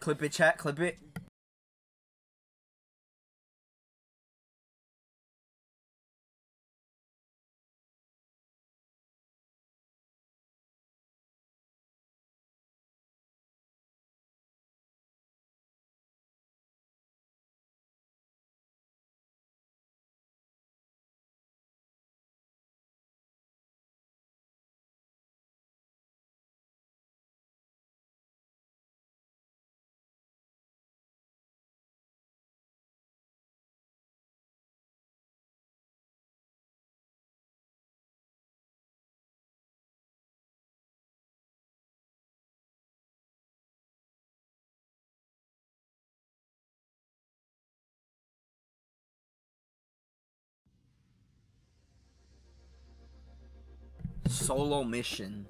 Clip it, chat. Clip it. Solo mission.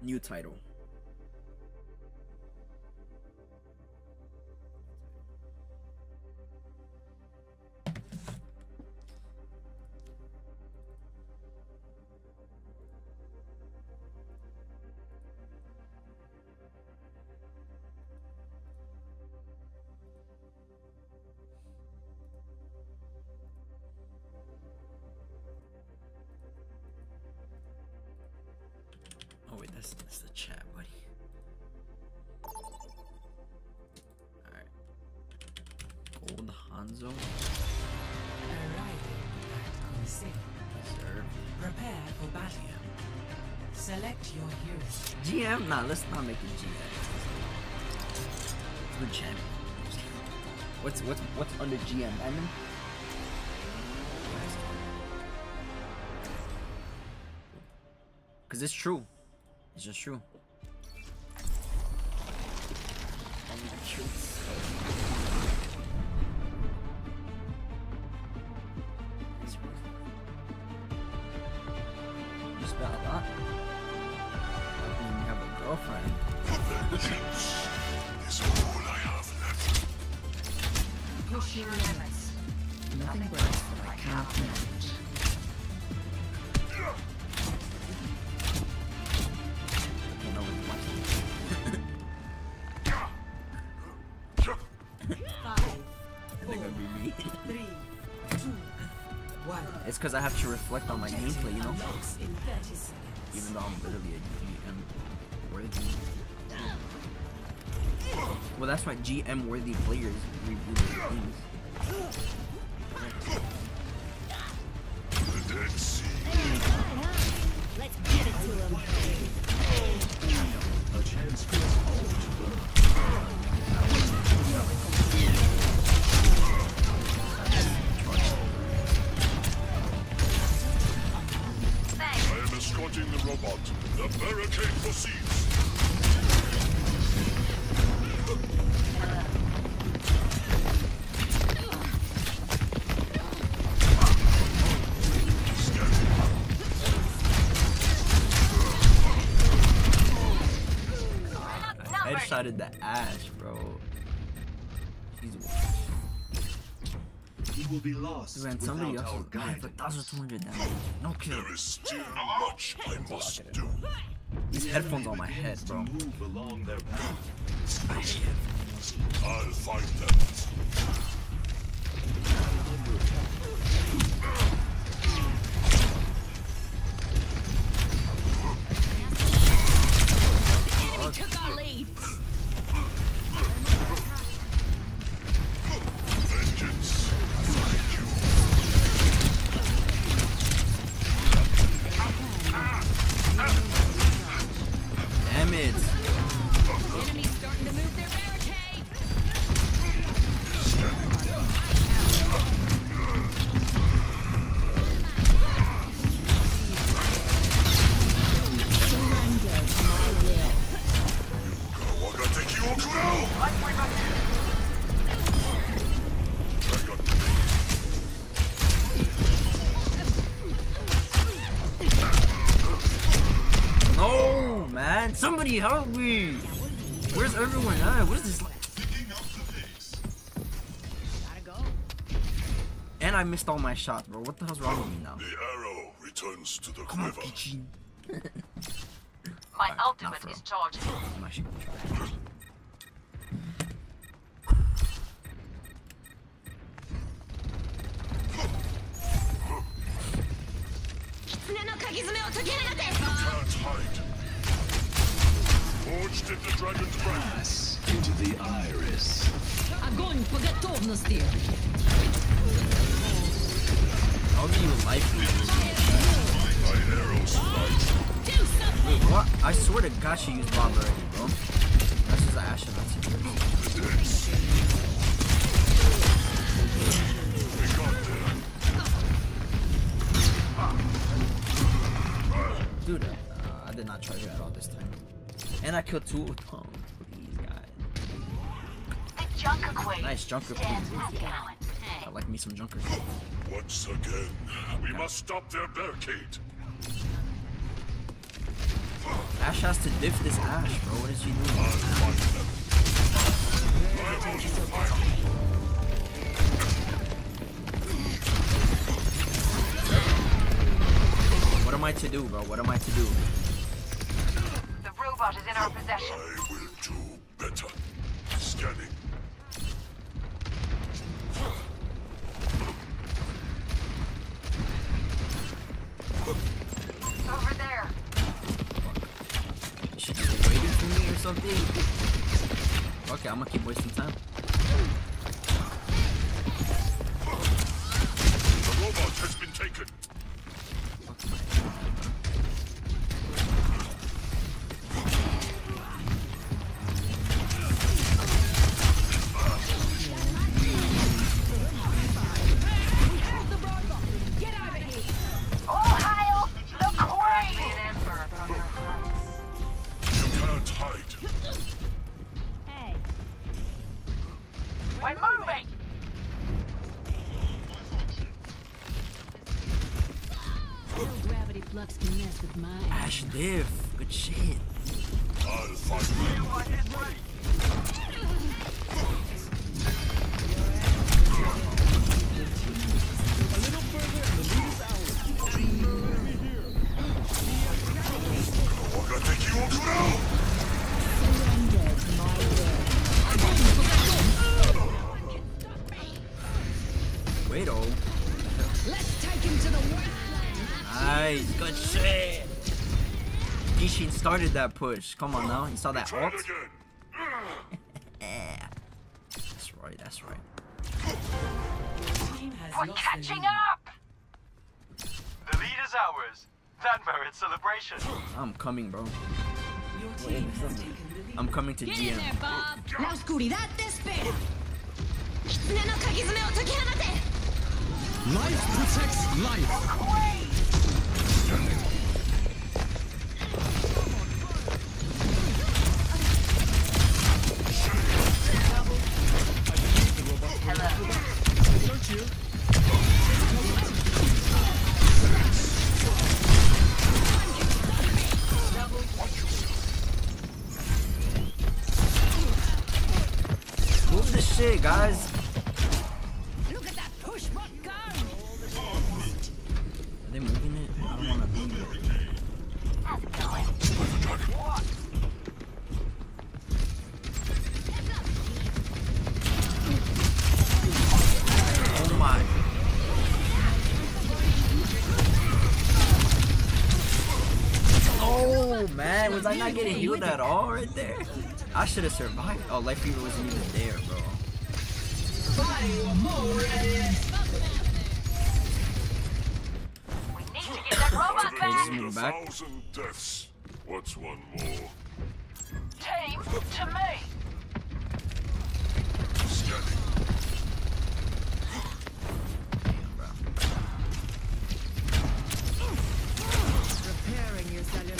New title. Nah, let's not make it GM. Good champion. What's what's what's under GM? Venom? Cause it's true. It's just true. Gameplay, you know? Unlocks in 30 seconds. Even though I'm literally a GM worthy. Well, that's why GM worthy players review games. Be lost somebody else dying for guidance. 1200 damage. No kill. There is still much I must do. These headphones on my head, bro. Move along their path. I'll find them. Somebody help me! Where's everyone at? What is this like? And I missed all my shots, bro. What the hell's wrong with me now? The arrow returns to the Come quiver. On, my right, ultimate is charging. I'm Can't hide. Forged in the dragon's breath. Pass into the iris. Огонь по готовности! How do you like me? My arrows flight. Wait, what? I swear to God she used Bob already, bro. That's just Ashe and that's it. We got there. Dude, uh, I did not charge her at all this time. And I killed two. Oh, please, guys. The Junker Queen Nice junker, please. I like me some junkers. Once again, we must stop their barricade. Ashe has to diff this Ashe, bro. What is she doing? I'll find them. Arrows fire. What am I to do, bro? What am I to do? The robot is in our possession. I will do better. Scanning. Over there. Is she just waiting for me or something? Okay, I'm gonna keep wasting time. The robot has been taken. Started that push. Come on now. You saw that Try ult? Yeah. That's right. That's right. team We're catching up! The lead is ours. That merits celebration. I'm coming, bro. Your team has taken the lead. I'm coming to Get in GM. there, Bob! La oscuridad te espera. Life protects life. Move this shit, guys. Was I not getting healed at all right there? I should have survived. Oh, Lifeweaver wasn't even there, bro. We need to get that robot back! just move back. thousand deaths. What's one more? Team, to me! Scanning. Damn. Repairing your cellular.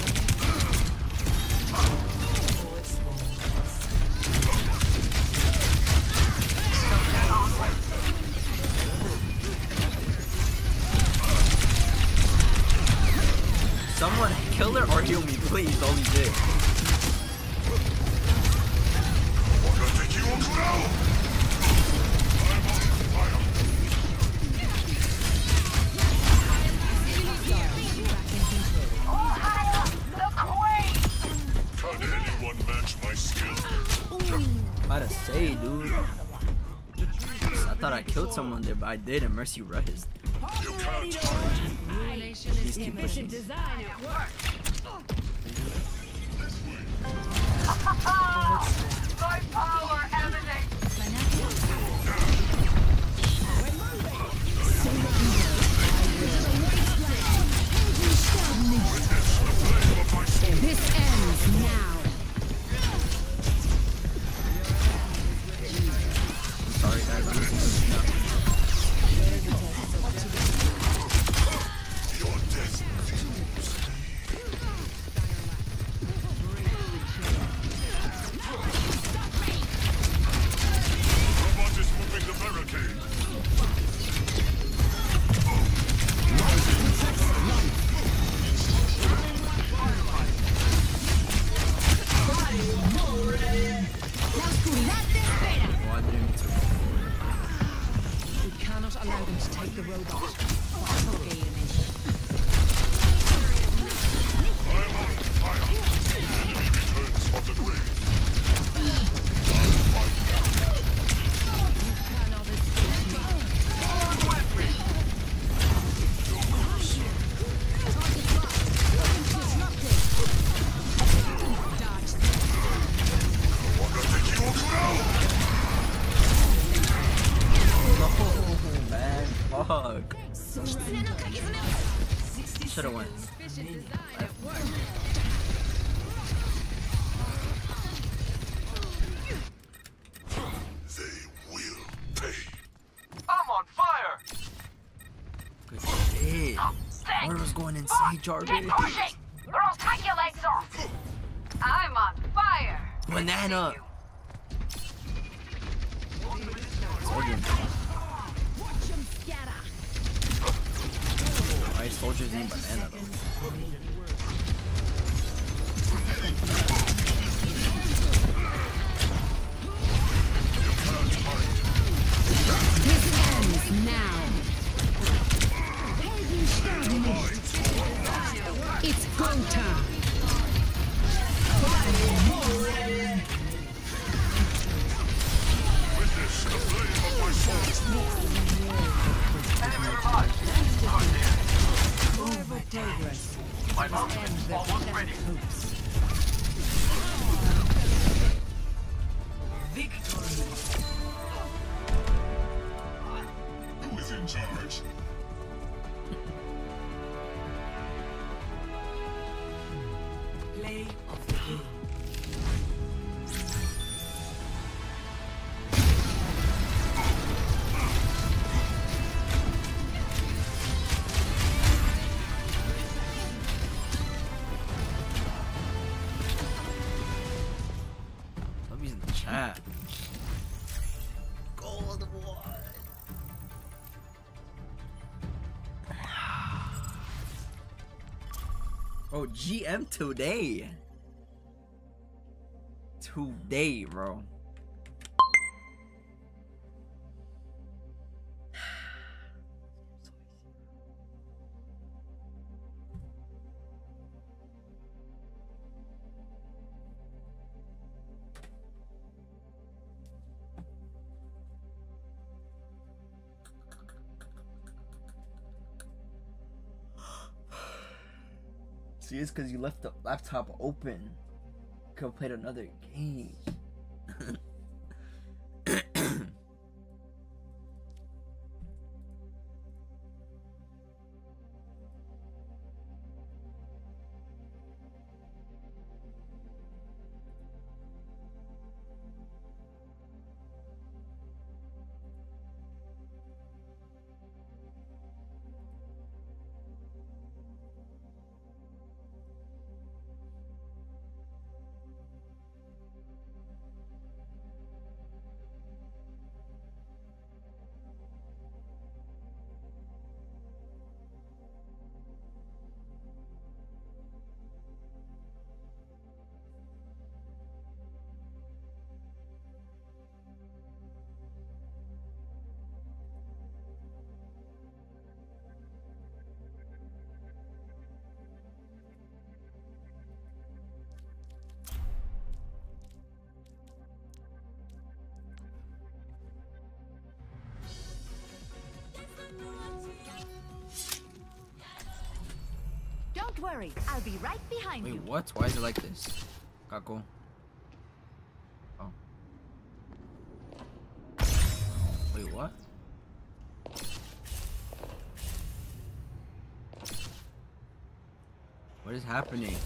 Someone kill her or heal me, please. Only did. about to say, dude. I thought I killed someone there, but I didn't. Mercy Rush. You can't Please. Design at work. This ends now. Sorry guys, I'm just Darby. GM today. Today, bro. just because you left the laptop open, could have played another game. worry. I'll be right behind Wait, you. Wait, what? Why is it like this? Kako. Oh. Wait, what? What is happening?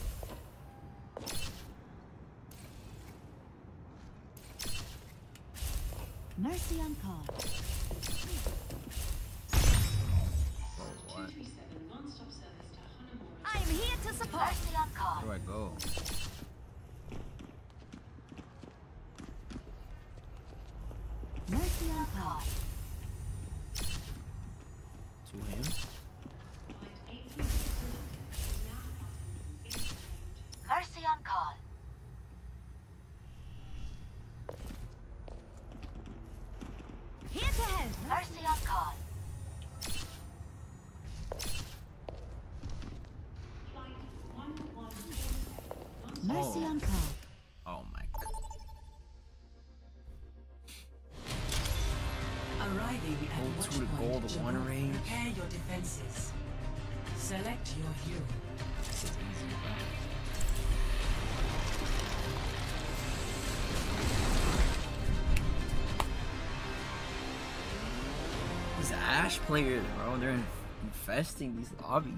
Mercy on call. Watch to the point, gold Jamal. one range. Prepare your defenses. Select your hero. This is easy, bro. These Ashe players, bro, they're infesting these lobbies.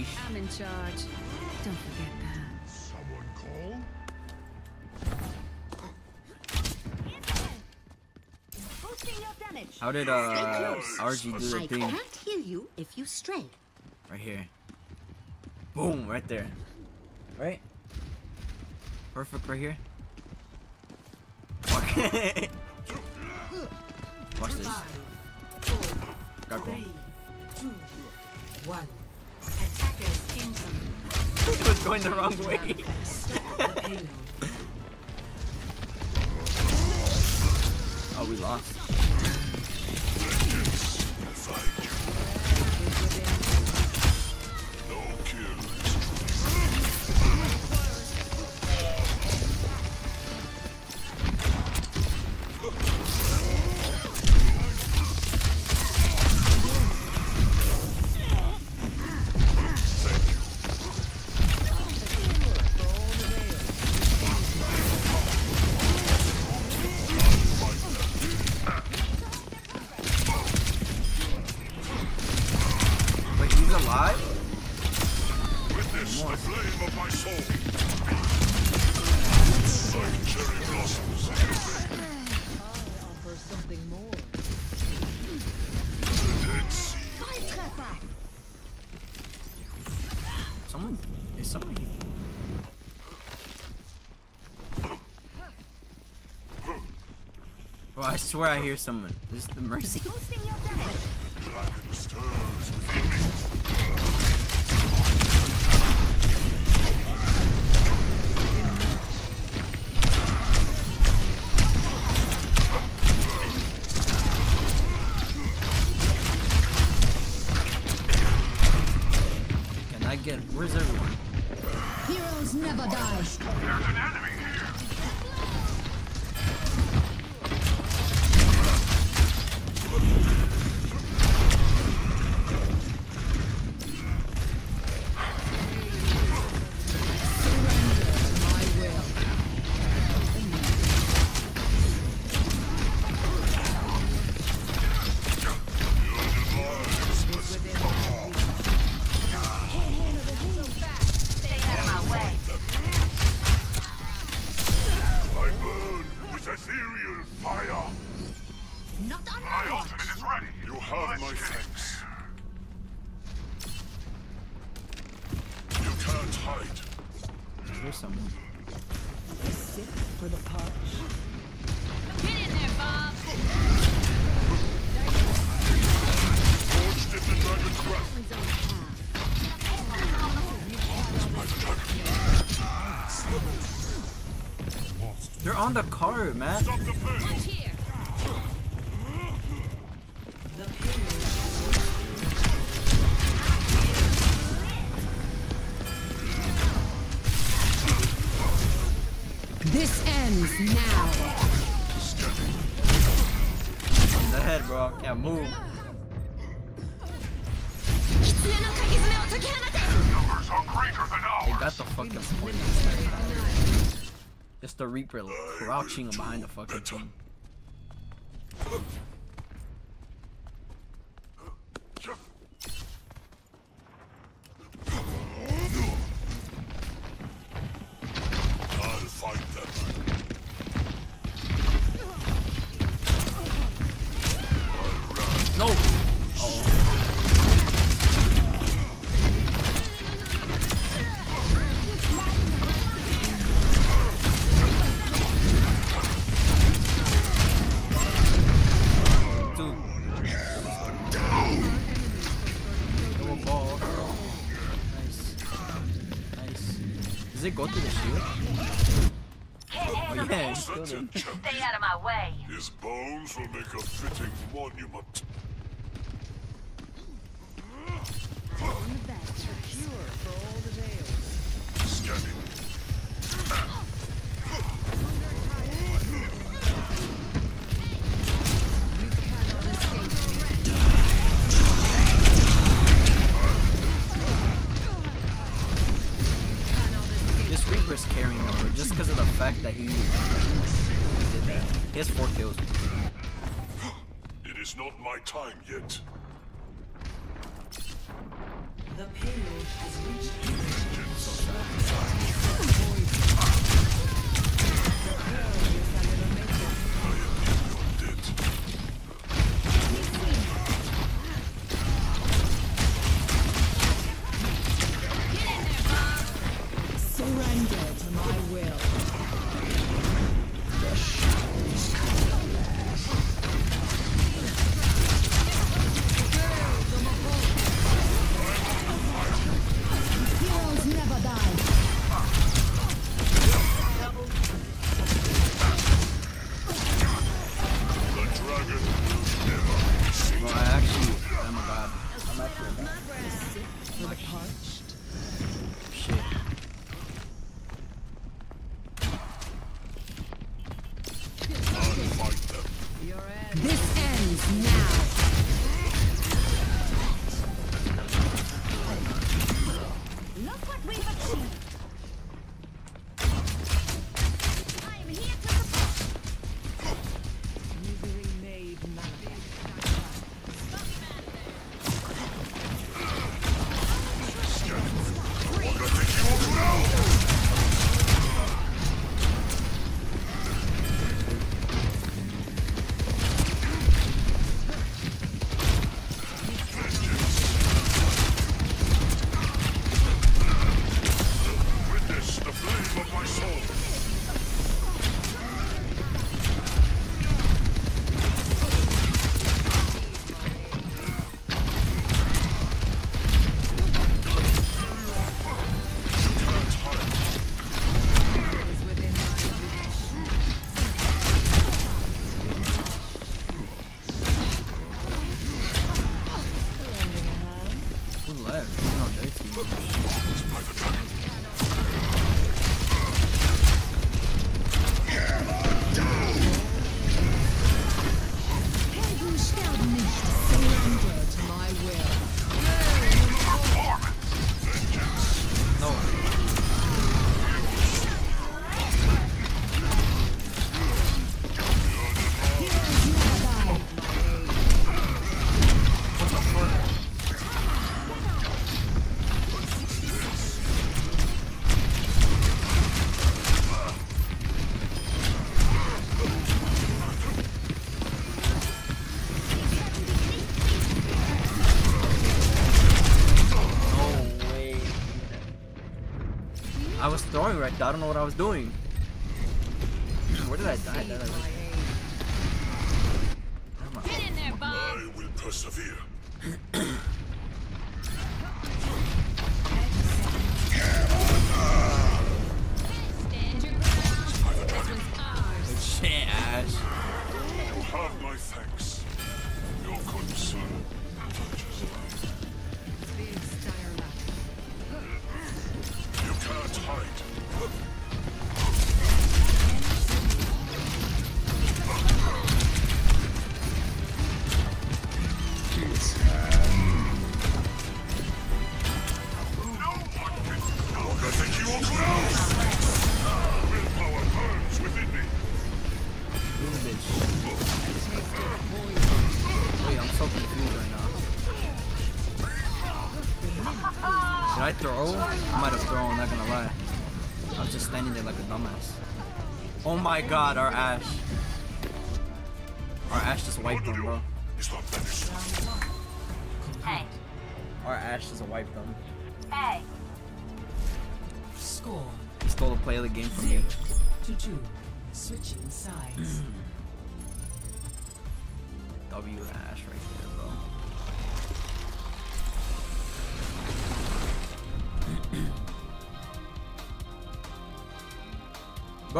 Sheesh. I'm in charge. Don't forget that. Someone call? Boosting your damage. How did uh RG do the thing? I thing? can't hear you if you stray. Right here. Boom, right there. Right? Perfect right here. Okay. Watch this. Got go. Two, one. Attackers. It was going the wrong way. Stop the payload. Oh, we lost. Swear I hear someone. This is the mercy. Crouching behind the fucking thing. on you, going right there. I don't know what I was doing. My god, our Ashe. Our Ashe just wiped them, bro. Is. Hey, Our Ashe just wiped them. hey. Score He stole the play of the game from me. to two. Switching sides.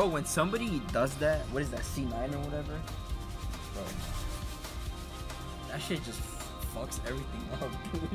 Bro, when somebody does that, what is that, C9 or whatever? Bro. That shit just fucks everything up, dude.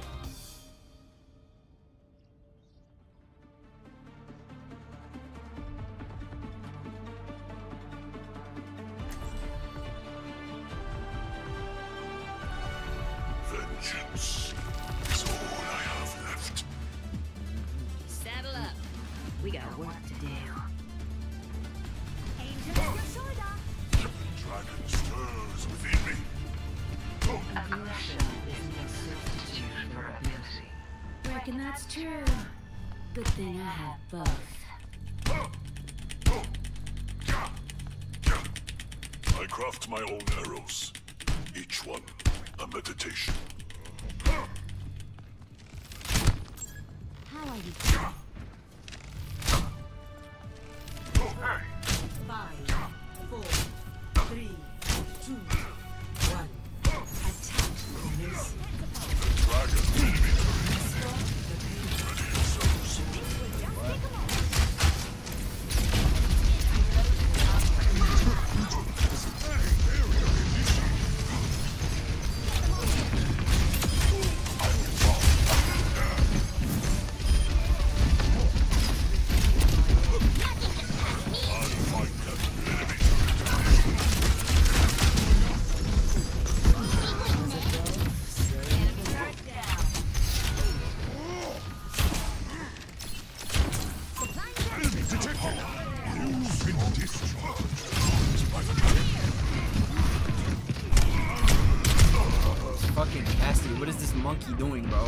Monkey doing, bro?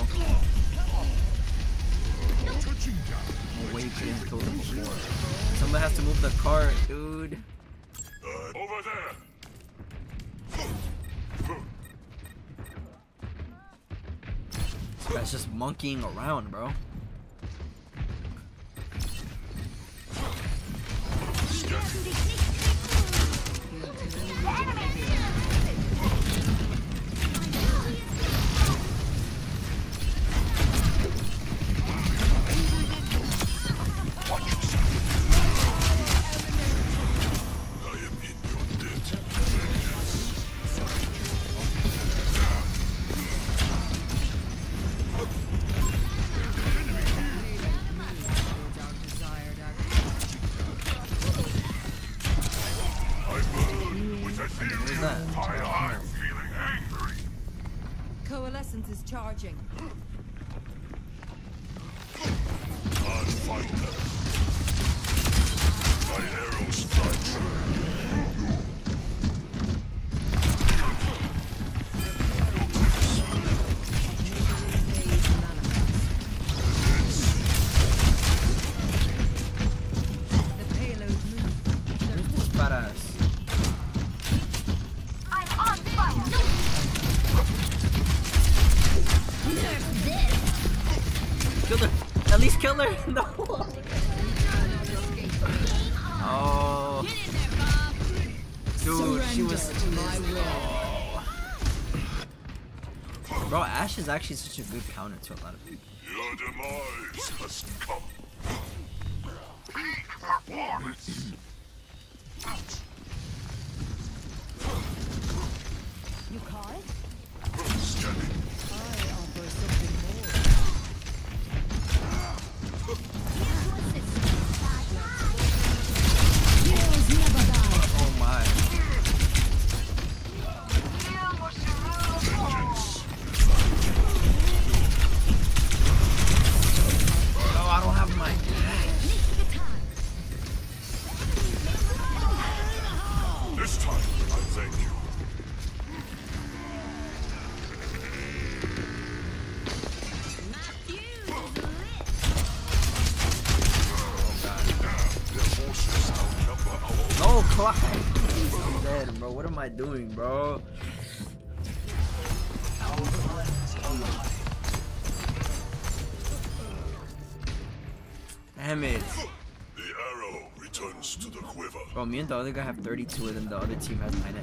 No way you couldn't kill them before. Somebody has to move the cart, dude. Over there. Guy's just monkeying around, bro. Is actually such a good counter to a lot of people. The other guy have 32 and then the other team has 9 9.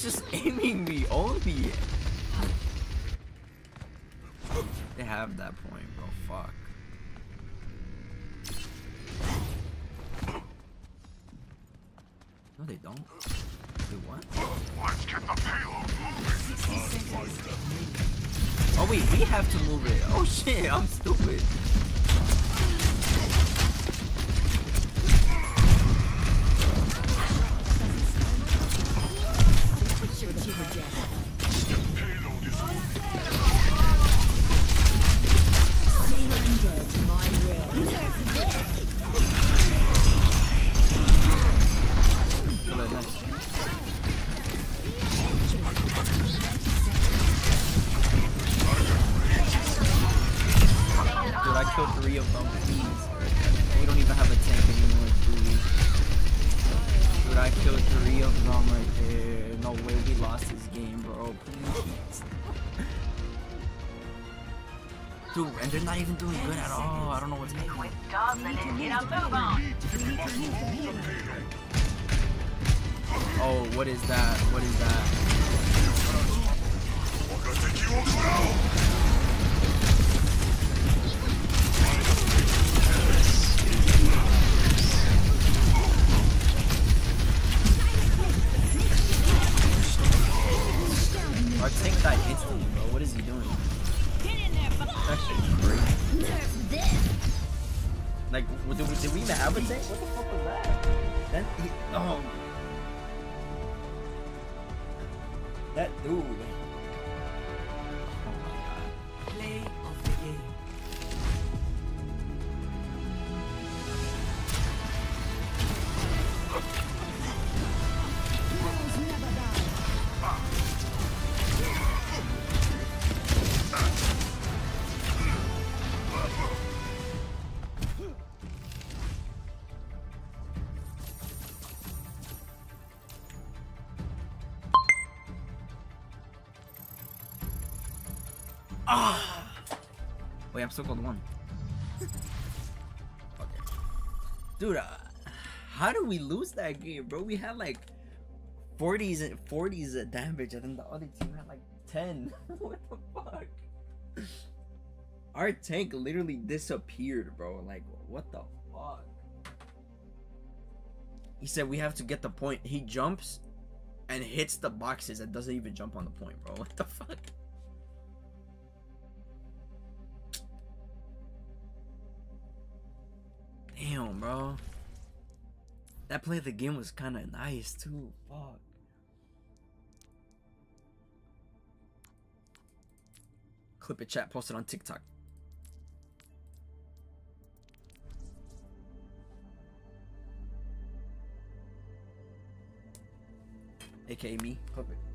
She's just aiming me only. They have that point, bro. Fuck. No, they don't. Wait, what? Let's get the payload moving. Oh wait, we have to move it. Oh shit, I'm stupid. Wait, I'm still gold one. okay. Dude, uh, how did we lose that game, bro? We had like 40s and 40s of damage, and then the other team had like 10. what the fuck? Our tank literally disappeared, bro. Like, what the fuck? He said we have to get the point. He jumps and hits the boxes and doesn't even jump on the point, bro. What the fuck? Damn, bro. That play of the game was kind of nice too. Fuck. Clip a chat. Post it on TikTok. AKA me. Clip it.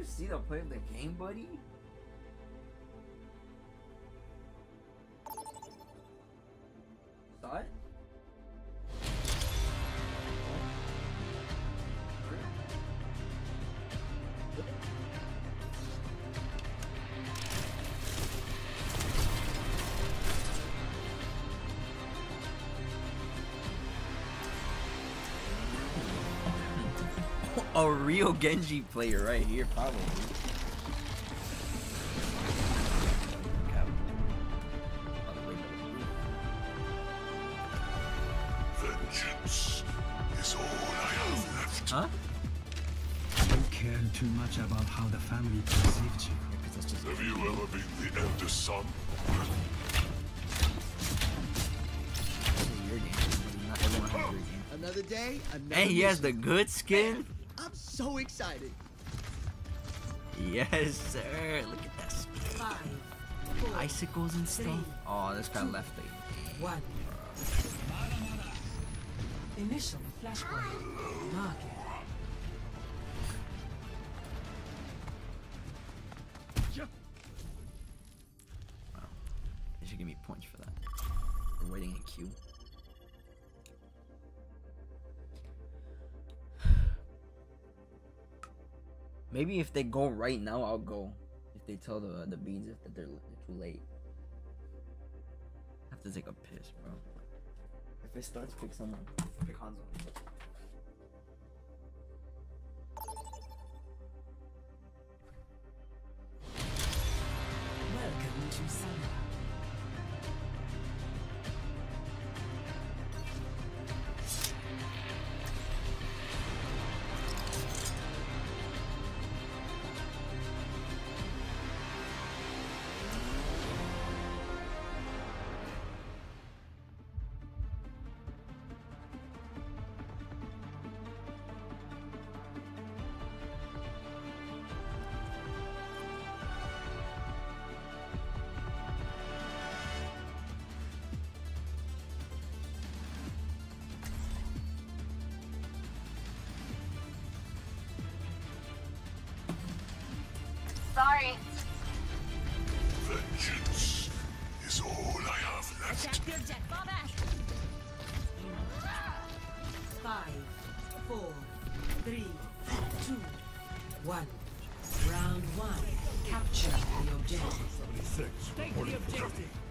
You see the play of the game, buddy? A real Genji player right here, probably. Vengeance is all I have left. Huh? You cared too much about how the family perceived you. Have you ever been the eldest son? Your game, buddy. Not everyone has your game. Another day, another And he has the good skin? So excited. Yes, sir. Look at that. Five, four, Icicles and stuff. Oh, this guy left it. one. Initial flashpoint. Market. Maybe if they go right now, I'll go. If they tell the the beans if that they're, they're too late. I have to take a piss, bro. If it starts, pick someone. Pick Hanzo. Welcome to Summer. Sorry. Vengeance is all I have left. Attack your jet, fall back. Five, four, three, two, one. Round one. Capture the objective.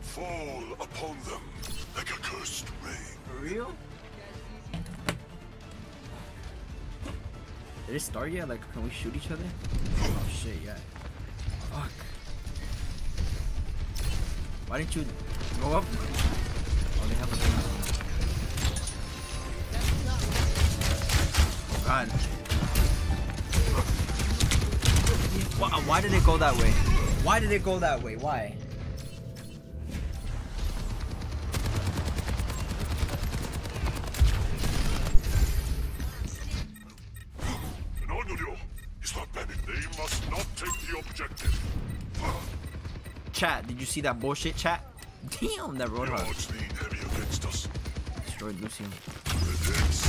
Fall upon them like a cursed rain. For real? Did it start yet? Like, can we shoot each other? Oh shit, yeah. Why didn't you go up? Oh, they have a oh, God. Why, why did it go that way? Why did it go that way? Why? see that bullshit chat? Damn, that Roadhog. Destroyed Lucian.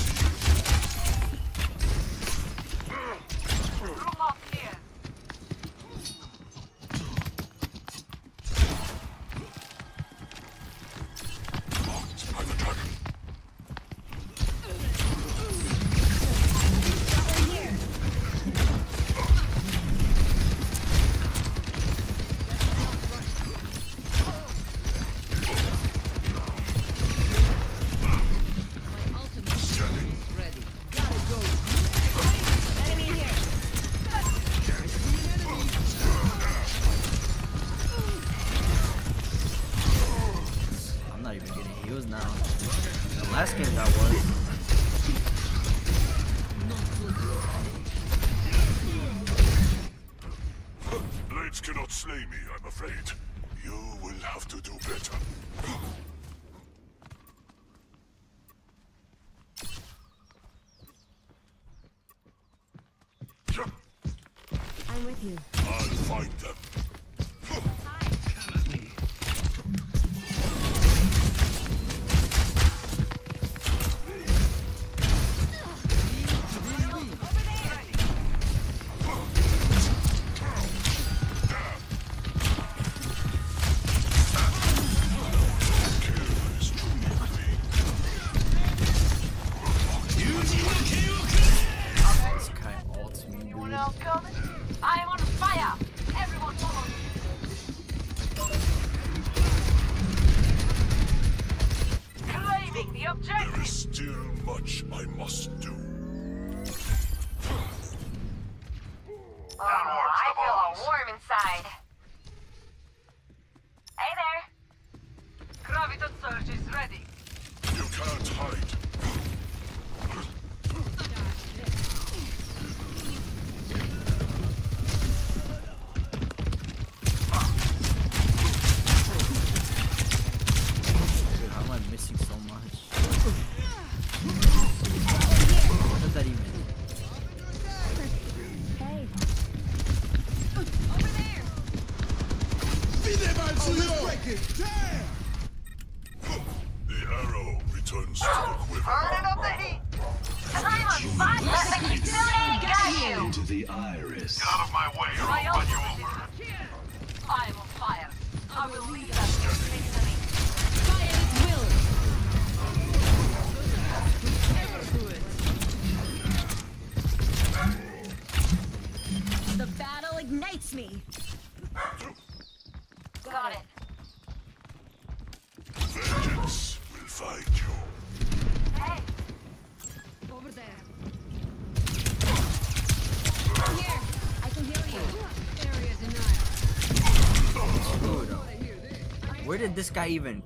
this guy even?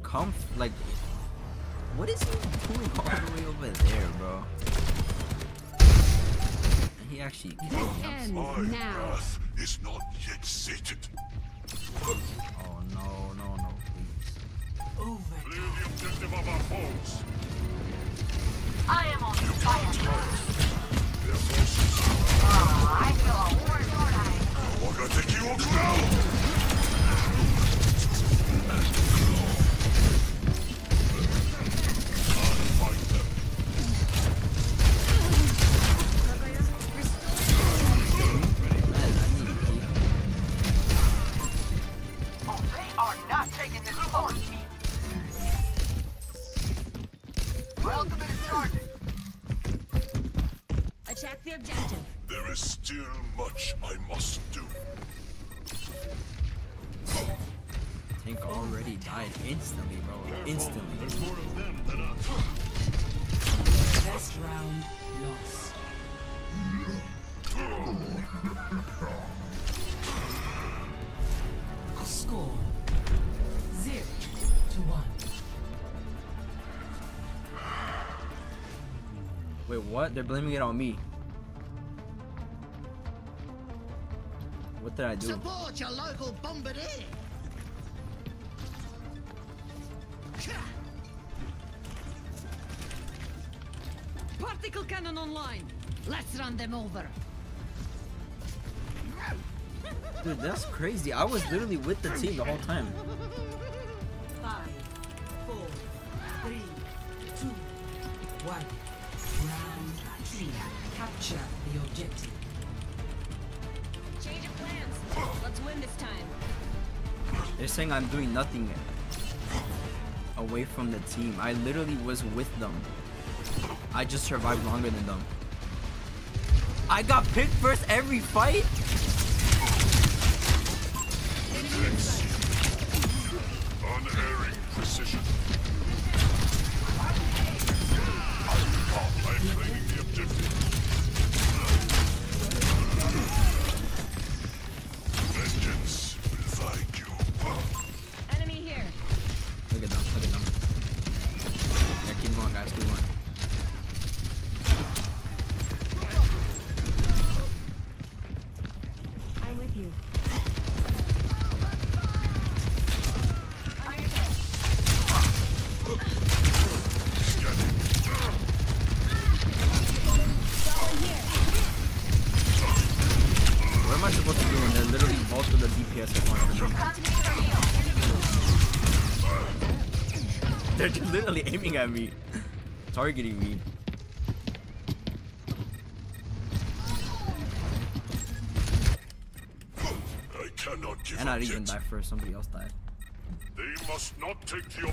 objective. There is still much I must do. Tank already died instantly, bro. Instantly. There's more of them than us. Best round lost. Score zero to one. Wait, what? They're blaming it on me. What did I do? Support your local bombardier. Particle cannon online. Let's run them over. Dude, that's crazy. I was literally with the team the whole time. saying I'm doing nothing away from the team. I literally was with them. I just survived longer than them. I got picked first every fight? Unerring precision. shooting at me. Targeting me. I cannot give and I not even die first, somebody else died. They must not take your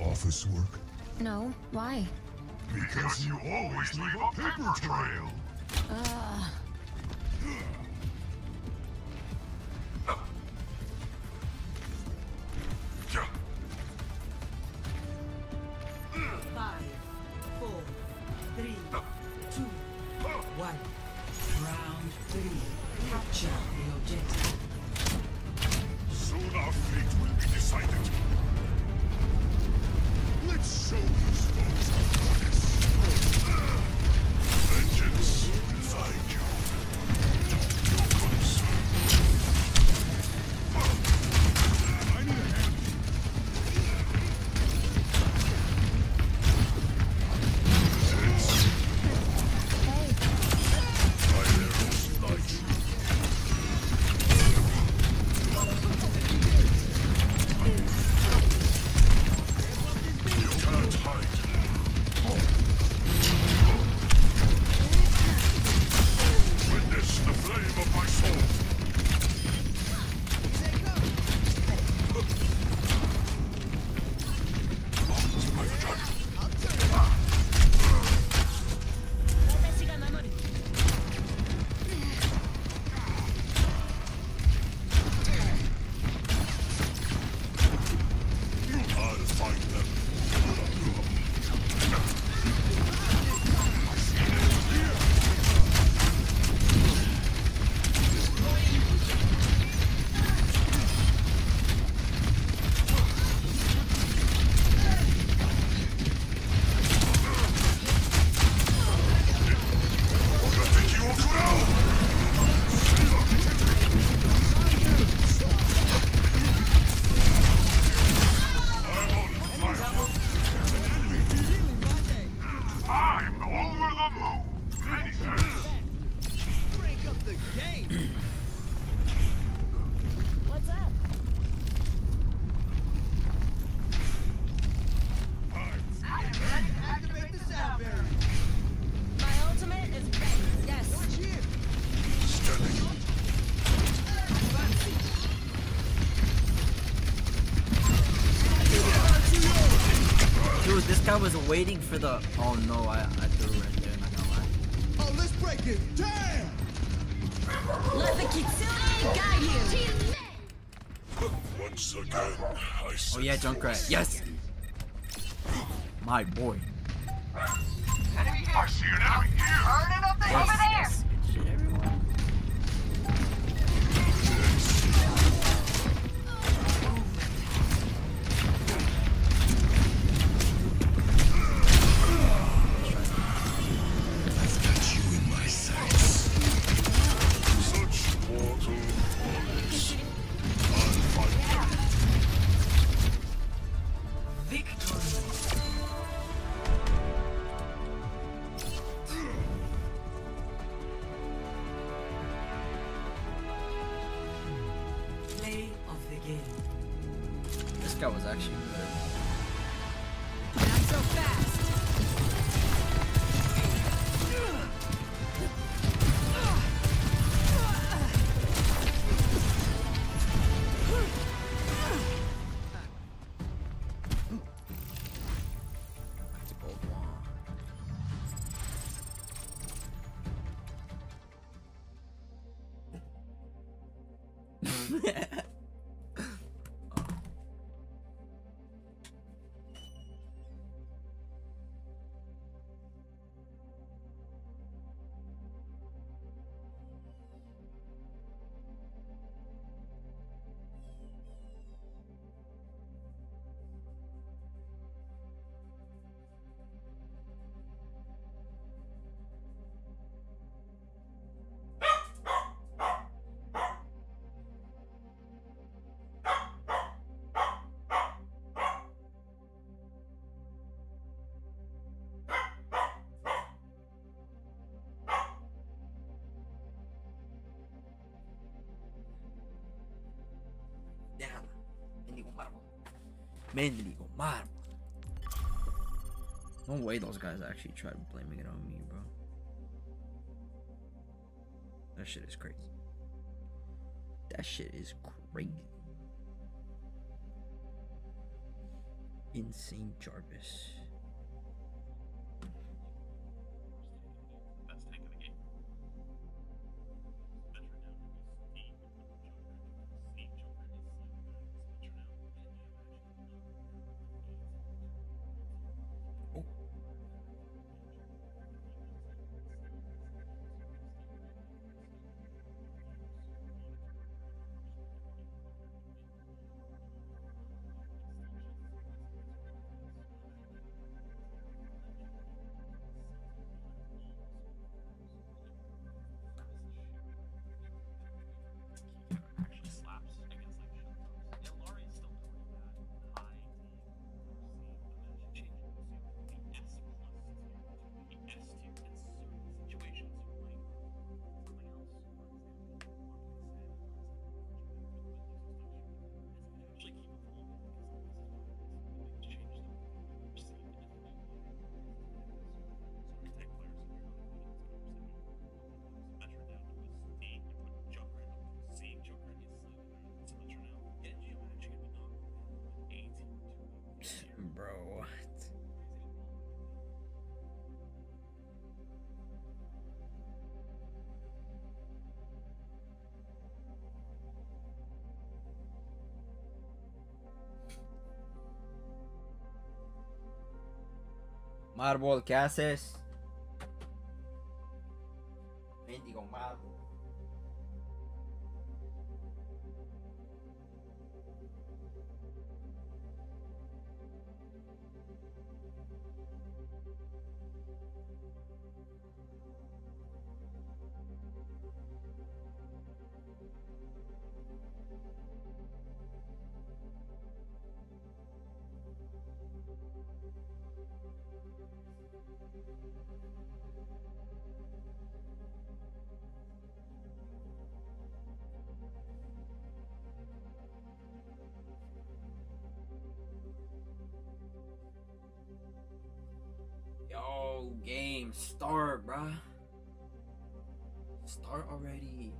office work? No. Why? Because you always leave a paper trail! Ugh. for the... Oh no, mainly go mad. No way those guys actually tried blaming it on me, bro. That shit is crazy. That shit is crazy. Insane Jarvis. Marvel, ¿qué haces? Start, bruh. Start already.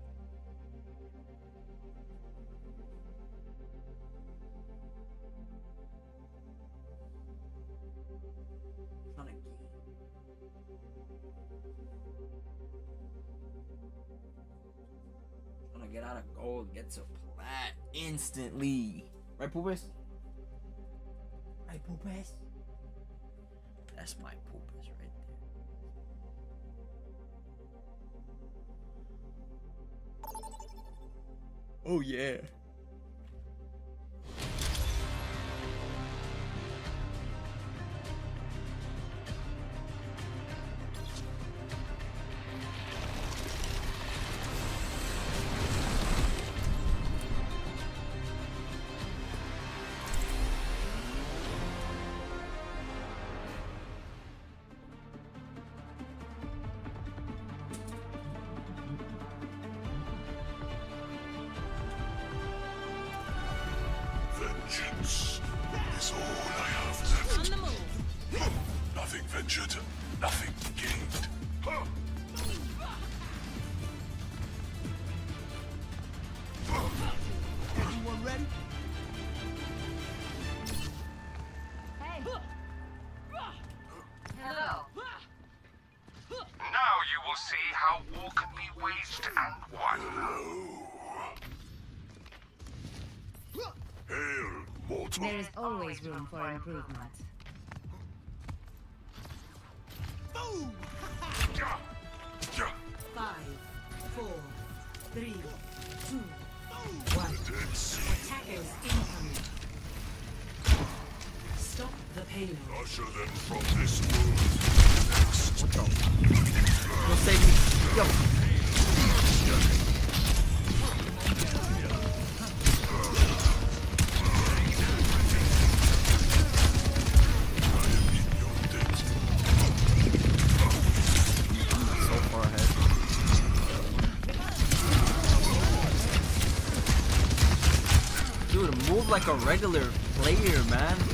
get out of gold, get to plat instantly. Right, Poopus? Right, Poopus? That's my Poopus. Oh yeah. always room for improvement. like a regular player, man.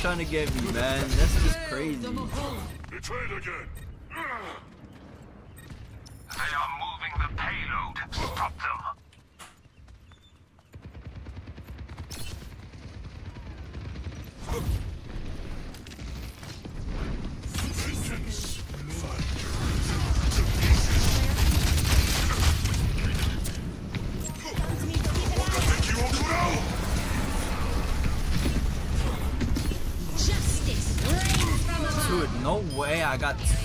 trying to get me, man. That's just crazy. Betrayed again. I got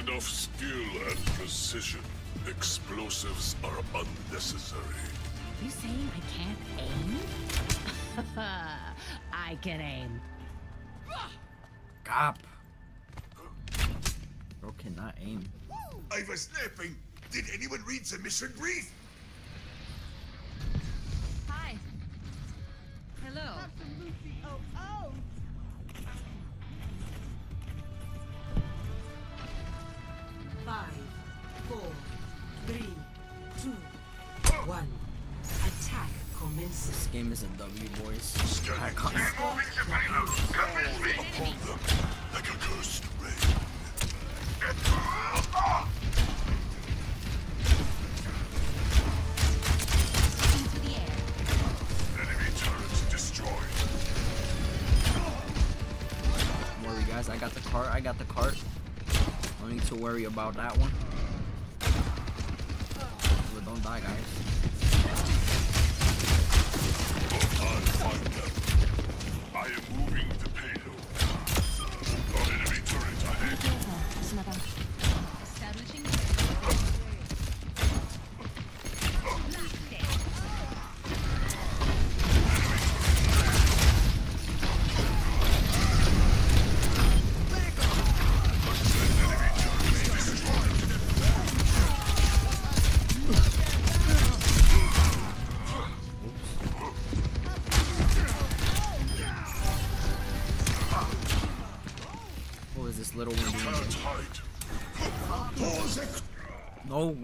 Enough skill and precision, explosives are unnecessary. You saying I can't aim? I can aim. Cop. Bro cannot aim. I was snapping. Did anyone read the mission brief? Hi. Hello. Lucy 0000 00. game is a W, boys. I can't. Guys. I got the cart. I got the cart. Don't need to worry about that one. But don't die, guys.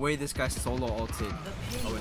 way this guy solo ulted. Oh,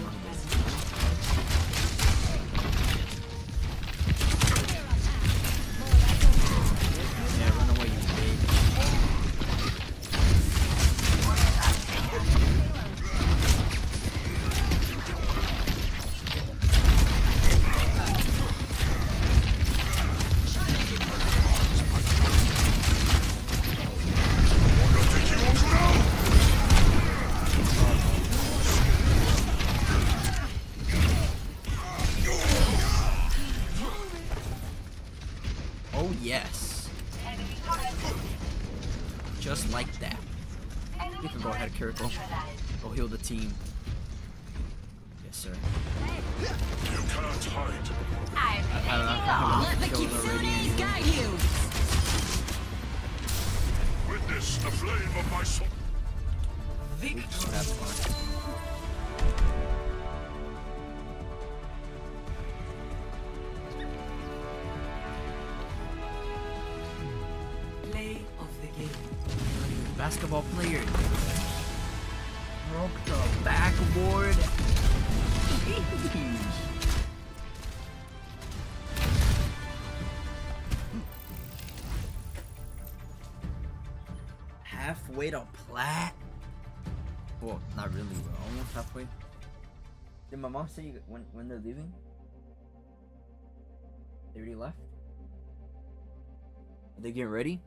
Did my mom say you, when when they're leaving? They already left. Are they getting ready?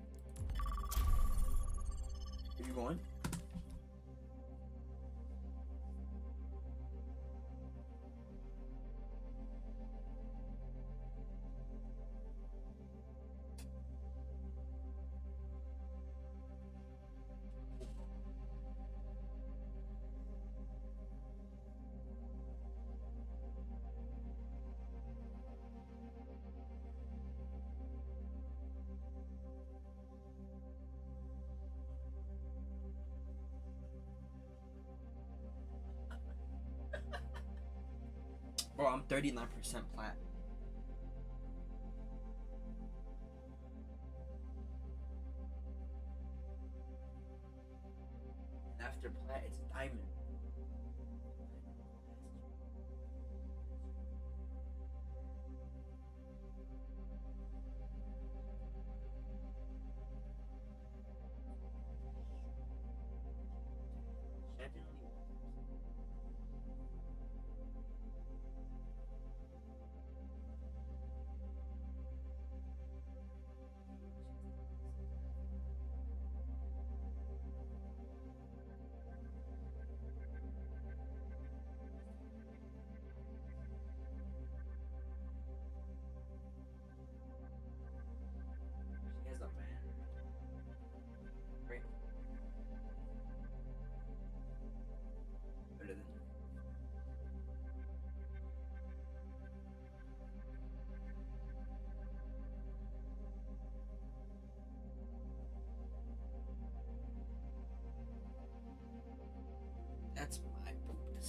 I'm 39% plat.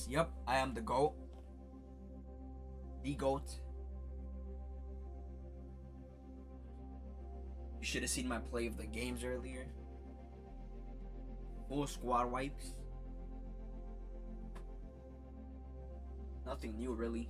Yep, I am the goat. The goat. You should have seen my play of the games earlier. Full squad wipes. Nothing new, really.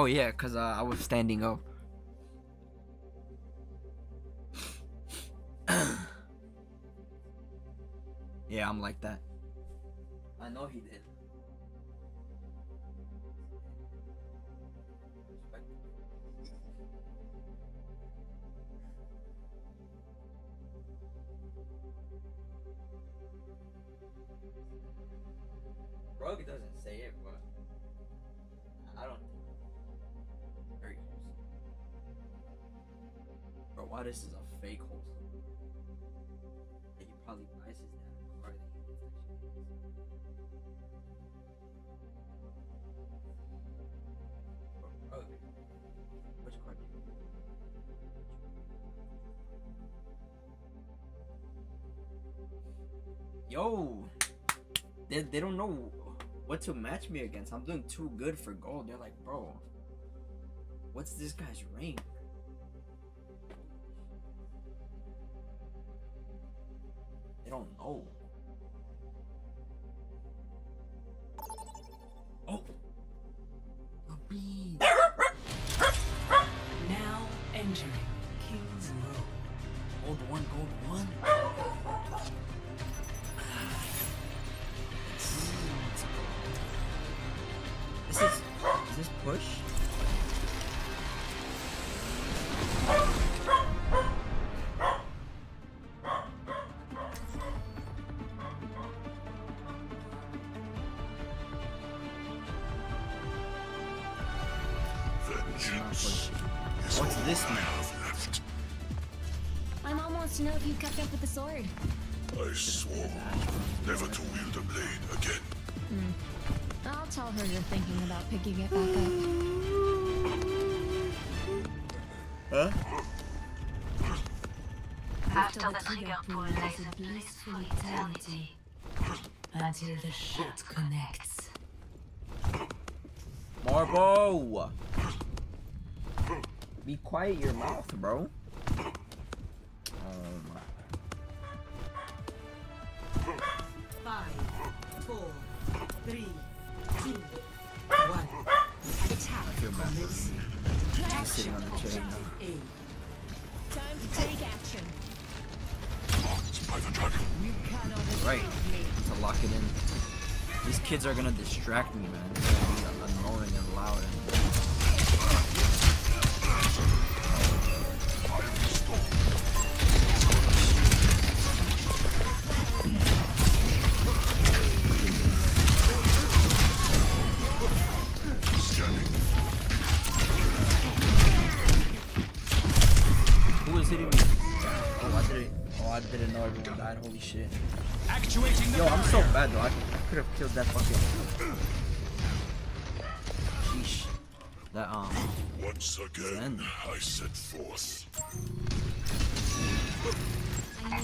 Oh yeah, cause uh, I was standing up. yeah, I'm like that. I know he did. They, they don't know what to match me against. I'm doing too good for gold. They're like, bro, what's this guy's rank? They don't know. Oh, a bee. Mom wants to know if you kept up with the sword. I swore never to wield a blade again. Hmm. I'll tell her you're thinking about picking it back up. Huh? After the trigger pull is lays a blissful eternity until the shot connects. Marbo! Be quiet your mouth, bro. Once again. I set forth. I'll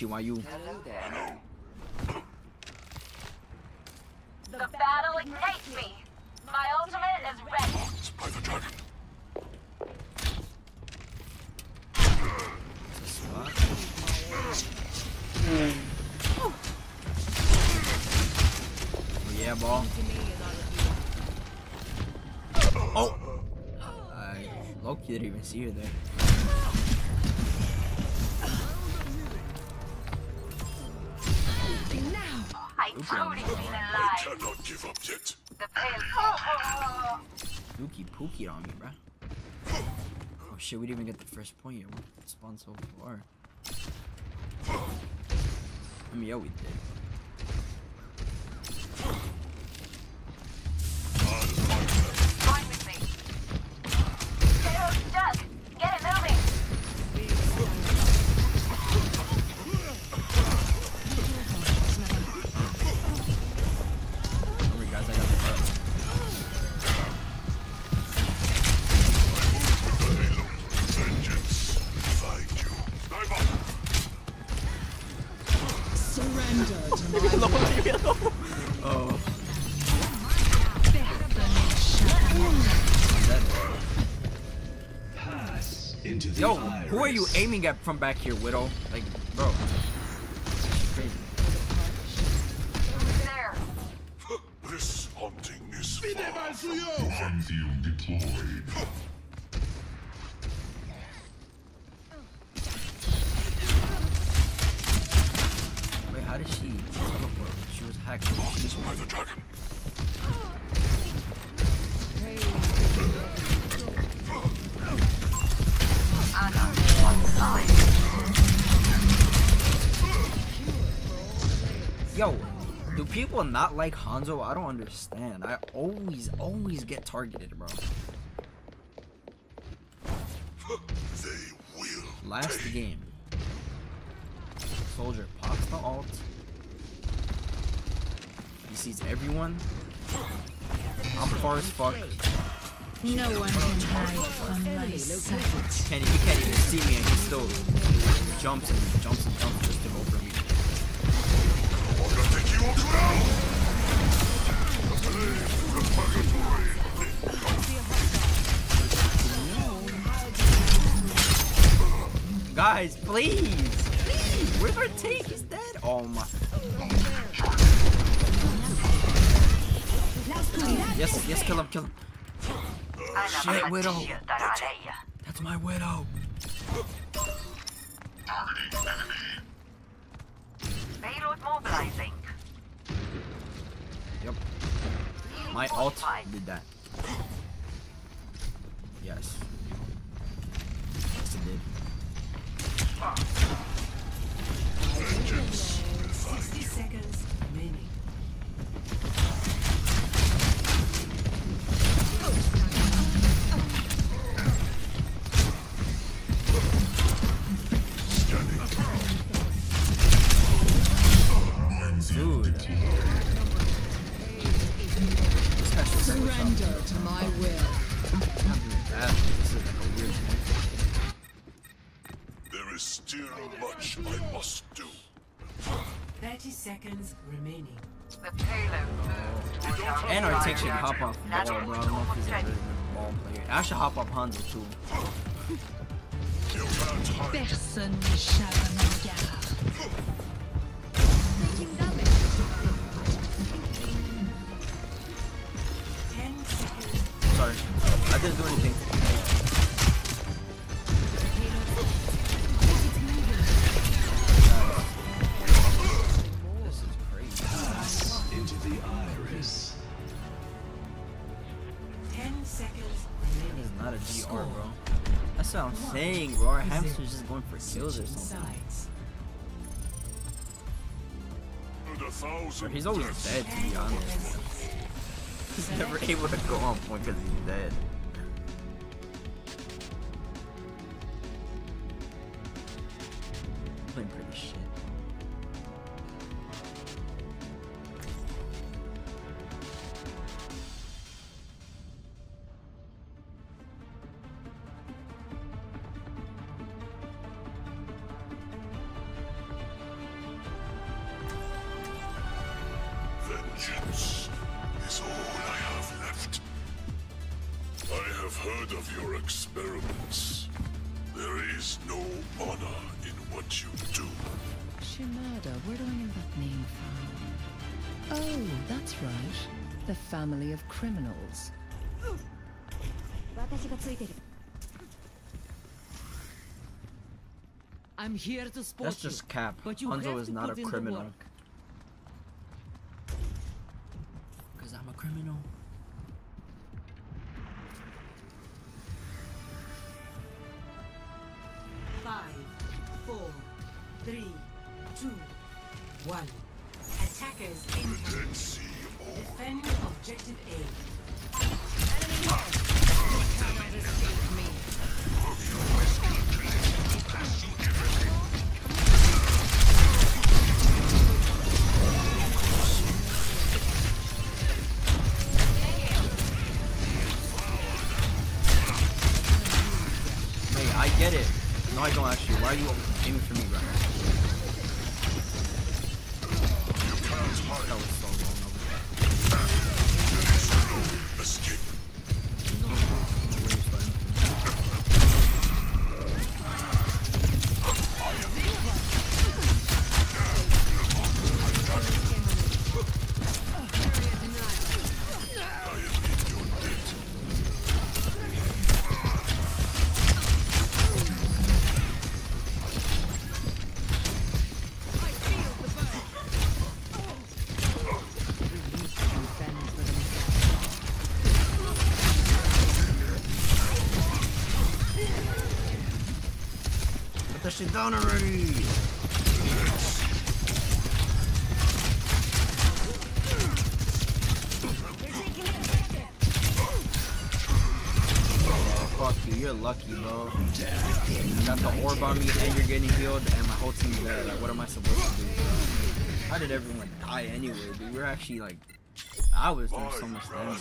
Konnichiwa, you. The battle ignites me. My ultimate is ready. By the dragon. Oh, yeah, ball. Oh! I Loki didn't even see her there. Dookie pookie on me, bruh. Oh shit, we didn't even get the first point yet. We spawned so far. I mean, yeah, we did. Join with me. Aiming at from back here, Widow? Like, bro. This haunting is far Suyo. from Unview deployed. Like Hanzo? I don't understand. I always, always get targeted, bro. They will last game. Soldier pops the alt. He sees everyone. I'm far as fuck. No one can hide from my sight. Can't, he can't even see me and he still jumps and jumps and jumps just to go for me. Guys, please! Please! River Take is dead! Oh my... Yes, yes, kill him, kill him. Shit, Widow! That's, that's my Widow! Payload mobilizing. Yep. My ult did that. Yes. Yes, it did. 60 seconds remaining. Dude. This Surrender to my will. not doing bad. This is like a weird thing. There is still much I must do. 30 seconds remaining. The payload moved And our tank should hop off ball, bro. I don't know if he's a really good ball player. I should hop off Hanzo too. You can't hide. Personne n'échappe Sorry. I didn't do anything. This is crazy. Into the iris. Ten seconds That remaining. is not a GR, bro. That's what I'm saying, bro. Our hamster's just going for kills or something. sides. Bro, he's always deaths. dead, to be honest. He's never able to go on point because he's dead. I'm pretty shit. The family of criminals. I'm here to support That's just cap. but you Hanzo is not a criminal. Because I'm a criminal. Five, four, three, two, one. Attackers incoming. Dead Sea all Defend objective A. Wait, I get it. No, I don't actually. Why are you aiming for me right escape. Put that down already. Fuck you. you're lucky, bro. I got the orb on me and you're getting healed and my whole team's there. Like, what am I supposed to do? How did everyone die anyway, dude? We're actually like, I was doing so much damage.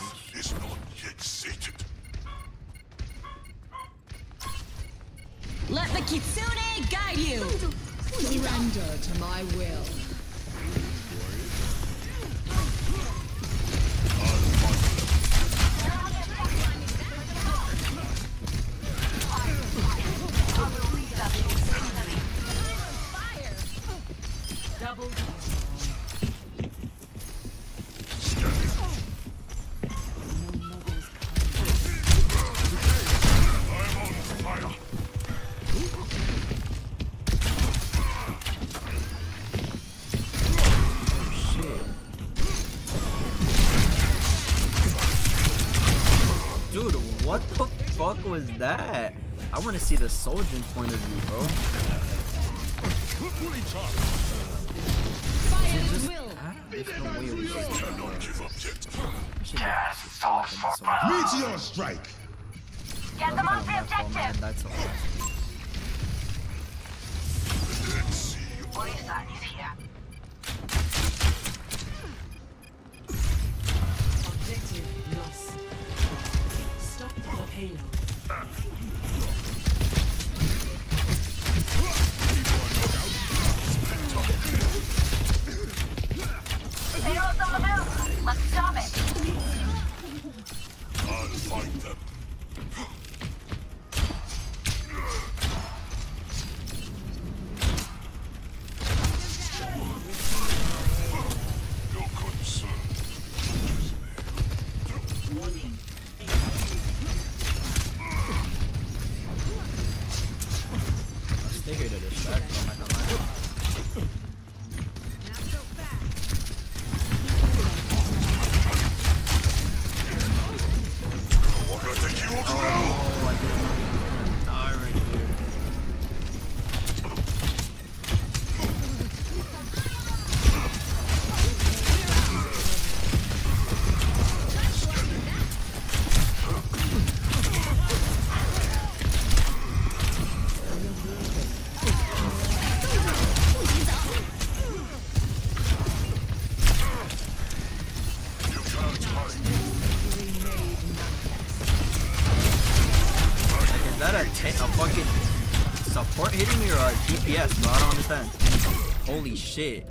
Kitsune guide you! Surrender to my will. That? I want to see the Soldier's point of view, bro. Fire's will! There's no way it was just Cannot give up yet. Cast all Meteor strike. Get them off the objective. Shit.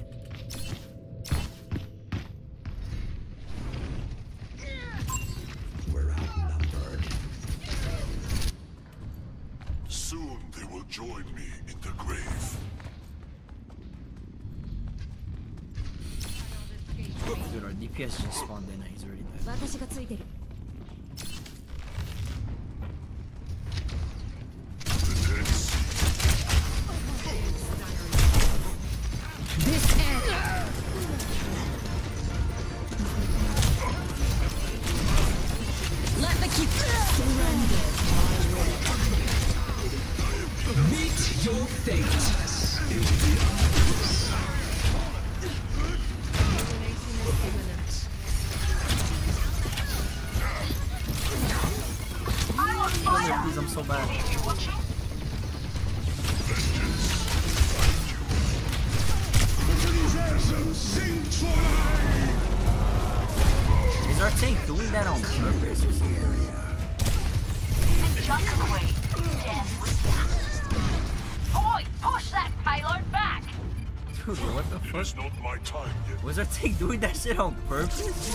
Tank doing that shit on purpose?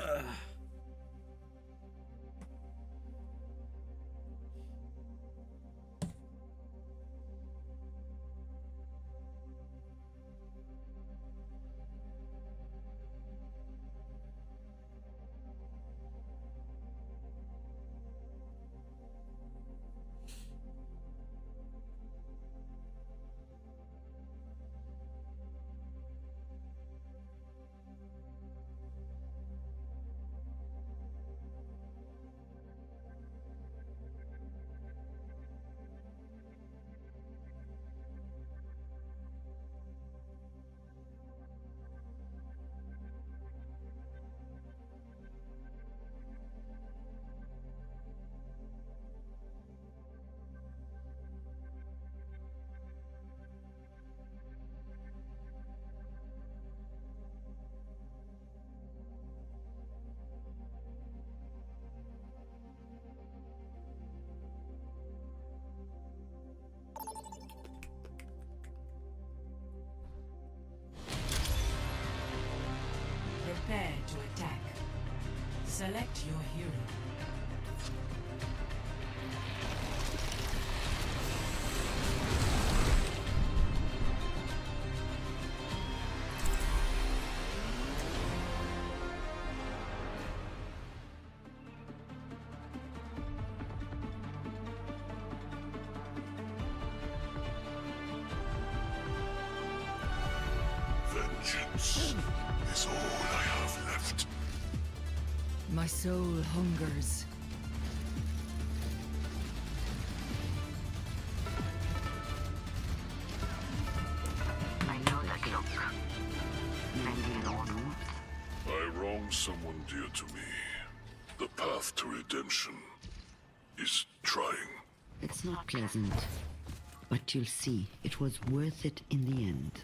Ugh. Select your hero. soul hungers. I know that look. Maybe the one I wronged someone dear to me. The path to redemption is trying. It's not pleasant, but you'll see it was worth it in the end.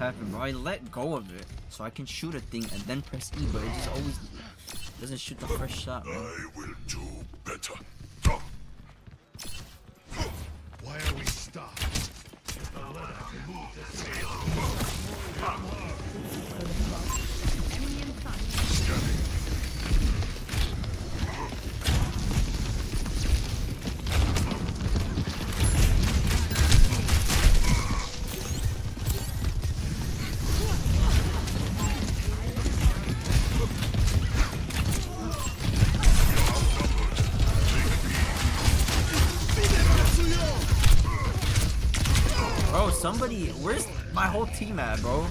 happen, bro. I let go of it so I can shoot a thing and then press E, but it just always doesn't shoot the first shot. team at, bro?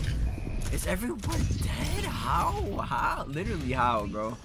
Is everyone dead? How? How? Literally how, bro?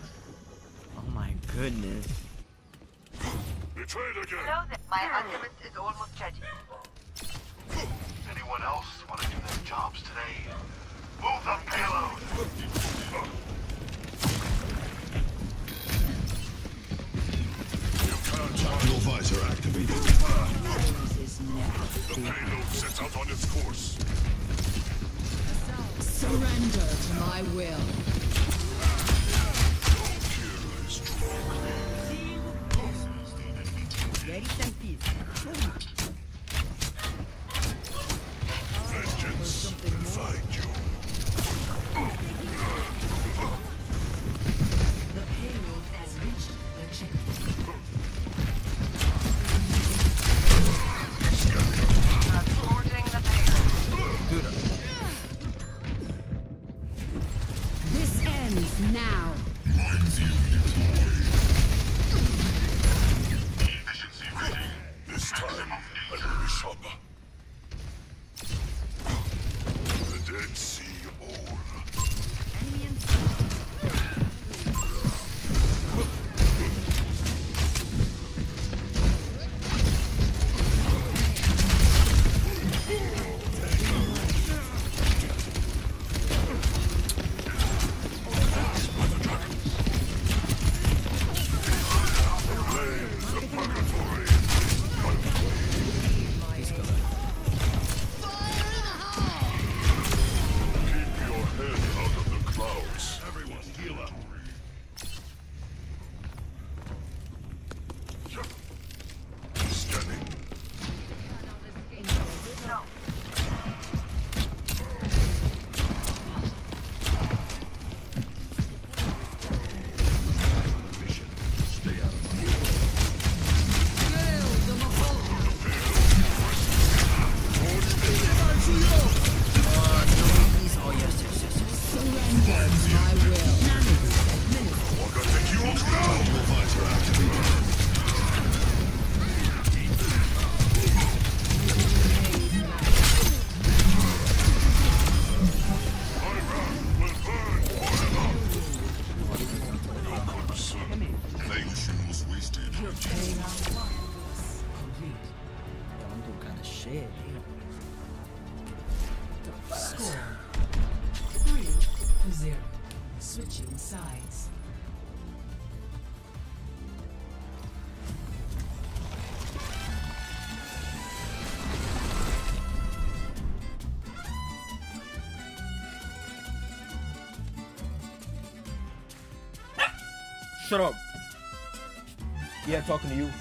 yeah, talking to you.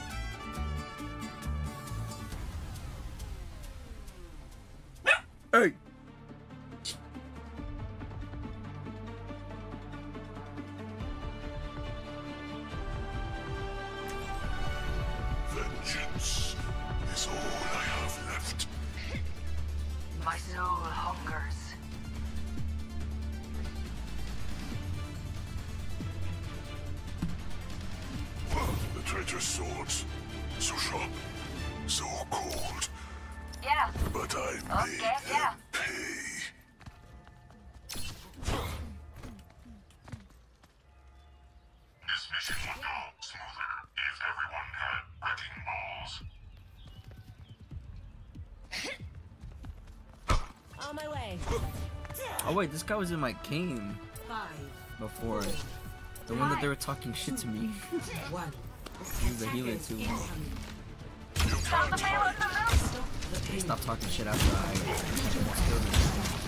Oh wait, this guy was in my game before. The one that they were talking shit to me. He was a healer too. Stop talking shit after I killed him.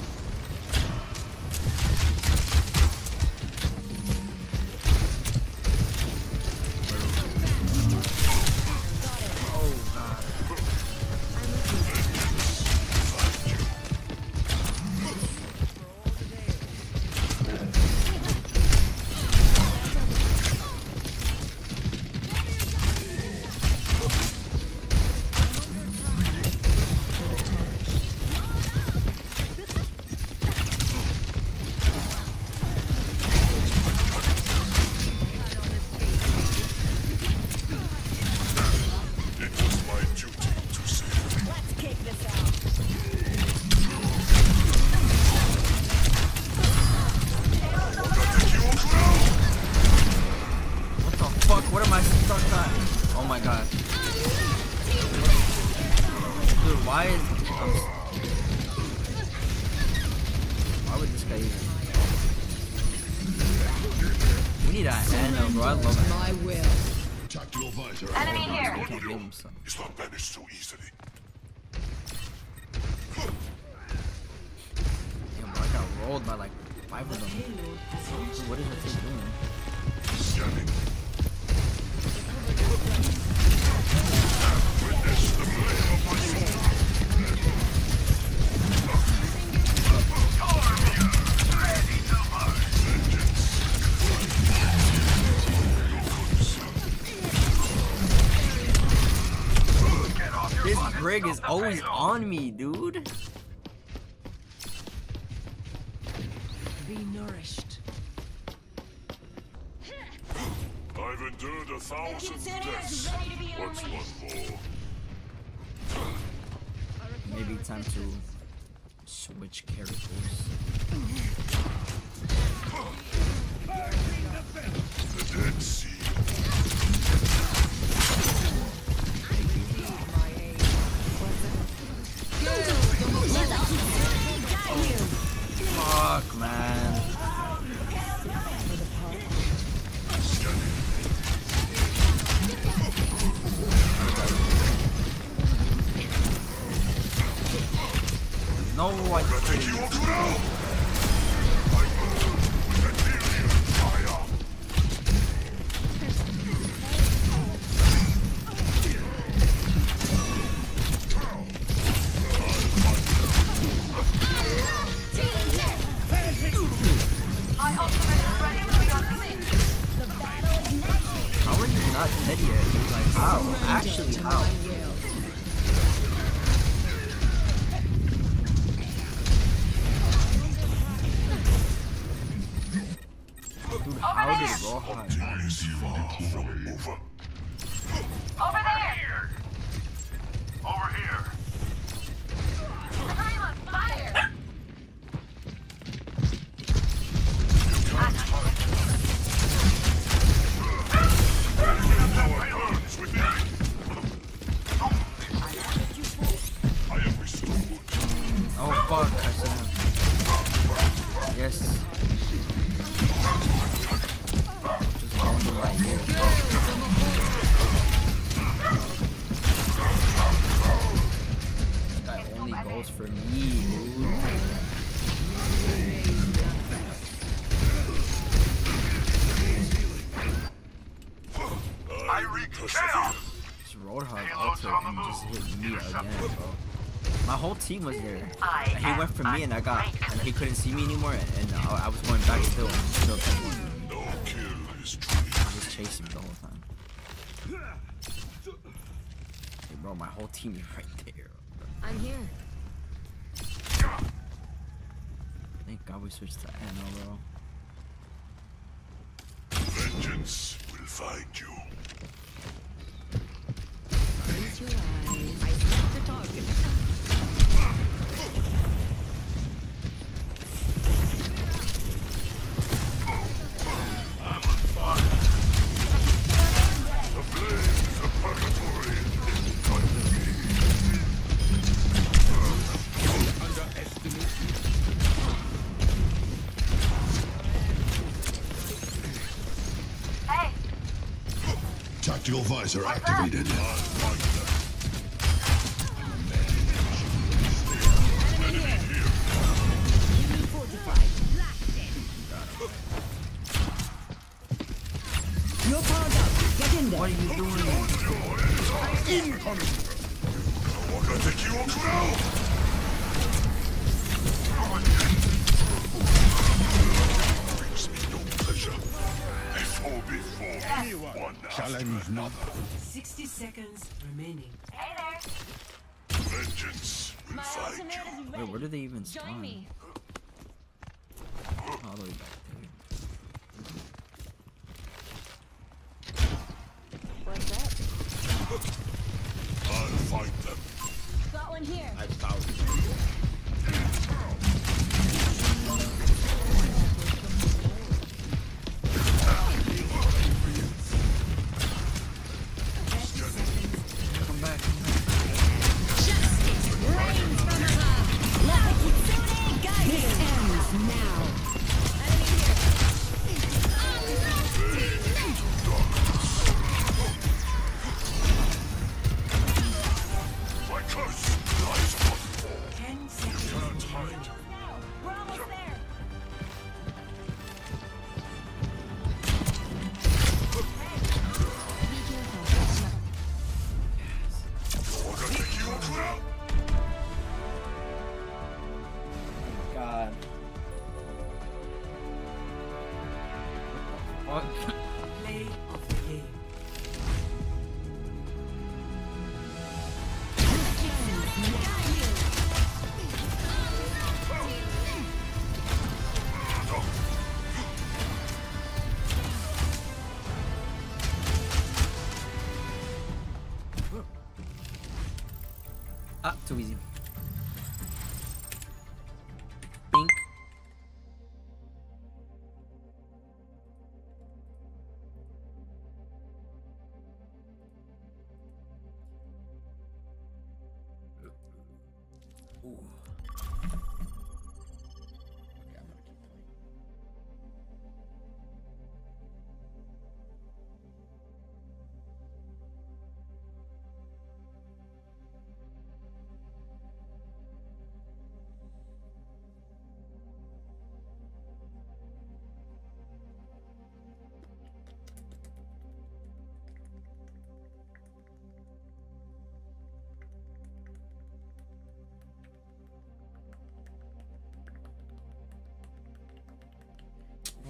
always on me, dude. Over there! Team was there. And he went for me and I got and he couldn't see me anymore and I, I was going back still and still. No kill is He was chasing me the whole time. Hey, bro, my whole team is right there. I'm here. Thank God we switched to Ana, bro. Visor activated. Remaining. hey there. Vengeance will find you. Wait, where do they even spawn? Join me. All the way back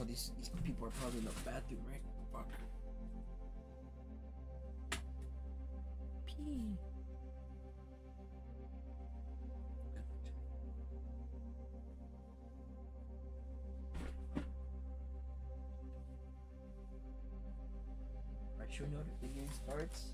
these these people are probably in the bathroom, right? Fuck. Pee. Right, sure know that the game starts.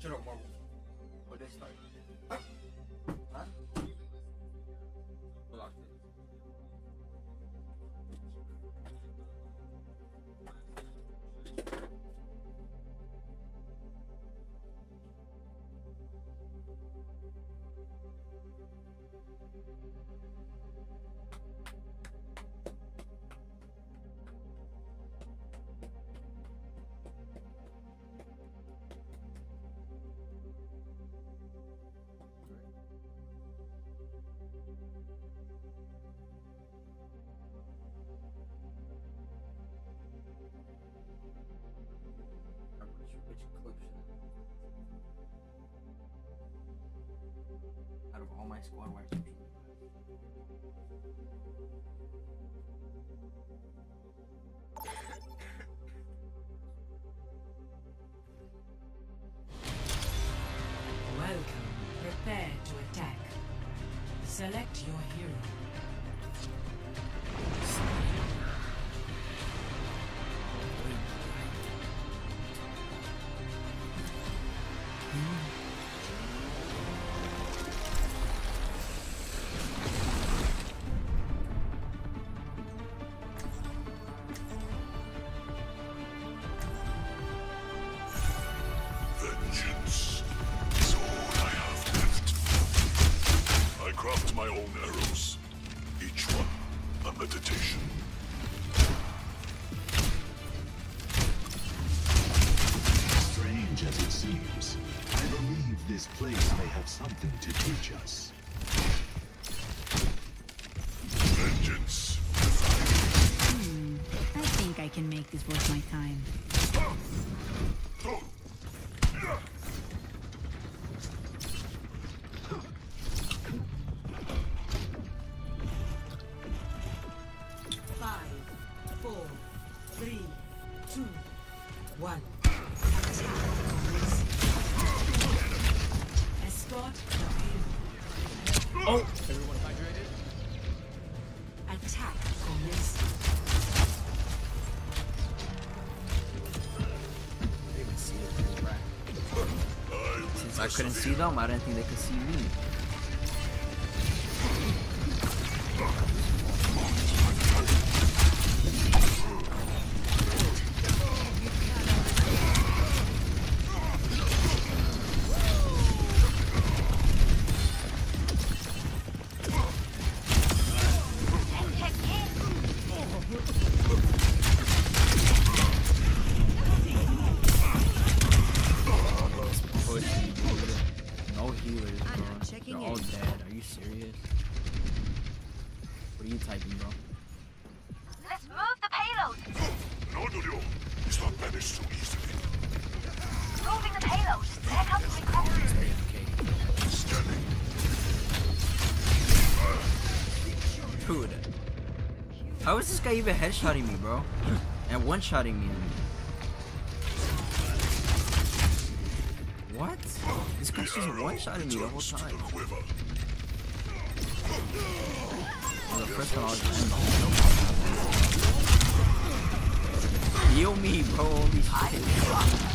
Shut up, mama. Oh, this time. Huh? Locked it. my squad. Welcome. Prepare to attack. Select your hero. is worth my time. I couldn't see them. I didn't think they could see me. guy even headshotting me, bro. And one-shotting me. What? This guy's just one-shotting me the whole time. Well, the first one I the whole Heal me, bro. Holy shit.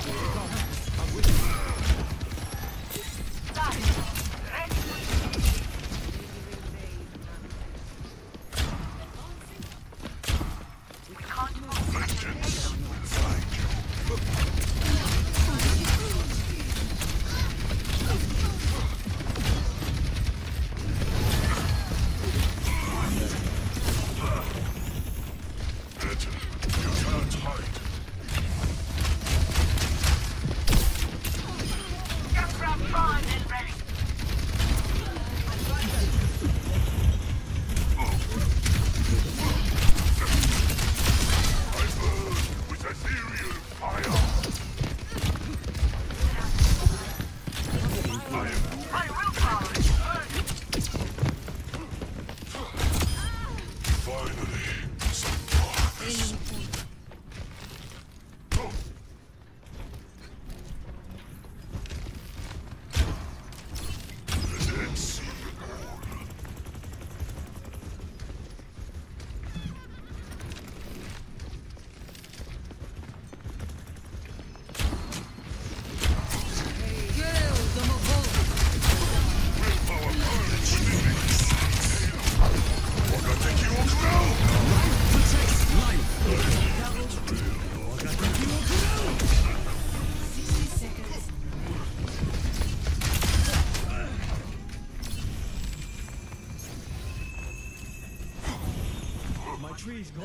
The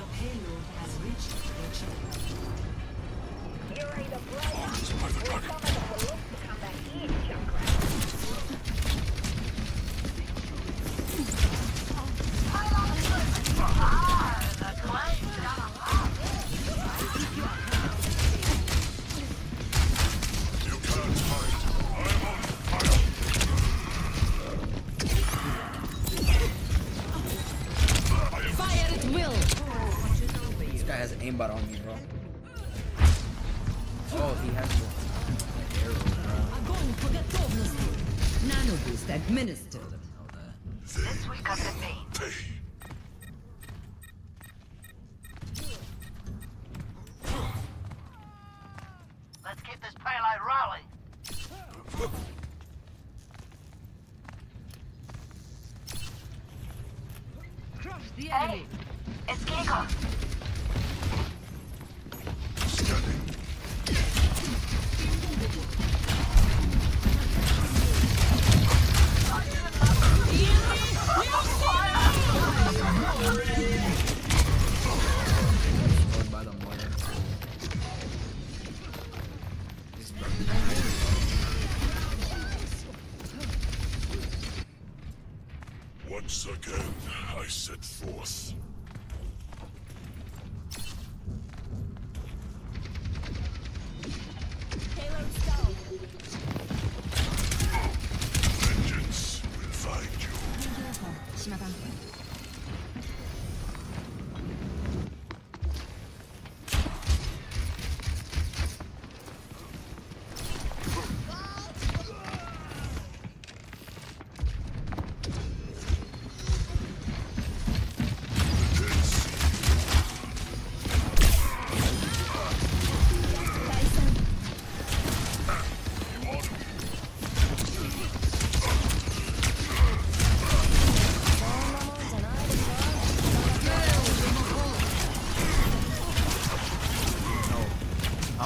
Barón.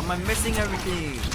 am I missing everything?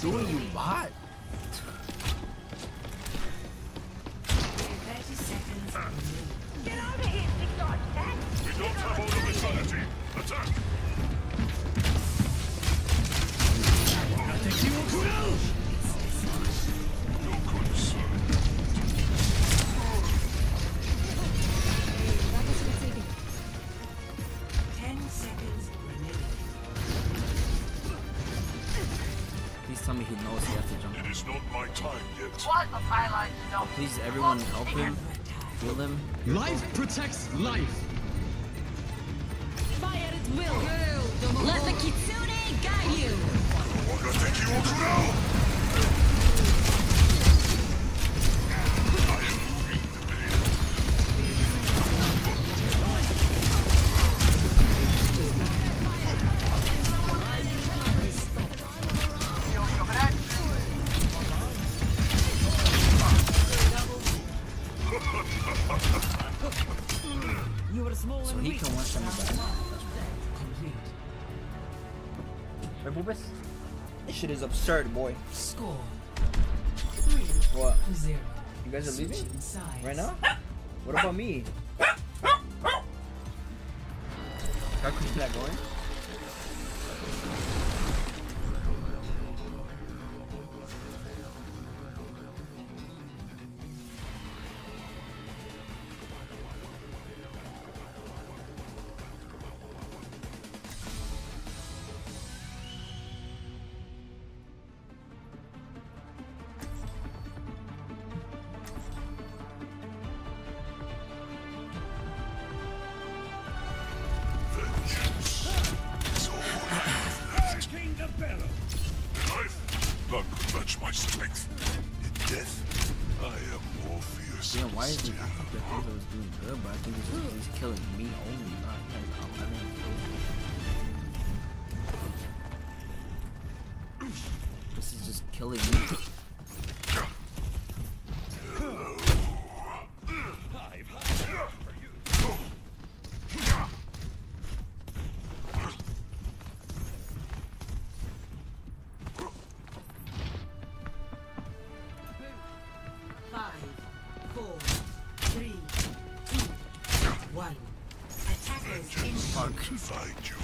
destroy you Life protects life. started, boy. Score. Three, what? Zero. You guys are leaving? Right now? What about me? to find you.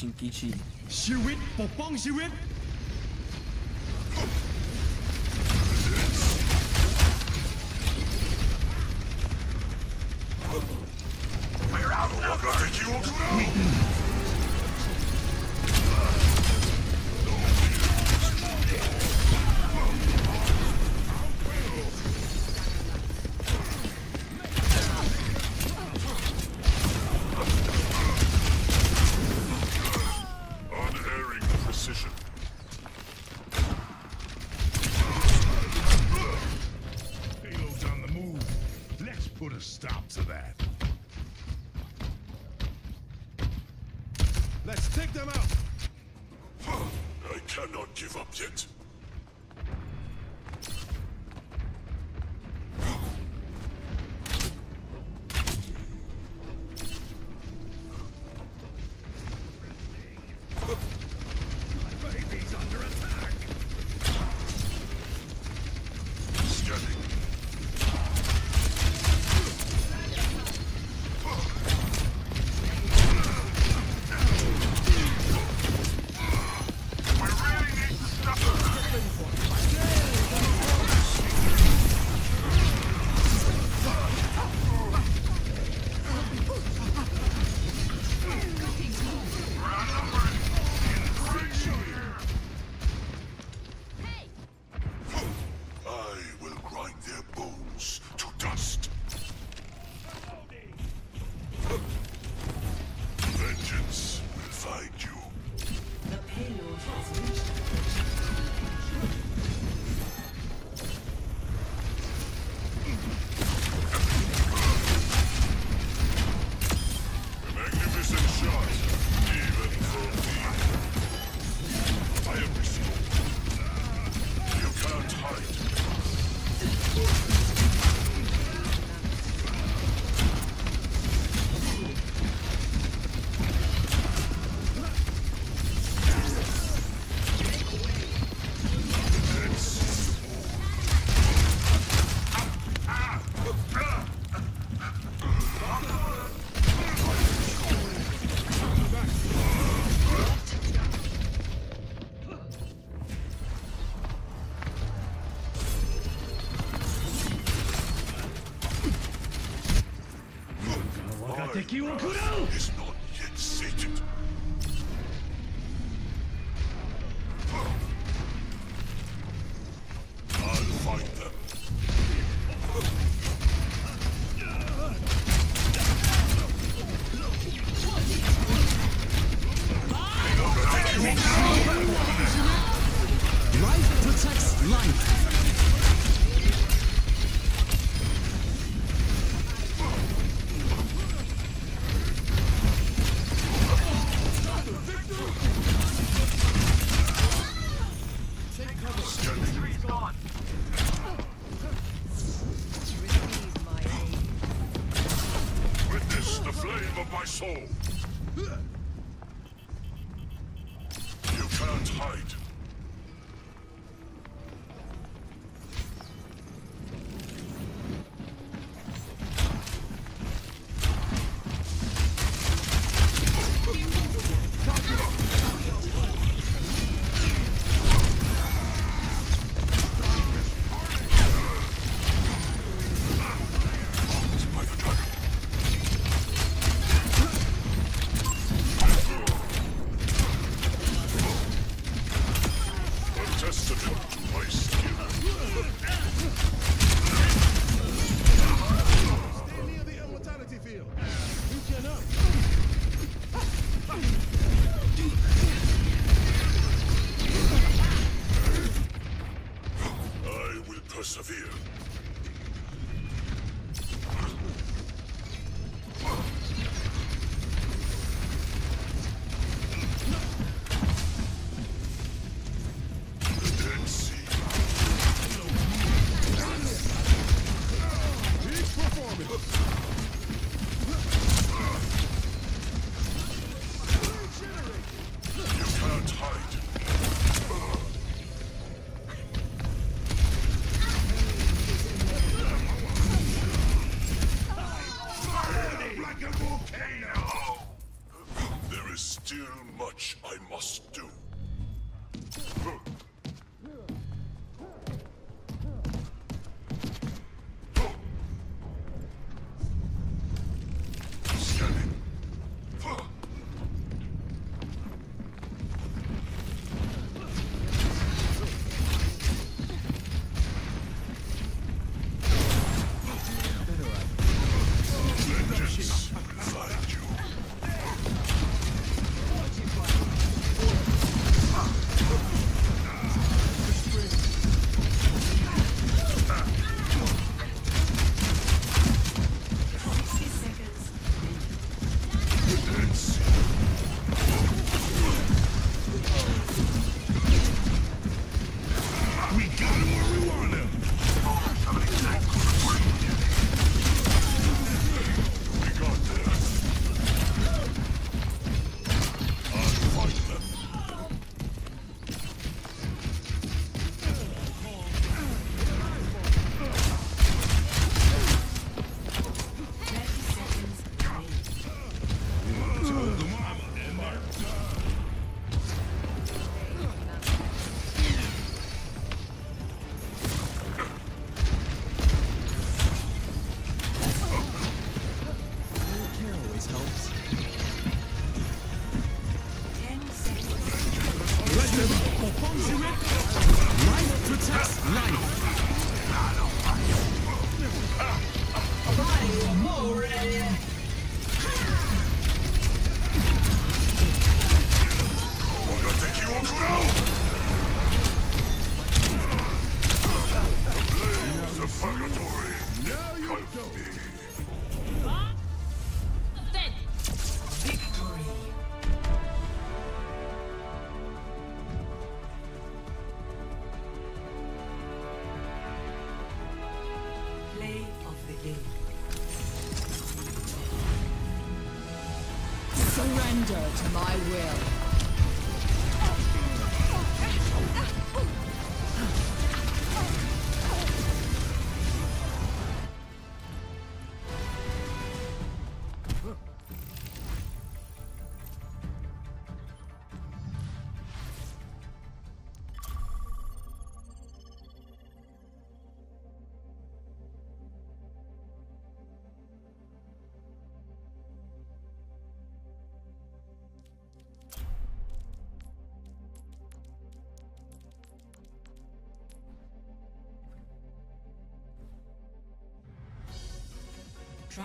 ชิงกีชีชีวิตปกป้องชีวิต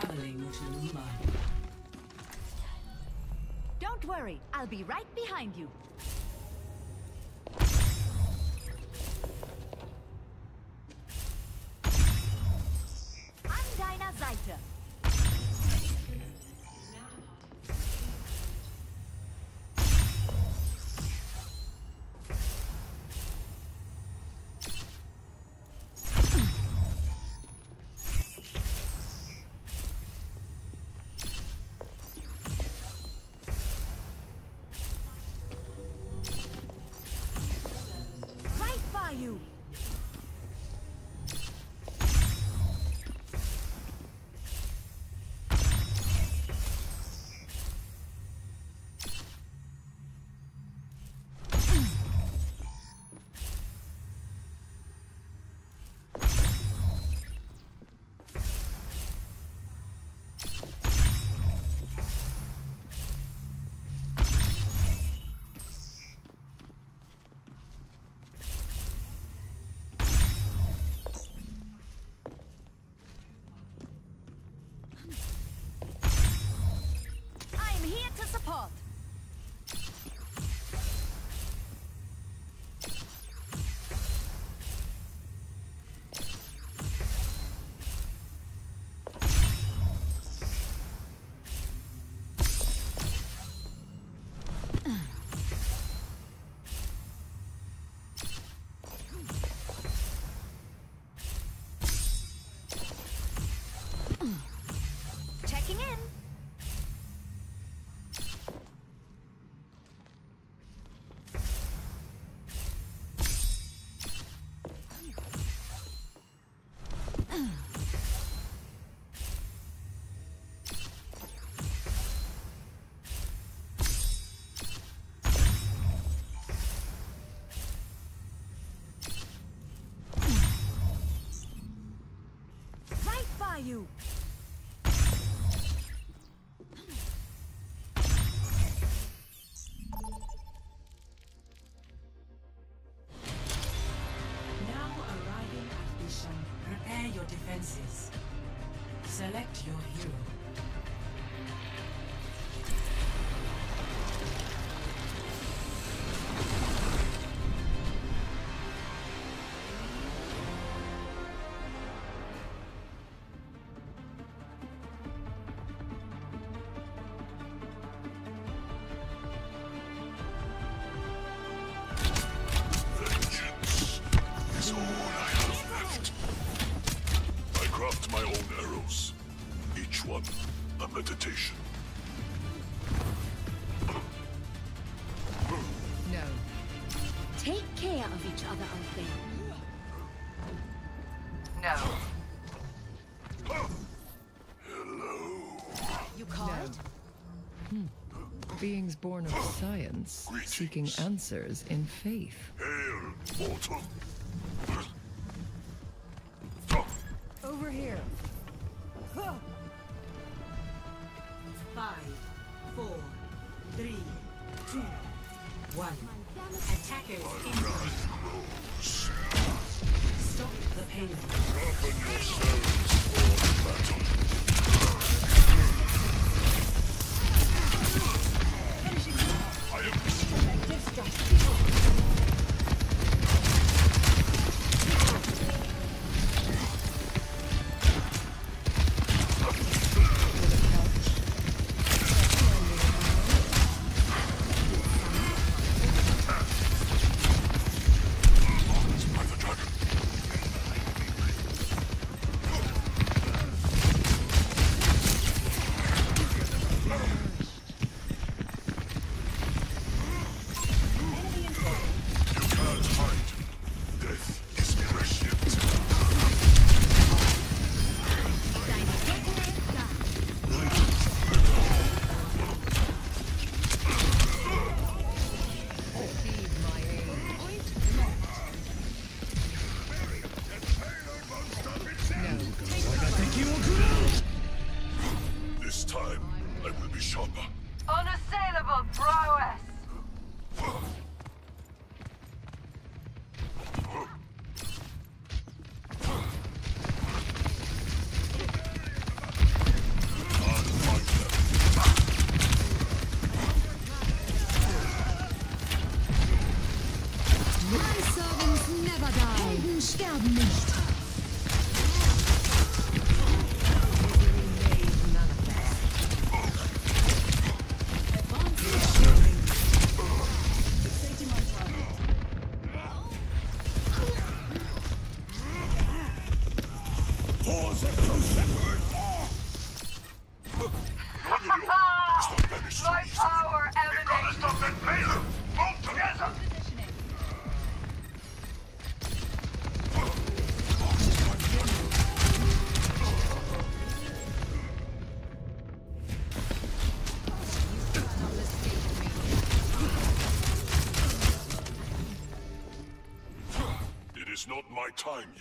Traveling to. Don't worry, I'll be right behind you. You. Now arriving at Bisham, prepare your defenses. Select your hero. Each other out there. You called? Hmm. Beings born of science, seeking answers in faith. Hail, mortal. Time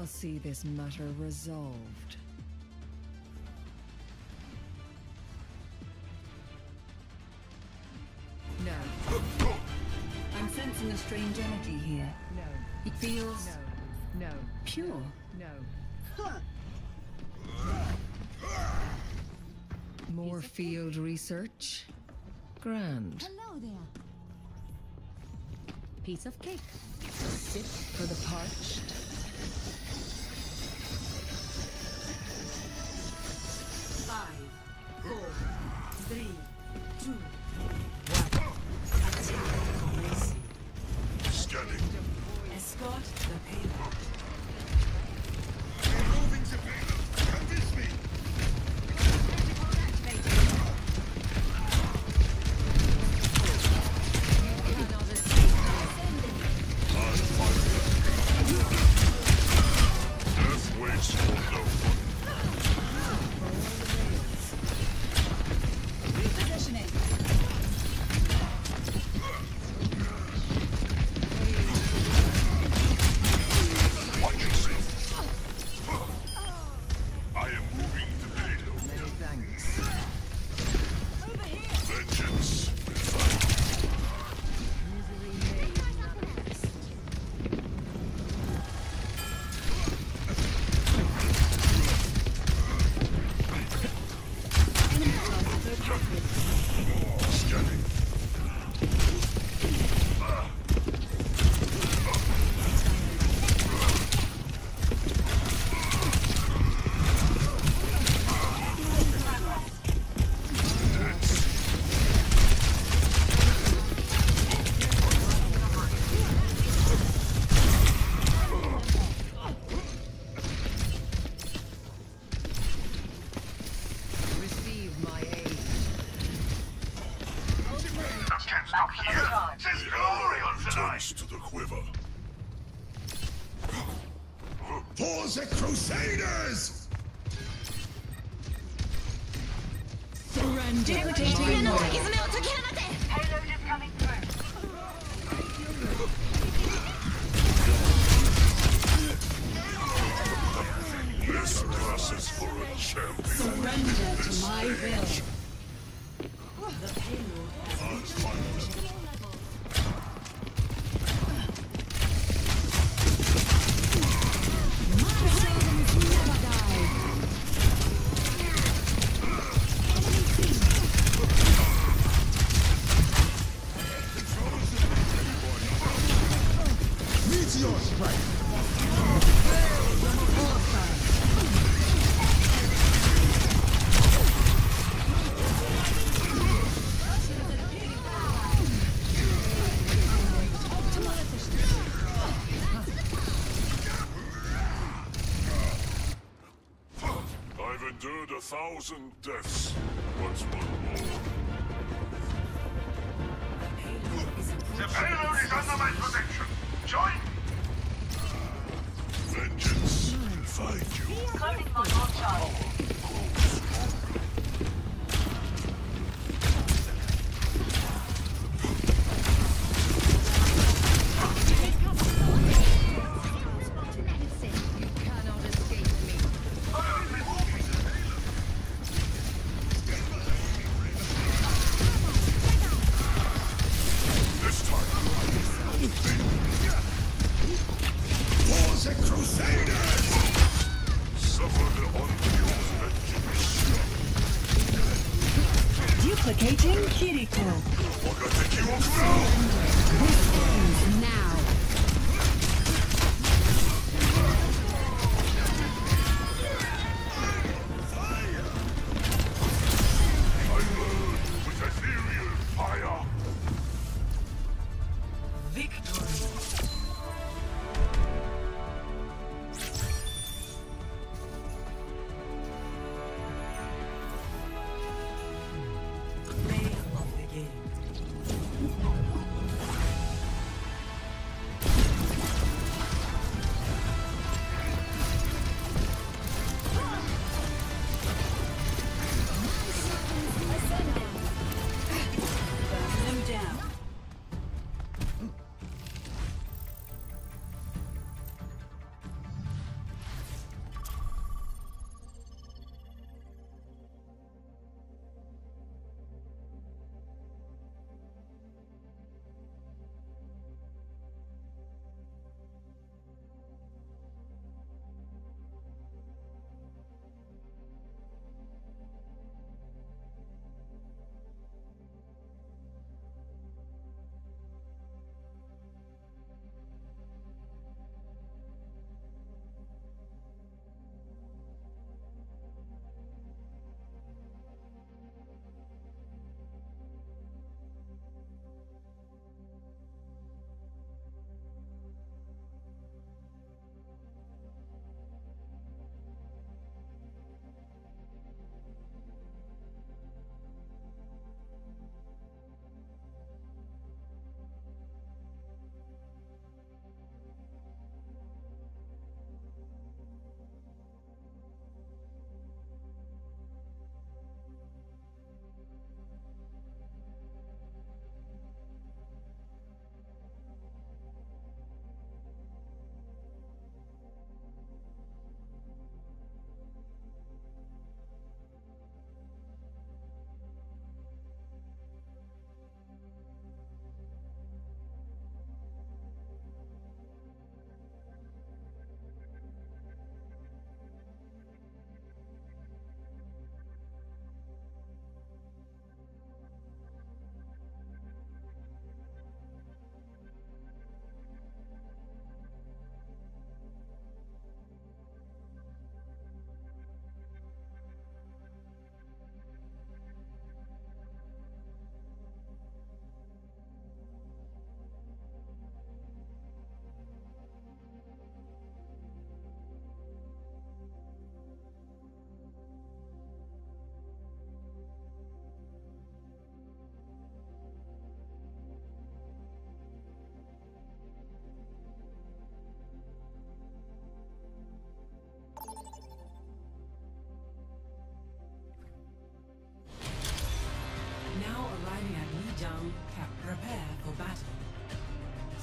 I'll see this matter resolved. No. I'm sensing a strange energy here. No. It feels... No. No. Pure. No. Huh. More field research? Grand. Hello there. Piece of cake. Sit for the parched. A thousand deaths, but one more.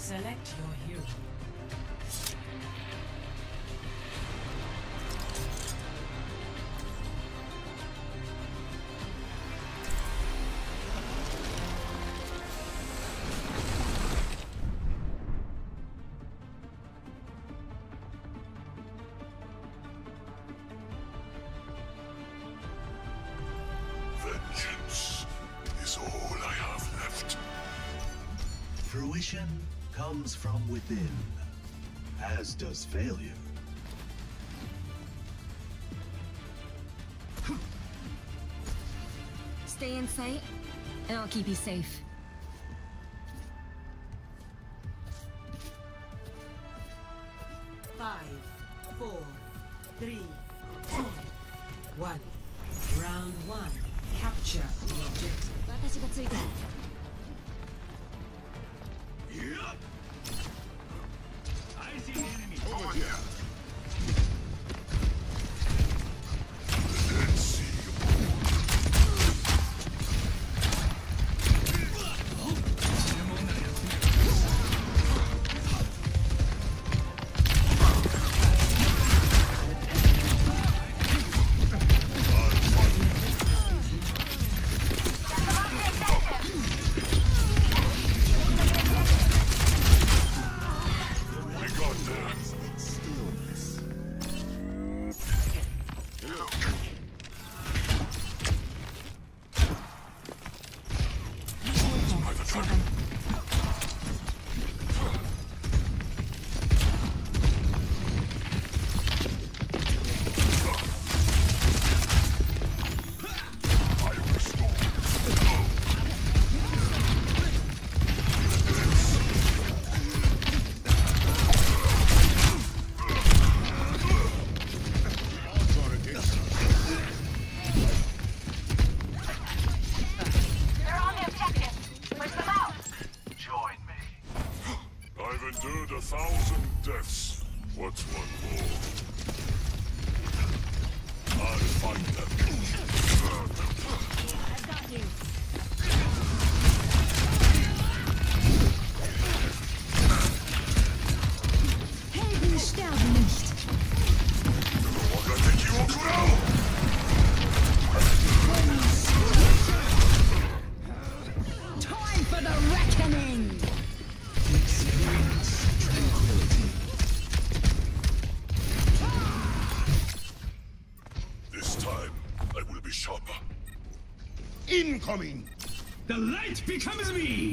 Select your hero. Vengeance is all I have left. Fruition comes from within, as does failure. Stay in sight, and I'll keep you safe. The light becomes me!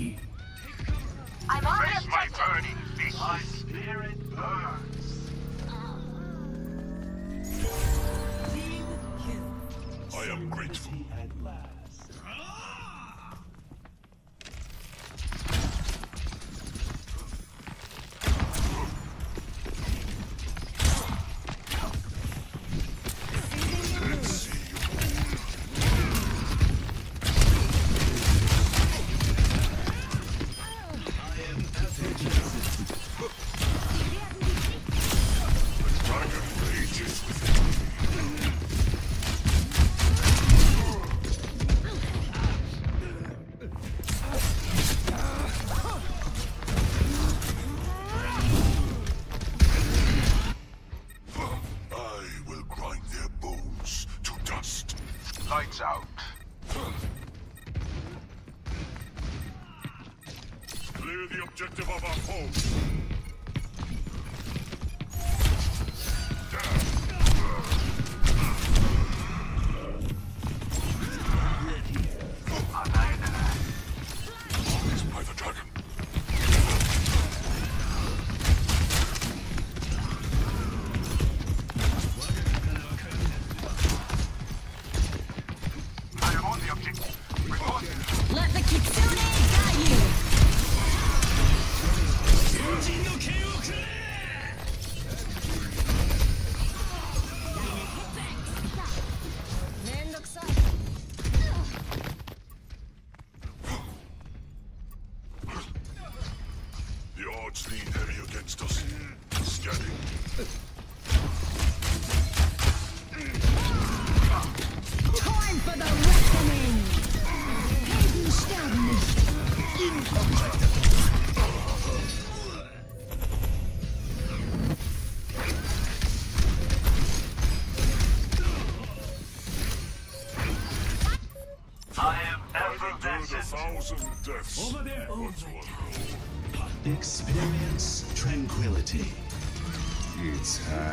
It's hand.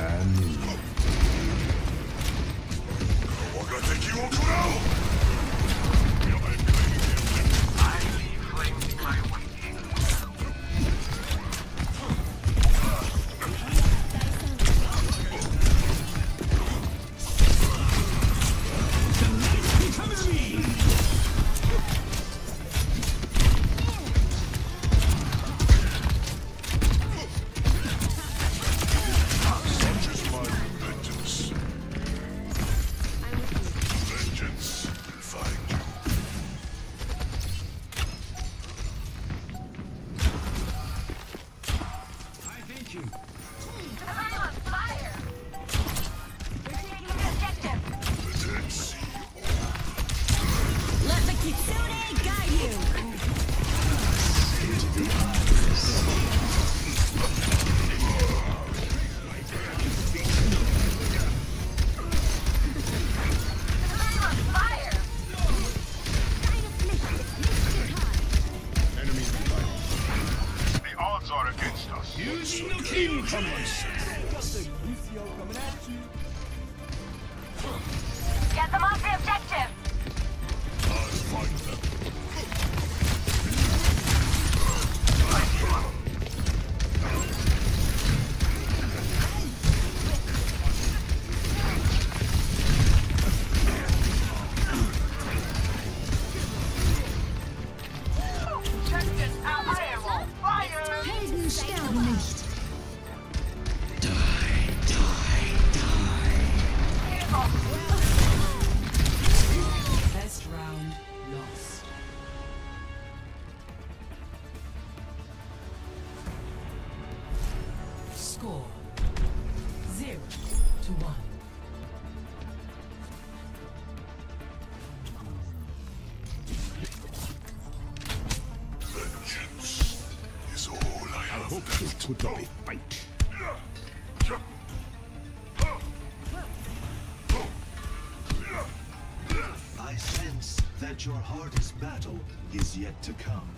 Sense your hardest battle is yet to come.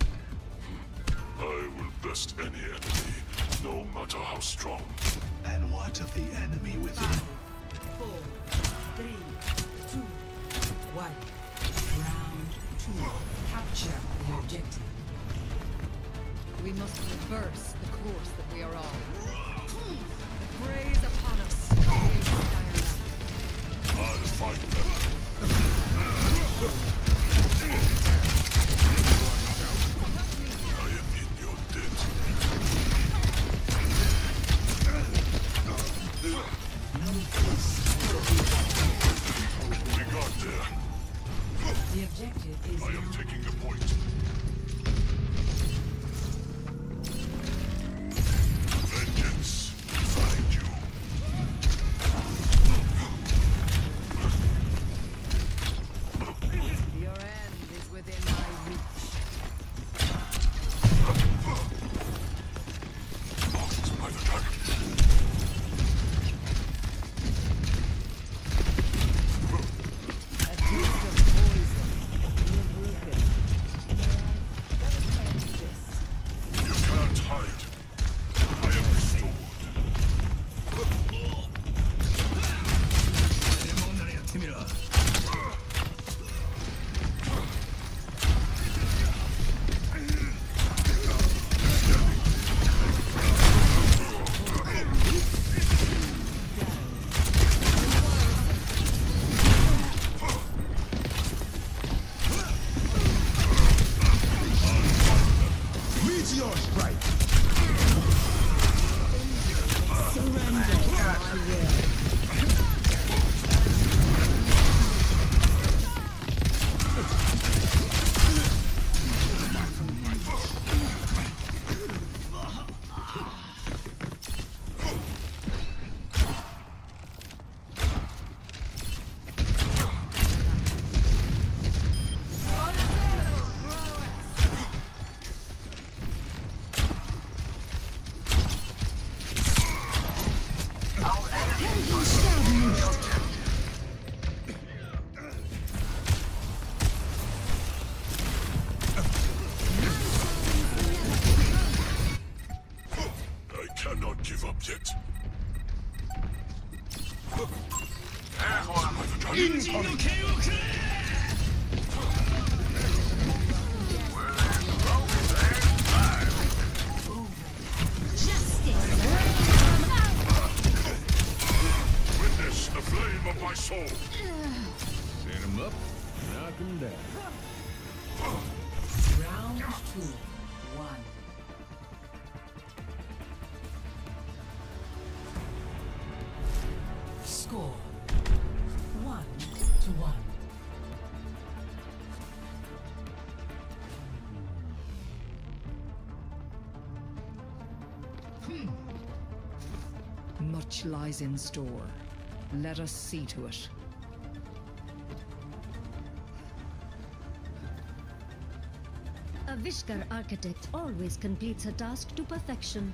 I will best any enemy, no matter how strong. And what of the enemy within? Four, three, two, one. Round two. Capture the objective. We must reverse the course that we are on. Lies in store. Let us see to it. A Vishkar architect always completes her task to perfection.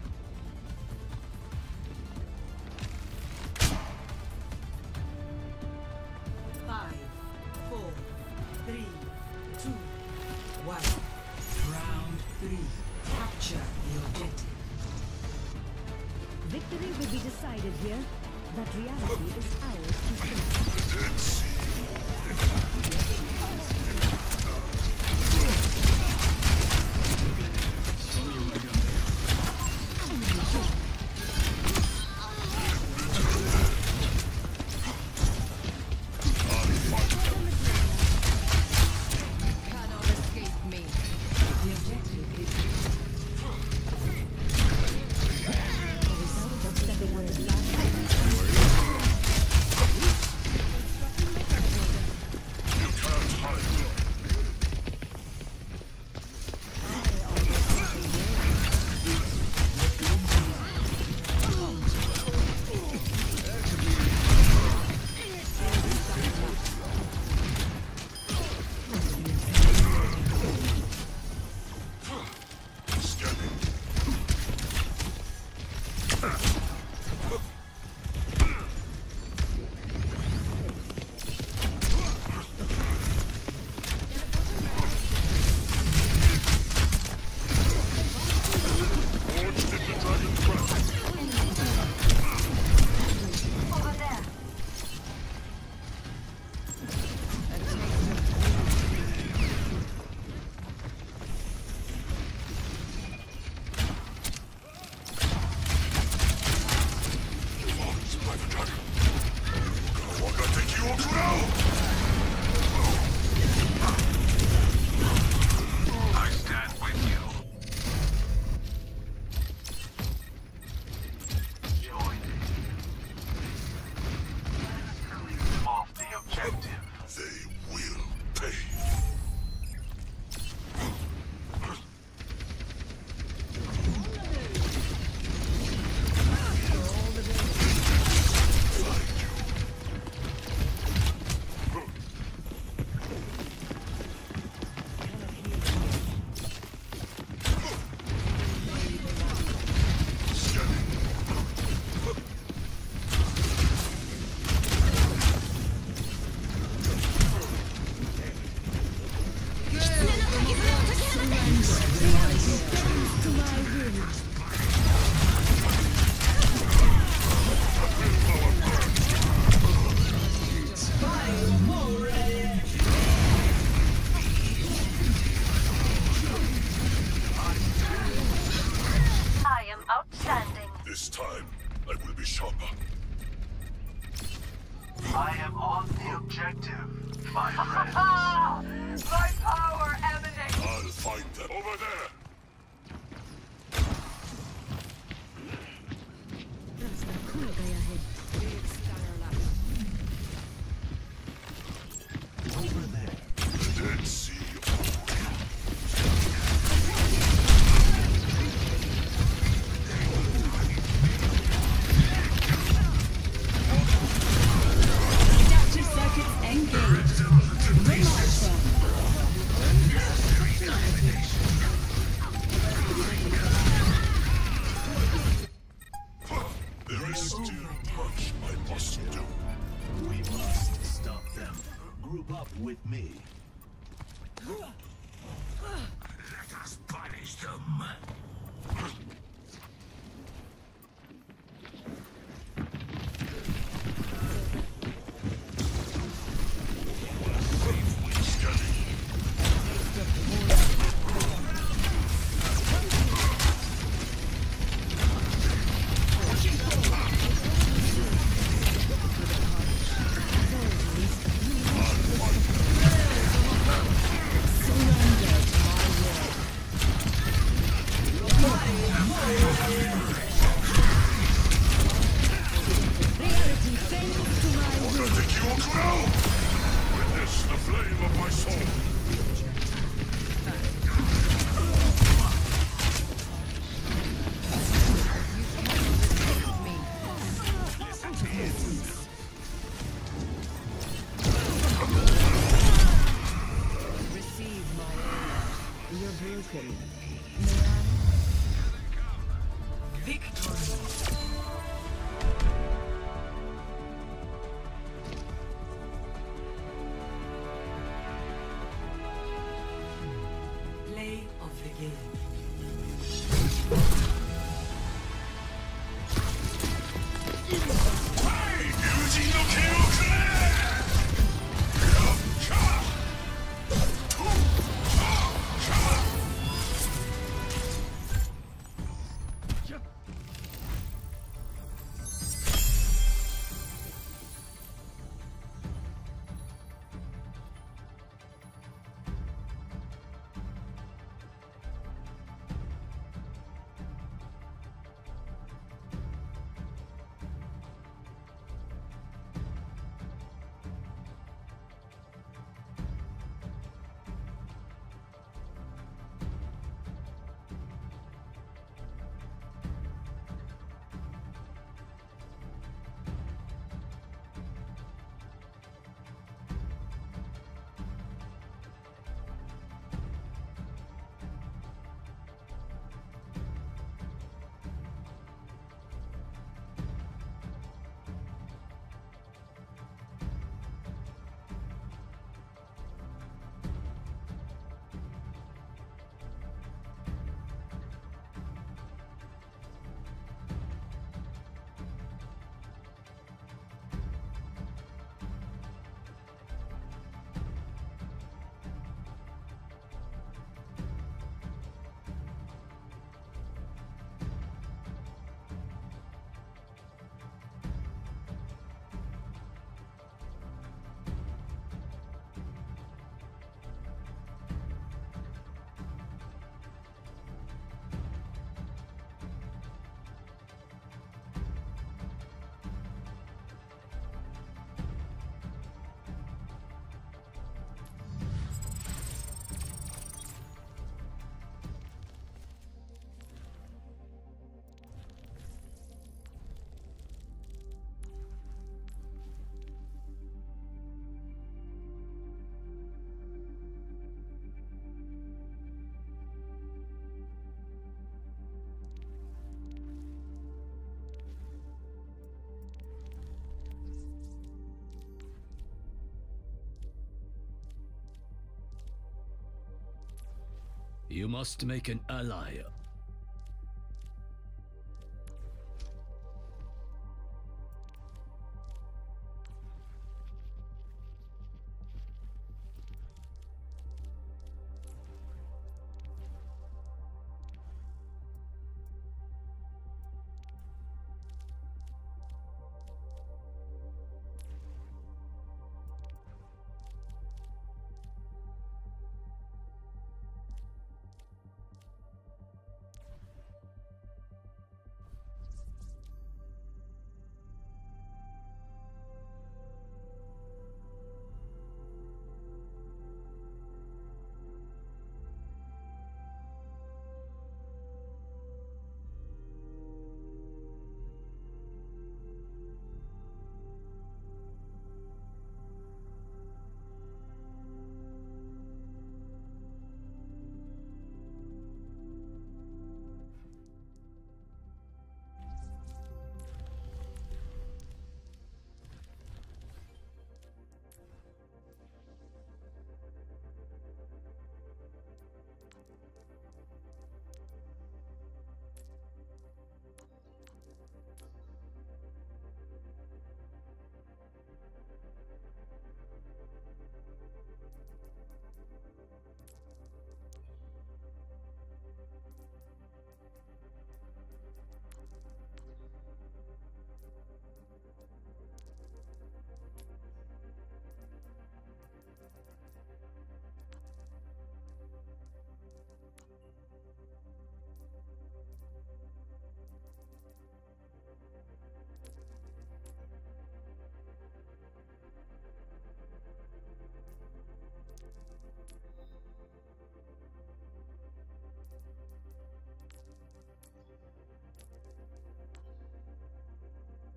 You must make an ally.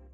Thank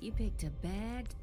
She picked a bad.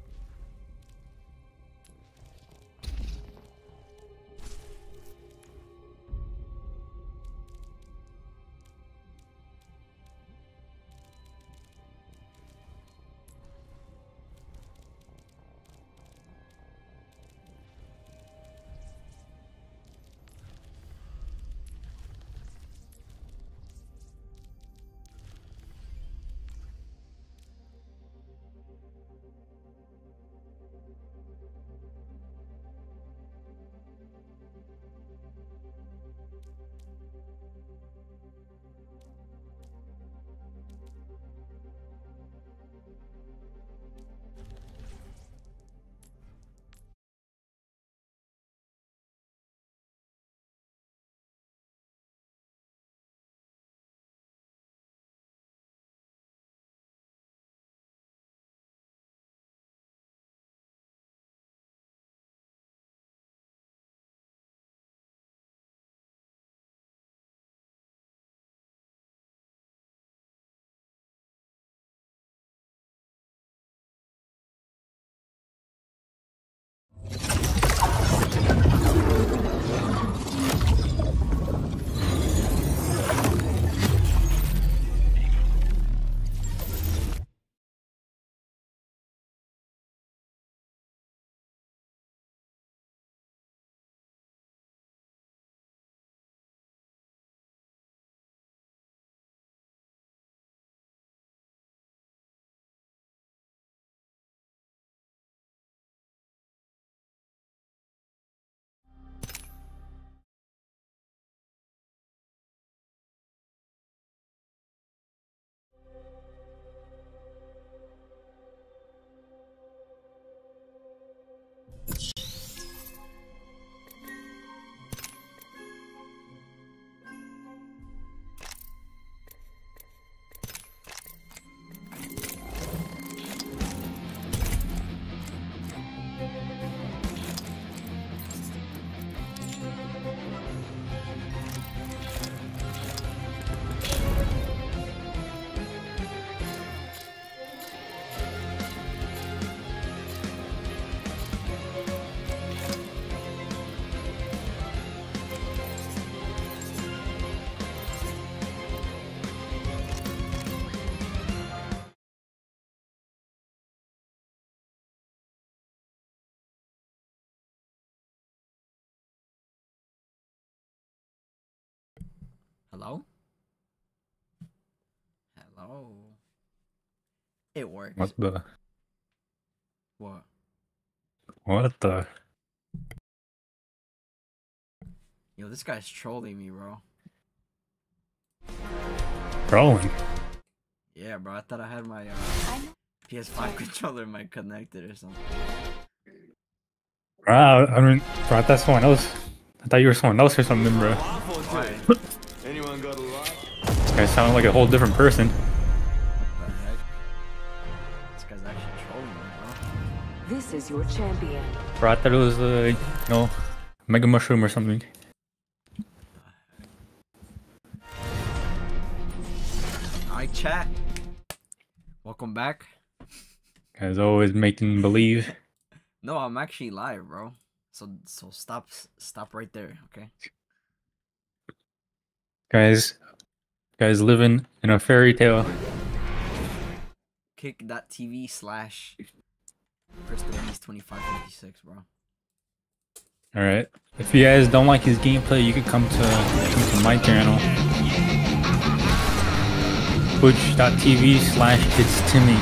Hello? It works. What the? What? What the? Yo, this guy's trolling me, bro. Trolling. Yeah, bro. I thought I had my uh, PS5 controller mic connected or something. Wow, I mean, bro, I thought someone else. I thought you were someone else or something, bro. This guy sounded like a whole different person. What the heck? This guy's actually trolling me, bro. This is your champion. Bro, I thought it was, uh, you know, Mega Mushroom or something. Hi, chat. Welcome back. Guys always making believe. No, I'm actually live, bro. So so stop stop right there, okay? Guys, guys living in a fairy tale. Kick.tv slash Crystal Beast 2556, bro. All right. If you guys don't like his gameplay, you can come to come to my channel. Twitch.tv slash it's Timmy.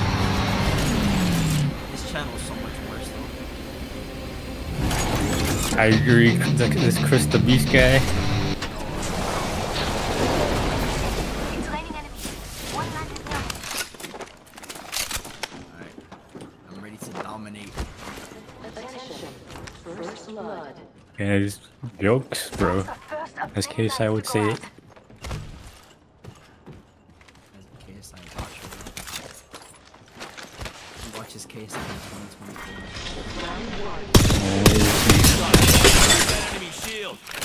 This channel is so much worse though. I agree. th- This Chris the Beast guy. Blood. Guys, jokes, bro. As case I would say it. As KSI watcher. Watch his KSI in 2024. Enemy.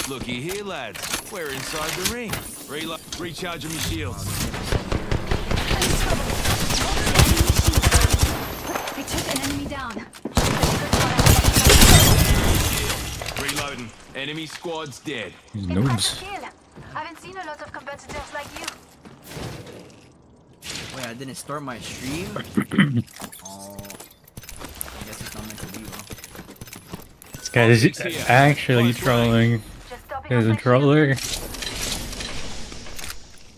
Looky here, lads. We're inside the ring. Reload. Recharging my shields. enemy down. Reloading. Enemy squad's dead. These noobs. I Haven't seen a lot of competitors like you. Wait, I didn't start my stream? oh. I guess it's not meant to be, bro. This guy is actually trolling. He's a troller.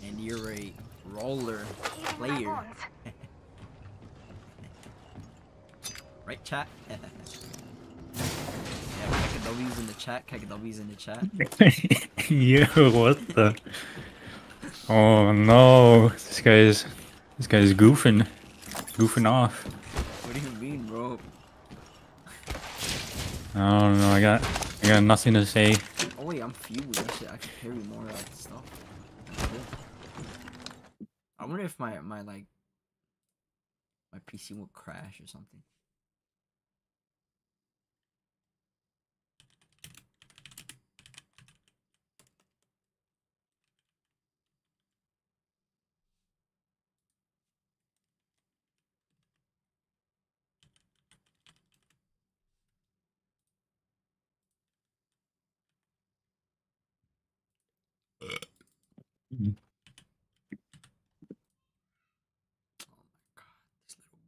And you're a roller player. right, chat? W's in the chat. W's in the chat. Yo, what the? Oh no, this guy's this guy's goofing, goofing off. What do you mean, bro? I don't know. I got I got nothing to say. Oh wait, I'm fueled. I should, I should carry more like stuff. I wonder if my my like my PC will crash or something.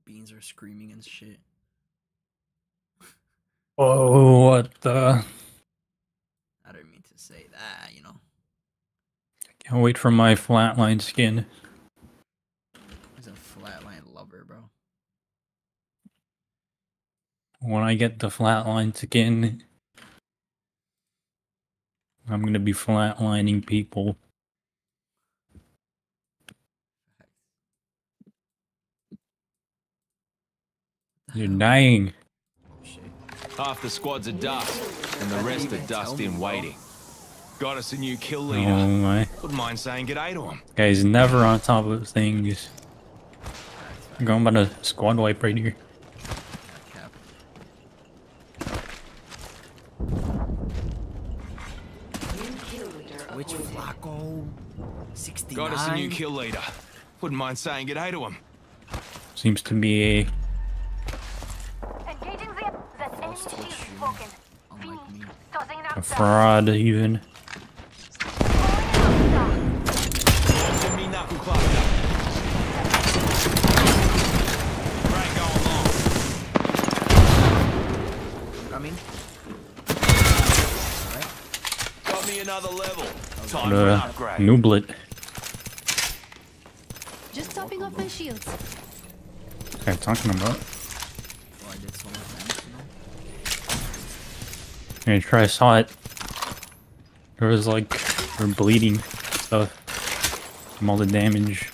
Beans are screaming and shit. Oh, what the? I didn't mean to say that, you know. I Can't wait for my flatline skin. He's a flatline lover, bro. When I get the flatline skin, I'm gonna be flatlining people. You're dying. Half the squad's are dust, and the rest are dust in waiting. Got us a new kill oh leader. Oh my. Wouldn't mind saying g'day to him. Guy's never on top of things. I'm going about a squad wipe right here. Which Flacco? 69? Got us a new kill leader. Wouldn't mind saying g'day to him. Seems to be a another level. Time What for an a upgrade. nooblet. Just topping off my shields. What are you talking about? I did so much damage, you know? Yeah, try I saw it. There was like we're bleeding stuff from all the damage.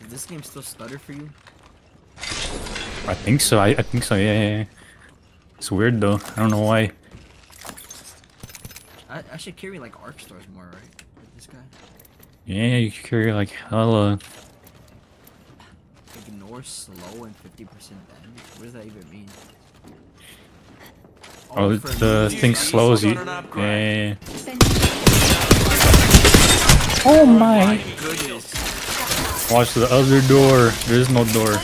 Does this game still stutter for you? I think so. I, I think so. Yeah, yeah, yeah. It's weird though. I don't know why. I, I should carry like arc stars more, right? Like this guy. Yeah, you carry like hella. Ignore slow and 50% damage. What does that even mean? Oh, for the thing slows you. Yeah, yeah, yeah. Oh my! Watch the other door. There is no door.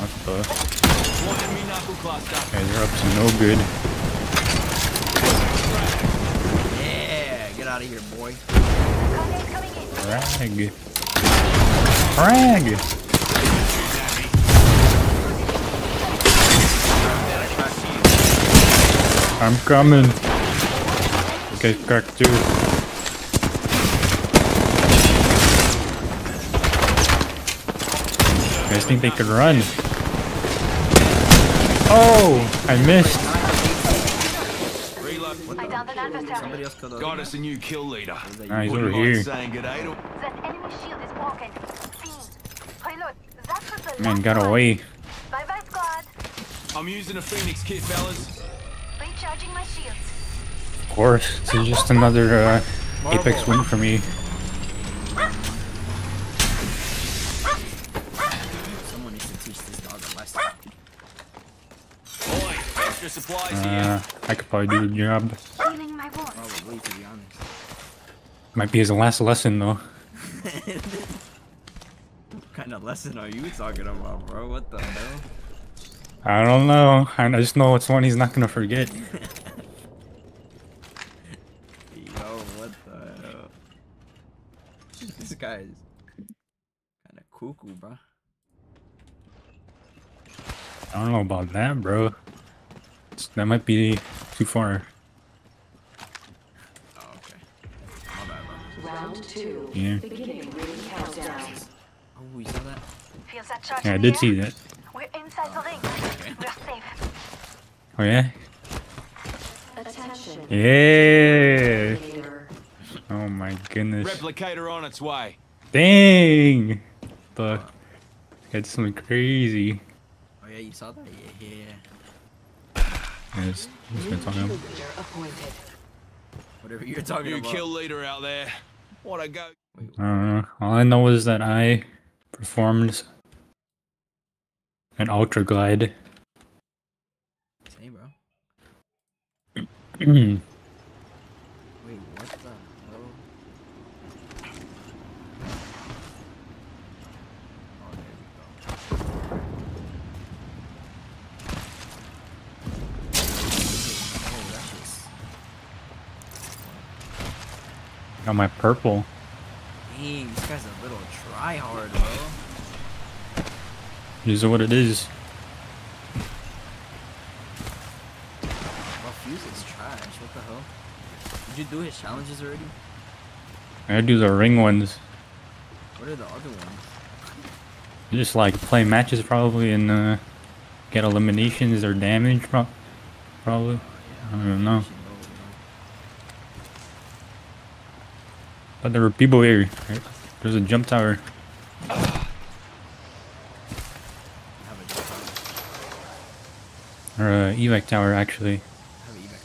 What the? One enemy knuckle cluster. Guys are up to no good. Yeah, get out of here, boy. Frag. Frag! I'm coming. Okay, cracked too. You guys think they could run? Oh, I missed. I downed an adversary. Somebody else killed Got us a new kill leader. Nah, he's Wouldn't over here. saying g'day to him. That enemy shield is broken. Fiends. Reload. That was the Man got away. Bye bye, squad. I'm using a phoenix kit, fellas. Recharging my shields. Of course, this is just another uh, Apex win for me. Someone needs to teach this dog a lesson. Oi, extra supplies here. Uh, I could probably do the job. Healing my wounds. Might be his last lesson though. what kind of lesson are you talking about, bro? What the hell? I don't know. I I just know it's one he's not gonna forget. Yo, what the hell? This guy is kind of cuckoo, bro. I don't know about that, bro. It's- That might be too far. Round two. Yeah. Beginning ring countdown. Oh, you saw that? Feel that charge Yeah, I did see that. We're inside the ring. We're safe. Oh yeah? Attention. Yeah. Oh my goodness. Replicator on its way. Dang. The it's something crazy. Oh yeah, you saw that? Yeah, it's, it's been talking about. Whatever you're talking New about. kill leader out there. What a go. I don't know. All I know is that I performed an ultra glide. Same, bro. yeah, Wait, what the hell? Oh, there we go. Oh, that shit's... Got my purple. Dang, this guy's a little try hard, bro. This is what it is. Well, Fuse is trash. What the hell? Did you do his challenges already? I do the ring ones. What are the other ones? You just like play matches probably and uh, get eliminations or damage pro- probably. I don't know. But there were people here. There's a jump tower. Or a evac tower actually. have an evac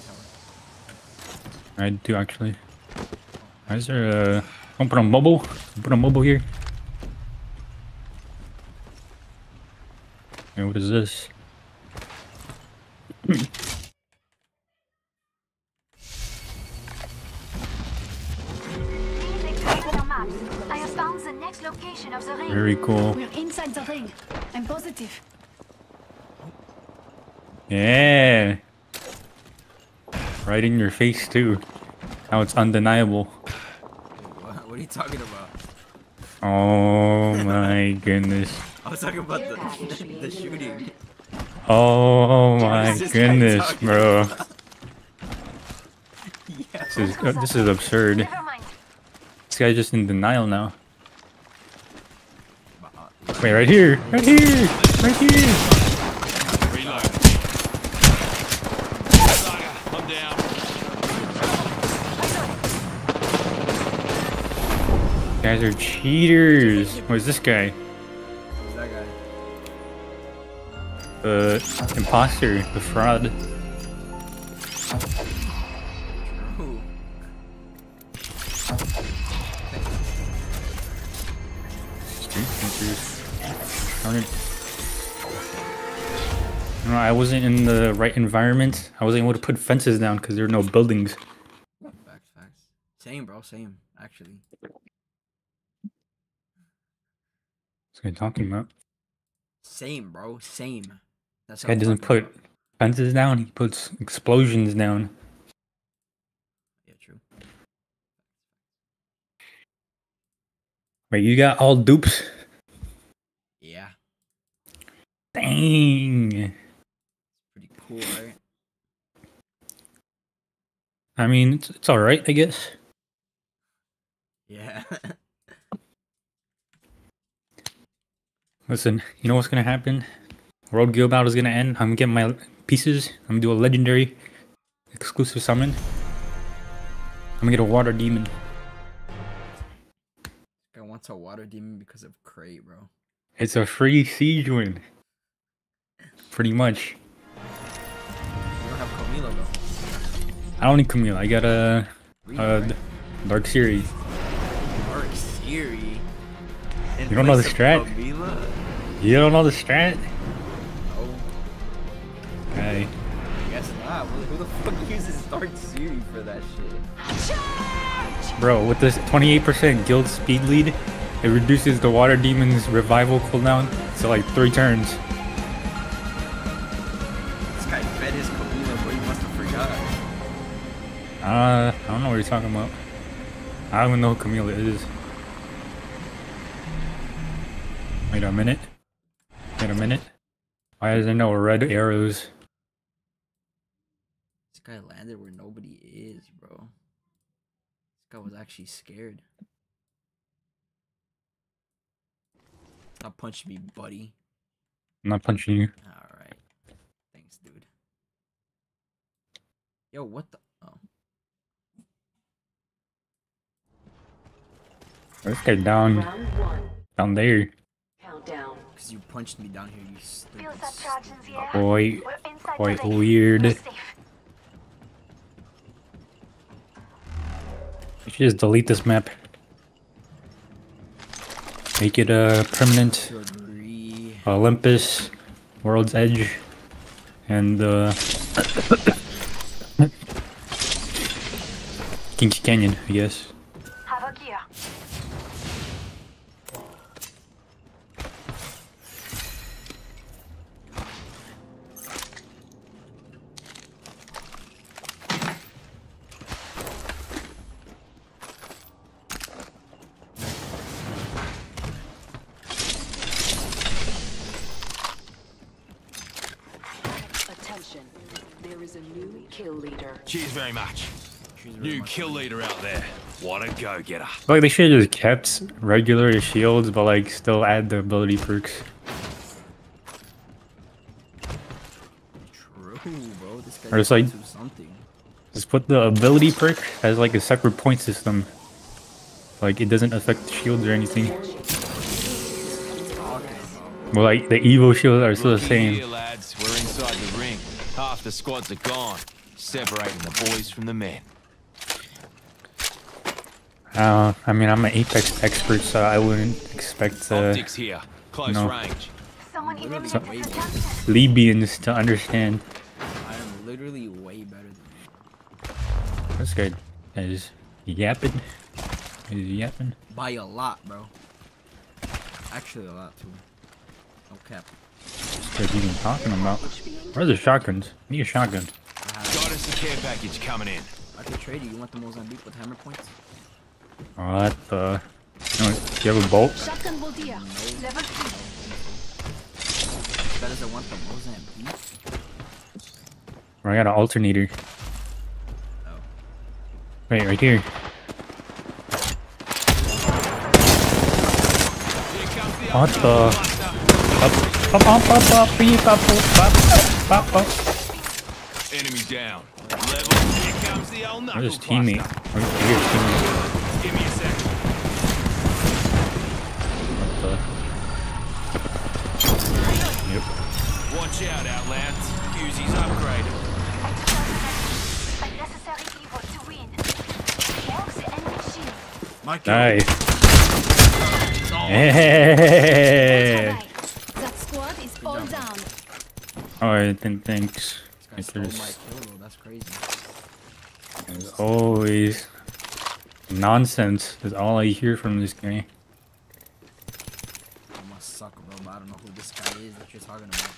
tower. I do actually. Why is there uh, a... Don't put a mobile? Put a mobile here. Hey, what is this? next of the ring. Very cool. We're inside the ring. I'm positive. Yeah. Right in your face too. Now it's undeniable. What, what are you talking about? Oh my goodness. I was talking about the, the shooting. Oh my What's this guy goodness, bro. This is uh, this is absurd. This guy's just in denial now. Wait, right here, right here, right here. Guys are cheaters. Where's this guy? Who's that guy? The imposter, the fraud. No, I wasn't in the right environment. I wasn't able to put fences down because there were no buildings. Facts, facts. Same, bro. Same, actually. What's guy talking about? Same, bro. Same. That's guy doesn't put fences down. He puts explosions down. Yeah, true. Wait, you got all dupes? Yeah. Dang. Cool, right? I mean, it's, it's all right, I guess. Yeah. Listen, you know what's gonna happen? World Guild Battle is gonna end. I'm gonna get my pieces. I'm gonna do a legendary exclusive summon. I'm gonna get a water demon. I want a water demon because of Crate, bro. It's a free siege win. Pretty much. You Camilo though. I don't need Camille. I got a, a Dark Series. Dark Siri. You don't know the strat? Camila? You don't know the strat? No. Okay. I guess not. Who the fuck uses Dark Siri for that shit? Bro, with this 28% guild speed lead, it reduces the water demon's revival cooldown to like three turns. Uh, I don't know what you're talking about. I don't even know who Camila is. Wait a minute. Wait a minute. Why is there no red arrows? This guy landed where nobody is, bro. This guy was actually scared. Stop punching me, buddy. I'm not punching you. Alright. Thanks, dude. Yo, what the? This guy down, down there. Countdown. Because you punched me down here, you stupid. Feels that charge in the air. Quite, quite weird. We're safe. We should just delete this map. Make it a permanent Olympus, World's Edge, and uh, Kinky Canyon, I guess. New kill leader out there. What a go-getter. Like they should have just kept regular shields, but like still add the ability perks. True, bro. This guy Or it's like- do something. Just put the ability perk as like a separate point system. Like it doesn't affect the shields or anything. Well, like the Evo shields are still the same. Here, lads. We're inside the ring. Half the squads are gone, separating the boys from the men. Uh, I mean, I'm an Apex expert, so I wouldn't expect uh, Optics here. Close no. range. So- the. Libyans to understand. I am literally way better than This guy is yapping. Is he yapping? By a lot, bro. Actually, a lot, too. No cap. What even talking about? Where's the shotguns? I need a shotgun. Got us a care package coming in. I could trade you. You want the Mozambique with hammer points? What the? You, do you have a bolt? Shotgun will dear. Level three. That is, I want the Mozambique. I got an alternator. Oh. Wait, right here. What the? Up, up, up, up, up, beep, up, up, up, up, up. Enemy down. Level. Here comes the old knuckle Where's his teammate? Where's your teammate? Helps the enemy shield. My Nice. Hey. That squad is all down. Alright, then thanks. This guy stole my There's, kill. That's crazy. there's always nonsense. Is all I hear from this guy. I must suck, bro, but I don't know who this guy is that you're talking about.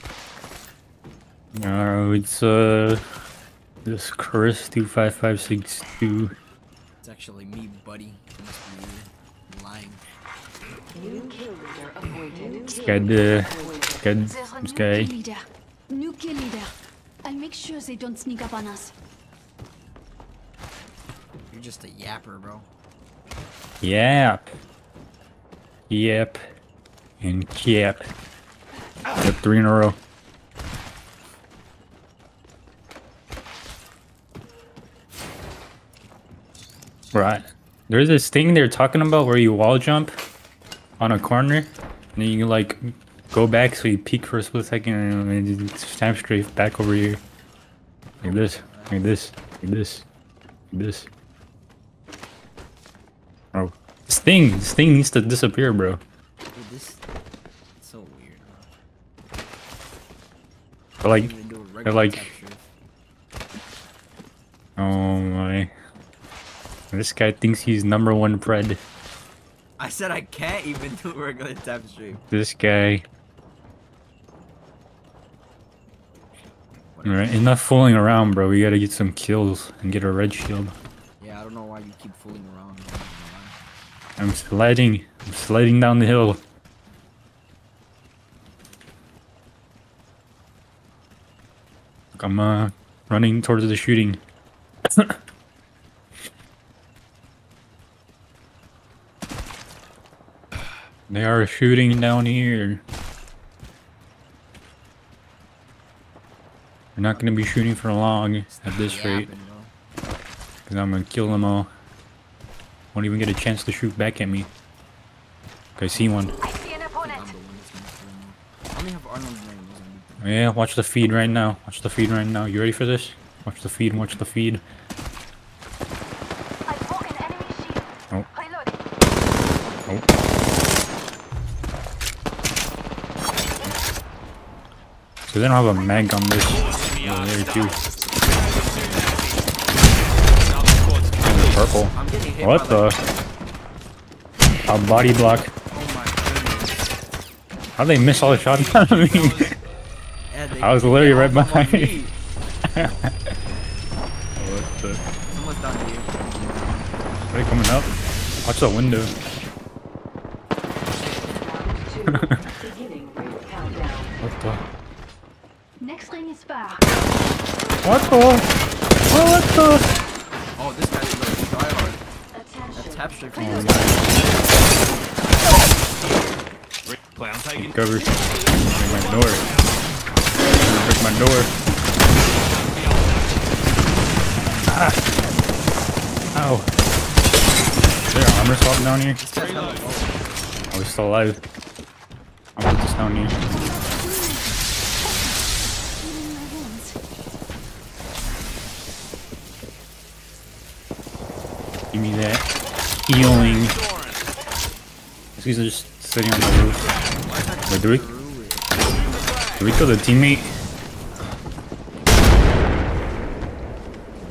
No, it's uh, this Chris two five five six two. It's actually me, buddy. You must be lying. New kill leader appointed. This guy, uh, this guy, There's a this new kill leader. New kill leader. I'll make sure they don't sneak up on us. You're just a yapper, bro. Yap. Yep. And yep. Yep, three in a row. Right. There's this thing they're talking about where you wall jump on a corner and then you like go back so you peek for a split second and then snap straight back over here. Like this. Like this. Like this. Like this. Bro. This thing, this thing needs to disappear, bro. Dude, this it's so weird, bro. But like, Can't even do a they're like. Oh my. This guy thinks he's number one pred. I said I can't even do a regular tap strafe. This guy. Alright, enough fooling around, bro. We gotta get some kills and get a red shield. Yeah, I don't know why you keep fooling around. I'm sliding. I'm sliding down the hill. Look, I'm uh, running towards the shooting. they are shooting down here. They're not gonna be shooting for long at this rate. Because I'm gonna kill them all. Won't even get a chance to shoot back at me. I see one. I only have Arnold's name. Yeah, watch the feed right now. Watch the feed right now. You ready for this? Watch the feed, watch the feed. Oh. Oh. So they don't have a mag on this. Oh, there too. The purple. What the? A body block. How'd they miss all the shots out of me? I was literally right behind you. what the? Someone's down here. Are they coming up? Watch the window. What the? Oh, What the? Oh, this guy's really try hard. That tap strafe from this Clown taking cover. Break my door. Break my door. Ah. Ow. Is there armor swap down here? Oh, we're still alive. I'll put this down here. Me that healing. These are just sitting on the roof. Wait, do we? Did we kill the teammate?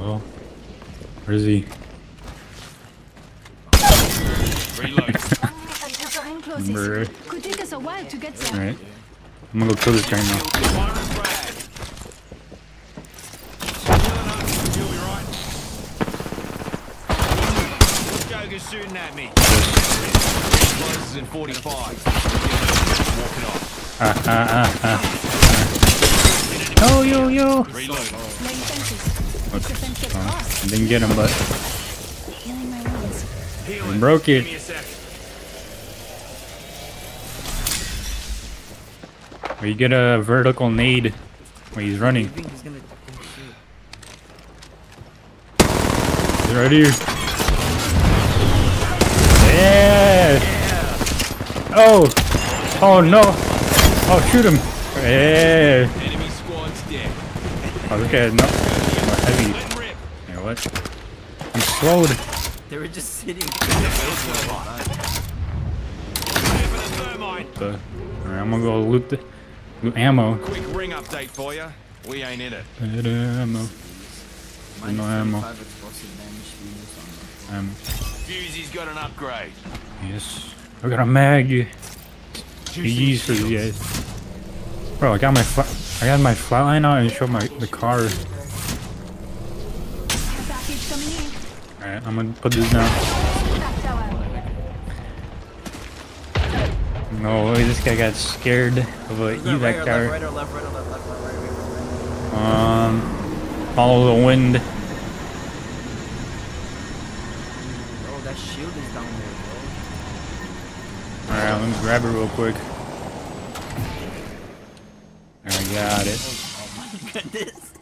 Oh. Where is he? Until the ring closes. Number. Could take us a while to get there. Alright. I'm gonna go kill this guy now. Joker's shooting at me. Closes in 45. Walking off. Ah, ah, ah, ah. Oh, yo, yo! Reload. Okay. Oh, I didn't get him, but I broke it. Or you get a vertical nade when he's running. He's gonna He's right here. Yeah! Oh! Oh no! Oh, shoot him! Yeah! Enemy squad's dead. Oh, this guy is heavy. Yeah, what? I'm slowed. They were just sitting. In the, Alright, I'm gonna go loot the loot ammo. Quick ring update for you. We ain't in it. Loot ammo. No ammo. Um, Fusey's got an upgrade. yes. I got a mag. Jeez, for you guys. Bro, I got my. I got my flatline out and showed my the car. Alright, I'm gonna put this down. No way, this guy got scared of a Right, evac right tower. left, right or left, right or left, left or right, right, right, Um, follow the wind. right. Bro, that shield is down there, bro. Alright, let me grab it real quick. I got it. Oh my goodness.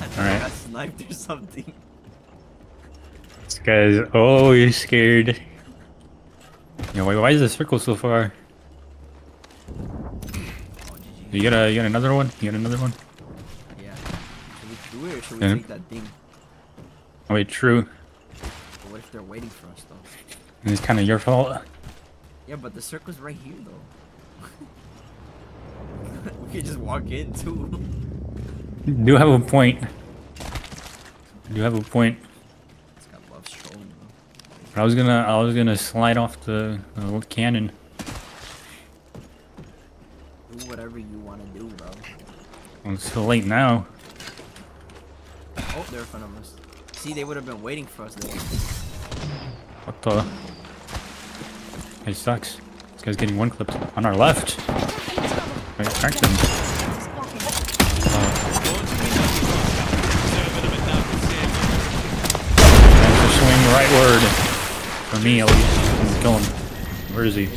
I thought Alright. I got sniped or something. Guy's oh, always scared. Yo, wait, why is the circle so far? You got a, you got another one? You got another one? Yeah. Should we do it or should we Yeah. take that thing? Oh wait, true. But what if they're waiting for us though? And It's kind of your fault. Yeah, but the circle's right here though. we could just walk in too. You do have a point. You have a point. This guy loves trolling. bro. But I was gonna, I was gonna slide off the uh, cannon. Do whatever you want to do, bro. Well, it's too late now. Oh, they're in front of us. See, they would have been waiting for us there. What the? It sucks. This guy's getting one clipped on our left. Wait, crack them. That's the swing rightward. For me, at least. Kill him. Where is he?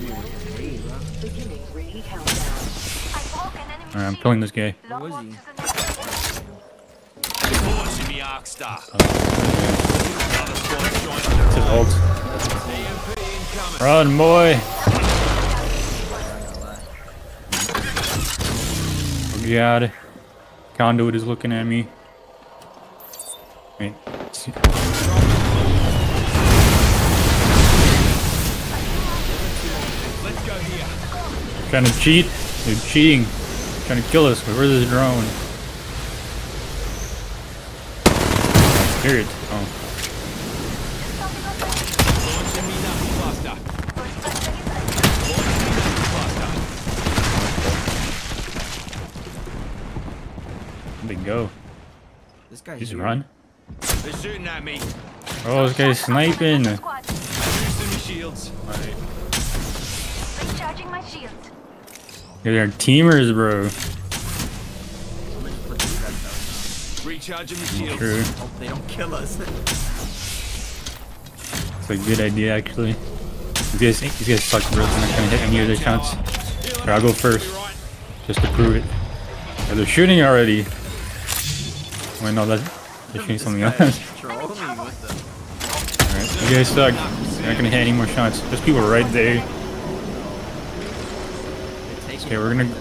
Alright, I'm killing this guy. He? Jimmy Arc Star. It's his ult. Run, boy! Oh god. Conduit is looking at me. Wait. Trying to cheat? They're cheating. Trying to kill us. Where's this drone? Spirit. Oh. Launching me knuckle cluster. Launching me knuckle cluster. Where'd they go? This guy's Just here. run. They're shooting at me. Oh, this guy's sniping. Boosting They're teamers, bro. Recharging the shields. True. Hope they don't kill us. It's a good idea, actually. These guys, these guys suck, bro. I'm not gonna hit any of their shots. Here, I'll go first. Just to prove it. Yeah, they're shooting already. Wait, no, that's, they're shooting something else. Alright, you guys suck. You're not gonna hit any more shots. There's people right there. Okay, we're gonna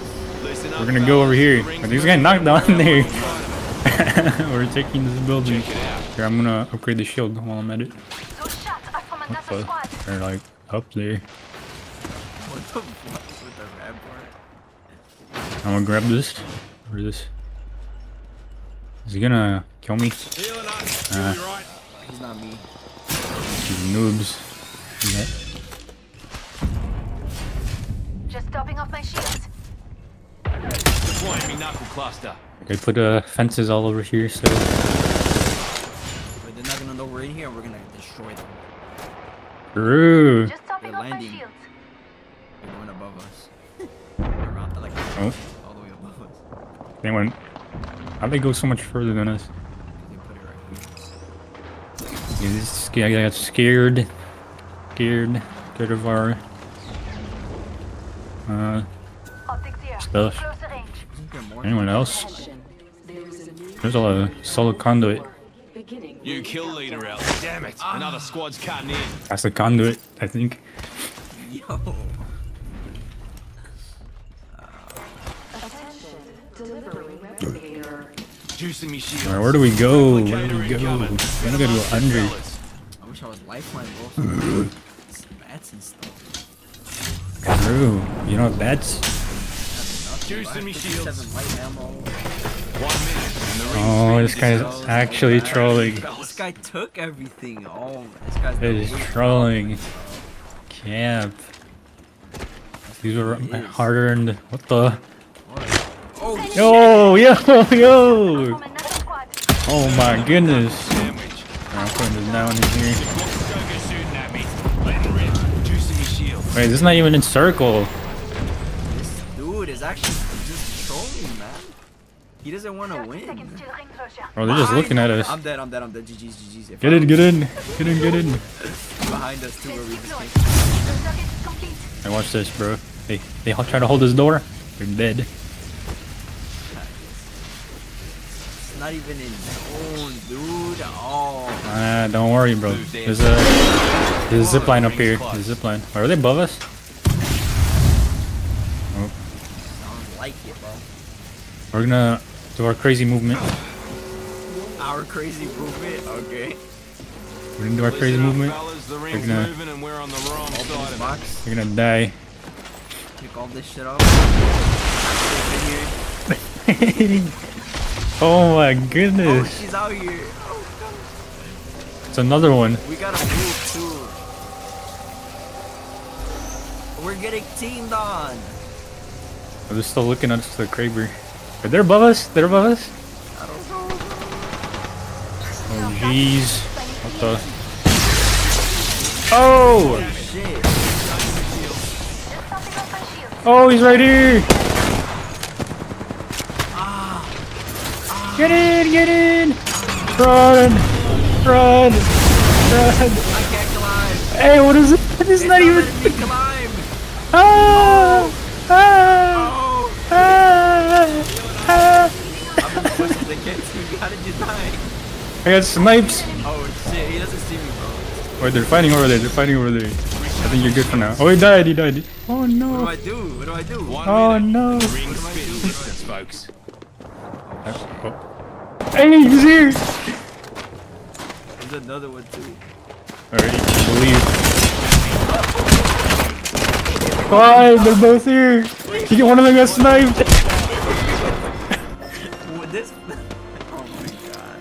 we're gonna go over here. But these guys knocked down there. we're taking this building. Here, I'm gonna upgrade the shield while I'm at it. Those shots are from What the? They're like up there. What the fuck with the red part? I'm gonna grab this. Where's this? Is he gonna kill me? Uh, He's not me. these noobs. Yeah. Just topping off my shields. Deploying me knuckle cluster. They put uh, fences all over here, so Wait, they're not gonna know we're in here and we're gonna destroy them. True. Just topping They're off my landing. shields. They're going above us. They're around, they're like Oh. all the way above us. they went. How'd they go so much further than us? They put it right here. Yeah, this guy got scared. Scared. Scared of our uh, stuff. Closer range. Isn't there more? Anyone else? There is a new There's a lot of solo conduit. beginning. New kill leader out. Damn it. Another squad's cutting in. That's the conduit, I think. Yo. Attention. Delivering replicator. Juicing me shields. Alright, where do we go? Where do we go? We're gonna go under. I wish I was lifeline, bro. Bats and stuff. True. You know that's. Juicing me shields. Seven light ammo. One minute. And the ring's Oh, this guy's dissolved. actually trolling. This guy took everything. Oh, this guy's It is trolling. Camp. These were hard earned. What the? Oh, Yo, yo, yo! From another squad. Oh my goodness. Sandwich. I'm putting this down Wait, this is not even in circle. This dude is actually just trolling, man. He doesn't want to win. seconds till ring closure. Bro, they're just looking at us. I'm dead, I'm dead, I'm dead. GG's, GG's. If Get I in, get in, get in, get in. Behind us, too, where we just Deployed. came. The circuit is complete. Hey, watch this, bro. They they try to hold this door. They're dead. Not even in zone, dude. Oh, Ah, don't worry, bro. There's a there's a zip line up here. There's a zip line. Are they above us? Oh, sounds like it, bro. we're gonna do our crazy movement. Our crazy movement, okay. We're gonna do our crazy movement. fellas. The We're gonna and we're on the wrong side of box. we're gonna die. Pick all this shit up. Oh my goodness. Oh, she's out here. It's another one. We gotta move too. We're getting teamed on. They're still looking at us the Kraber. Are they above us? They're above us? I don't know. Oh jeez. What the? Oh! Oh, he's right here! Get in, get in! Run! Run! Run! I can't climb. Hey, what is it? It's not even. Let me climb. Ah! Ah! Ah! Ah! I'm the person you. How did you? I got snipes! Oh shit, he doesn't see me, bro. Wait, they're fighting over there. They're fighting over there. I think you're good for now. Oh, he died. He died. Oh no. What do. I do? What do I do? Oh no. Ring spitting distance, folks. Oh. Hey, he's here. There's another one too. Alright, believe. Fine, they're both here. You get one of them got sniped. What this? Oh my god.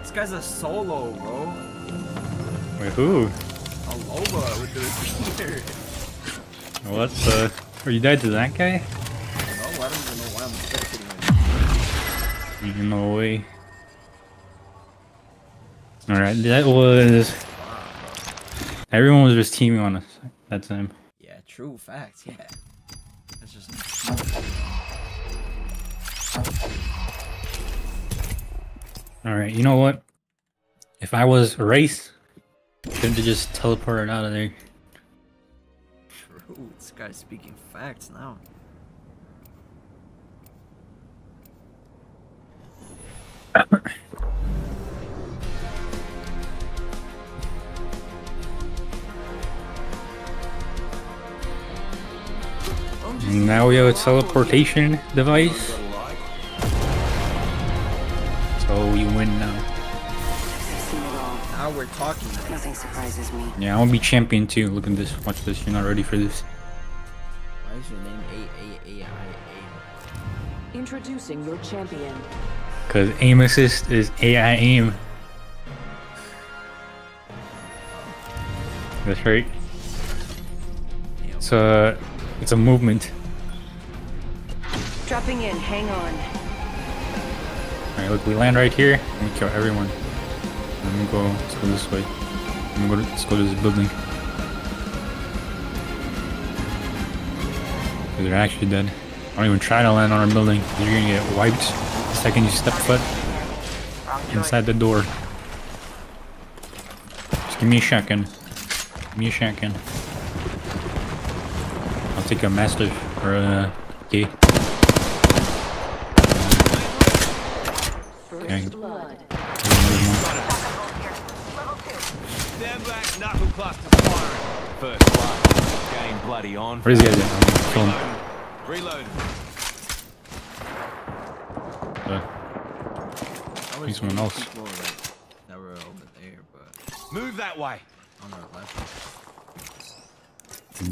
This guy's a solo, bro. Wait, who? A Loba with the spear. What the? Oh, you died to that guy? No, him. You no way. Alright, that was. Everyone was just teaming on us that time. Yeah, true facts. Yeah. That's just. Alright, you know what? If I was Wraith, could have just teleported out of there. True. This guy's speaking facts now. Now we have a teleportation device. So you win now. I've seen it all. Now we're talking. Nothing surprises me. Yeah, I want to be champion too. Look at this. Watch this. You're not ready for this. Why is your name A A A I Introducing your champion. Because aim assist is AI aim. That's right. It's a, it's a movement. Dropping in. Hang on. Alright, look, we land right here and we kill everyone. Let me go, let's go this way. Let me go to, let's go to this building. They're actually dead. I Don't even try to land on our building. You're gonna get wiped second you step foot inside the door. Just give me a shotgun. Give me a shotgun. I'll take a master or uh, a key. Okay. Stand back, knuckle clusters firing. First blood. Game bloody on. Where is he at? I'm gonna kill him. Reload. Uh, Need someone else. People like, that were over there, but Move that way. on our left.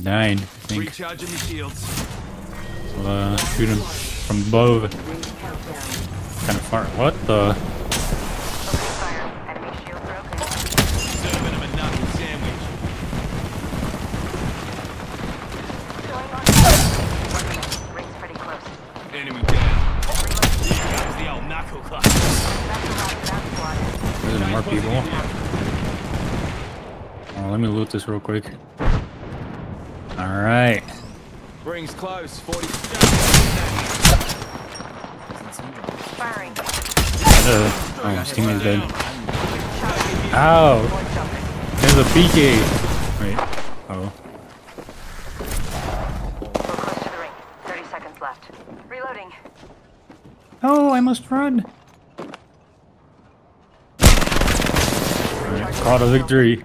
Nine, I think. Recharging the shields. So, uh, shoot him from above. Kind of far. What the? Serving him a knuckle sandwich. Enemy down. There's more people. Oh, let me loot this real quick. Alright. Rings close. 40. Uh, oh, his teammate's dead. Ow! There's a PK! Wait. Oh. Thirty seconds left. Reloading. Oh, I must run! Alright, caught a victory. This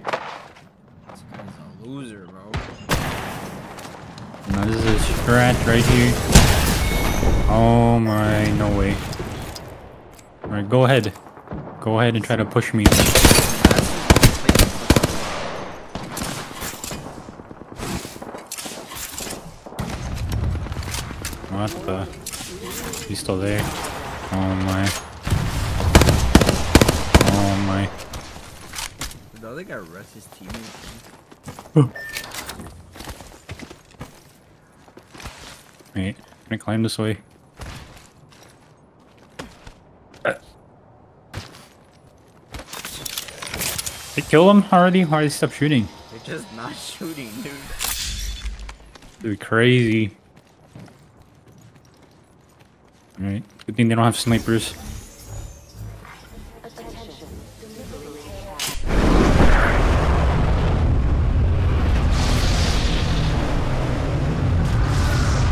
guy's a loser, bro. Now this is a strat right here. Oh my, no way. Alright, go ahead. Go ahead and try to push me. What the? He's still there. Oh my. Oh my. Did the other guy rush his teammate? Wait, can I climb this way? Uh. Did kill them already? Why did they stop shooting? They're just not shooting, dude. Dude, crazy. Alright, good thing they don't have snipers.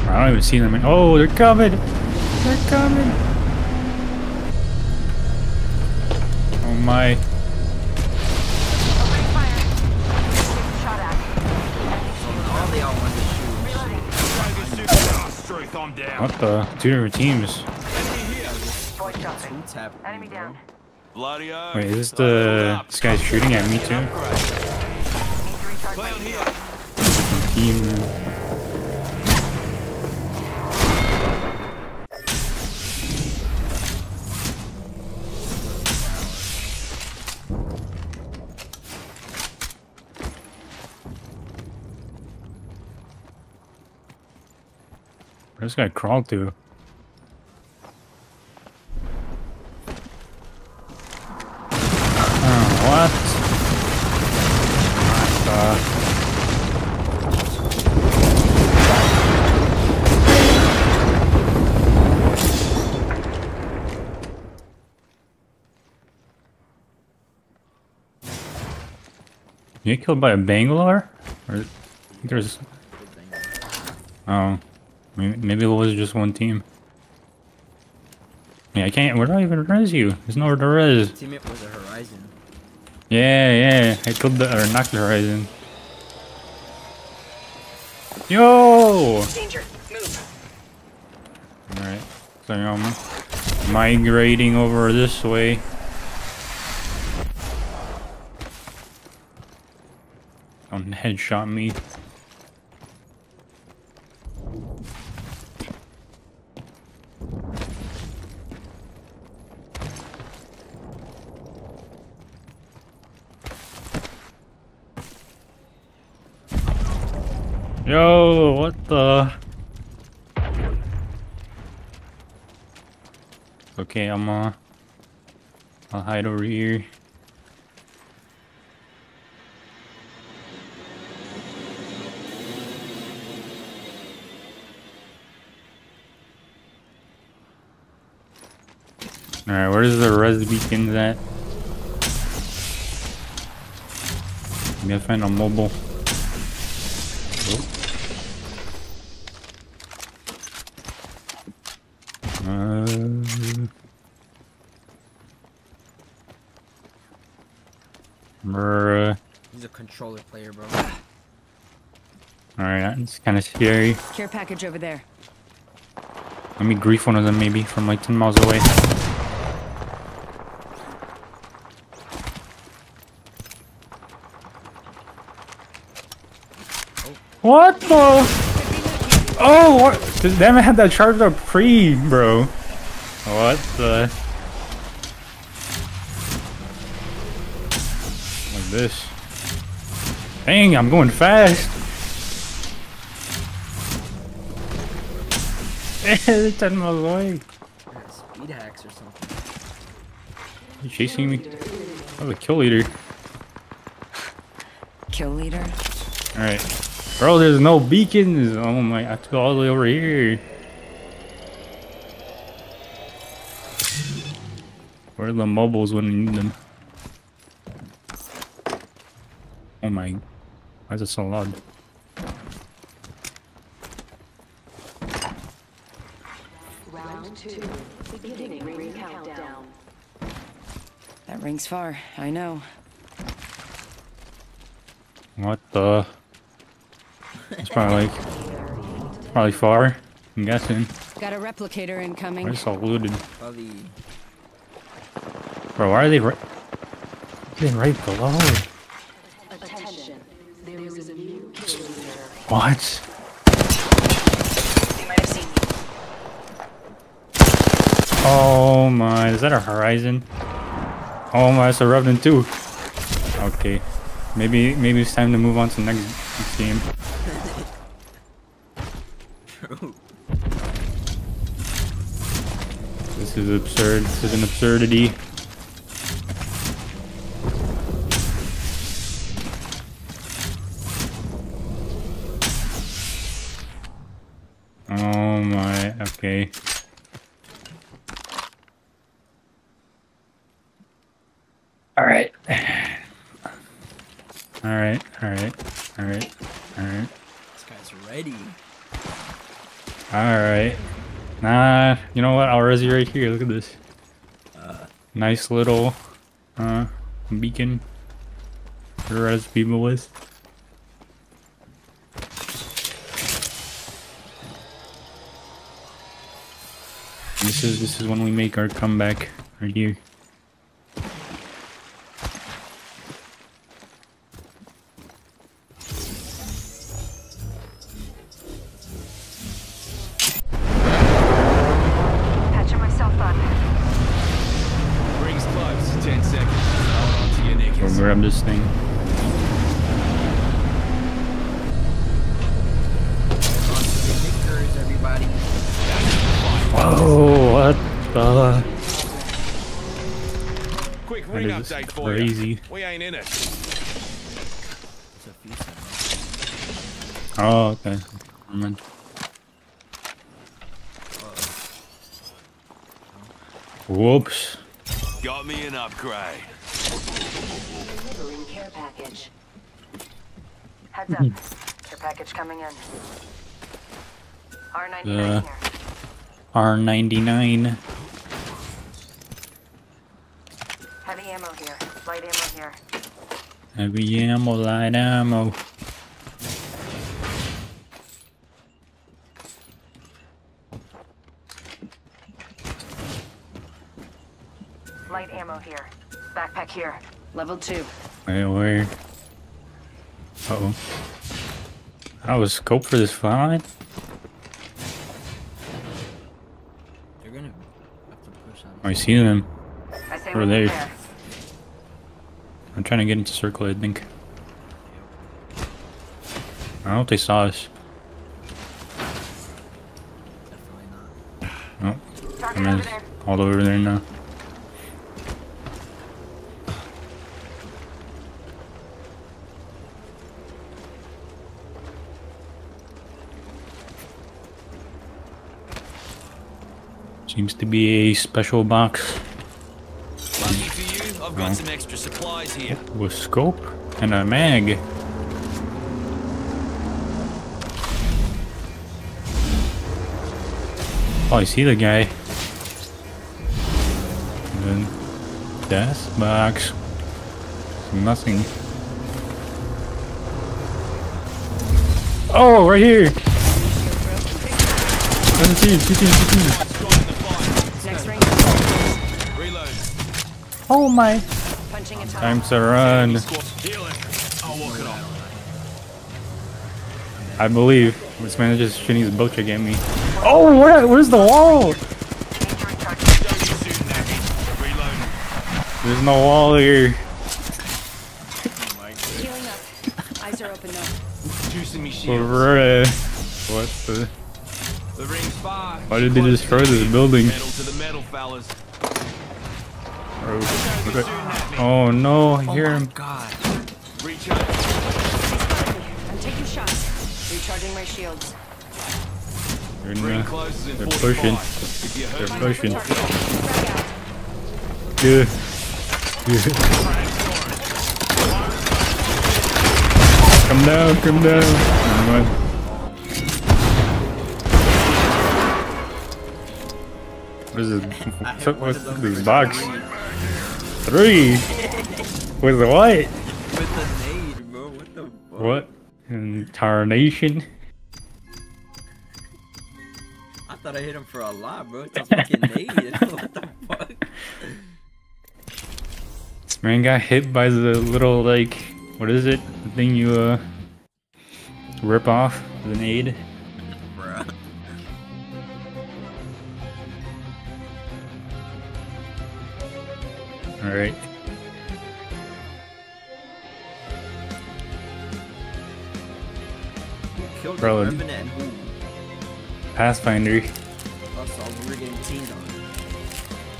I don't even see them. Oh, they're coming! They're coming! Oh my. Strength, down. What the? Two different teams. shoot. Two tap. Enemy down. Wait, is this the... This guy's shooting at me too? Team. This guy crawl to? Oh, You killed by a Bangalore? Or there's Oh. Maybe, maybe it was just one team. Yeah, I can't. Where do I even res you? There's nowhere to res. Teammate was a Horizon. Yeah, yeah. I killed the or knocked the horizon. Yo! Danger. Move. Alright. So I'm migrating over this way. Don't headshot me. Yo, what the? Okay, I'm uh, I'll hide over here. Alright, where's the res beacons at? Maybe I find a mobile. Bruh. He's a controller player, bro. Alright, that's kind of scary. Care package over there. Let me grief one of them maybe from like 10 miles away. What the? Oh, what? Damn, I had that charged up pre, bro. What the? This. Dang, I'm going fast. 10 miles away. Speed hacks or something. You chasing me? Oh, the kill leader. Kill leader. Alright. Bro, there's no beacons. Oh my, I have to go all the way over here. Where are the mobiles when you need them? Oh my, why is it so loud? Round two. Beginning ring countdown. That rings far. I know. What the? It's probably like, probably far, I'm guessing. Got a replicator incoming. Why is all looted? Probably. Bro, why are they right? They right below. Attention. There is a new kill leader. What? They might have seen me. Oh my, is that a horizon? Oh my, it's a revenant too. Okay. Maybe maybe it's time to move on to the next game. This is absurd. This is an absurdity. My. Alright. Alright, alright, alright, alright. This guy's ready. Alright. Nah, you know what? I'll res you right here. Look at this. Uh, Nice little uh beacon to res people with. This is this is when we make our comeback right here. The. R99. Heavy ammo here. Light ammo here. Heavy ammo, light ammo. Light ammo here. Backpack here. Level two. Wait, where? Uh oh. I was scoped for this fine. They're gonna have to push on. I see them. I Over move there. I'm trying to get into circle, I think. I don't know if they saw us. Oh, I'm all over there now. Seems to be a special box Lucky for you, I've got Oh. some extra supplies here. with scope and a mag. Oh, I see the guy. And then death box. Nothing. Oh, right here. Oh my. Punching a. Time to run. I'll walk it off. I believe. This man is just shooting his Bocek at me. Oh, where, where's the wall? There's no wall here. Healing. Eyes are open now. Juicing me What the? The ring's far. Why did they destroy this building? Metal to the metal, fellas. Bro, look at- Oh no, I hear oh him. God. Recharge. I'm taking shots. Recharging my shields. They're, in uh, Ring the- closes in they're pushing. If you hurt They're pushing. Good. Good. Come down, come down. Never mind. What is this? What, what's this box? Three? With what? With the nade, bro. What the fuck? What? Incarnation? I thought I hit him for a lot, bro. It's a fucking nade. what the fuck? This man got hit by the little, like, what is it? The thing you, uh, rip off The an Alright. bro. Pathfinder.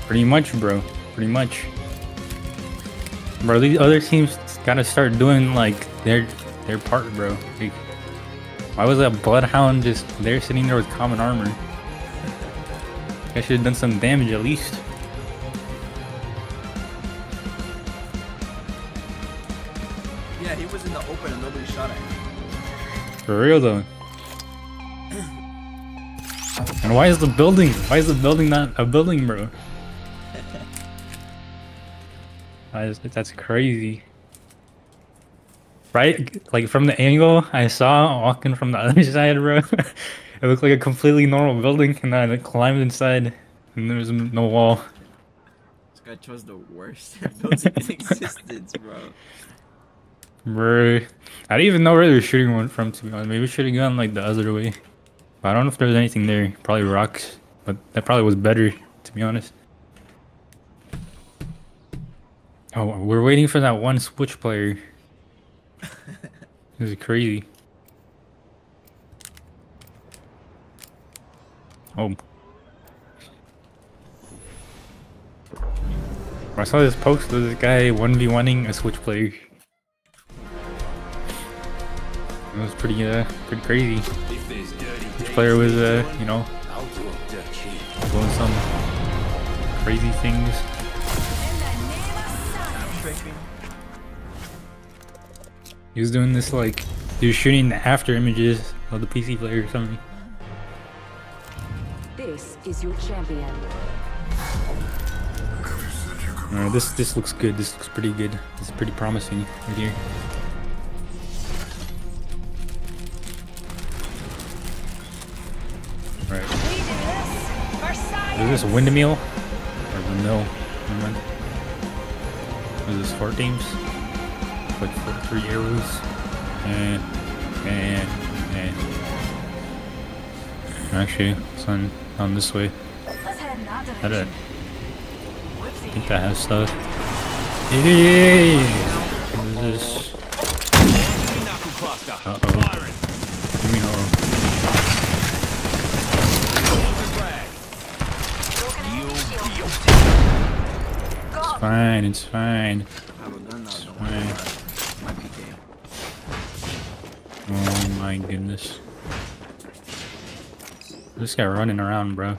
Pretty much, bro. Pretty much. Bro, these other teams gotta start doing like their their part, bro. Like, why was that bloodhound just there sitting there with common armor? I should have done some damage at least. For real though. And why is the building? Why is the building not a building, bro? Is- That's crazy. Right? Like from the angle I saw walking from the other side, bro. it looked like a completely normal building, and then I climbed inside, and there was no wall. This guy chose the worst building in existence, bro. Bro, I didn't even know where they were shooting one from. To be honest, maybe have gone like the other way. But I don't know if there was anything there. Probably rocks, but that probably was better, to be honest. Oh, we're waiting for that one switch player. this is crazy. Oh. I saw this post of this guy 1v1ing a switch player. It was pretty, uh, pretty crazy. Which player was, uh, you know, doing some crazy things. He was doing this like he was shooting the after images of the PC player or something. This is your champion. This this looks good. This looks pretty good. This is pretty promising right here. Right. Is this a windmill? Or the mill? Is this four teams? Like four, three arrows. And and and actually it's on on this way. I don't think that has stuff. Yay! What is this? Uh oh. Give me no. It's fine, it's fine. It's fine. Oh my goodness. This guy running around, bro.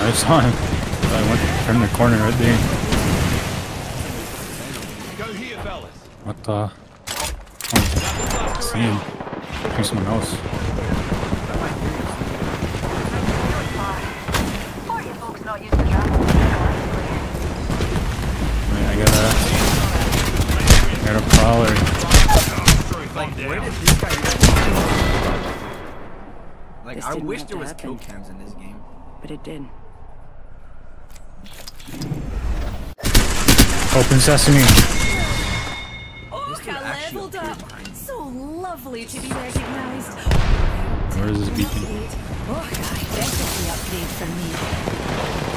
I saw him. I went turned the corner right there. What the? Oh, I see him. There's someone else. Wait, I got a, I got a prowler. Like, where did this guy even Like, This I wish there was happen. kill cams in this game. But it did. Open sesame. Orca leveled up. So lovely to be recognized. Where is this beacon? Orca definitely upgrade for me.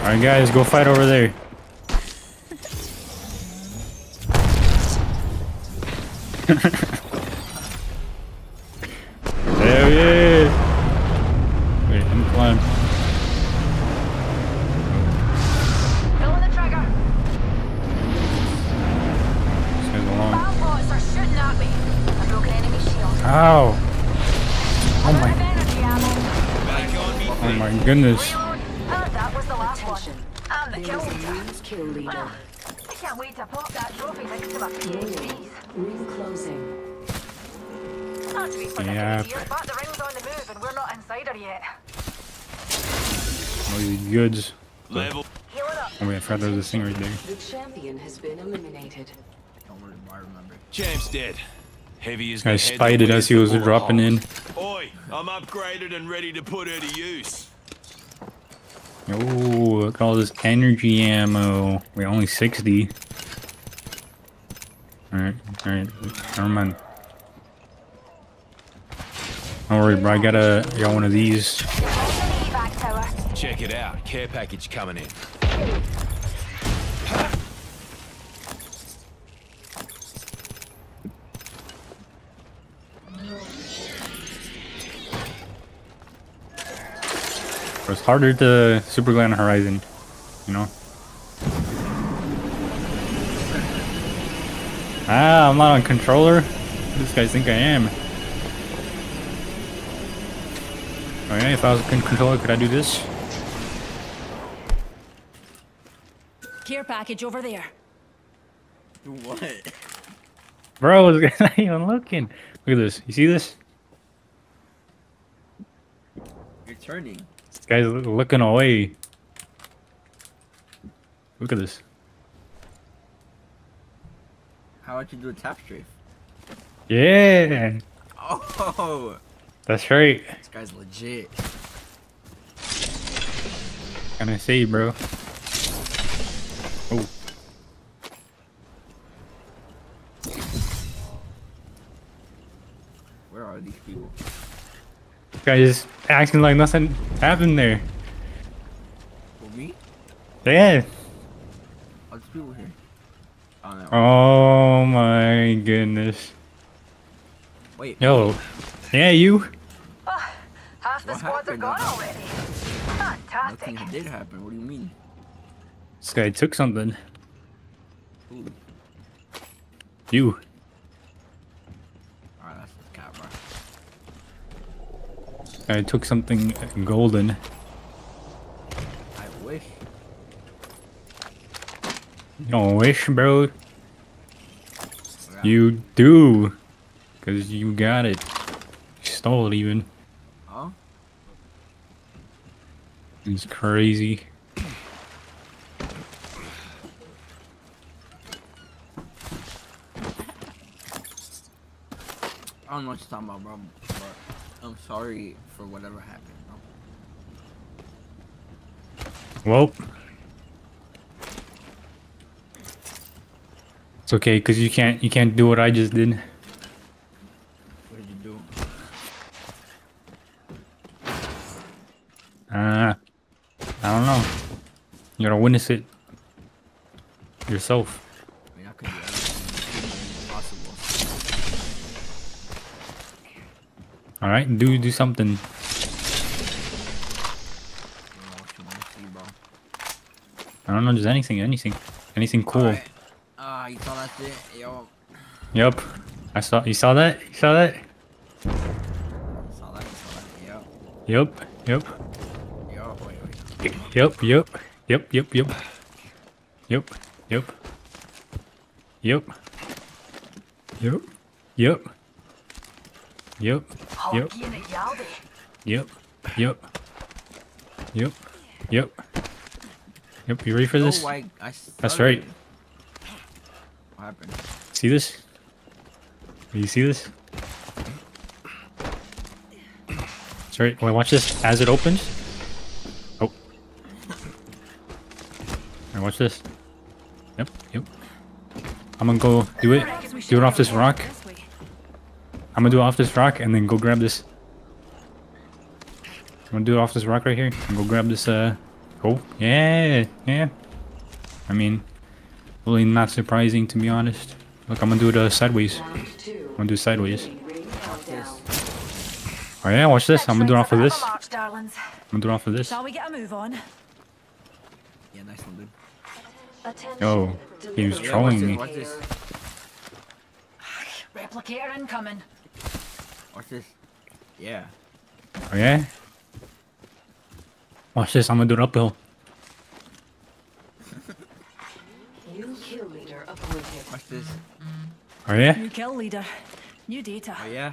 Alright guys, go fight over there. Hell yeah! Wait, let me climb. Pulling the trigger. This guy's along. Balbots are shooting at me. I broke an enemy shield. Ow! Oh my, oh my goodness. Ah, that was the last. I'm the There kill is a leader. kill leader. Ah, I can't wait to pop that trophy next to my PhDs. Ring closing. Not to be funny, Yeah. here, but the ring's on the move and we're not insider yet. All these goods. Level. Oh wait, I forgot there was this thing right there. The champion has been eliminated. Don't worry, I dead. Heavy as I spied it as he was dropping in. Oi, I'm upgraded and ready to put her to use. Oh, look at all this energy ammo. Wait, only 60. Alright, alright, never mind. Don't worry, bro, I got a, I got one of these. Check it out. Care package coming in. It's harder to super glide on Horizon, you know. Ah, I'm not on controller. These guys think I am. Oh yeah, if I was on controller, could I do this? Care package over there. What? Bro, it's not even looking. Look at this. You see this? You're turning. Guy's looking away. Look at this. How about you do a tap strafe? Yeah, Oh, that's right. this guy's legit. Can I say, bro? Oh, Where are these people? This guy just acting like nothing happened there. For me? Yeah. Oh, are people here? Oh no. Oh my goodness. Wait. Yo. Yeah, you. Ah, half the What squads are gone already. Fantastic. Nothing did happen. What do you mean? This guy took something. Ooh. You. Alright, that's the cat, Guy took something golden. I wish. You don't wish, bro. You do. Because you got it. You stole it even. Huh? It's crazy. I don't know what you're talking about, bro. I'm sorry for whatever happened. Well. It's okay, because you can't you can't do what I just did. What did you do? Ah. I don't know. You gotta witness it yourself. Alright, do do something. I don't know what you want to see, bro. I don't know, just anything, anything. Anything cool. Ah, you saw that shit? Yo. Yep. I saw you saw that? You saw that? Saw that, saw that. Yep. Yep. Yo, wait, wait. Yep, yep. Yep, yep, yep. Yep. Yep. Yep. Yep. Yep. Yep. Yep. Yep. Yep. Yep. Yep. Yep. You ready for oh, this? Oh, I, I That's right. What happened? See this? Do you see this? That's right. Wait, watch this as it opens. Oh. Alright, watch this. Yep, yep. I'm gonna go do it. Do it off this rock. I'm gonna do it off this rock and then go grab this. I'm gonna do it off this rock right here and go grab this, uh. Oh, yeah, yeah. I mean, really not surprising to be honest. Look, I'm gonna do it uh, sideways. I'm gonna do it sideways. Oh yeah, watch this. I'm gonna do it off of this. I'm gonna do it off of this. Shall we get a move on? Yeah, nice one, dude. Yo, he was trolling me. Replicator incoming. Watch this. Yeah. Okay. Watch this. I'm gonna do it uphill. New kill leader appointed. Watch this. Oh yeah? New kill leader. New data. Oh yeah.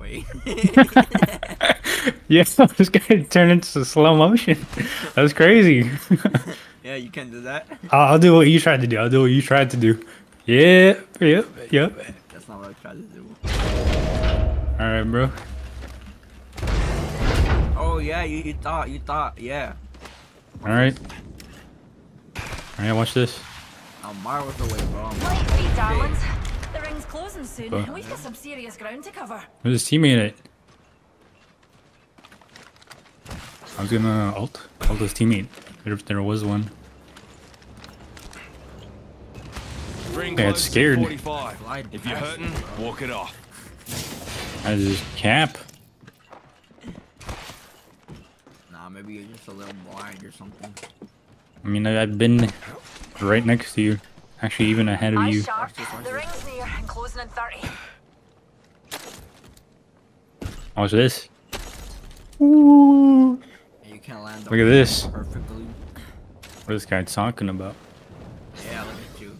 Wait. yes, Yeah, this guy turned into slow motion. That's crazy. yeah, you can do that. I'll, I'll do what you tried to do. I'll do what you tried to do. Yep, yep, yep. That's not what I tried to do. Alright, bro. Oh yeah, you, you thought, you thought, yeah. Alright. Alright, watch this. I'm miles away, bro. I'm Light speed, darlings. The ring's closing soon, Uh. we've got some serious ground to cover. Where's his teammate at? I was gonna ult. Ult his teammate. If there was one. Bring Yeah, close it's to scared. If you're hurting, walk it off. I just cap. Nah, I'm maybe you're just a little blind or something. I mean, I- I've been right next to you. Actually, even ahead of Aye, you. sharp. The ring's near and closing in 30. Watch this. Ooh. And you can't land Look at this. perfectly. What is this guy talking about? Yeah, look at you.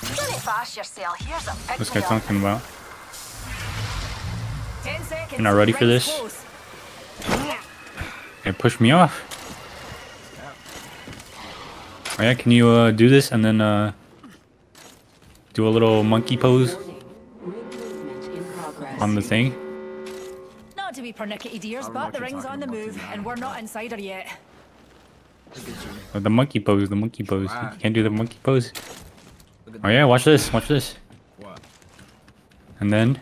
Get fast yourself. Here's a pick What's this guy talking about? 10 seconds. You're not ready for this? close. Hey, push me off. Oh yeah, can you uh, do this and then uh, do a little monkey pose on the thing? Not to be pernickety dears, but the ring's on the move, and we're not inside her yet. The monkey pose, the monkey pose. You can't do the monkey pose. Oh yeah, watch this, watch this. What? And then,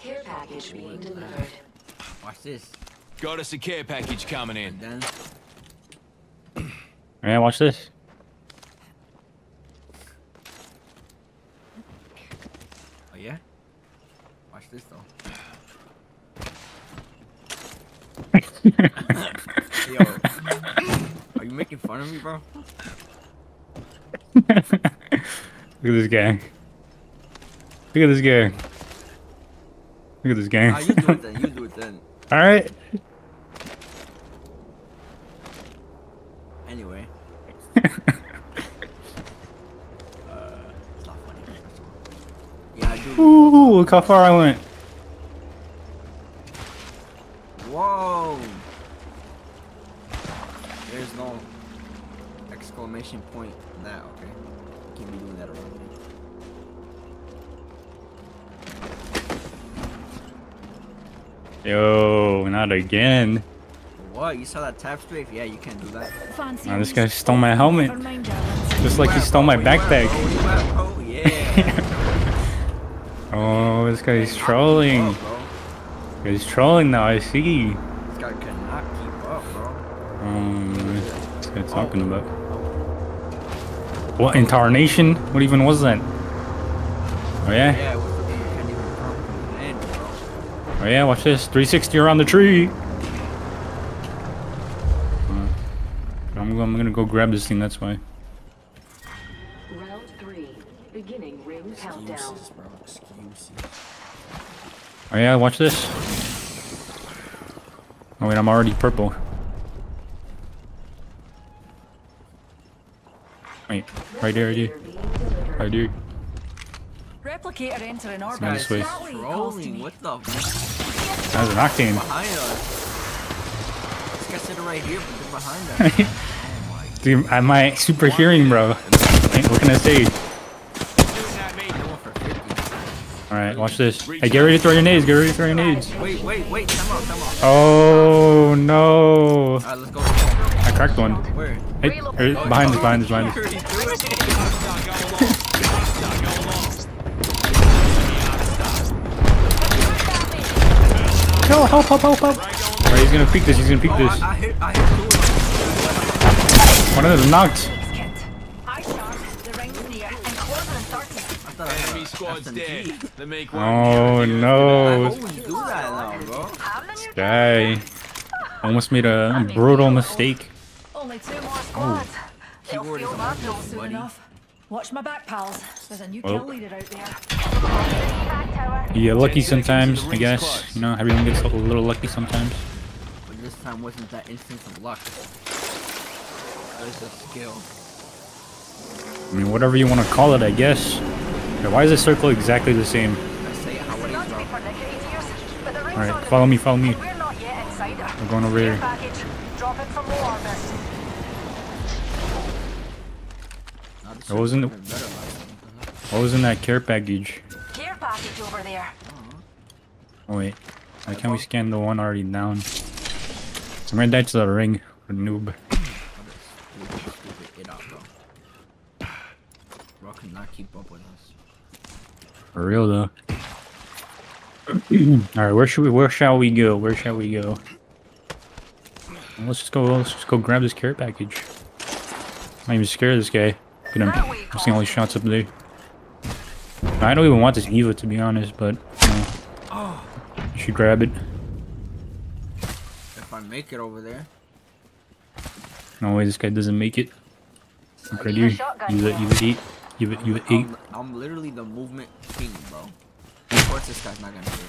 Care package being delivered. Watch this. Got us a care package coming in. Then yeah, watch this. Oh yeah? Watch this though. Yo. Are you making fun of me, bro? Look at this guy. Look at this guy. Look at this guy. Ah, you do it then. You do it then. All right. Anyway. uh, it's not funny. Yeah, I do. Ooh, look how far I went. Whoa! There's no exclamation point in that, okay? You can't be doing that around me. Yo, not again. What? You saw that tap strafe? Yeah, you can't do that. Fancy Oh, this guy stole my helmet. Never mind, darlings. Just like he stole my backpack. Oh, yeah. Oh, this guy's trolling. He's trolling now, I see. This guy cannot keep up, bro. Um, what's this guy talking about? What incarnation? What even was that? Oh yeah? Oh yeah, watch this. 360 around the tree. Uh, I'm, I'm gonna go grab this thing, that's why. Round three. Beginning ring countdown. Excuses, bro. Oh yeah, watch this. Oh wait, I'm already purple. Wait, right there, right there. Right there. Replicator entering orbit. Go way. That way, he calls to Trolling, what the That's an octane. behind us? This guy sitting right here, but they're behind us. Oh Dude, I my super hearing, bro. What can I say? Alright, watch this. Hey, get ready to throw your nades, get ready to throw your nades. Wait, wait, wait, time out, time out. Oh no. Alright, let's go. I cracked one. Where? Hey, behind us, behind us, behind us. Help, help, help, help, help. Alright, he's gonna peek this, he's gonna peek this. I hit, I hit One of them knocked. Aye, sharp. The ring's near and closing in 30. Enemy squad's dead. They make one. Oh no. always do that now, bro. This guy almost made a brutal mistake. Only two more oh. squads. They'll Keyboard feel is that on bill you, soon enough. Watch my back, pals. There's a new Oh. kill leader out there. Yeah, lucky sometimes, I guess. You know, everyone gets a little lucky sometimes. But this time wasn't that instance of luck. It was a skill. I mean, whatever you want to call it, I guess. Yeah, why is this circle exactly the same? I say it how it is, bro. But the ring's Alright, follow me, follow me. We're not yet inside her. We're going over here. What was in the, should've been better last time. what was in that care package? Care package over there. Oh wait, why can't we scan the one already down? I'm gonna die to the ring, for noob. Stupid, stupid it out, bro. Bro could not keep up with us. For real though. Alright, where should we where shall we go? Where shall we go? Let's just go let's just go grab this care package. I'm even scared of this guy. Look at him. I'm seeing all these shots up there. I don't even want this Eva to be honest, but you know, you should grab it. If I make it over there. No way, this guy doesn't make it. Look right here. You have you eight. You have you have eight. I'm, I'm literally the movement king, bro. Of course, this guy's not gonna hit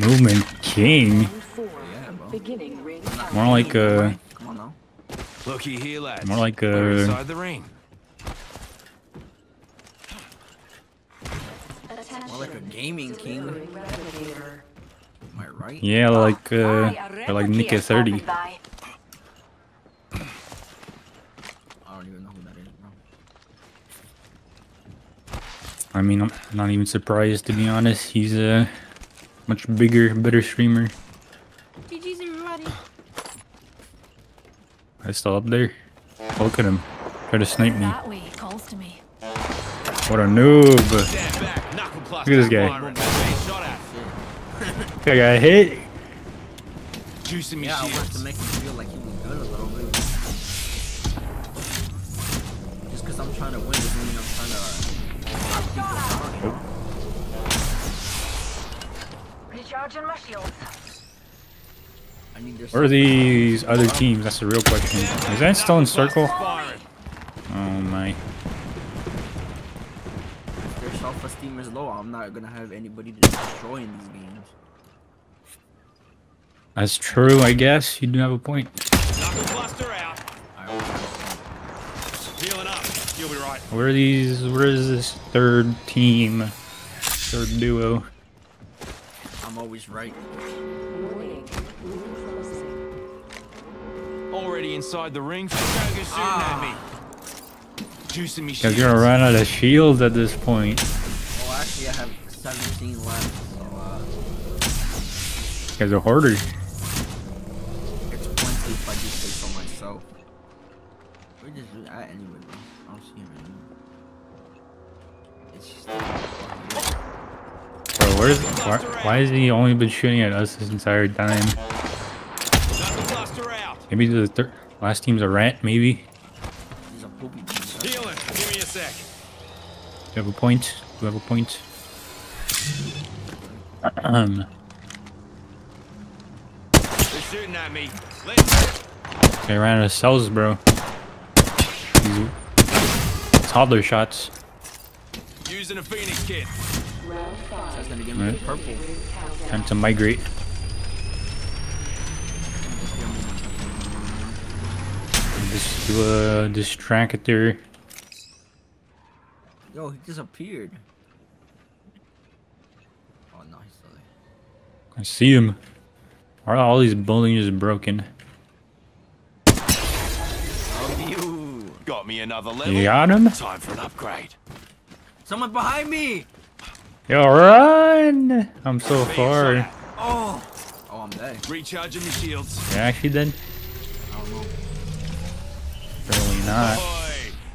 me. Movement king. Yeah, bro. More like uh, Come on now. Looky here, lads. more like We're uh, inside the ring. More like a gaming king. Am I right? yeah, like uh, or like Nick at thirty. I don't even know who that is, bro. I mean, I'm not even surprised to be honest. He's a much bigger, better streamer. GG's everybody. He's still up there. Look at him. Try to snipe me. That way it calls to me. What a noob. Stand back, knuckle Look at this guy. firing. Being shot at. I got hit. Juicing me Yeah, shields. to make him feel like he was good a little bit. Just because I'm trying to win doesn't mean I'm trying to knock people down. Recharging my shields. I need Where are these other teams? That's the real question. Is that still in circle? Oh my. If their self-esteem is low, I'm not gonna have anybody to destroy in these games. That's true, I guess. You do have a point. Knuckle cluster out. I always have a point. Healing up. You'll be right. Where are these? Where is this third team? Third duo? I'm always right. Already inside the ring. Shooting Ah. at me. Juicing me Guys, you're gonna run out of shields at this point. Oh, actually, I have 17 left, so uh, You guys are hoarder. it's plenty if I do say so myself. Where just at anyway, bro? I don't see him anymore. It's just. Bro, where's why, why has he only been shooting at us this entire time? Knuckle cluster out. Maybe the thir last team's a rat, maybe? He's a poopy beast. Healing. Give me a sec. Do you have a point? Do you have a point? Um, They're shooting at me. Let's they ran out of cells, bro. These toddler shots. using a phoenix kit. Round five. That's gonna give me Right. purple. Time to migrate. Just uh, do a distractor. Yo, he disappeared. Oh no, he's still there. I see him. Why are all these buildings just broken? Oh, you. Got me another level. You got him? Time for an upgrade. Someone behind me! Yo, run! I'm so far. Oh! Oh, I'm dead. Recharging the shields. You actually dead? I don't know. Probably not.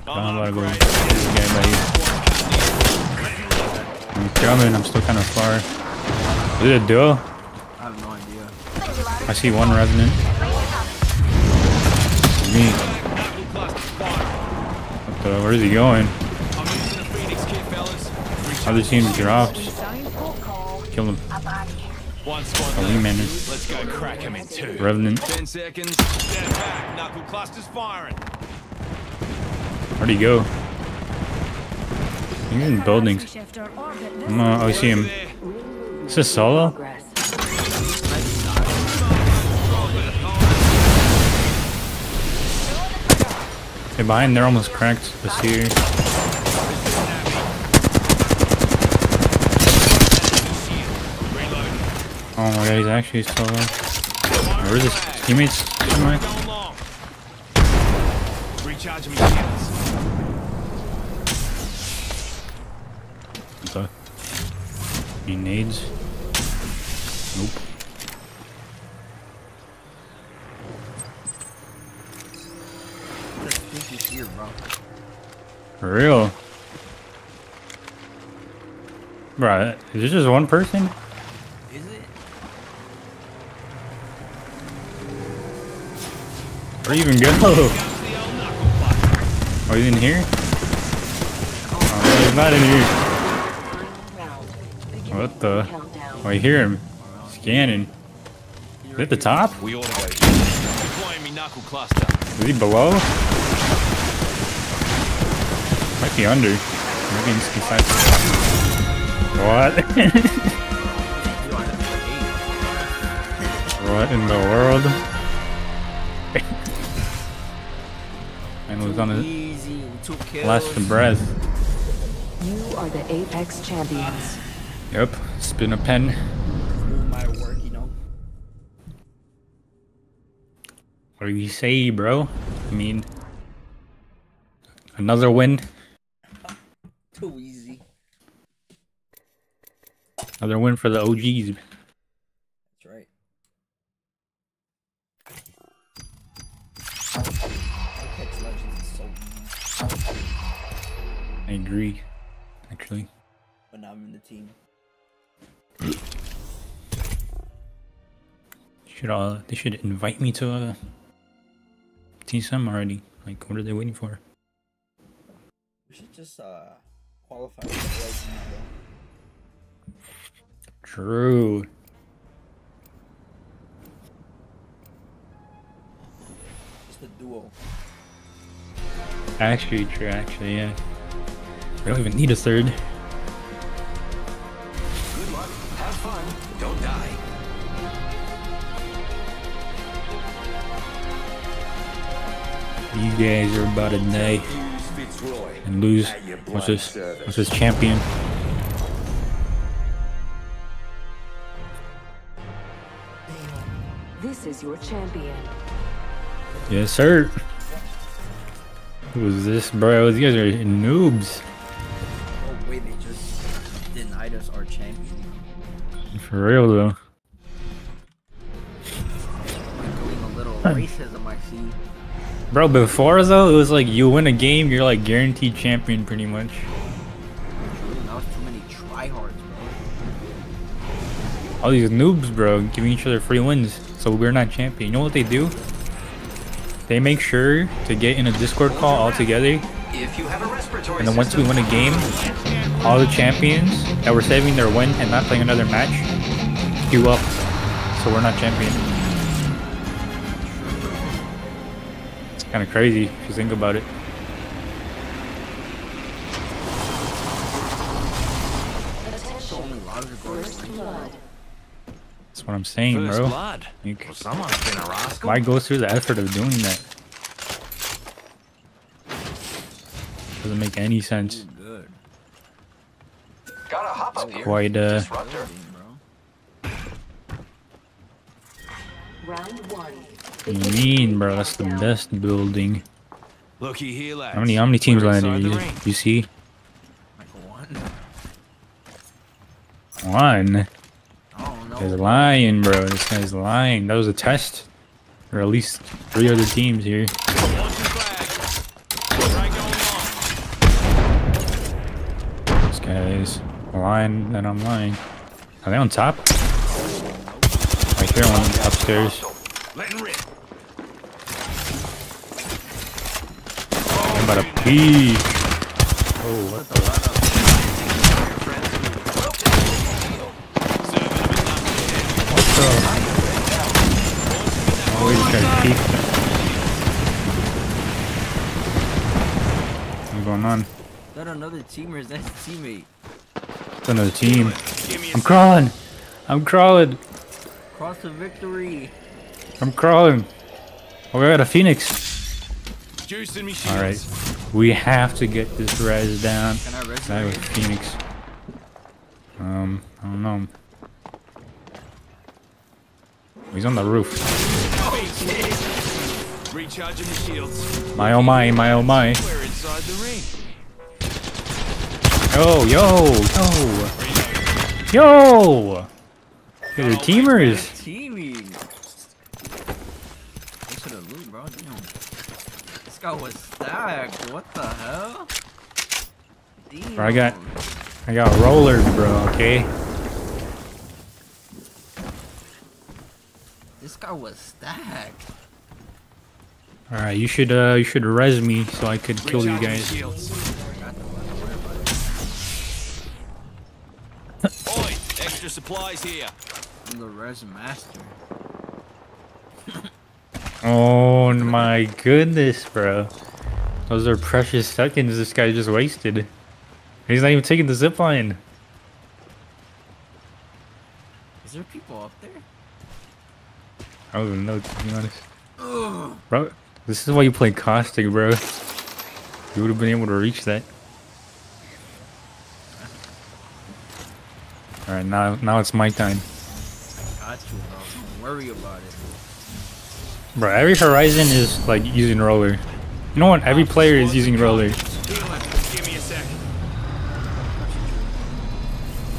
I'm about to go upgrade. get this guy, buddy. I'm coming, I'm still kind of far. Is it a duo? I have no idea. I see one revenant. Me. Knuckle. What the, where is he going? I'm using a phoenix kit, fellas. Other team dropped. Signs won't call. Kill him. One squad Oh, left. we man. Let's go crack him in two. Revenant. Ten seconds. Stand back. Knuckle clusters firing. Where'd he go? He's in buildings. Oh, I see him. Is this solo? Hey, behind, they're almost cracked. See here. Oh my god, he's actually solo. Where is his teammates? Somewhere? Going long. Recharging my shields. What the? Nades? Nope. Let's think he's here. For real? Bruh, is this just one person? Is it? Where you even go? Oh, he's in here? Oh, no, he's not in here. Round. What the? Oh, I hear him. Scanning. Is it at the top? We ought to go. Deploying me knuckle cluster. Is he below? Might be under. Maybe he's inside. What? what in the world? and was on his Easy. Two kills. last breath. You are the Apex champions. Yep, spin a pen. My work, you know. What do you say, bro? I mean, another win. Too easy. Another win for the OGs. That's right. Apex Legends is so easy. I agree, actually. Should uh, they should invite me to uh, TSM already. Like, what are they waiting for? We should just uh qualify for the LG, bro. True. Just a duo. Actually, true. Actually, yeah. We don't even need a third. Have fun. Don't die. You guys are about to die and lose. What's this? What's this champion? This is your champion. Yes, sir. Who's this, bro? These guys are noobs. For real, though. Doing a little racism, I see. Bro, before though, it was like you win a game, you're like guaranteed champion pretty much. Now it's too many tryhards, bro. All these noobs, bro, giving each other free wins, so we're not champion. You know what they do? They make sure to get in a Discord call all together, If you have a respiratory and then once we win a game, all the champions that were saving their win and not playing another match queue up, so we're not champion. It's kind of crazy if you think about it. That's what I'm saying, First bro. blood. Like, Well, someone's been a rascal. why go through the effort of doing that? Doesn't make any sense. Good. gotta hop up here. Quite, uh, Disruptor. Round one. What do you mean, bro? That's the best building. Looky here, lads. How many how many teams We're landed? inside You, you see? Like one. One. Oh no. He's lying, bro. This guy's lying. That was a test. Or at least three other teams here. This guy is lying and I'm lying. Are they on top? Right here, one upstairs. I'm about to pee. Oh, what the? What the? Oh, we just got peeked. What's going on? Is that another team or is that teammate? It's another team. I'm crawling. I'm crawling. Cross to victory. I'm crawling. Oh, we got a phoenix. All right, we have to get this res down. Can I res That was phoenix. Um, I don't know. He's on the roof. Recharging the shields. My oh my, my oh my. We're inside the ring. Yo, yo, yo. Yo! These are teamers. Teaming. Thanks for the loot, bro. Damn. This guy was stacked. What the hell? Damn. Bro, I got, I got rollers, bro. Okay. This guy was stacked. All right, you should, uh, you should res me so I could kill you guys. Extra supplies here. I'm the res master. Oh my goodness, bro. Those are precious seconds this guy just wasted. He's not even taking the zip line. Is there people up there? I don't even know, to be honest. Ugh. Bro, this is why you play caustic, bro. You would have been able to reach that. Alright, now now it's my time. Got you, bro. Don't worry about it. Bro, every Horizon is like using roller. You know what? Every player is using roller. Give me a sec.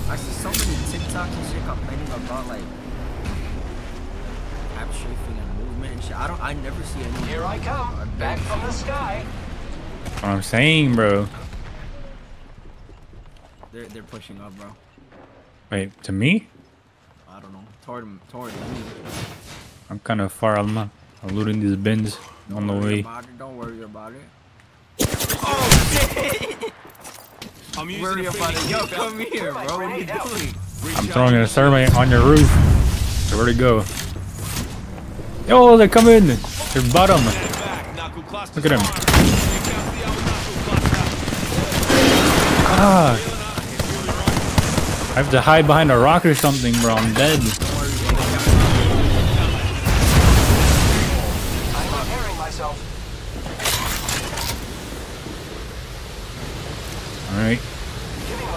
I see so many TikToks and shit complaining about like tap strafing and movement and shit. I don't. I never see any. Here I come, back from the sky. What I'm saying, bro. They're they're pushing up, bro. Wait, to me? I don't know. Toward toward me. I'm kind of far. I'm, I'm looting these bins on the way. Don't worry about it. Oh, shit! I'm using Worry about it. Yo, come here, bro. What are you doing? I'm throwing a thermite on your roof. So where'd it go? Yo, they're coming! They're bottom. Look at him. Ah! I have to hide behind a rock or something, bro. I'm dead. Alright.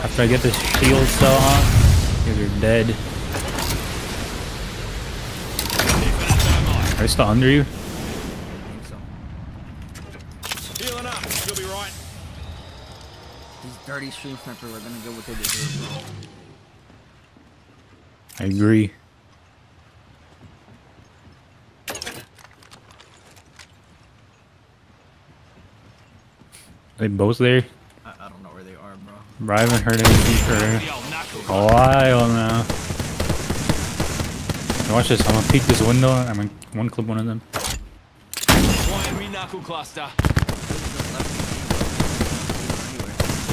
After I get this shield cell off, you guys are dead. Are they still under you? Dirty stream snipers are gonna they deserve, bro. I agree. They both there? I, I don't know where they are, bro. Bro, I haven't heard anything for a while now. Now Watch this, I'm gonna peek this window. I'm gonna one clip one of them. Flying knuckle cluster.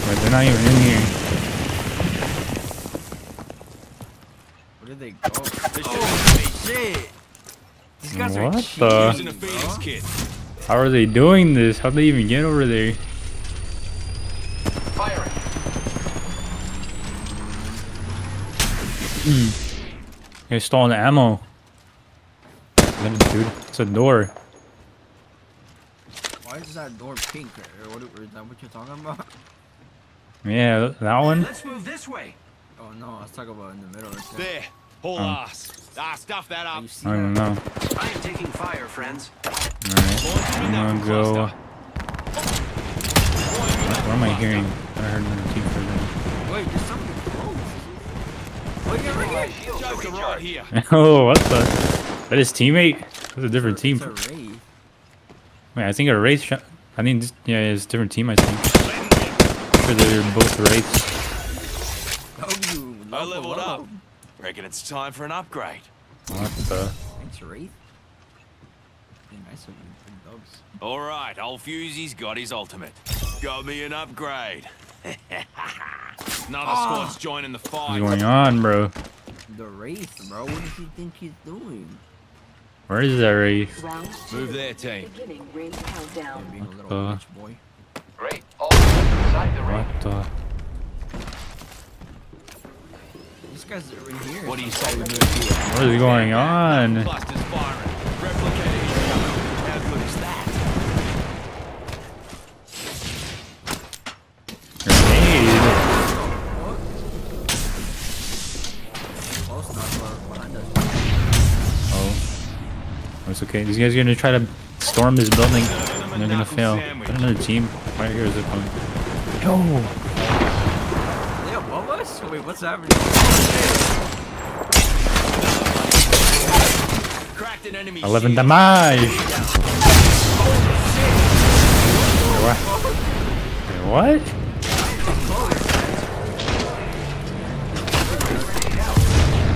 But they're not even in here. Did they go? Oh shit! These guys are What cheating, the? Using a How are they doing this? How'd they even get over there? Firing. Mm. They're stalling the ammo. Dude, it's a door. Why is that door pink? Or what, or is that what you're talking about? Yeah, that one. Let's move this way. Oh no, I was talking about in the middle. Right There. Haul Oh. ass. Ah, stuff that up. I don't know. I am taking fire, friends. Alright, I'm gonna go. What am I hearing? I heard another team for them. Wait, there's something close. Wait, you're right here. Joker right here. Oh, what the? That is teammate? That's a different team. It's a raid. Wait, I think a race shot. I think, this, yeah, it's a different team, I think. i Sure, they're both rates. Oh, you I level leveled up. Reckon it's time for an upgrade. What the? Thanks, Wraith. Be nice of you, big. All right, old Fusey's got his ultimate. Got me an upgrade. Another Ah. squad's joining the fight. What's going on, bro? The Wraith, bro. What does he think he's doing? Where is that race? Round Move two. there, team. Beginning ring countdown. Being the- Great. All the. What the? These guys are in here. What do you say we move here? What is going on? Cluster's firing. Replicator incoming. How good is that? Grenade. Close enough, bro. Behind us. Oh. It's okay. These guys are gonna try to storm this building. And they're gonna fail. Got another team. Right here is it one. Yo! Wait, what's happening? Cracked an enemy 11 shield. damage! What? What?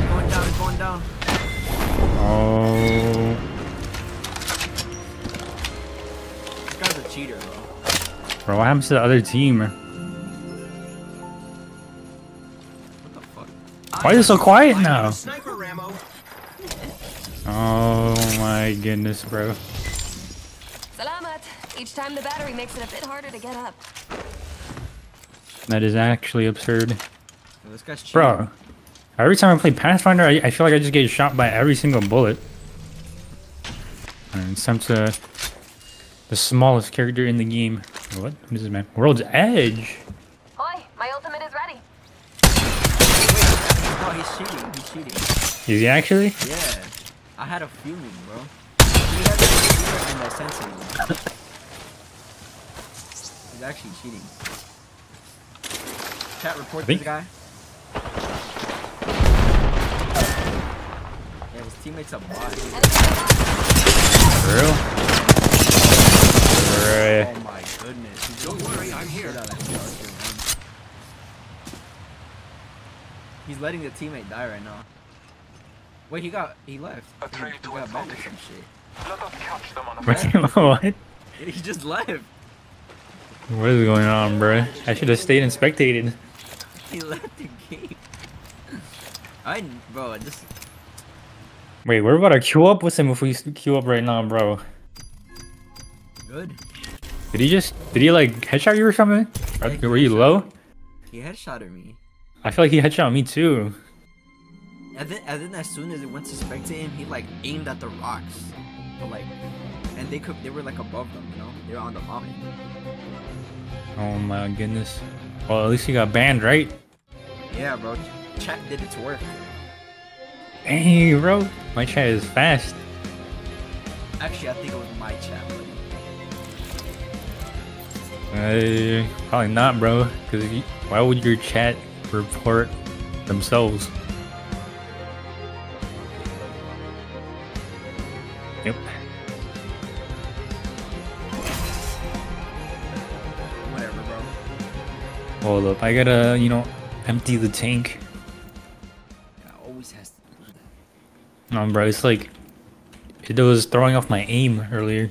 Going down, going down. Oh. This guy's a cheater, bro. Bro, what happens to the other team? Why is it so quiet now? Oh my my goodness, bro. Salamat. Each time the battery makes it a bit harder to get up. That is actually absurd. Yo, this guy's. Bro, every time I play Pathfinder, I, I feel like I just get shot by every single bullet. And it's time to the smallest character in the game. What? What is this, man? World's Edge. Oi, my ultimate is ready. No, he's cheating. He's cheating. Is he actually? Yeah. I had a feeling, bro. He has a feeling and a sensing. He's actually cheating. Chat report this guy. Yeah, his teammates a bot. For real? Right. Oh my goodness. Don't worry, I'm here. shit out of CR2, man. He's letting the teammate die right now. Wait, he got he left. A He, he got back or some shit. Let us catch them on a Wait, what? He just left. What is going on, bro? I should have stayed and spectated. He left the game. I bro, I just Wait, we're about to queue up with him if we queue up right now, bro. good. Did he just, did he like headshot you or something? Or were you low? He headshotted me. I feel like he headshot me too. And then, and then as soon as it went to spectate him, he like aimed at the rocks. But like, and they could, they were like above them, you know? They were on the mountain. Oh my goodness. Well, at least he got banned, right? Yeah, bro. Chat did its work. Hey, bro. My chat is fast. Actually, I think it was my chat. But Uh, probably not, bro. Because why would your chat report themselves? Yep. whatever, bro. Hold up. I gotta, you know, empty the tank. Yeah, always has to. No, bro. It's like it was throwing off my aim earlier.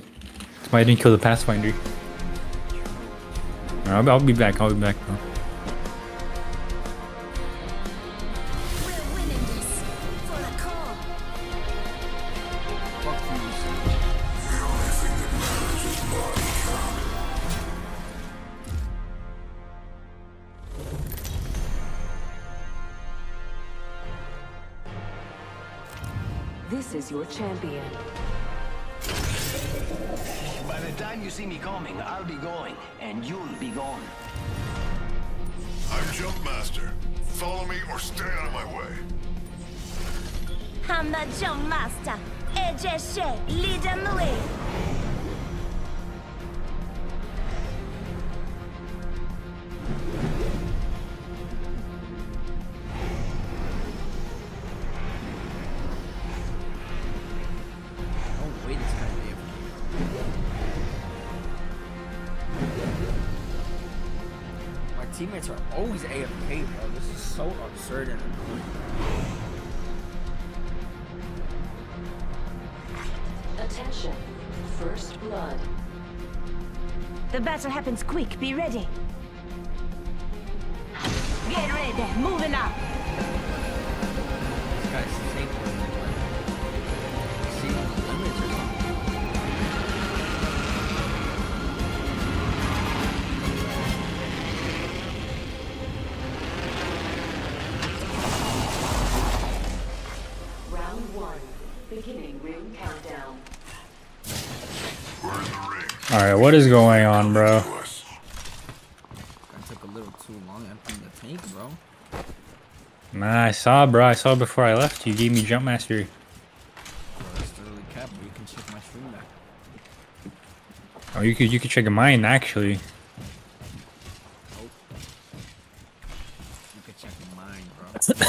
That's why I didn't kill the Pathfinder. I'll, I'll be back. I'll be back, bro. What is going on, bro? That took a little too long emptying the tank, bro. Nah, I saw, bro. I saw before I left. You gave me jump mastery. Bro, that's literally cap, but you can check my stream back. Oh, you could you could check mine actually. You can check mine, bro.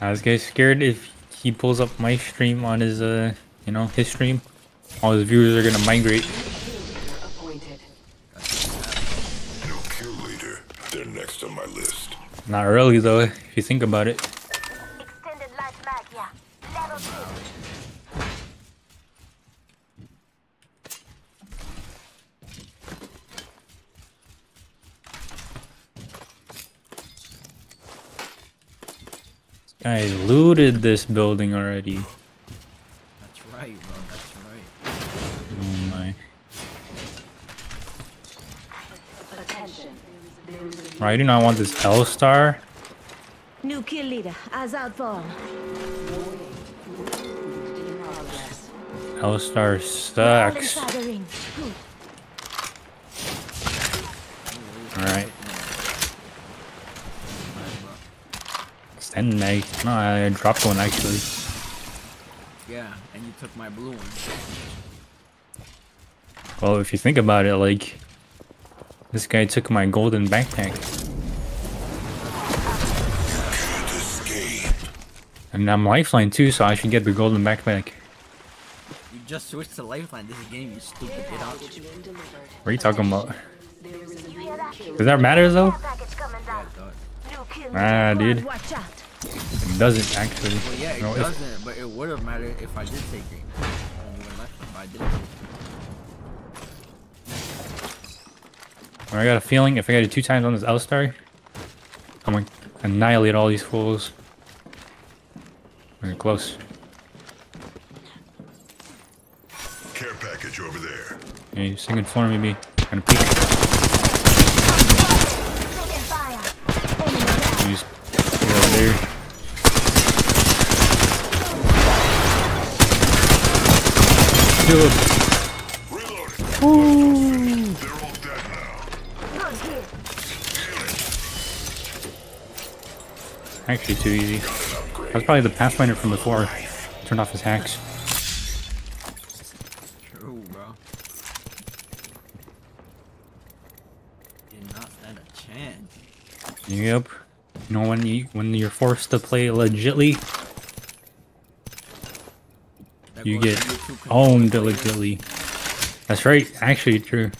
I was getting scared if he pulls up my stream on his uh you know his stream. All his viewers are gonna migrate. Not really though, if you think about it. Extended light mag, yeah. Level two. Guys looted this building already. I do not want this L-STAR. New kill leader, Azadvar. L-STAR sucks. Alright. Stand mag. No, I dropped one actually. Yeah, and you took my blue one. Well, if you think about it, like, this guy took my golden backpack. And I'm lifeline too, so I should get the golden backpack. You just switched to lifeline this game, you stupid get out. What are you talking about? Does that matter though? Ah, dude. It doesn't actually. Well, yeah, it No, doesn't, but it would have mattered if I did take it. And you went left, but I didn't. I got a feeling if I get it two times on this L-STAR, I'm gonna annihilate all these fools. We're close. Care package over there. Yeah, you singing for me, B. Gonna peek. Just get over there. Dude. Woo. Actually, too easy. That's probably the Pathfinder from before. Turned off his hacks. True, bro. Did not stand a chance. Yep. You know when you when you're forced to play legitly, you get owned legitly. That's right. Actually, true.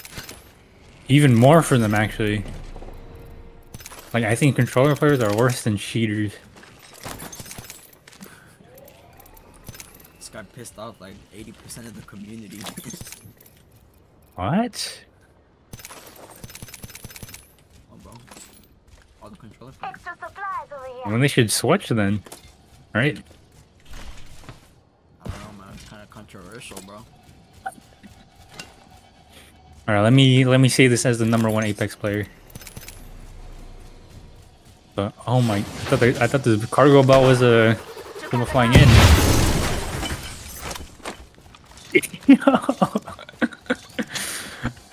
Even more for them, actually. Like I think controller players are worse than cheaters. This guy pissed off like 80% of the community. What? oh, bro. All the controller Extra supplies over here. Well, they should switch then, right? I don't know, man. It's kind of controversial, bro. All right, let me let me say this as the number one Apex player. But oh my, I thought, the, I thought the cargo bot was a uh, people flying in.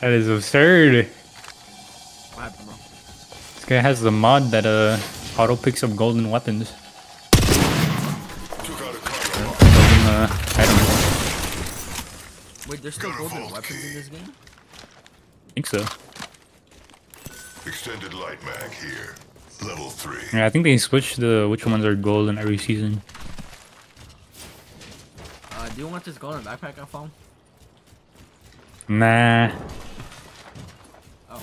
that is absurd. What happened, bro? This guy has the mod that uh auto picks up golden weapons. Uh. Wait, there's still golden weapons in this game? I think so. Extended light mag here. Level 3. Yeah, I think they switched the which ones are golden every season. Uh, do you want this golden backpack I found? Nah. Oh.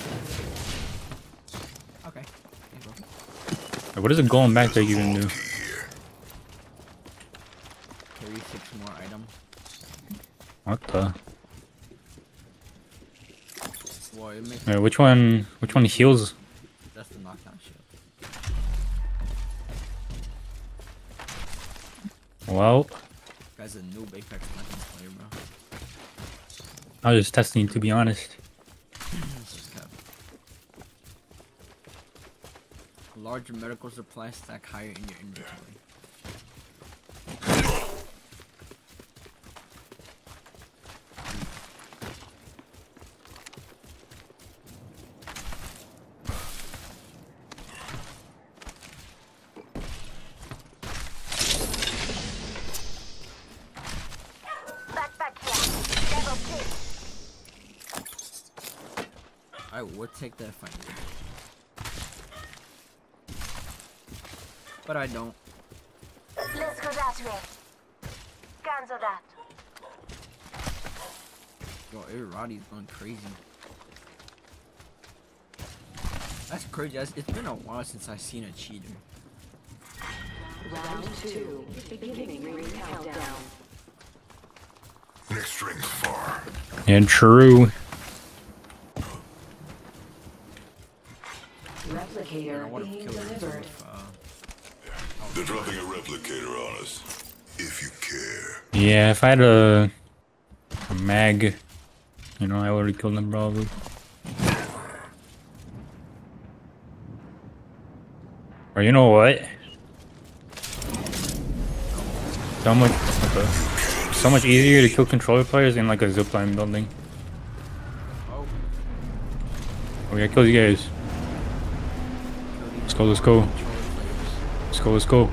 Okay. Thanks, bro. What does a golden backpack even do? Carry six more items. What the? Well, it makes Wait, which one? Which one heals? Well, Guy's a new Apex Legends player, bro. I was just testing to be honest. Larger medical supplies stack higher in your inventory. I would take that if I did. But I don't. Let's go that way. Cancel that. Yo, Irati's going crazy. That's crazy. That's- It's been a while since I've seen a cheater. Round two. Beginning ring countdown. Next ring's far. And true. replicator being delivered. They're dropping a replicator on us. If you care. Yeah, if I had a, a mag, you know, I already killed them probably. Or you know what? So much, okay. so much easier to kill controller players in like a zipline building. Oh, yeah, kill you guys. Let's go, let's go. Let's go, let's go.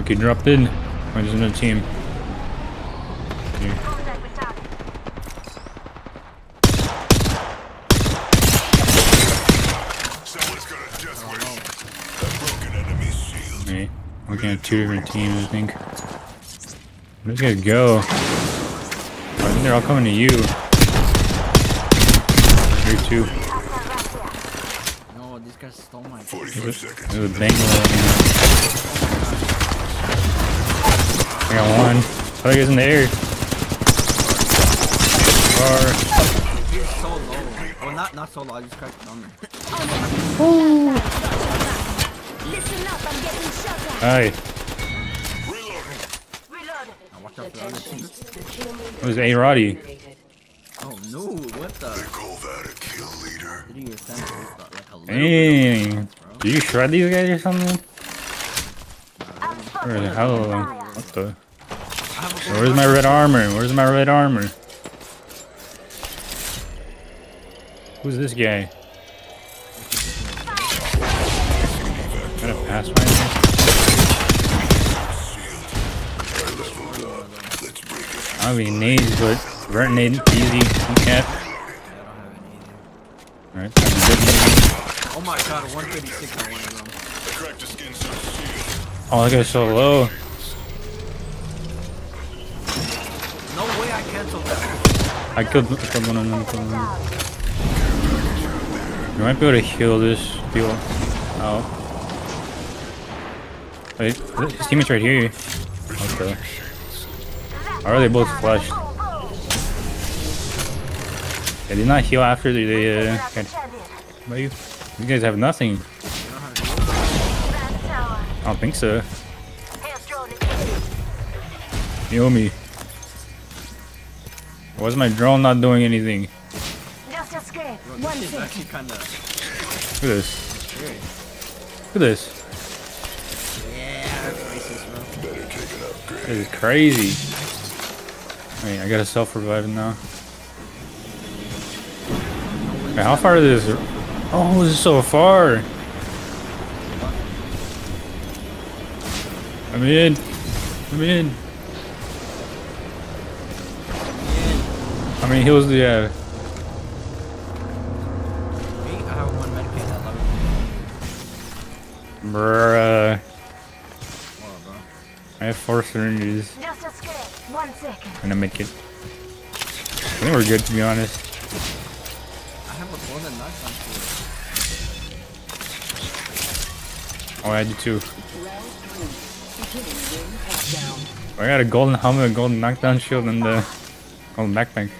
Okay, dropped in. Oh, there's another team. Here. Okay, looking at two different teams, I think. Where's gonna go? I think they're all coming to you. Here too. No, this guy stole my. There's a, there's a. I got one. Oh, he was in the air. Far. He's so low. Well, not not so low. I just cracked the number. Listen up, I'm getting shot at. Hi. Now watch out for the other team. It was A Roddy. Oh no! What the? They call that a kill leader. Did you send like a little Dang. Did you shred these guys or something? Where the hell? What the? Where's my red armor? Where's my red armor? Who's this guy? Got a pathfinder? I don't have any nades, but vert nade easy. You can't. Alright, Oh my god, 136 on one of them. Oh, that guy's so low. No way I canceled that. I killed, I killed one of them. Killed one. You might be able to heal this people Oh. Wait, his teammate's right here. Okay. Or are they both flushed? They did not heal after they, they uh, had... What you? You guys have nothing. I don't think so. Heal me. Why is my drone not doing anything? Just escape. Bro, One this is actually kind of Look at this. Look at this. Yeah, that's racist, bro. This is crazy. Wait, I gotta self-revive now. Wait, how far is this? Oh, this is so far. I'm in. I'm in. How many heals do you have? Me, I mean, he was the. level. Bruh. I have four syringes. Just escape. One second. I'm gonna make it. I think we're good to be honest. I have a golden knife Oh, I do too. I got a golden helmet, a golden knockdown shield, and the golden backpack.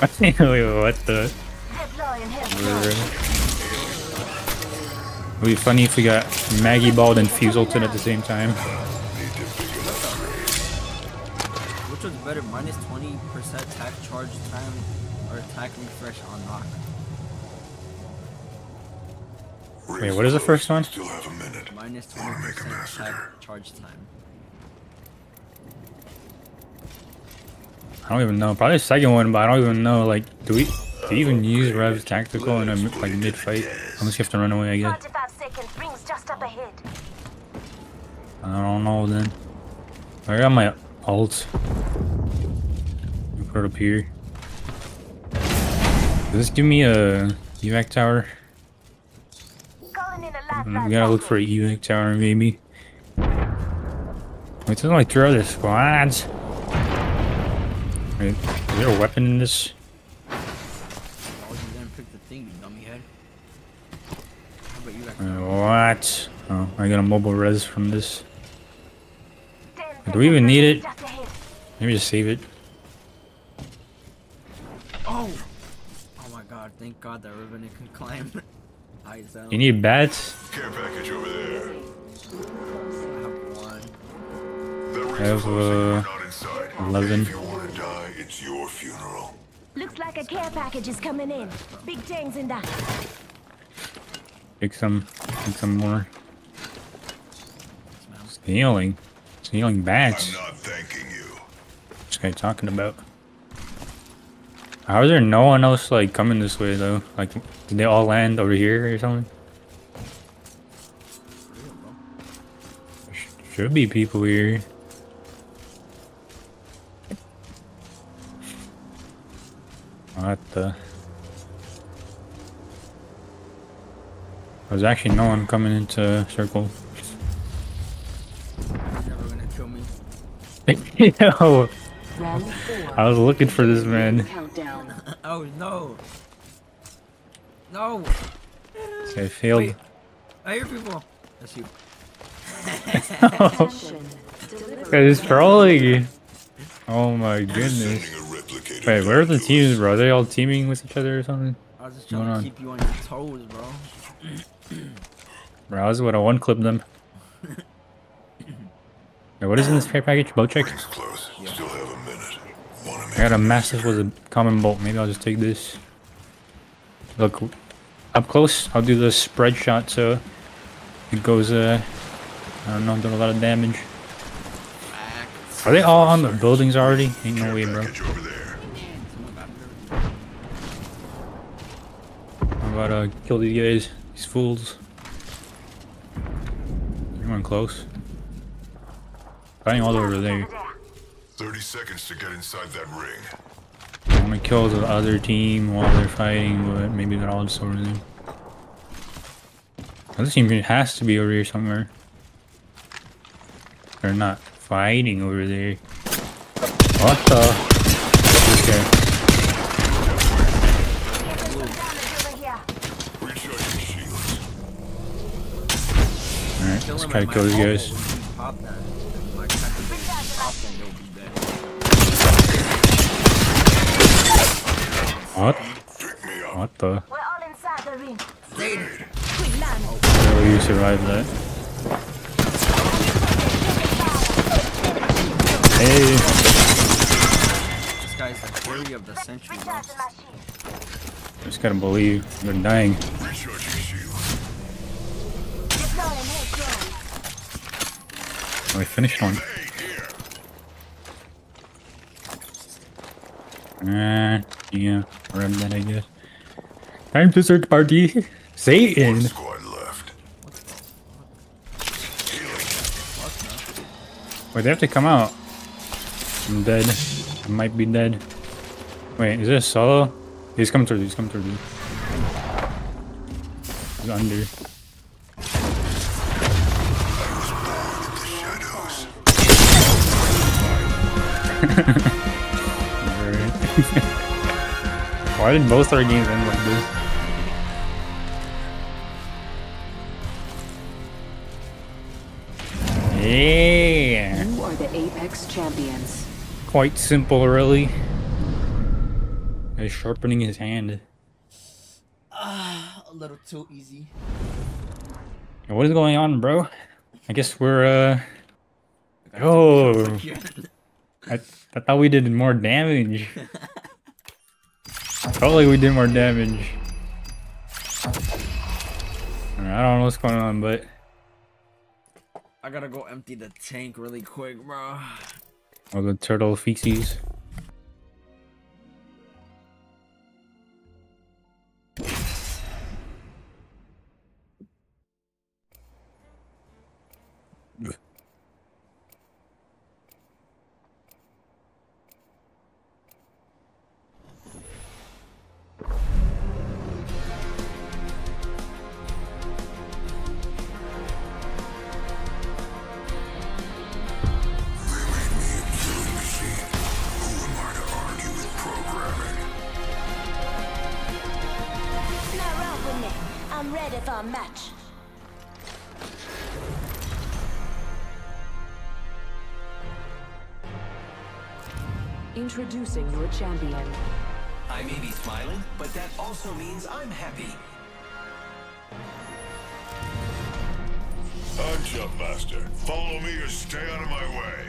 Wait, what the? It would be funny if we got Maggie Bald and Fuse ulted at the same time. Which was better, minus 20% attack charge time or attack refresh on knock? Wait, what is the first one? Minus 20% attack charge time. I don't even know. Probably the second one, but I don't even know. Like, do we do we even use Rev's tactical in a mi- like mid fight? Unless you have to run away, I guess. 45 seconds. Rings just up ahead. I don't know then. I got my ult. Put it up here. Does this give me a evac tower? We gotta look for a evac tower maybe. Wait, there's like three other squads. Wait, is there a weapon in this? You didn't pick the thing, you dummy head. How about you back Uh, what? Oh, I got a mobile res from this. Do we even need it? Maybe just save it. Oh! Oh my god, thank god that Ribbon can climb. You need bats? Care package over there. I have uh, 11. If you want to die, it's your funeral. Looks like a care package is coming in. Big things in that. Pick some, pick some more. Stealing, stealing bats. I'm not thanking you. What's this guy talking about? How is there no one else like coming this way though? Like, did they all land over here or something? Should be people here. What the? There's actually no one coming into circle. Never gonna kill me. Yo, I was looking for this man. Oh no. No. Guy failed. Wait. I hear people. That's you. Guy is trolling. Oh my goodness. Wait, where are the teams, bro? Are they all teaming with each other or something? I was just What's trying going to on? keep you on your toes, bro. Bro, I was gonna one clip them. Wait, what is in this care package? Boat check? Close. Still have a minute. Wanna I got a Mastiff with a common bolt. Maybe I'll just take this. Look, up close, I'll do the spread shot so it goes, uh, I don't know, I'm doing a lot of damage. Are they all on the buildings already? Ain't no way, bro. How about, uh, kill these guys, these fools? Anyone close? Fighting all over there. 30 seconds to get inside that ring. I want to kill the other team while they're fighting, but maybe they're all just over there. This team has to be over here somewhere. They're not fighting over there. What the? This guy. Alright, let's to kill these guys. Pop that. My activate pop and they'll be dead. What? What the? We're all inside the ring. How will you survive that? Hey! This guy's the query of the century, bro. Just gotta believe they're dying. Oh, we finished one. Ah, yeah, read that I guess. Time to search party. Satan. Wait, they have to come out. I'm dead. I might be dead. Wait, is this solo? He's coming through. He's coming through. He's under. Why did most our games end like this? Yeah. You are the Apex champions. Quite simple, really. He's sharpening his hand. Ah, a little too easy. What is going on, bro? I guess we're, uh... Oh! I, I thought we did more damage. Felt like we did more damage. I don't know what's going on, but... I gotta go empty the tank really quick, bro. Oh, the turtle feces. I'm ready match. Introducing your champion. I may be smiling, but that also means I'm happy. I'm Jumpmaster. Follow me or stay out of my way.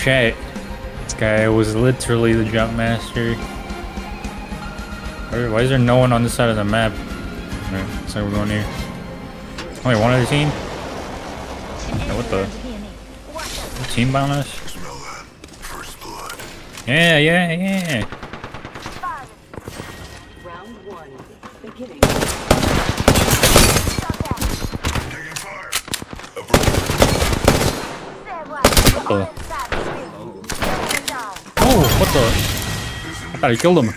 Chat. This guy was literally the jump master. Why is there no one on this side of the map? Alright, so we're going here. Wait, one other team? Yeah, what the? Team bound us? Yeah, yeah, yeah. I thought killed him.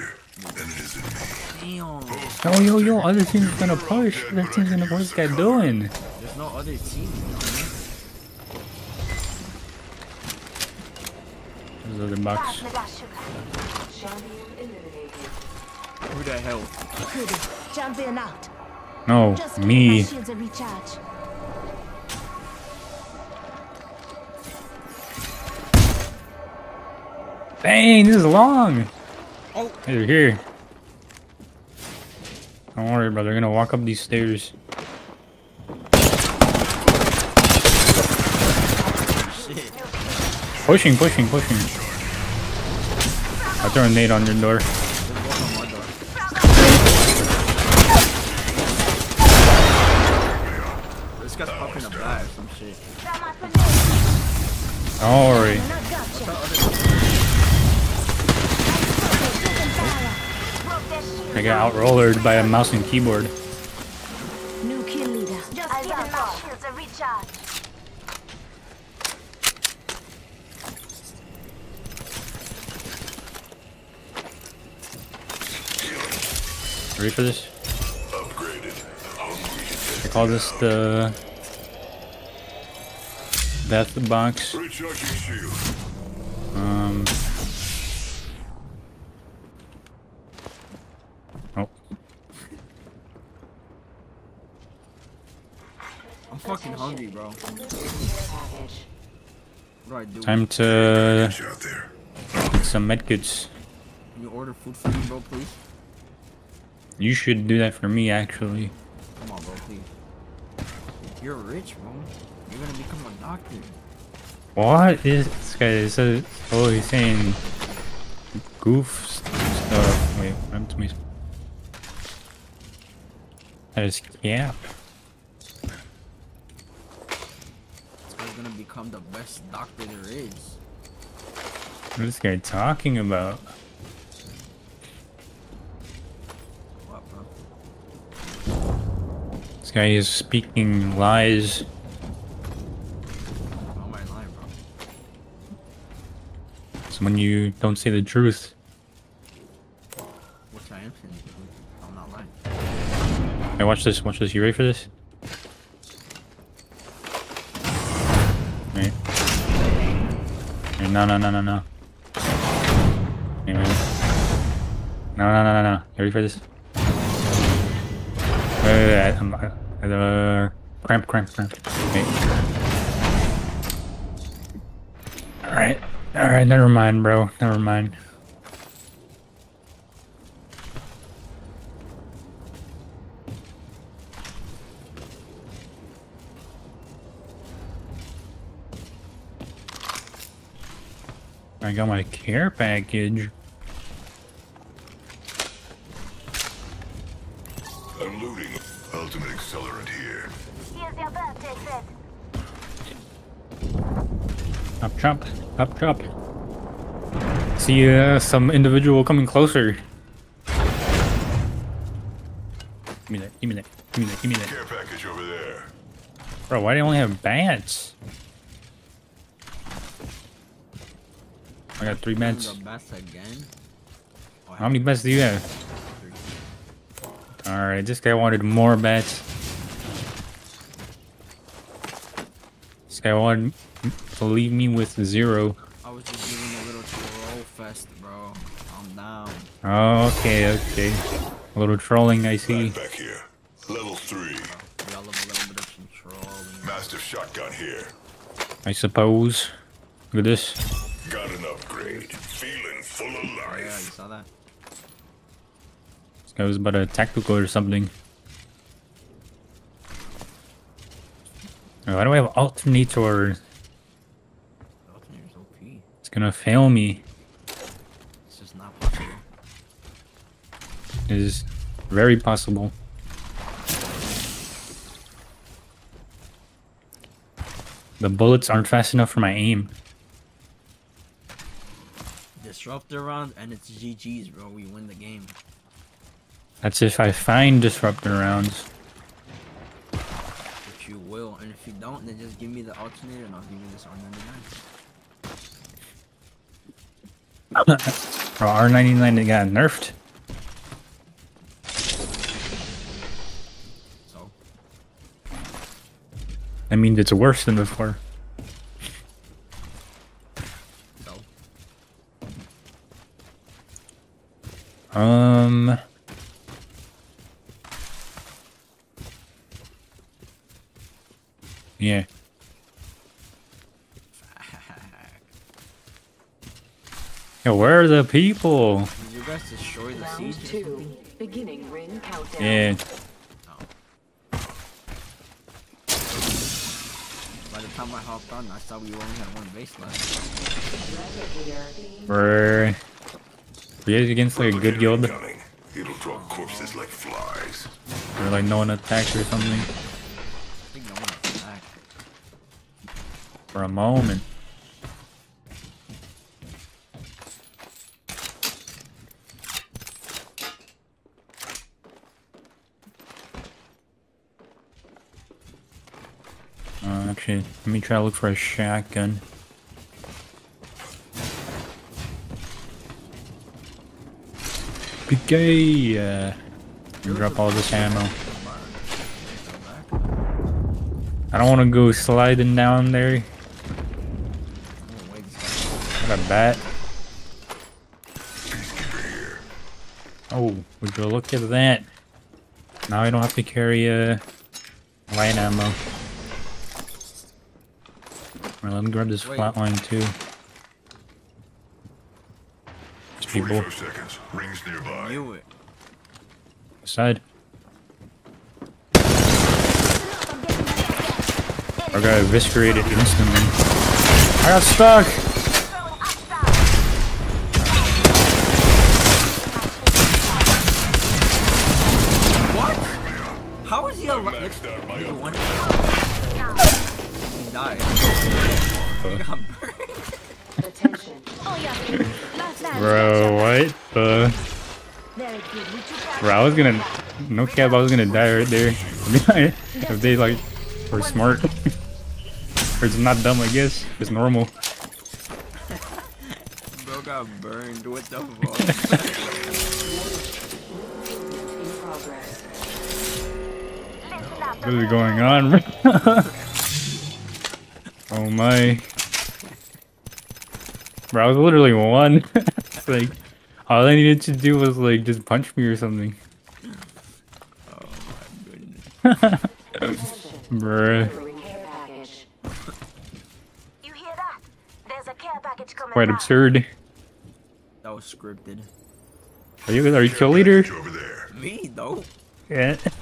Yo, yo, yo, other team's gonna push. Other team's gonna, push. what's this guy doing? There's no other team. There's other box. Who the hell? Good. Champion out. No, Just me. my shields a recharge. Dang, this is long. Oh. Hey, they're here. Don't worry, bro. They're gonna walk up these stairs. Pushing, pushing, pushing. I throw a nade on your door. This guy's popping a bag some shit. Don't worry. I got outrollered by a mouse and keyboard. New kill leader. Just give my shields a recharge. Ready for this? I call this the death box. Um. Fucking hungry, bro. What do I do? time to get some medkits. Can you order food for me, bro, please? You should do that for me, actually. Come on, bro, please. You're rich, bro. You're gonna become a doctor. What is this guy? Is a, oh, he's saying goof stuff. Wait, what happened to me? That is cap. This guy's gonna become the best doctor there is. What is this guy talking about? What, bro? This guy is speaking lies. How am I lying, bro? It's when you don't say the truth. Which I am saying. the truth. I'm not lying. Hey, watch this. Watch this. You ready for this? No, no, no, no, no. Wait. No, no, no, no, no. You ready for this? Wait, wait, wait. I'm, uh, cramp, cramp, cramp. Wait. Alright. Alright, never mind, bro. Never mind. I got my care package. Unloading. Ultimate accelerant here. Here's your birthday set. Up chop, up chop. See uh, some individual coming closer. Give me that, give me that, give me that, give me that. Care package over there. Bro, why do you only have bats? I got three bats. The best again? Oh, How many bats do you have? Alright, this guy wanted more bats. This guy wanted to leave me with zero. I was just giving a little troll fest, bro. I'm down. Oh, okay, okay. A little trolling, I see. Back here. Level three. We love a little bit of some trolling. Mastiff shotgun here. I suppose. Look at this. Got an upgrade. Feeling full of life. Yeah, you saw that? This guy was about a tactical or something. Oh, Why do I have alternator? Alternator's OP. It's gonna fail me. It's just not possible. It is very possible. The bullets aren't fast enough for my aim. Disruptor round and it's GG's, bro. We win the game. That's if I find disruptor rounds. If you will, and if you don't, then just give me the alternator and I'll give you this R99. Bro, R99 that got nerfed. So? That means it's worse than before. Um. Yeah. Yo, where are the people? Did you guys destroy the siege? Two. Beginning ring countdown. Yeah. By the time I hopped on, I saw we only had one base left. We're. We against like a good guild? It'll draw corpses like flies. Or like no one attacks or something? No. For a moment. Uh, actually, let me try to look for a shotgun. PK! Uh, drop all this ammo. I don't want to go sliding down there. Got a bat. Oh, would you look at that? Now I don't have to carry uh, light ammo. Let me grab this flatline too. There's people. 45 seconds. Rings nearby. Knew it. Side. I got eviscerated instantly. I got stuck! What? How is he alive? He one- He died. Uh, Bro, what the? Bro, I was gonna. No cap, I was gonna die right there. if they, like, were smart. or it's not dumb, I guess. It's normal. Bro got burned. What the fuck? What is going on, oh my. Bro, I was literally one. like, all I needed to do was, like, just punch me or something. Bruh. You hear that? There's a care package coming Quite absurd. that was scripted. Are you, are you kill leader? Me though. Yeah.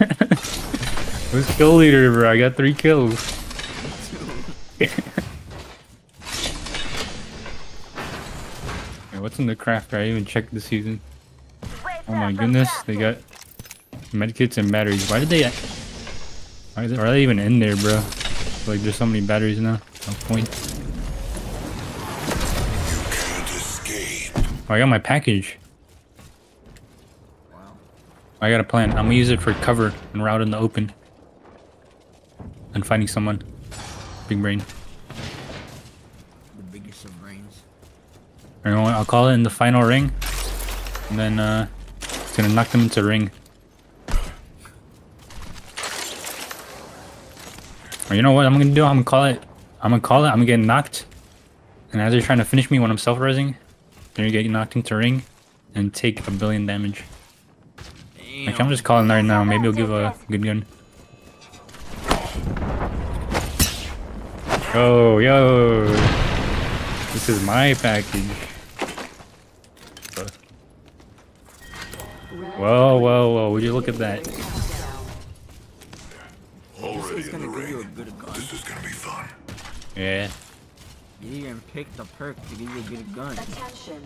Who's kill leader, bro? I got three kills. What's in the crafter? I even checked the season. Oh my goodness, they got medkits and batteries. Why did they? Why is it, are they even in there, bro? Like, there's so many batteries now. No point. Oh, I got my package. I got a plan. I'm gonna use it for cover and route in the open. And finding someone. Big brain. The biggest of brains. I'll call it in the final ring. And then, uh, it's gonna knock them into ring. Or you know what I'm gonna do? I'm gonna call it. I'm gonna call it. I'm gonna get knocked. And as they're trying to finish me when I'm self-resing, they're gonna get knocked into ring and take a billion damage. Like, I'm just calling right now. Maybe I'll give a good gun. Yo, yo. This is my package. Whoa, whoa, whoa! Would you look at that? Already He's in gonna the give you a ring. good gun. This is gonna be fun. Yeah. You didn't even pick the perk to give you a good gun. Attention.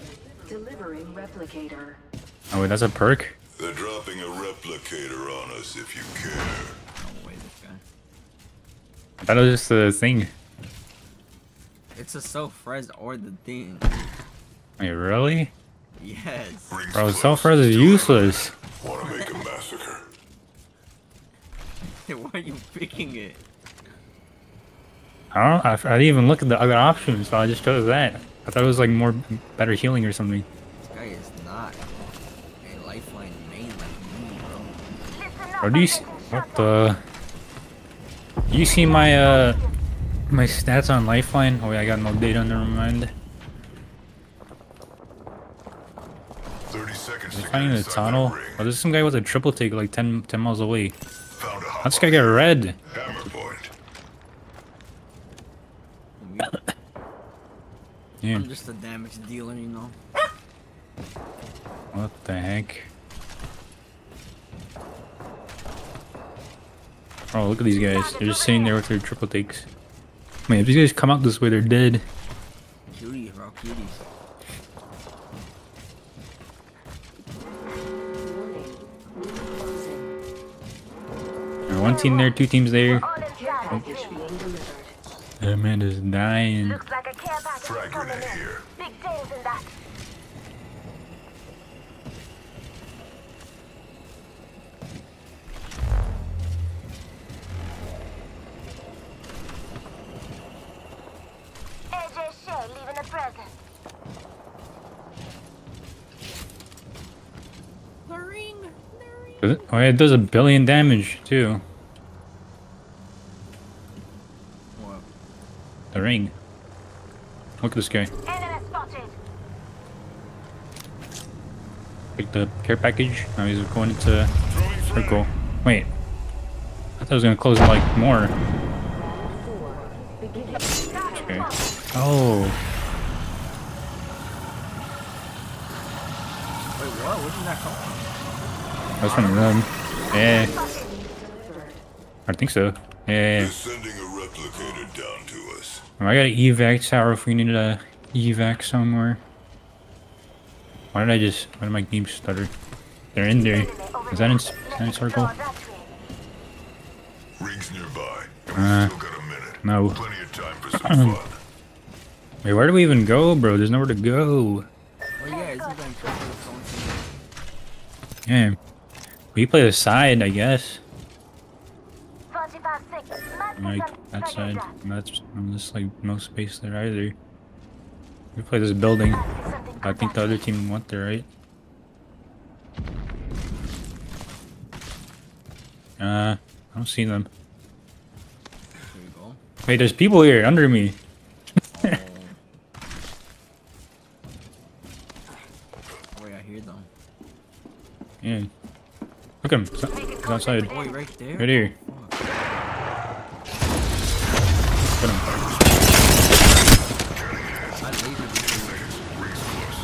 Delivering replicator. Oh wait, that's a perk. They're dropping a replicator on us if you care. No way, this guy. I thought it was just a thing. It's a self-res or the thing. Wait, really? Yes. Bro, self-res is useless. Wanna make a massacre? Why are you picking it? I don't. I, I didn't even look at the other options, so I just chose that. I thought it was like more better healing or something. This guy is not a lifeline main like me, bro. Or do you? s- What the? You see my uh my stats on Lifeline? Oh wait, I got no data. Never mind. 30 seconds Is to finding get the inside tunnel? that. Oh, there's some guy with a triple take like 10, 10 miles away. How'd this guy get red? Yeah. I'm just a damage dealer, you know. What the heck? Oh, look at these guys. They're just sitting there with their triple takes. Man, if these guys come out this way, they're dead. Cuties, bro, cuties. One team there, two teams there. That man is dying. Looks like a care package Frag grenade here. Big things in that. AJ Shea leaving a present. The ring. Does it? Oh yeah, it does a billion damage too. What? The ring. Look at this guy. Pick the care package. Now he's going into circle. Wait. I thought it was gonna close it like more. Okay. Oh. Wait, what? Where did that come from? That's from them. Yeah. I think so. Yeah. They're sending a replicator down to us. Oh, I got an evac tower if we need a evac somewhere. Why did I just, why did my game stutter? They're in there. Is that in, is that in circle? Rings nearby. Uh, Still got a minute. no. Plenty of time for some fun. Wait, where do we even go, bro? There's nowhere to go. Oh yeah, is We play the side, I guess. 45. Like, that side. That's, there's like no space there either. We play this building. I think the other team went there, right? Uh, I don't see them. There you go. Wait, there's people here under me. oh. Wait, I hear them. Yeah. Look at him. He's outside. Oh, right there? Right here. Get him. I lasered this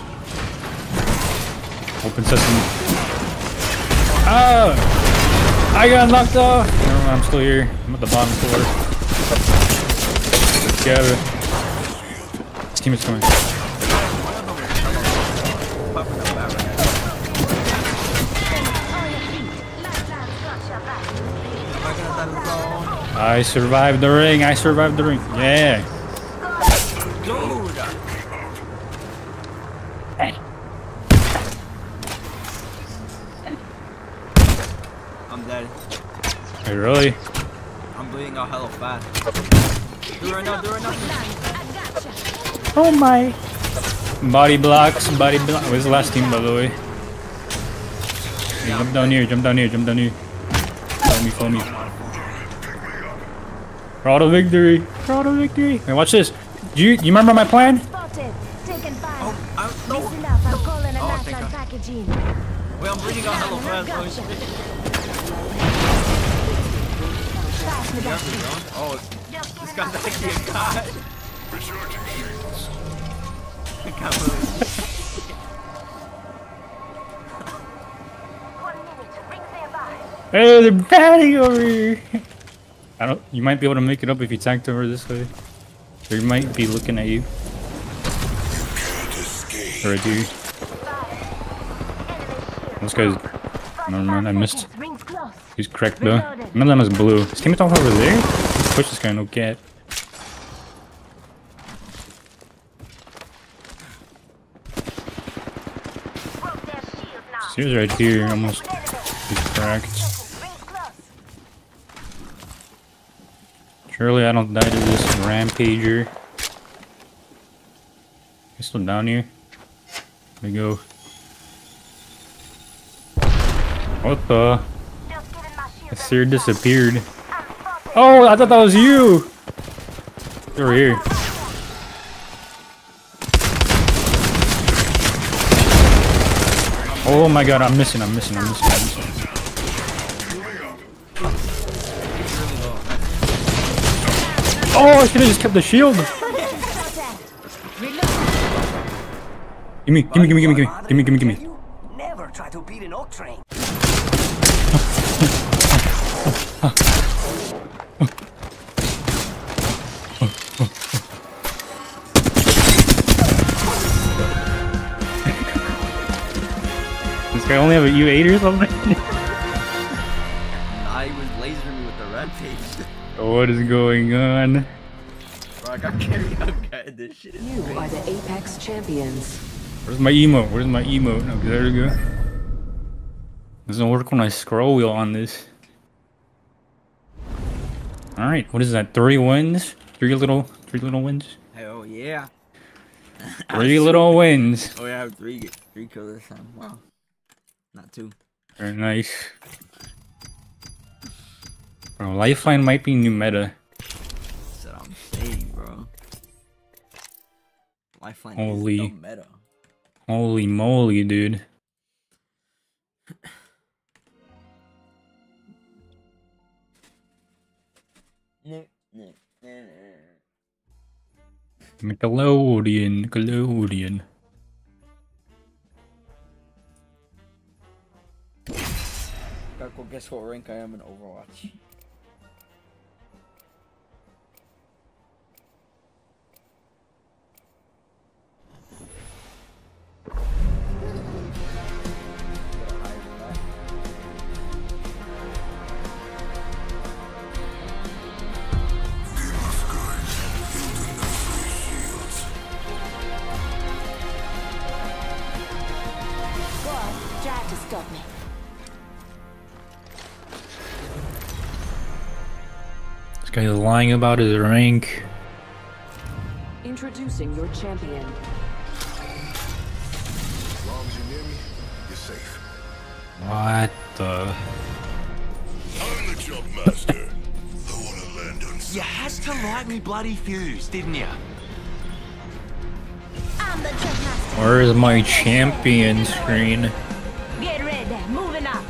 Open sesame. Ah! I got knocked off! Mind, I'm still here. I'm at the bottom floor. Let's get it. This team is coming. I survived the ring. I survived the ring. Yeah. Dude! Hey. I'm dead. Hey, really? I'm bleeding out hella fast. Do it right now, do it right now. Oh my. Body blocks, body block. Where's the last team, by the way? Hey, jump down here, jump down here, jump down here. Follow me, follow me. Proud of victory. Proud of victory. Hey, watch this. Do you, you remember my plan? Spotted. Taken fire. I, no. Listen up. I'm oh, calling a Oh, thank national God. package. Wait, I'm bleeding out hella fast. Holy shit. Fast, You got me, bro. Oh, this guy's actually a god. Recharging shields. I can't believe Hey, they're batting over here. I don't. You might be able to make it up if you tanked over this way. They might be looking at you. Or a dude. This guy's. Never mind, I missed. He's cracked though. None is blue. Teammate's off over there? Let's push this guy, no cat. Seer's right here, almost. He's cracked. Surely I don't die to this rampager. He's still down here. There we go. What the? Seer disappeared. Oh, I thought that was you! Over here. Oh my god, I'm missing, I'm missing, I'm missing, I'm missing. Oh, I should have just kept the shield. Gimme, gimme, gimme, gimme, gimme, gimme, gimme, gimme. Never try to beat an oak train. This guy only have a U8 or something? What is going on? Bro, I got carried up, guy. This shit You are the Apex champions. Where's my emote? Where's my emote? Okay, there we go. Doesn't work when I scroll wheel on this. Alright, what is that? Three wins? Three little three little wins? Hell yeah. Three little wins. Oh, yeah, I have three, three kills this time. Wow. Not two. Very nice. Bro, Lifeline might be new meta. That's what I'm saying, bro. Lifeline Holy. is the meta. Holy moly, dude. Nickelodeon, Nickelodeon. Guess what rank I am in Overwatch? This guy is lying about his rank. Introducing your champion. What the? I'm the jump master. I want to land on You had to light me bloody fuse, didn't you? I'm the jump master. Where is my champion screen? Get ready, moving up.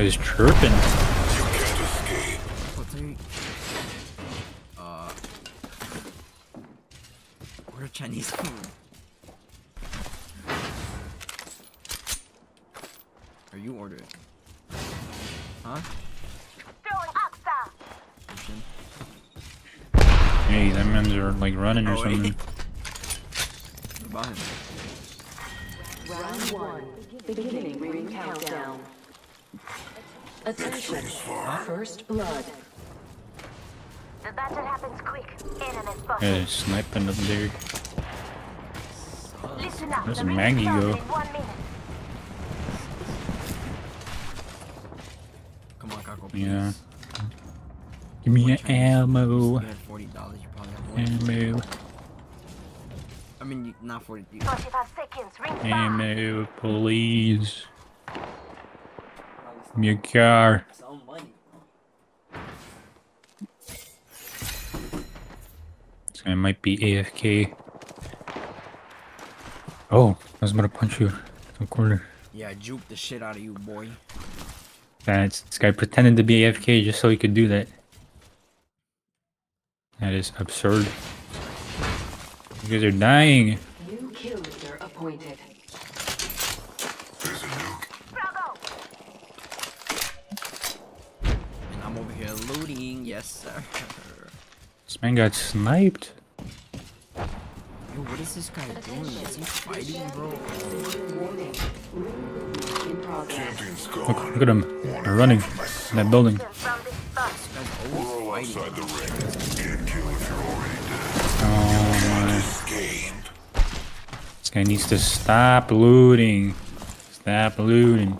Pizza. This guy's chirping. What's he? Uh. Order Chinese food. Are you ordering? Huh? Hey, that man's are like running or Oh, something. What about him? Round one. Beginning ring countdown. Attention. First blood. The battle happens quick. Enemy spotted. is sniping up there. Listen up. Where's the Maggie starts go? in one minute. Come on, Kako. Yeah. Give me your ammo. You had forty dollars. You Ammo. I mean, not forty. You, 45 seconds. Ring. Ammo, please. Give me a car. some money. This guy might be AFK. Oh, I was gonna punch you. Some corner. Yeah, I juked the shit out of you, boy. That's this guy pretended to be AFK just so he could do that. That is absurd. You guys are dying. New kill leader appointed. And I'm over here looting, yes sir. This man got sniped. Yo, what is this guy doing? Is he fighting, bro? Look, look at him. They're running in that building. Oh my. This guy needs to stop looting. Stop looting.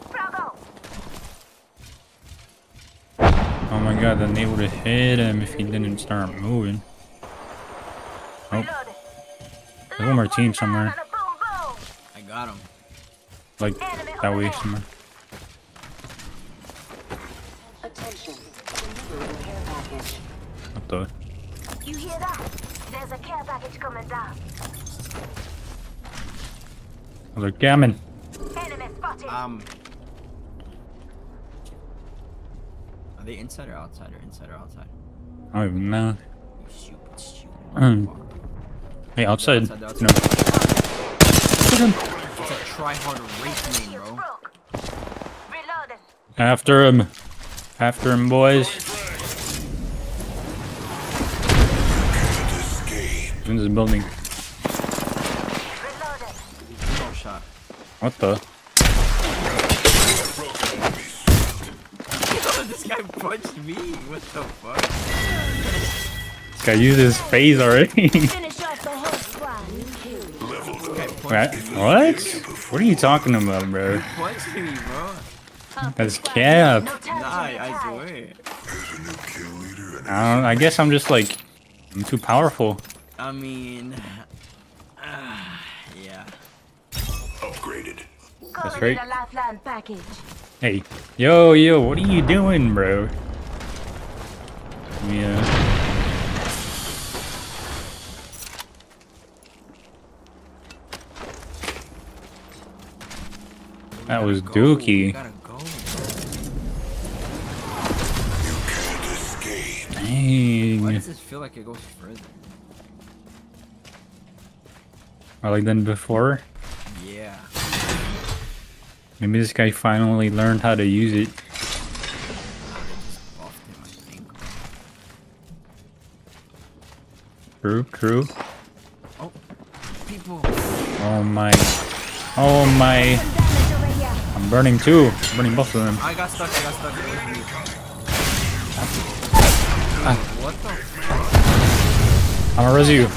Oh my god, then they would have hit him if he didn't start moving. Oh. There's one more team somewhere. I got him. Like, that way somewhere. Attention. Delivering care package. What the? You hear that? There's a care package coming down. Oh, they're coming. Enemy spotted. Um. Are they inside or outside or inside or outside? I don't even know. Stupid, stupid. Mm. Hey, outside. Outside, No. outside. It's a try-hard race name, bro. After him. After him, boys. In this building. Oh, shot. What the? This guy punched me. What the fuck? This guy used his phase already. Finish off the whole squad. what? What? What are you talking about, bro? Punched me, bro. That's cap. Nah, I swear. I don't. I guess I'm just like, I'm too powerful. I mean, uh, yeah. Upgraded. That's right. A lifeline package. Hey, yo, yo, what are you doing, bro? Yeah. That was Dookie. Why Dang. does this feel like it goes further? Or like than before. Maybe this guy finally learned how to use it. True, true. Oh, people. Oh my. Oh my. I'm burning too. I'm burning both of them. I got stuck. I got stuck. Ah. What the? I'm gonna res you.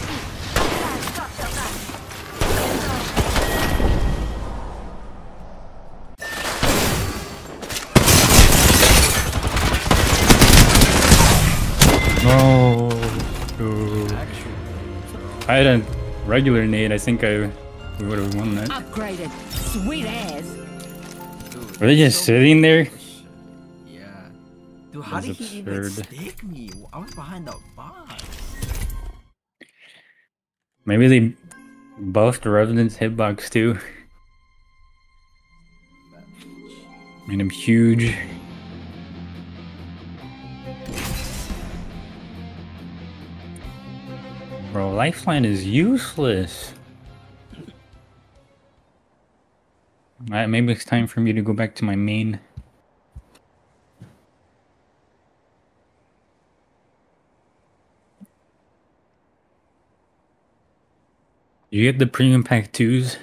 I had a regular nade, I think I we would have won that. Upgraded. Sweet ass. Were they just sitting there? Yeah. Dude, how That's did he even stick me? I was behind the box. Maybe they buffed Revenant's hitbox too. Made him huge. Bro, Lifeline is useless. Alright, maybe it's time for me to go back to my main. You get the premium pack twos?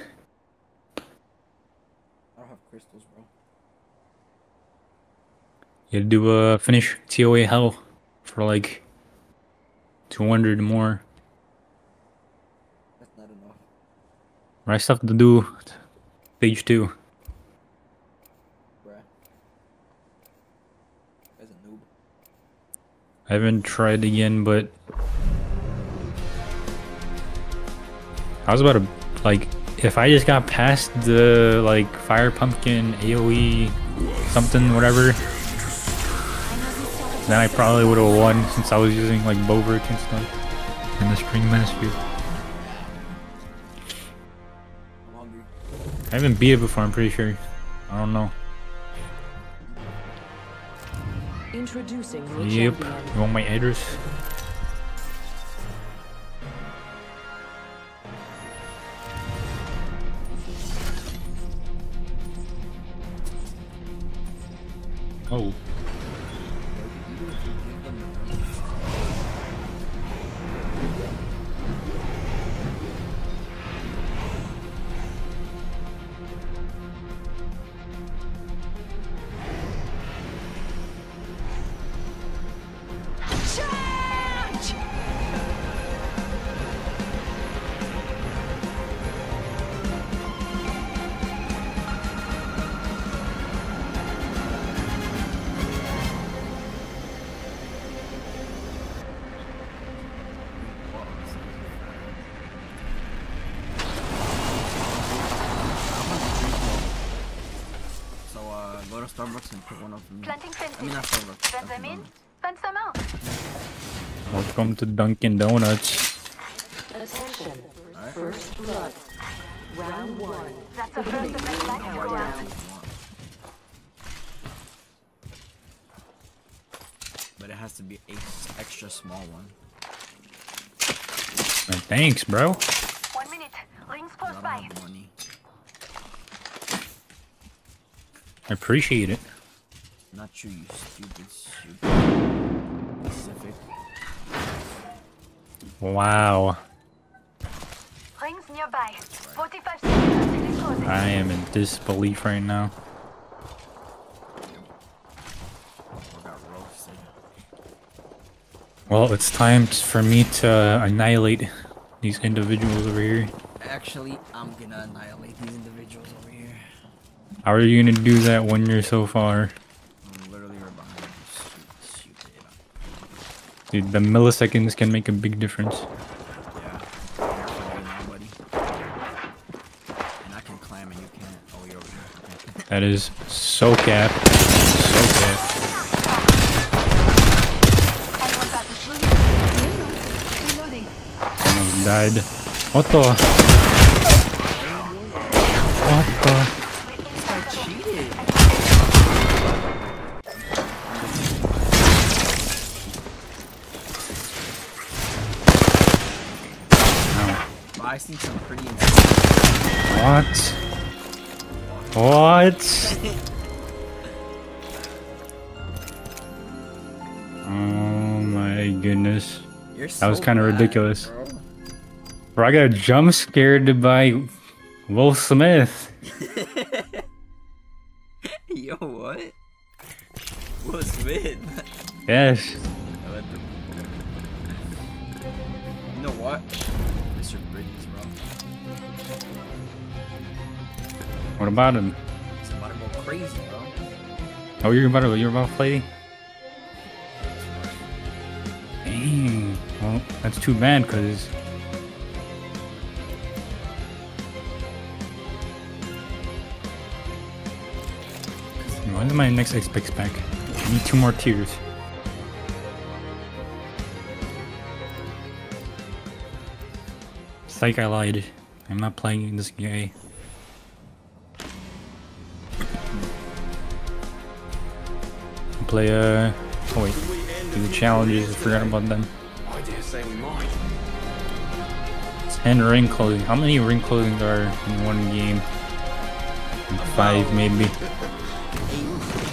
I don't have crystals, bro. You do a finish TOA hell for like 200 more. That's not enough. I still have to do page two. Bruh. As a noob. I haven't tried again, but I was about to like if I just got past the like fire pumpkin AOE something whatever, then I probably would have won since I was using like Boverick and stuff in the Spring Ministry. Haven't beat it before, I'm pretty sure. I don't know. Introducing Yep. champion. You want my address? Oh. Welcome to Dunkin' Donuts. Attention. First blood. Round one. That's the first of the light to go out. But it has to be a s- extra small one. Man, thanks, bro. One minute. Rings close I by. money. I appreciate it. Not you, you stupid, stupid. Wow. Rings nearby. 45 seconds until it closes. I am in disbelief right now. I got roasted. Well, it's time for me to annihilate these individuals over here. Actually, I'm gonna annihilate these individuals over here. How are you gonna do that when you're so far? I'm literally right behind you. Stupid, stupid. Dude, the milliseconds can make a big difference. Yeah. You're fighting now, buddy. And I can climb and you can't. Oh, you're over here. Okay. That is so cap. So cap. Almost died. What the? What the? I seen some pretty insane. What? What? Oh my goodness. You're That was kind of ridiculous. bro. Bro, I got jump scared by Will Smith. Yo, what? Will Smith. Yes. What the- You know what? What about him? He's about to go crazy, bro. Oh, you're about to you're about fighting? Dang. Well, that's too bad, cause When's my next Xbox pack? I need two more tiers. Psych, I lied. I'm not playing this guy. Play, uh... Oh wait. Do the challenges, I forgot about them. I dare say we might. 10 ring clothing. How many ring clothing are in one game? Five, maybe.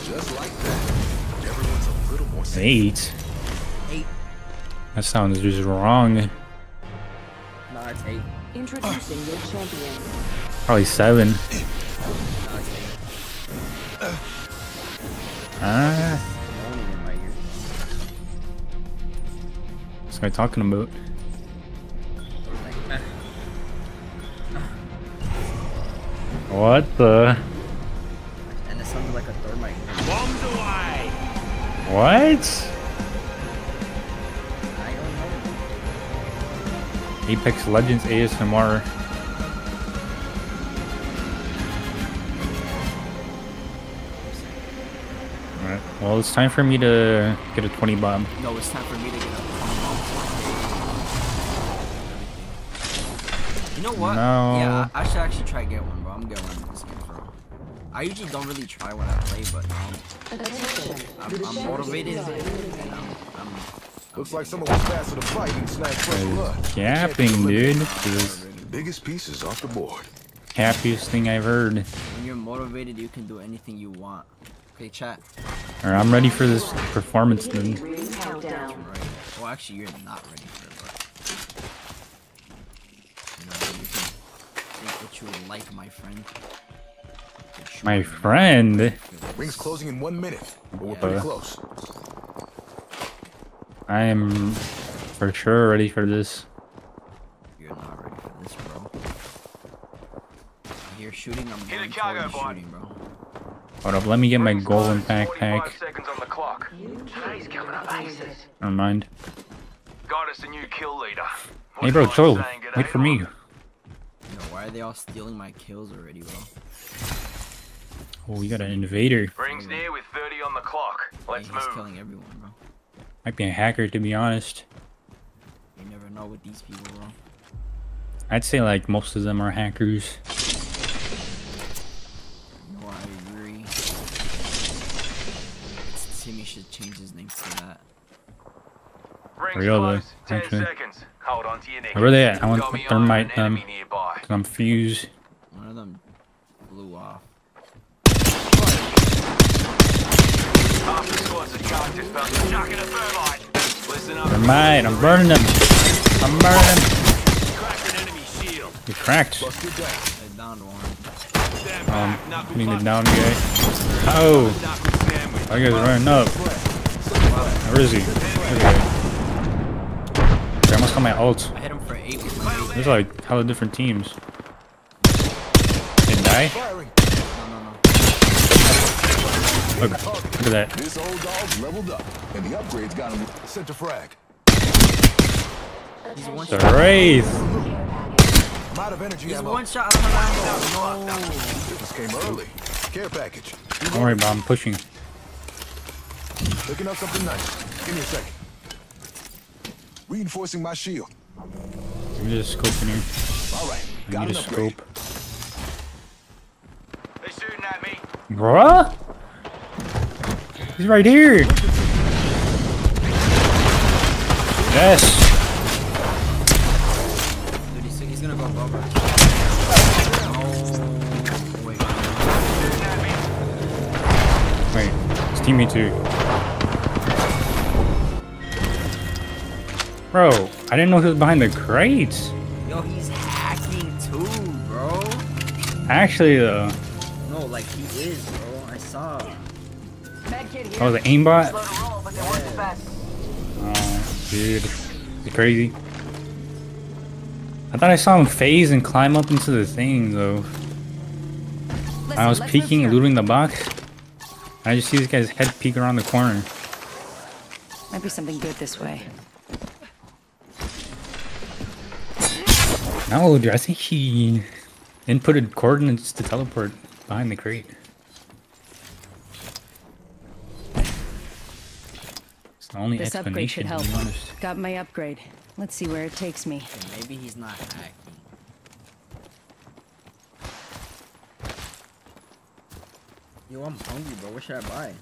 Just like that. Everyone's a little more safe. Eight? Eight. That sounds just wrong. Nah, it's eight. Introducing your champion. Probably seven. Ah, guy talking about? What the? And it sounded like a thermite. Bombs away! What? I don't know. Apex Legends ASMR. Alright, well, it's time for me to get a 20 bomb. No, it's time for me to You know what? No. Yeah, I should actually try to get one, bro. I'm getting one this game, bro. I usually don't really try when I play, but um, I'm, I'm motivated and I'm, I'm Looks like someone was faster to fight and snag first blood. Yapping, dude. This Biggest pieces off the board. happiest thing I've heard. when you're motivated, you can do anything you want. Okay, chat. Alright, I'm ready for this performance then. Well, actually, you're not ready for it, but you know, you can think what you would like, my friend. My friend. Ring's closing in one minute, but we're Yeah. pretty close. I am for sure ready for this. You're not ready for this, bro. I hear shooting. I'm Hit a going cargo toward shooting, bro. Hold up, let me get my golden backpack. Seconds on the clock. He's coming up aces. Never mind. Got us a new kill leader. Hey bro, chill. Wait for me. Yo, why are they all stealing my kills already, bro? Oh, we got an invader. Rings near with 30 on the clock. Let's Hey, he's move. killing everyone, bro. Might be a hacker to be honest. You never know with these people, bro. I'd say like most of them are hackers. No, I agree. Timmy should change his name to that. Rings Real though, close. 10 seconds. Hold on to your neck. Where are they at? I want to me thermite them. Cause I'm fused. One of them blew off. Half the squad's a characters, but chucking a thermite. Listen up. Thermite, I'm burning them. I'm burning them. Cracked an enemy shield. You cracked. I downed one. Um, I mean the down guy. Oh! That guy's running up. Where is he? Where is he? Okay, I must got my ult. I hit him for eight There's like hella different teams. Didn't die? Look, look at that. This old dog's leveled up, and the upgrades got him center frag. The shot. Wraith! I'm out of energy He's ammo. one shot out of ammo. No. This came early. Care package. Don't worry about I'm pushing. Picking up something nice. Give me a second. Reinforcing my shield. Give me the scope in here. All right, I got need a scope. They're shooting at me. Bruh? He's right here! Yes! Dude, he's, he's gonna go above us. No. Wait. Wait, it's teammate too. Bro, I didn't know he was behind the crates. Yo, he's hacking too, bro. Actually, though, No, like he is, bro. I saw. oh, the aimbot? Slow roll, but they work the best. Oh, dude, it's crazy. I thought I saw him phase and climb up into the thing, though. I was peeking, looting the box. I just see this guy's head peek around the corner. Might be something good this way. No, dude, I think he inputted coordinates to teleport behind the crate. It's the only This upgrade should explanation, help. to be honest. Got my upgrade. Let's see where it takes me. Okay, maybe he's not hacking. Yo, I'm hungry, bro. What should I buy?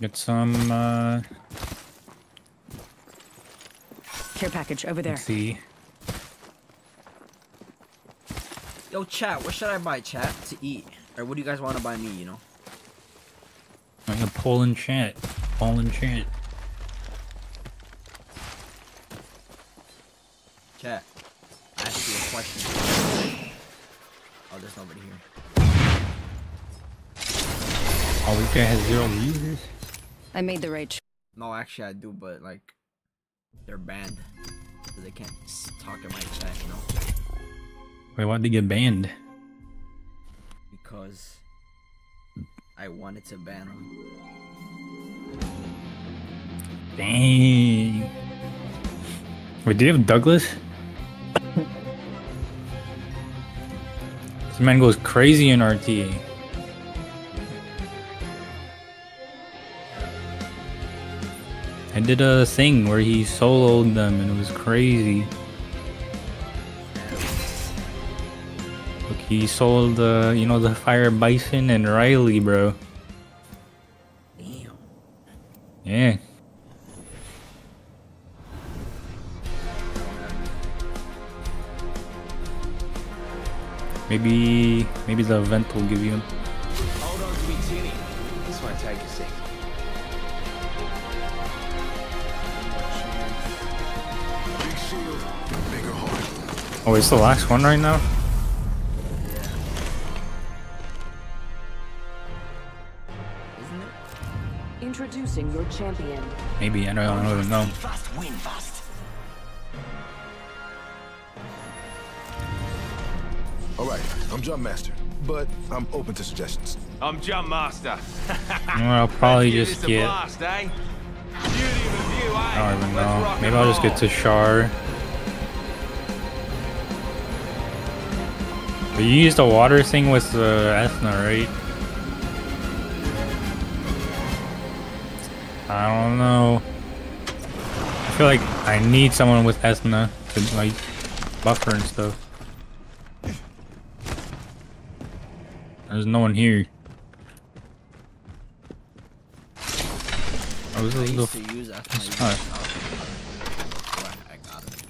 Get some, uh, Care package over there. let's see. Yo, chat. What should I buy, chat, to eat? Or what do you guys want to buy me? You know. I'm gonna pull and chat. Pull and chat. Chat. I asked you a question. Oh, there's nobody here. Oh, this guy has zero users? I made the right. ch- No, actually I do, but like, they're banned. So they can't talk in my chat, you know? Wait, why'd they get banned? Because I wanted to ban them. Dang. Wait, do you have Douglas? this man goes crazy in RTA. I did a thing where he soloed them and it was crazy. He sold, uh, you know, the Fire Bison and Riley, bro. Damn. Yeah. Maybe, maybe the event will give you him. Hold on to me, Tinny. This won't take a sec. Big shield, bigger heart. Oh, it's the last one right now? Introducing your champion. Maybe, I don't, I don't even know. Fast, win fast. All right, I'm Jump Master, but I'm open to suggestions. I'm Jump Master. Well, I'll probably just give get. blast, eh? Beauty of a view, eh? I don't even know. Maybe I'll just get roll. to Shar. But you used the water thing with the Ethna, right? I don't know. I feel like I need someone with Esna to like buffer and stuff. There's no one here. Oh, this I is used the to use that. it's I not- I got it.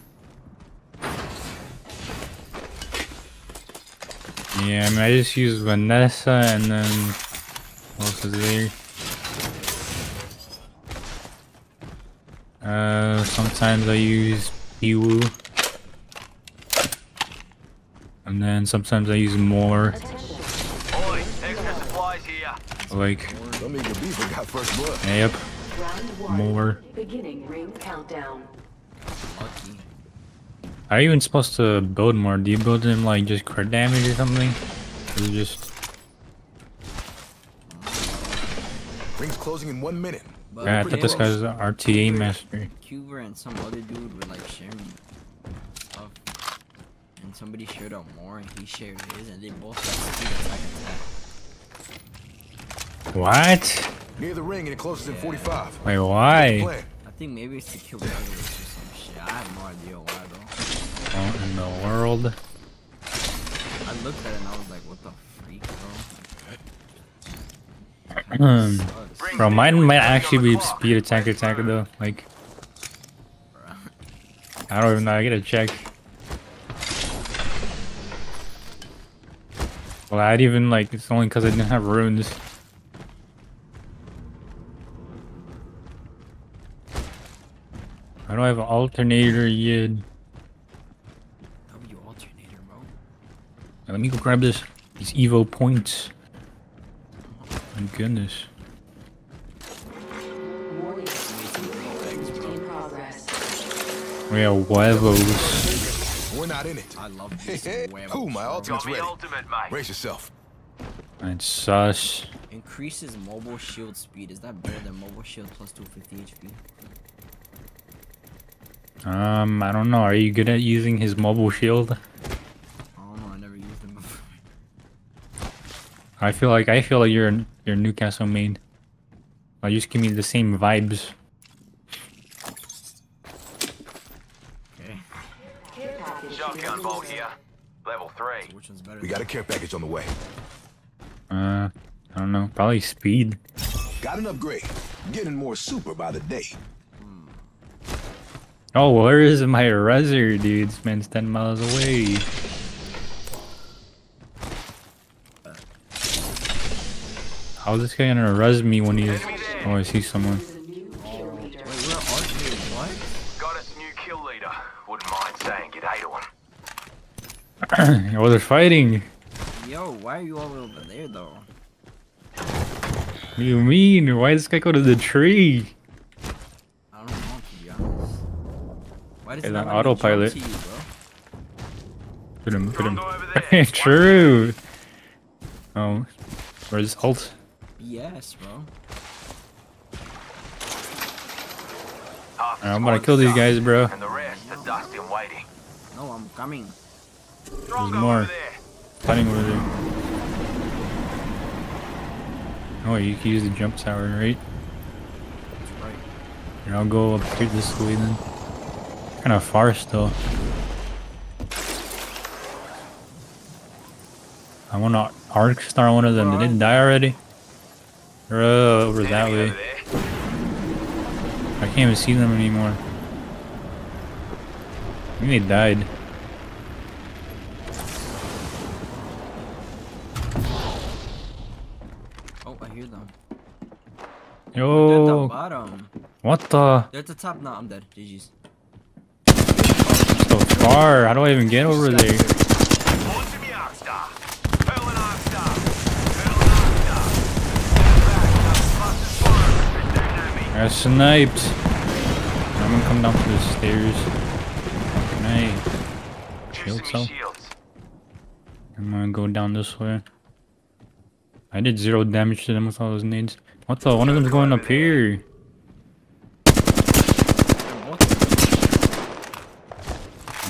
Yeah, I mean, I just use Vanessa and then what else is there? Uh, sometimes I use Piwu. And then sometimes I use more. Extra supplies here. Like, yep, more. Beginning ring countdown. Are you even supposed to build more? Do you build them like just crit damage or something? Or just Ring's closing in one minute. But yeah, I thought this close. guy's an RTA master. Cuber and some other dude were like sharing stuff. And somebody shared out more and he shared his and they both got speed attack attack. What? Near the ring and it closes in 45. Wait, why? I think maybe it's to kill predators or some shit. I have no idea why though. What in the world? I looked at it and I was like, what the freak, bro? Um, bro, mine might actually be speed attack attack though. Like, I don't even know. I gotta check. Well, I'd even like it's only because I didn't have runes. I don't have an alternator yet. W alternator, bro. Let me go grab this these Evo points. My goodness. We have huevos. We're not in it. I love Hey, these hey, huevos, cool, my bro. ultimate's ready. ultimate, mate. Brace yourself. That's sus. Increases mobile shield speed. Is that better than mobile shield plus 250 HP? Um, I don't know. Are you good at using his mobile shield? I don't know. I never used them before. I feel like I feel like you're you're Newcastle main. Like, you just give me the same vibes. Okay. Shotgun bolt here. Level 3. Which one's better? We got a care package on the way. Uh, I don't know. Probably speed. Got an upgrade. Getting more super by the day. Oh, where is my Rezer, dude? This man's 10 miles away. How's this guy gonna res me when he's... Oh, I see someone. oh, they're fighting. Yo, why are you all over there though? What do you mean? Why does this guy go to the tree? I don't know to be honest. Why does Hey, it that not let me jump autopilot. to you, bro? Put him, put him. True. Oh, where's ult? BS, bro. Half the Alright, I'm gonna kill these guys, bro. And the rest are dust in waiting. No, I'm coming. There's more. Fighting over there. Oh, you can use the jump tower, right? That's right. Here, I'll go up here this way then. Kind of far still. I want to arc star one of them. They didn't die already? They're uh, over that way. I can't even see them anymore. I think they died. Oh, I hear them. Yo. They're at the bottom. What the? They're at the top. No, I'm dead. GG's. So far. How do I even get over there? I sniped. I'm gonna come down to the stairs. A. Shield cell. I'm gonna go down this way. I did zero damage to them with all those nades. What the? One of them's going up here.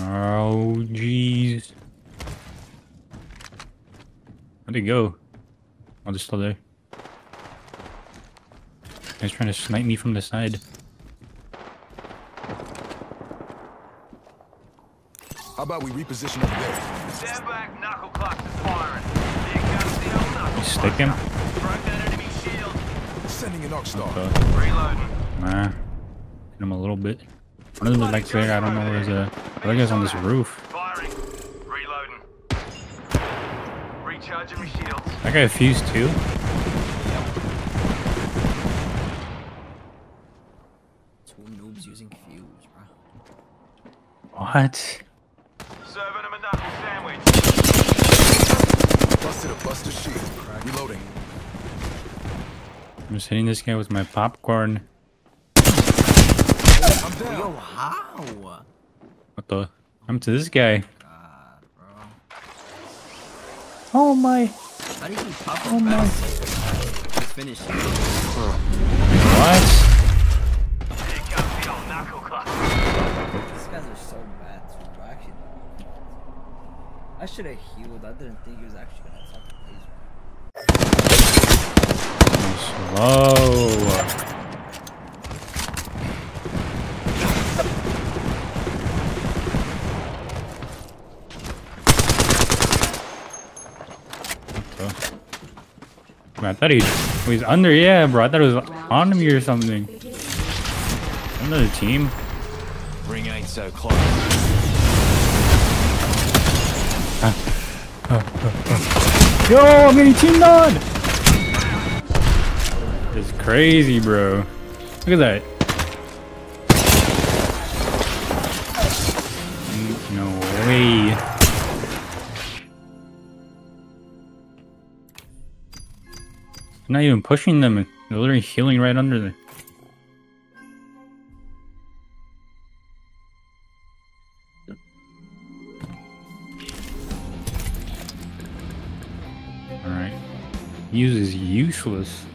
Oh, jeez. Where'd he go? Oh, they're still there. He's trying to snipe me from the side. How about we reposition over there? Stand back, Knuckle Cluster's firing. Here comes the old knuckle You stick him? Sending an arc star. Reloading. Nah. Hit him a little bit. One of them is back there. I don't know where's the other guy's on this roof. Firing. Reloading. Recharging my shields. That guy fused too. Two noobs using fuse, bro. What? Serving him a knuckle sandwich. Busted a buster shield. Reloading. I'm just hitting this guy with my popcorn. Yo, how? What the? I'm to this guy. Ah, oh my. How did you pop Oh my. Finish. What? These guys are so bad too. Actually, I should have healed. I didn't think he was actually gonna attack the laser. Slow. I thought he he's under. Yeah, bro. I thought it was on me or something. Another team. Ring ain't so close. Yo, I'm getting teamed on. It's crazy, bro. Look at that. No way. Not even pushing them. They're literally healing right under there. Alright. Use is useless.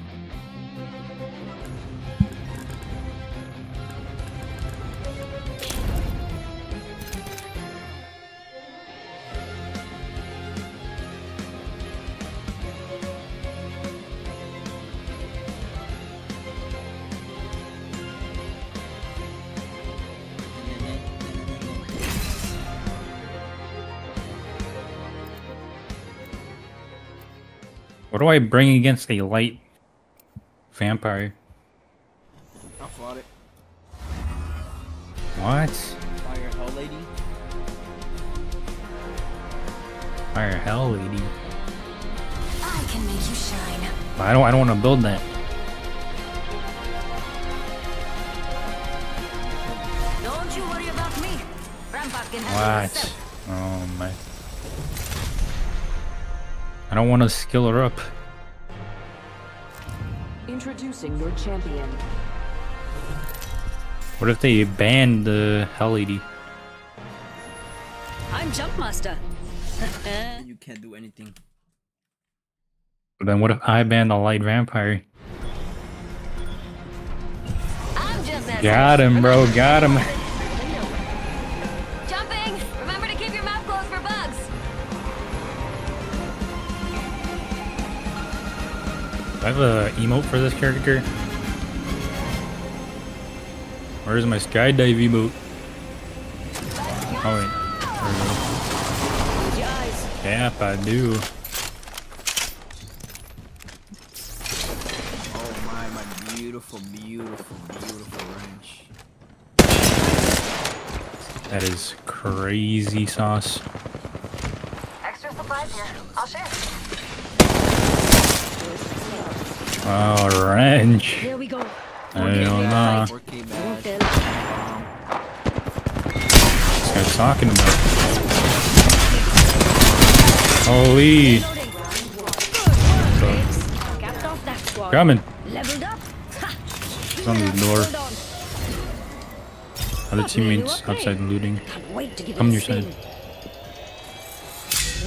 What do I bring against a light vampire? I fought it. What? Fire Hell Lady. Fire hell, lady. I can make you shine. But I don't. I don't want to build that. Don't you worry about me. Rampart can handle What? Oh my. I don't want to skill her up. Introducing your champion. What if they ban the hell lady? I'm Jumpmaster. You can't do anything. But then what if I ban the light vampire? I'm just. Got him, bro. Got him. Do I have a emote for this character? Where's my skydive emote? Oh wait. Yep, I do. Oh my, my beautiful, beautiful, beautiful wrench. That is crazy sauce. Oh, wrench. Here we go. Hell nah. 4K Won't badge. fail. This guy's talking about. Holy. Capped off that. Coming. Leveled up. Ha! He's on the door. Other teammates outside looting. Can't wait to give Come it to your side.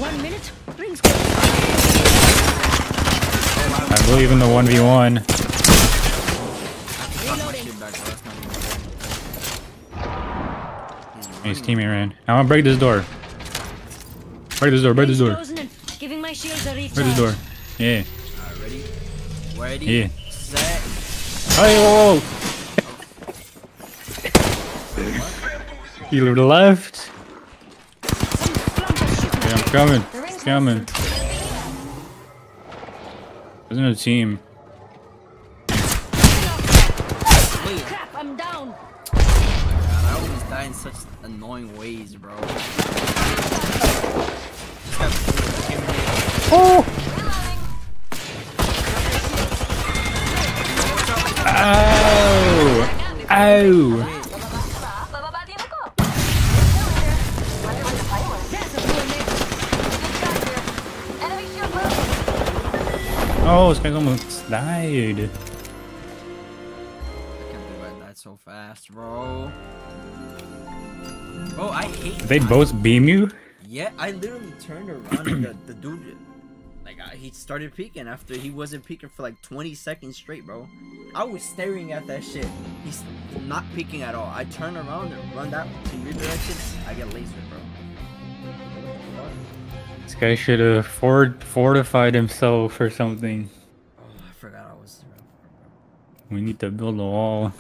One minute. Rings close. I believe in the 1v1. Got my shit back, bro. That's not even His teammate ran. I want to break this door. Break this door, break this door. Frozen and Giving my shields a recharge. Break this door. Yeah. Alright, ready? Ready? Yeah. Set. Hey, whoa, whoa. You left. Yeah, I'm coming. Coming. There's another team. Crap, I'm down. God, I always die in such annoying ways, bro. Oh! Ow! Ow! Oh, this guy's almost died. I can't believe I died so fast, bro. Bro, I hate. Did they both beam you? Yeah, I literally turned around and the, the dude, like, uh, he started peeking after he wasn't peeking for like 20 seconds straight, bro. I was staring at that shit. He's not peeking at all. I turn around and run that to your direction. I get lasered. This guy should have fort fortified himself or something. Oh, I forgot I was. We need to build a wall.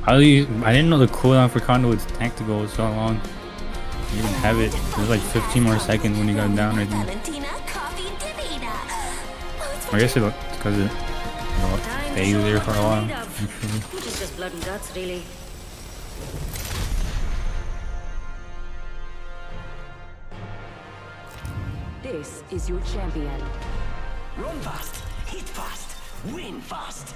How do you? I didn't know the cooldown for Conduit's tactical was so long. You didn't have it. It was like 15 more seconds when you got down. I think. I guess it because it you know, stayed there for a while. Which is just blood and guts, really. This is your champion. Run fast, hit fast, win fast.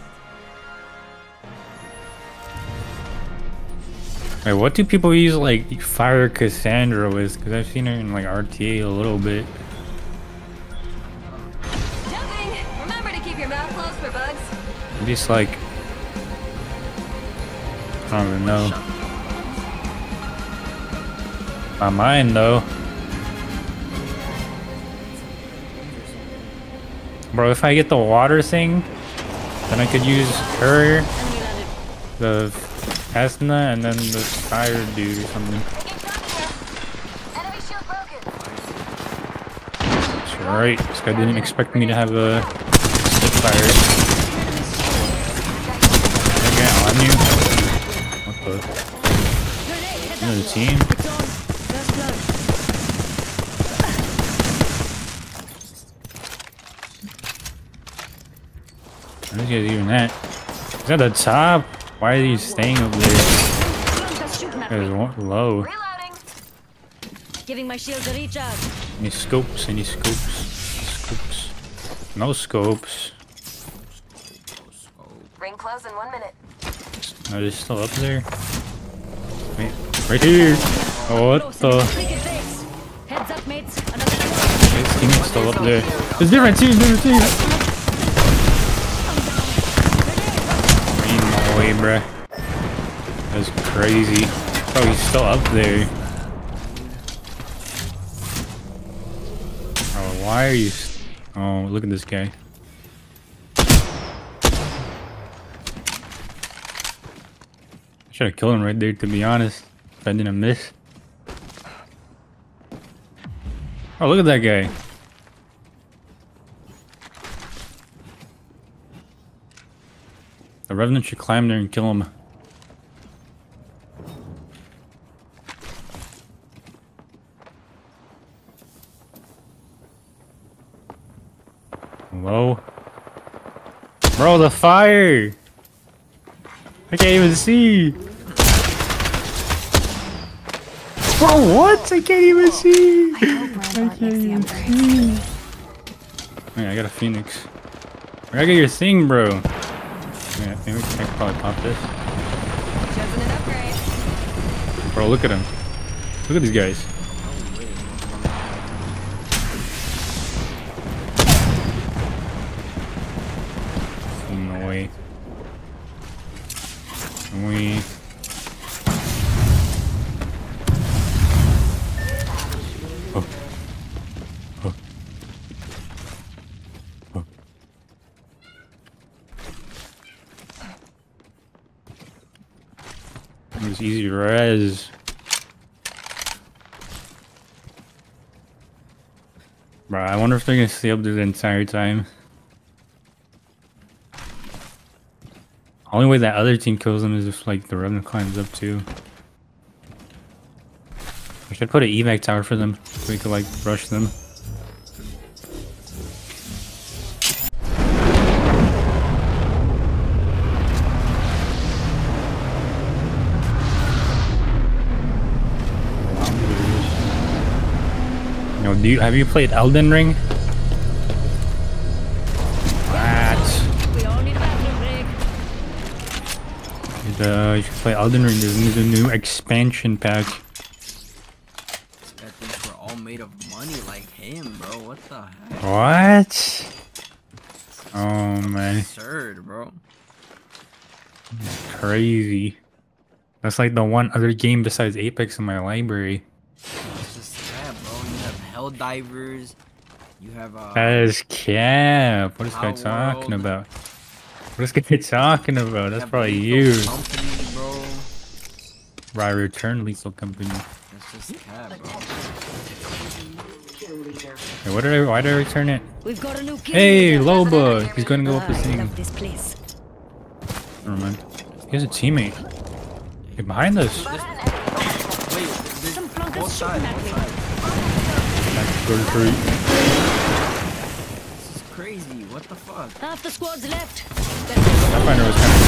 Wait, what do people use like Fire Cassandra with? Because I've seen her in like RTA a little bit. Jumping! Remember to keep your mouth closed for bugs. Just like I don't even know. My mind though. Bro, if I get the water thing, then I could use her, the Asna, and then the fire dude or something. That's right. This guy didn't expect me to have a Spitfire. Yeah, on you. What the? Another team? Where's guys even at? He's at the top. Why are you staying up there? There's one low. Giving my shields a recharge. Any scopes? Any scopes? Scopes. No scopes. Ring close in one minute. Are they still up there? Wait, right here. Oh, what the? Heads up, mates. His teammate's still up there. There's different teams, different teams. Bruh. That's crazy. Oh, he's still up there. Oh, why are you? Oh, look at this guy. I Should have killed him right there, to be honest. If I didn't miss. Oh, look at that guy. The Revenant should climb there and kill him. Hello? Bro, the fire! I can't even see! Bro, what? I can't even see! I can't even see! Wait, I got a phoenix. I get your thing, bro? Yeah, I think we can probably pop this. Chosen an upgrade. Bro, look at him. Look at these guys. Res. Bro, I wonder if they're gonna stay up there the entire time. Only way that other team kills them is if like the Revenant climbs up too. I should put an evac tower for them so we could like rush them. Know, do you have you played Elden Ring? What? We all need a. Uh, you should play Elden Ring. There's a new expansion pack. That things were all made of money like him, bro. What the heck? What? Oh man, Absurd, bro. crazy. That's like the one other game besides Apex in my library. Hell Divers. You have uh. That is cap. What is guy talking World. about? What is guy talking about? That's probably you. Company, bro. Right, return lethal company. That's just cap, bro. Hey, what did I? Why did I return it? We've got a new Hey. Loba. He's gonna go up the I thing. love this place. Never mind. He has a teammate. Hey, behind us. Wait, there's both sides. Both sides. Back to. This is crazy. What the fuck? Half the squad's left. Pathfinder was kind of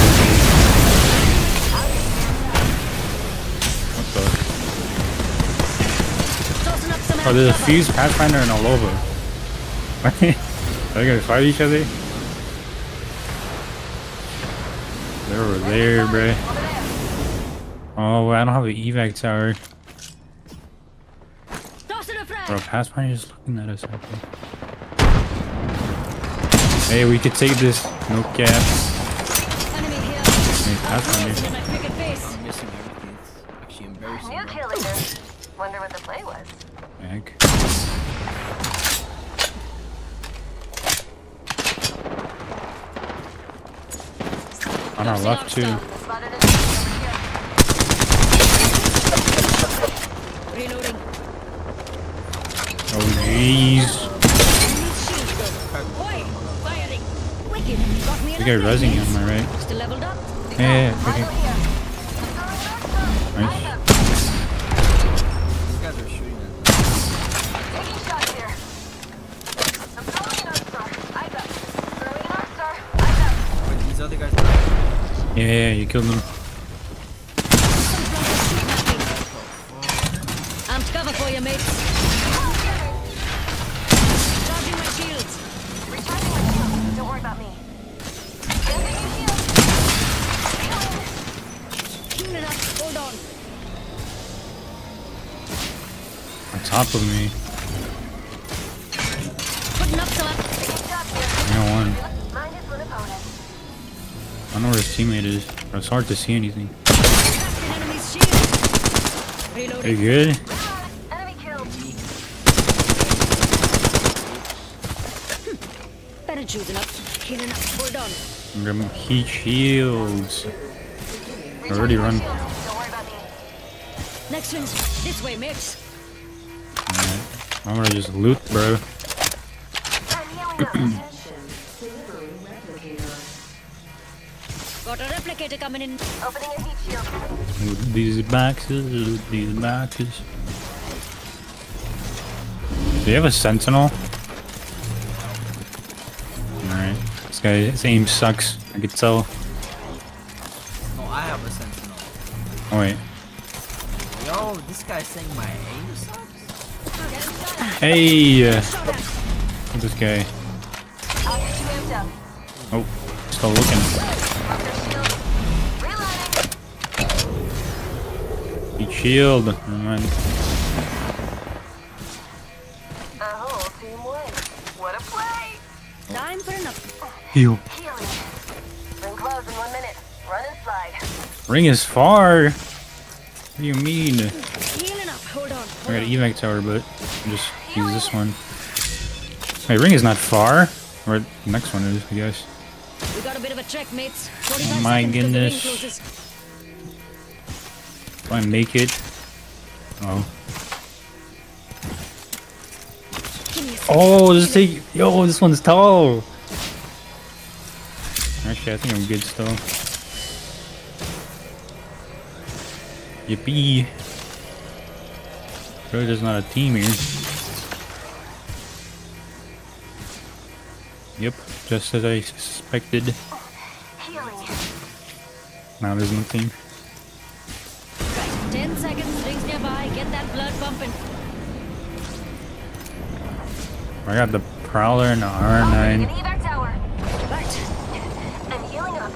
What the? Tossing up some Oh, there's a Fuse, Pathfinder, and a Loba. Are they gonna fight each other? They're over there, bruh. Oh, I don't have an evac tower. Tossing a frag. Bro, Pathfinder's just looking at us. I think. Hey, we could take this. No caps. Enemy here. Hey, Pathfinder. in my cricket face. I'm missing everything. It's actually embarrassing. New bro. kill leader. Wonder what the play was. Heck. On our left too. Spotted an enemy over here. Reloading. Oh jeez. We got resing him, am I right? Yeah, yeah, okay. Nice. These guys are shooting at hard to see anything. An enemy's shield. Are you good? Enemy killed. Better choosing up. Healing up. Hold on. Them heat shields. I already run. Don't worry about me. Next one's this way, Mix. Alright. I'm gonna just loot, bro. coming in. Opening a heat shield. Loot these boxes, loot these boxes. Do you have a sentinel? Alright. This guy's aim sucks. I could tell. No, I have a sentinel. Oh wait. Yo, this guy's saying my aim sucks? Hey! uh, This guy. I'll get you amped up. Oh, still looking. Eat shield. Never mind. A whole team win. What a play! Time for enough. Heal. Ring close in one minute. Run and slide. Ring is far. What do you mean? Healing up. Hold on. I got an evac tower, but I'll just use this one. Wait, ring is not far. Or the next one is, I guess. We got a bit of a trek, mates. Oh my seconds the ring goodness. Do I make it? Oh. Give me a second. Oh, this thing. Yo, this one's tall. Actually, I think I'm good still. Yippee. Really, there's not a team here. Yep, just as I suspected. Now there's no team. 10 seconds. Rings nearby. Get that blood pumping. I got the Prowler and the R9. evac. Right. I'm healing up.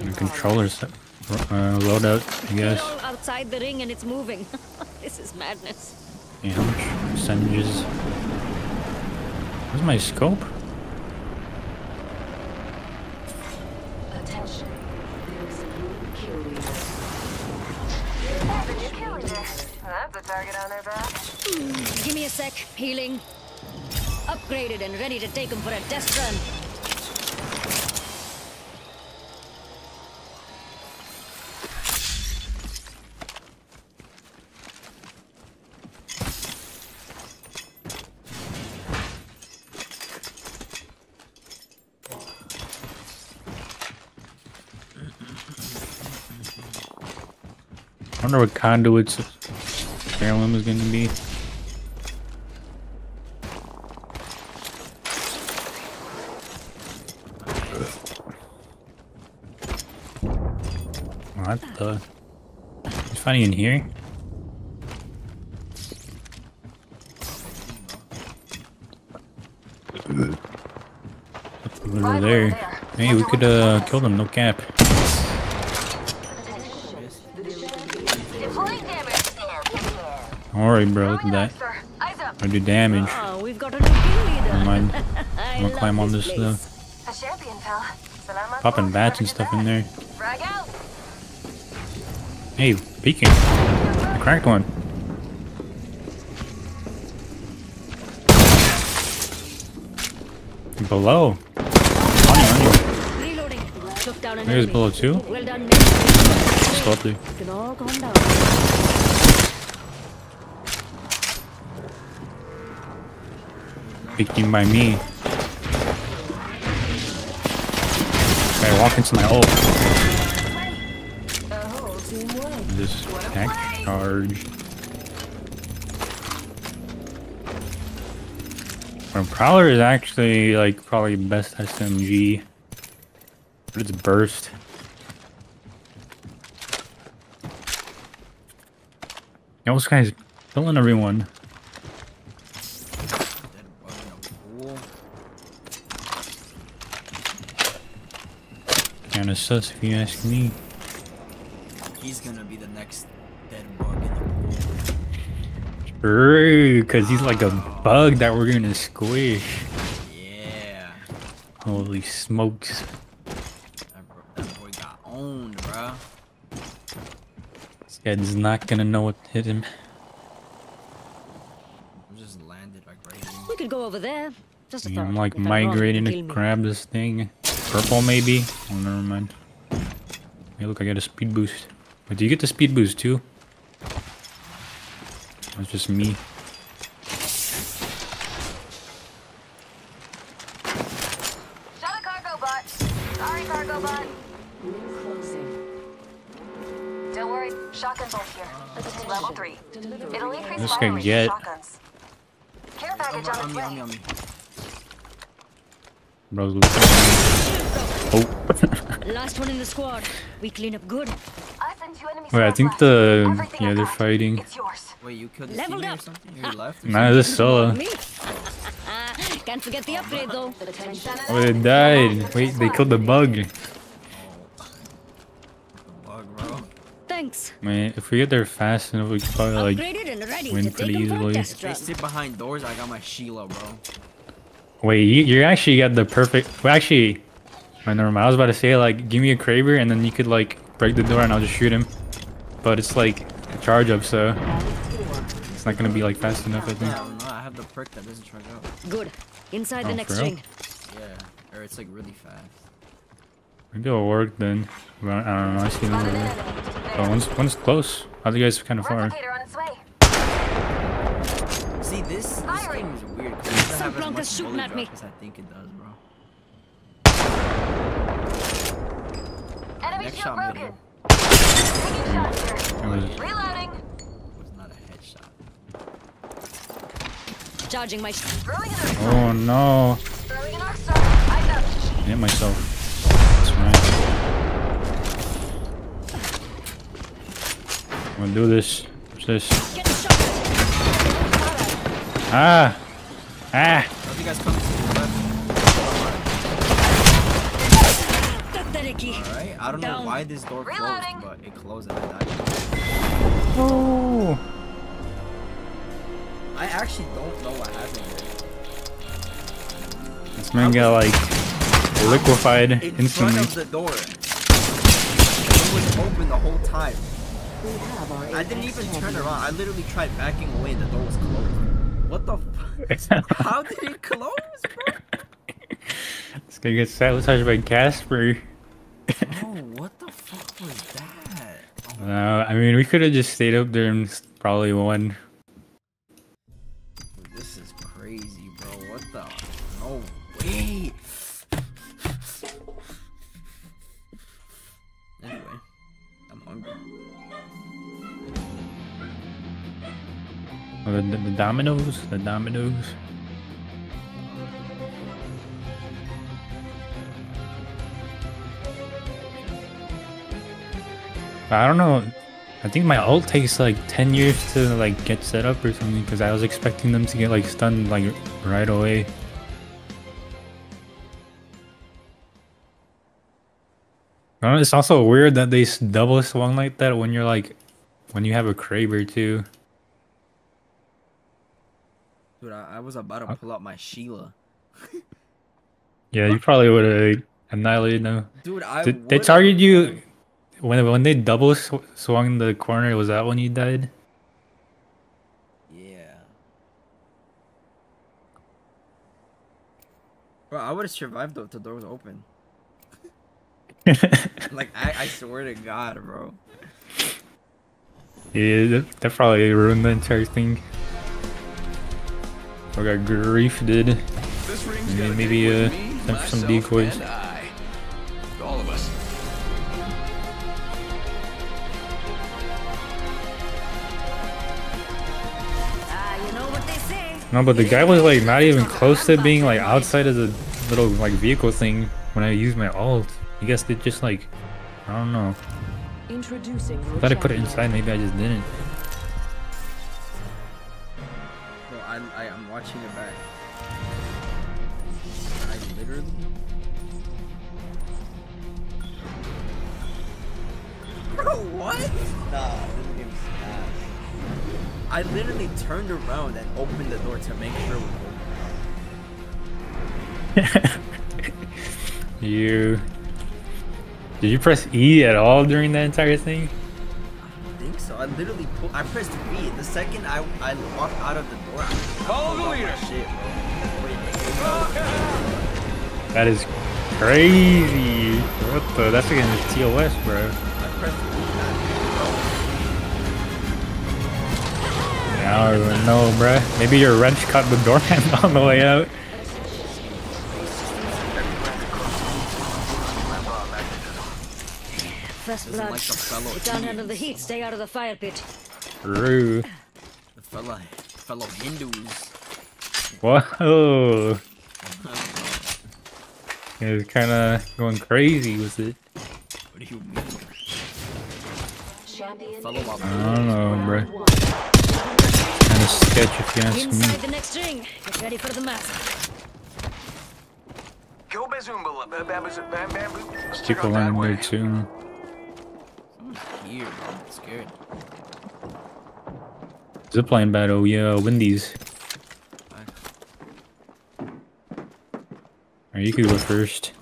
And controllers uh, loadout, I guess. outside the ring and it's moving. this is madness. Yeah, how much percentages? Where's my scope? Attention. There is a new kill leader. There's a new kill leader. That's a target on their back. Give me a sec. Healing. Upgraded and ready to take him for a test run. Wonder what conduits Carolyn is gonna be. What the? Funny in here. Over there. Hey, we could uh kill them, no cap. Deploying damage. Don't worry, bro. Look at that. Eyes up. I do damage. Oh, we've got a new. Never mind. I I'm gonna climb on this this stuff. A champion, pal. Popping bats and stuff in there. Hey, peeking. I cracked one. Below. On you, on you. Reloading. Took down an There's below two. Well done. Still up there. Peeking by me. Okay, walk into my win. This attack charge. Well, Prowler is actually like probably best SMG. But it's burst. This guy's killing everyone. Kinda sus if you ask me. He's gonna be the next dead bug in the pool. True, cause he's like a bug that we're gonna squish. Yeah. Holy smokes. That, bro, that boy got owned, bruh. This guy's not gonna know what hit him. I just landed like right here. We could go over there. Just a Yeah, thought. I'm like If I'm wrong, you migrating to grab this thing. Purple maybe? Oh, never mind. Hey, look, I got a speed boost. But do you get the speed boost too? That's just me. Shot a cargo bot. Sorry, cargo bot. Don't worry. Shotgun bolt here. Level three. It'll increase This fire can rate for get- shotguns. Care package on On its me, on me, way. On. Bro's looking. Oh. Last one in the squad. We clean up good. I sent you enemy Wait, I think the Everything yeah they're fighting. It's yours. Wait, you killed the Leveled teammate or up. something? You left? Nah, this is solo. Me? Can't forget the upgrade though. Oh, they died. Wait, they killed the bug. Bug. Thanks. Man, if we get there fast enough, we could probably Upgraded and like ready win to pretty take 'em for a easily. They sit behind doors. I got my Sheila, bro. Wait, you, you actually got the perfect. Well, actually, I never mind. I was about to say like, give me a Kraber, and then you could like break the door, and I'll just shoot him. But it's like a charge up, so it's not gonna be like fast enough. I think. Yeah, no, I have the perk that doesn't charge up. Good. Inside the Oh, next for ring. Yeah, or it's like really fast. Maybe it'll work then. I don't know. I see them over there. Oh, one's one's close. Other guy's kind of far. Replicator on its way. See, this, this game is Some have as plunk much is shooting at me. I think it does, bro. Enemy Next shield shot broken. middle. Taking shots here. It was- Reloading. was not a headshot. Charging my. Throwing an arc. Oh no! Throwing an arc star. Eyes up. I hit myself. That's right. I'm gonna do this. What's this? Ah! Ah! You guys come to the left? Alright, I don't know why this door closed, Reloading. but it closed and I died. Oh! I actually don't know what happened here. This man got like liquefied In front instantly. of the door. It was open the whole time. I didn't even turn around. I literally tried backing away and the door was closed. What the fuck? How did it close, bro? It's gonna get sabotaged by Casper. Oh, what the fuck was that? Uh, I mean, we could have just stayed up there and probably won. The, the, the dominoes? The dominoes? I don't know. I think my ult takes like 10 years to like get set up or something because I was expecting them to get like stunned like right away. It's also weird that they double swung like that when you're like when you have a Kraber too. Dude, I, I was about to uh, pull out my Sheila. Yeah, you probably would have annihilated them. Dude, I Did, they targeted you when when they double sw swung the corner. Was that when you died? Yeah. Bro, I would have survived though if the door was open. like, I, I swear to God, bro. Yeah, that, that probably ruined the entire thing. I got grief did. Maybe, maybe uh, with me, some, some decoys. All of us. Ah, you know what they say. No, but the guy was like not even close to being like outside of the little like vehicle thing when I used my ult. I guess they just like I don't know. I thought I put it inside. Maybe I just didn't. I, I, I'm watching it back. I literally. Bro, what? Nah, this game's ass. I literally turned around and opened the door to make sure it was open. You did you press E at all during that entire thing? I think so. I literally pulled. I pressed V. The second I I walked out of the door, I Follow the pulled out my leader. Shit, bro. Wait, That is crazy. What the? That's against TOS, bro. I pressed V. Yeah, I don't even know, bruh. Maybe your wrench caught the doorman on the way out. First Doesn't blood. like the fellow You can't handle the heat. Stay out of the fire pit. True. The fellow fellow Hindus. Whoa. He was kind of going crazy with it. What do you mean? Follow I don't know, bro. Kind of sketch if you ask Inside me. the next ring. Get ready for the that in way. there too. Here, bro. I'm scared. Zipline battle, yeah, Wendy's. Alright, you could go first.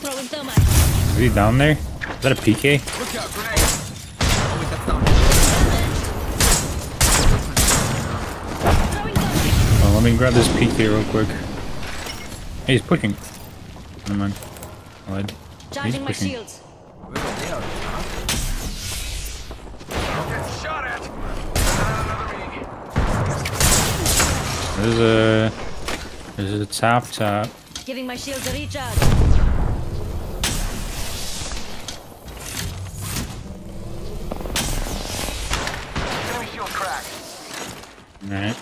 Throwing thermite. Is he down there? Is that a PK? Look out, grenade. Oh, let me grab this PK real quick. Hey, he's pushing. Never mind. He's Charging my pushing. There's a... There's a tap tap. Giving my shields a recharge. Enemy shield cracked. Alright.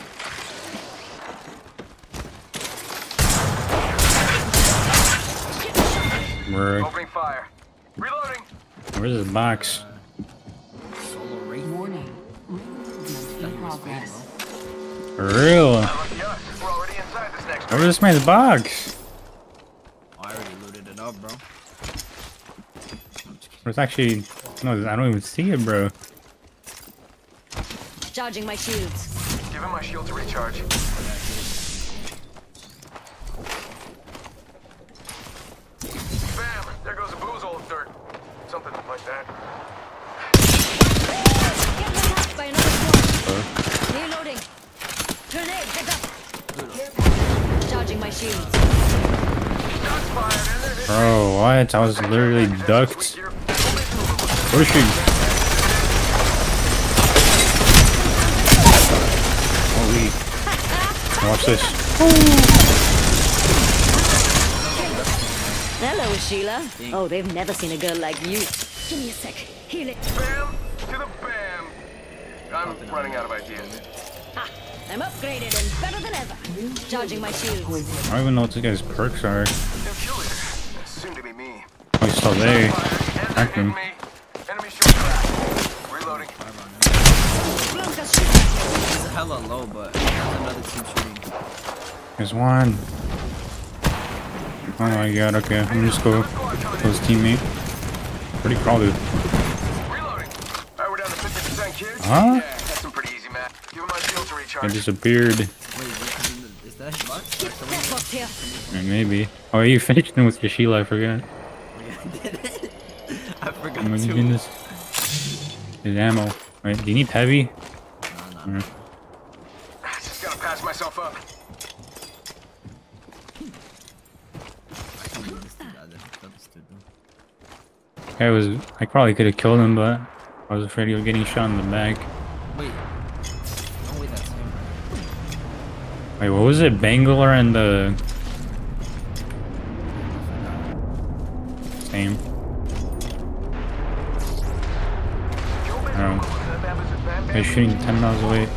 Where, Opening fire. Reloading. where's this box? Warning. In progress. For real? Lucky us. We're already inside this next Where's this man's box? I already looted it up, bro. There's actually... No, I don't even see it, bro. Charging my shields. Give him my shield to recharge. Bam! There goes a booze old dirt. Something like that. By another squad. Reloading. Grenade, head up. Charging my shields. Bro, what? I was literally ducked. Pushing. Holy. Watch this. Hello, Sheila. Oh, they've never seen a girl like you. Give me a sec. Heal it. Bam! To the bam! I'm running out of ideas. Ha! I'm upgraded and better than ever. Charging my shields. I don't even know what this guy's perks are. New kill leader. Soon to be me. Oh, he's still there. Act him. Enemy shield cracked. Reloading. Hella low, but there's another team shooting. There's one. Oh my god, okay. Let me just go to his teammate. Pretty crowded. Alright, we're down to 50% kids. Huh? Yeah, that's some pretty easy, Matt. Give him my shield to I recharge. disappeared. Is that his box? That box here. Yeah, maybe. Oh, you finished him with your Sheila, I forgot. I forgot Oh my too. goodness. His ammo. Wait, do you need heavy? Mm. Just gotta pass myself up. I was, I probably could have killed him, but I was afraid he was getting shot in the back. Wait. Oh, wait, that's him. Wait, what was it? Bangalore and the same. I don't They're shooting ten miles away.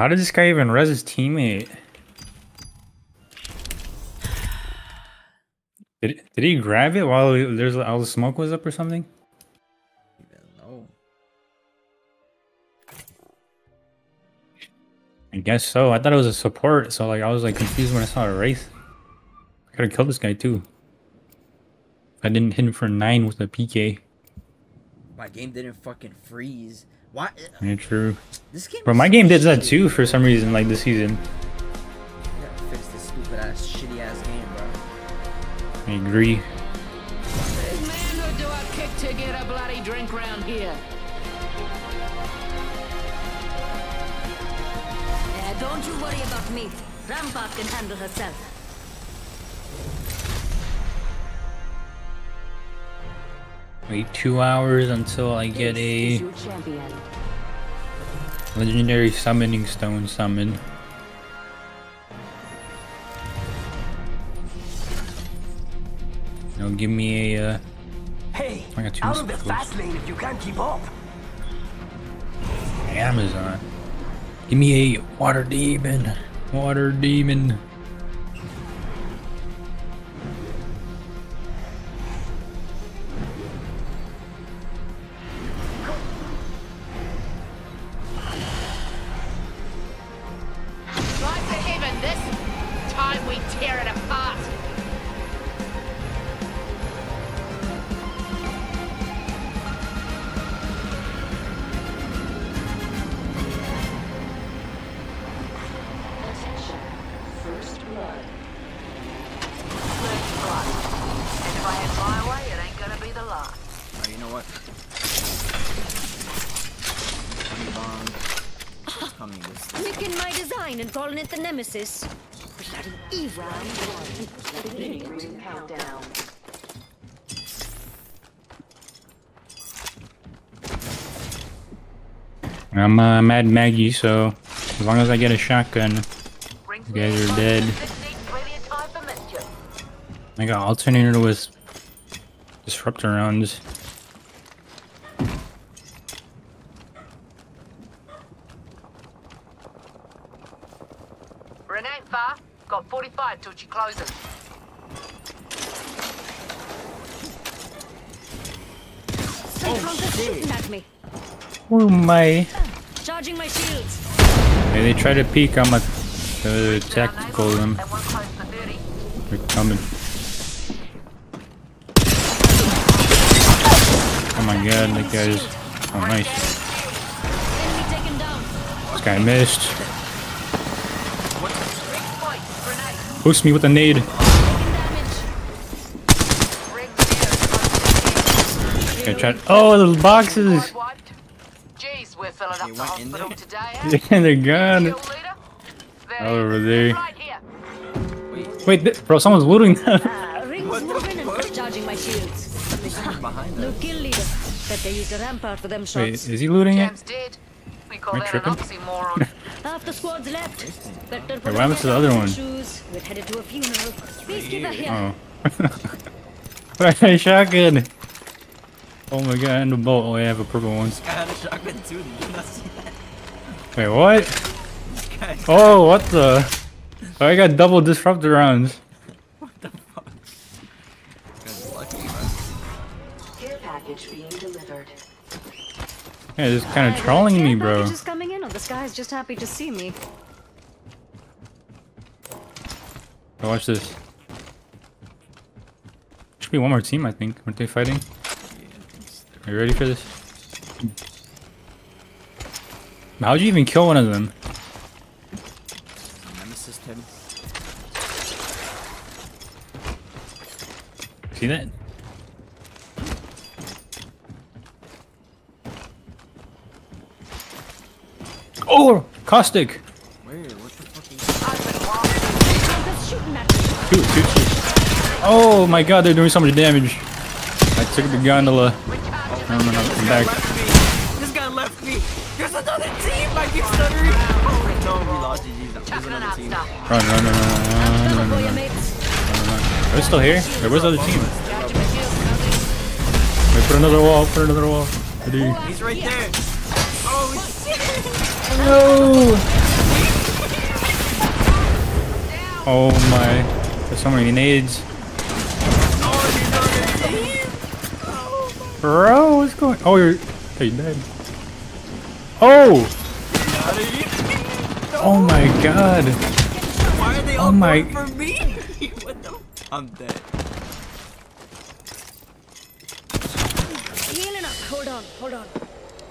How did this guy even res his teammate? Did, did he grab it while there's all the smoke was up or something? No. I guess so. I thought it was a support, so like I was like confused when I saw a race. I could have killed this guy too. I didn't hit him for nine with a PK. My game didn't fucking freeze. Why? Yeah, true. This game Bro, my so game did that too for some reason, like this season. I gotta fix this stupid ass, shitty ass game, bro. I agree. Man, who do I kick to get a bloody drink round here? Uh, don't you worry about me. Rampart can handle herself. Wait two hours until I get a legendary summoning stone summon. Now give me a. Uh, Hey, I got two out of the fast lane if you can't keep up. Amazon. Give me a water demon. Water demon. I'm uh, Mad Maggie, so as long as I get a shotgun, you guys are dead. I got alternator with disruptor rounds. Ring ain't far. Got 45 till she closes. Some conker's shooting at me. Oh my! Charging my shields. Hey, they try to peek on my uh, tactical them. They're coming. Oh my god, that guy's oh nice. This guy missed. Boost me with a nade. Oh, those boxes! Jeez, we're filling up the hospital today, eh? Yeah, they're gone. Over there. Wait, th bro, someone's looting them. Rings moving and charging my shields. No kill leader. Bet they used a rampart for them Wait, is he looting it? Dead. We Am I tripping? oxymoron. Half the squad's left. Better Wait, what happened to the other one? Shoes. We're headed to a funeral. Peacekeeper here. Oh. Right, shotgun. Oh my god, and the boat. Oh, yeah, I have a purple one. I had a shotgun too. Did you not see that? Wait, what? Oh, what the? Oh, I got double disruptor rounds. Care package being delivered. Yeah, just kind of trolling me, bro. Just coming in, or the sky's just happy to see me. Oh, watch this. Should be one more team, I think. Aren't they fighting? Are you ready for this? How'd you even kill one of them? Nemesis him. See that? Oh, caustic. Where? What the fuck is Conker's shooting at me. Shoot, shoot, shoot. Oh my god, they're doing so much damage. I took the gondola. I'm gonna come back. This guy left me. There's another team. I keep stuttering. Oh no, we lost GG. There's another team. Run, run, run, run, run, run, run, run. Are they still here? Wait, was the other team? Wait, put another wall, put another wall. Ready? He's right there. Oh shit. No! Oh my. There's so many nades. Bro, what's going Oh, you're. Are you dead? Oh! Oh my god. Why are they Oh all my- going for me? what the? I'm dead. Healing up. Hold on, hold on.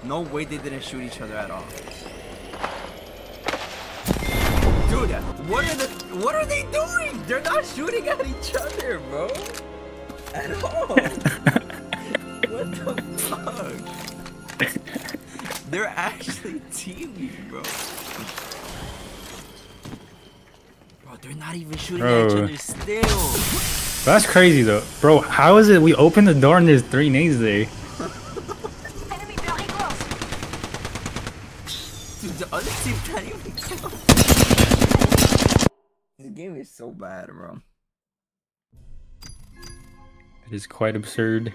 No way they didn't shoot each other at all. Dude, what are the what are they doing? They're not shooting at each other, bro. At all. what the fuck? They're actually teaming, bro. Bro, they're not even shooting at each Bro. other still. That's crazy though. Bro, how is it we open the door and there's three nades there? Dude, the other team can't even kill. This game is so bad, bro. It is quite absurd.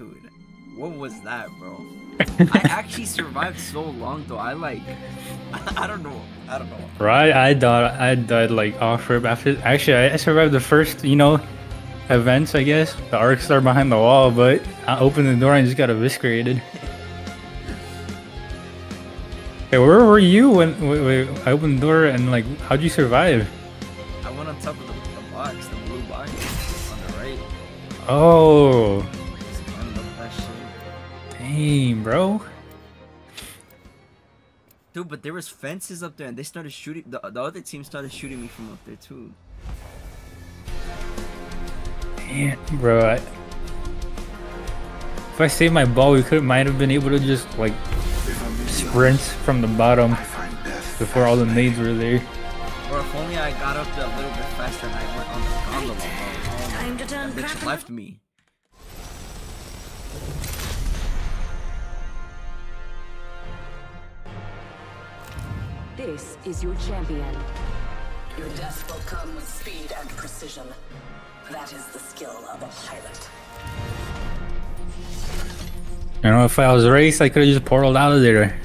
Dude, what was that, bro? I actually survived so long, though. I like, I don't know, I don't know. Right, I died. I died like off rip after. Actually, I survived the first, you know, events. I guess the arc star behind the wall, but I opened the door and just got eviscerated. hey, where were you when wait, wait, I opened the door and like, how'd you survive? I went on top of the, the box, the blue box on the right. Oh, dang, bro. Dude, but there was fences up there, and they started shooting. The, the other team started shooting me from up there too. Damn, bro. I, if I saved my ball, we could might have been able to just like sprint from the bottom before all the nades were there. Or if only I got up there a little bit faster and I went on the gondola, bro. Oh, Time to turn that bitch left me. This is your champion. Your death will come with speed and precision. That is the skill of a pilot. You know, if I was Wraith, I could have just portaled out of there.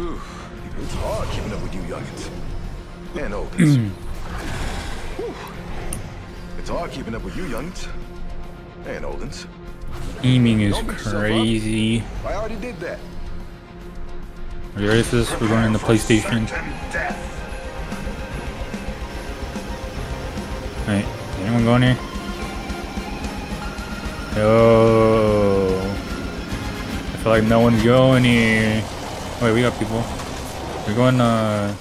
Ooh, it's hard keeping up with you youngins. And oldens. Hmm. It's hard keeping up with you youngins. And oldens. Aiming is Don't beat yourself up. crazy. I already did that. Are you ready for this? We're going in the PlayStation. Alright, anyone going here? Yo. I feel like no one's going here. Wait, we got people. We're going, uh.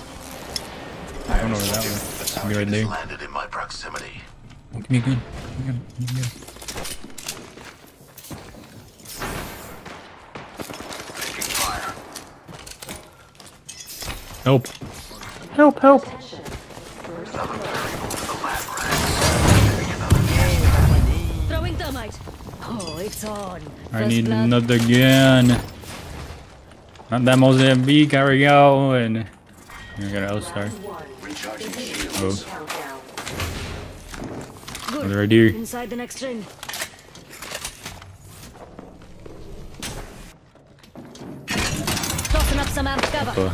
Going over that way. I'll be right there. landed in my proximity. Oh, give me a gun. Give me a gun. Give me a gun. Help. Help, help. Throwing. Oh, it's on. I First need blood. another gun. Not that Mozambique, there we go. And I got an L-star. Oh. Good. Right here. Inside the next ring. Tossing up some amp cover.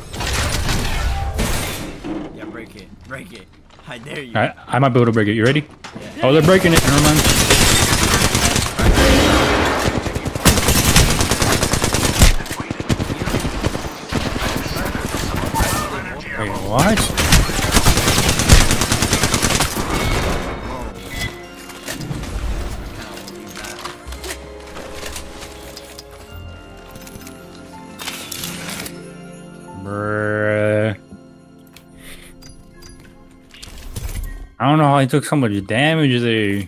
Yeah, break it, break it. I dare you. I, I might be able to break it. You ready? Oh, they're breaking it. Never mind. Wait, what? Took so much damage there.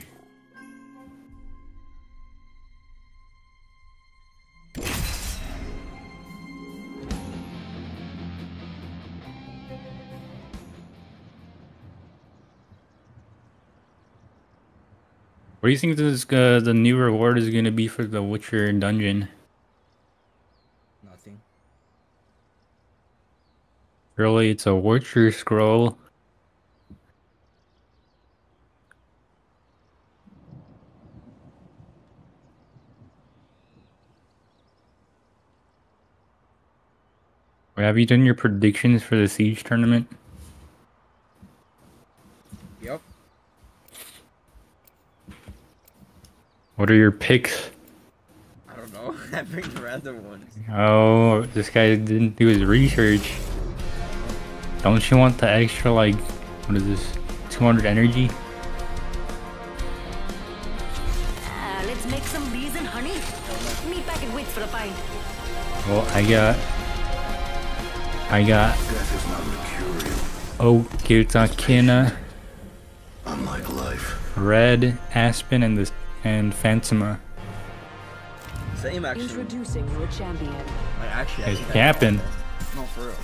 What do you think this uh, the new reward is gonna be for the Witcher dungeon? Nothing. Really, it's a Witcher scroll. Wait, have you done your predictions for the Siege tournament? Yep. What are your picks? I don't know. I picked random ones. Oh, this guy didn't do his research. Don't you want the extra, like, what is this? 200 energy? Ah, let's make some bees and honey. Meat packet waits for a pint. Well, I got. I got. Death is not unlike life. Red, Aspen, and this and Phantoma. Same actually. Introducing your champion. Like, actually, I He's think I capping. No, for real.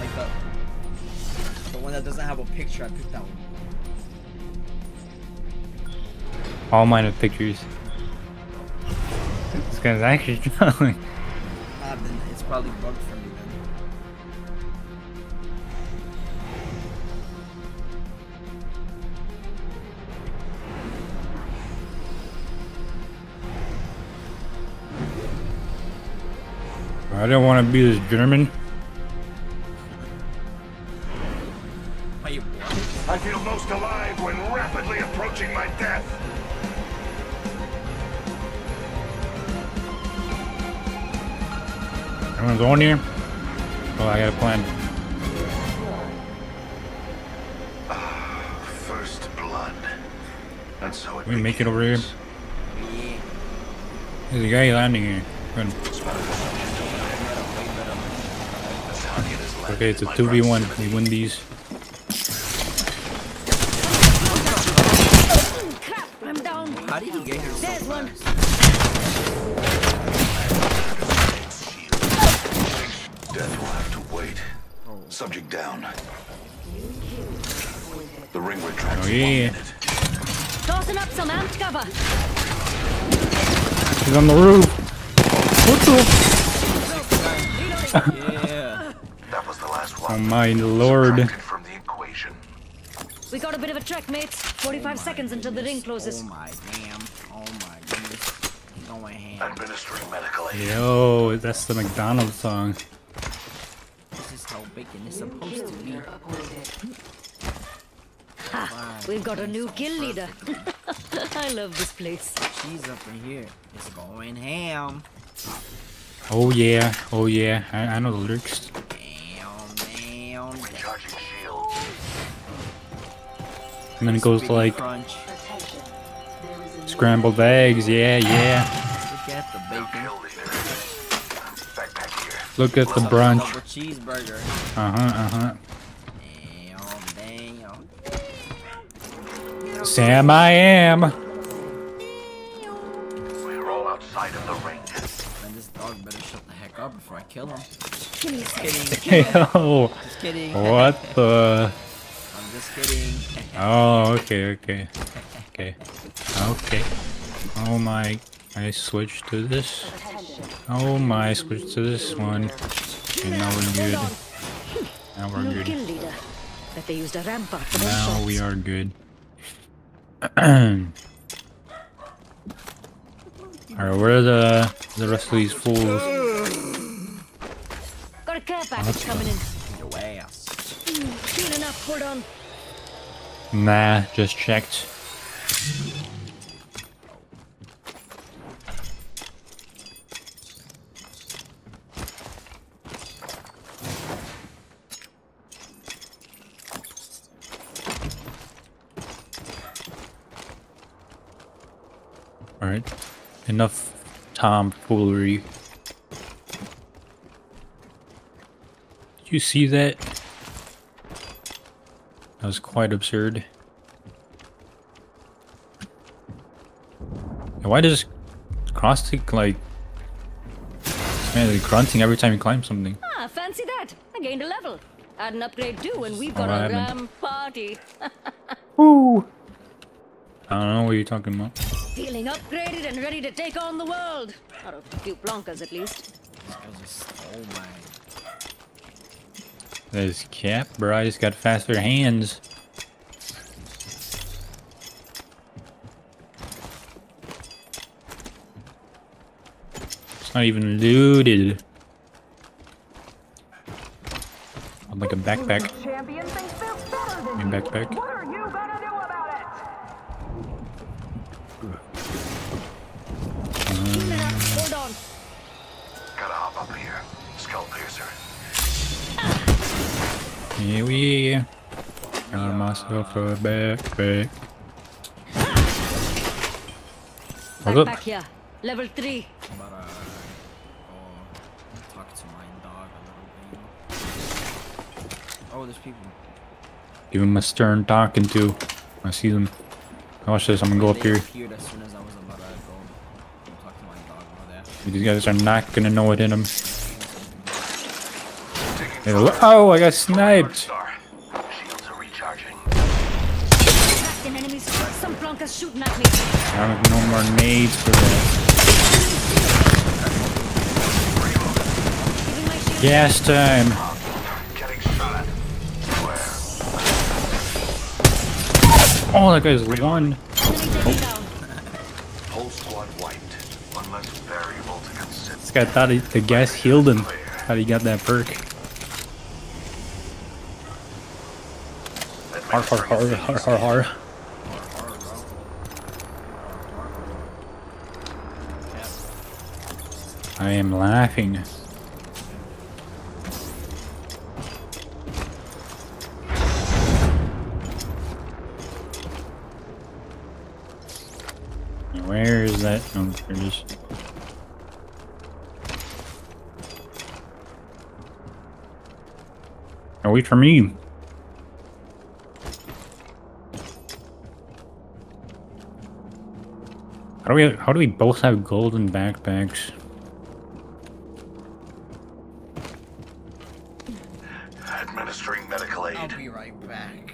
Like the the one that doesn't have a picture, I picked that one. All mine have pictures. This guy's actually drawing. Nah, then it's probably bugged for me then. I don't want to be this German. I feel most alive when rapidly approaching my death. Everyone's on here? Oh, I got a plan. First blood. And so it Can we make it over here? There's a guy landing here. Good. Okay, it's a 2v1. We win these. I'm down. How did you get here so There's Subject down. The ring retracts. Oh yeah. Tossing up some amped cover. He's on the roof. What the? Yeah. That was the last oh, one. Oh my lord. From the equation. We got a bit of a trek, mates. 45 seconds until the ring closes. Oh my damn. Oh my goodness. Going ham. Administering medical aid. Yo, that's the McDonald's song. This is how bacon is supposed to be. Ha! We've got a new kill leader. I love this place. Cheese up in here. It's going ham. Oh yeah, oh yeah. I, I know the lyrics. Damn, damn. Recharging shield. And then it goes to like Crunch. scrambled eggs. Yeah, yeah. Look at the bacon. Backpack here. Look at the brunch. cheeseburger. Uh huh, uh huh. Damn, damn. Sam, I am. We're all outside of the ring. Man, this dog better shut the heck up before I kill him. Give me Just kidding. Yo, Just kidding. what the? I'm just kidding. Oh, okay, okay, okay, okay. Oh my, I switched to this. Oh my, switch to this one. Okay, now we're good. Now we're good. kill leader. Bet they used a rampart for those Now we are good. Alright, where are the the rest of these fools? Got a care package coming in. Your ass. Mm, Clean enough, hold on. Nah, just checked. Alright. Enough tomfoolery. Did you see that? That was quite absurd. And why does Caustic like man like grunting every time you climb something? Ah, fancy that. I gained a level. Add an upgrade too, and we've got I a haven't. ram party. Woo! I don't know what you're talking about. Feeling upgraded and ready to take on the world. Out of a few blonkers at least. This guy just stole my. This cap, bro, I just got faster hands. It's not even looted. I'm like a backpack. Champion thinks they're better than My you. backpack. What are you gonna do about it? Hold on. Gotta hop up here. Skull piercer. Here we got myself a backpack. What's Back up? here. Level 3. I'm to go talk to my dog a little bit. Oh, there's people. Give him a stern talking to. I see them Watch this. I'm gonna go up They here. These guys are not gonna know what in them. Oh, I got sniped. I have no more nades for that. Gas time. Oh, that guy's one. Whole guy thought he, the gas healed him. Thought he got that perk. Har har har har har har. I am laughing. Where is that? Oh, it. Wait for me. How do we how do we both have golden backpacks? Administering medical aid. I'll be right back.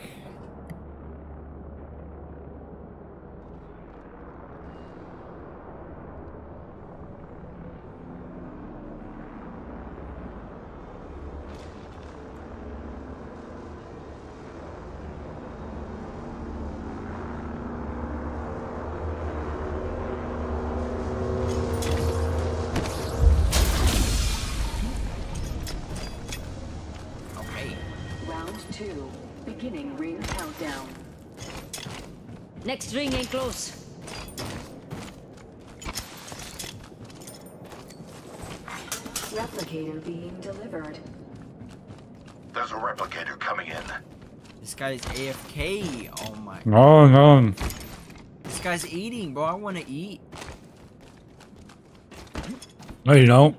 Okay. Round two. Beginning ring countdown. Next ring ain't close. Replicator being delivered. There's a replicator coming in. This guy's AFK. Oh my. No, no. This guy's eating, bro. I want to eat. No, you don't.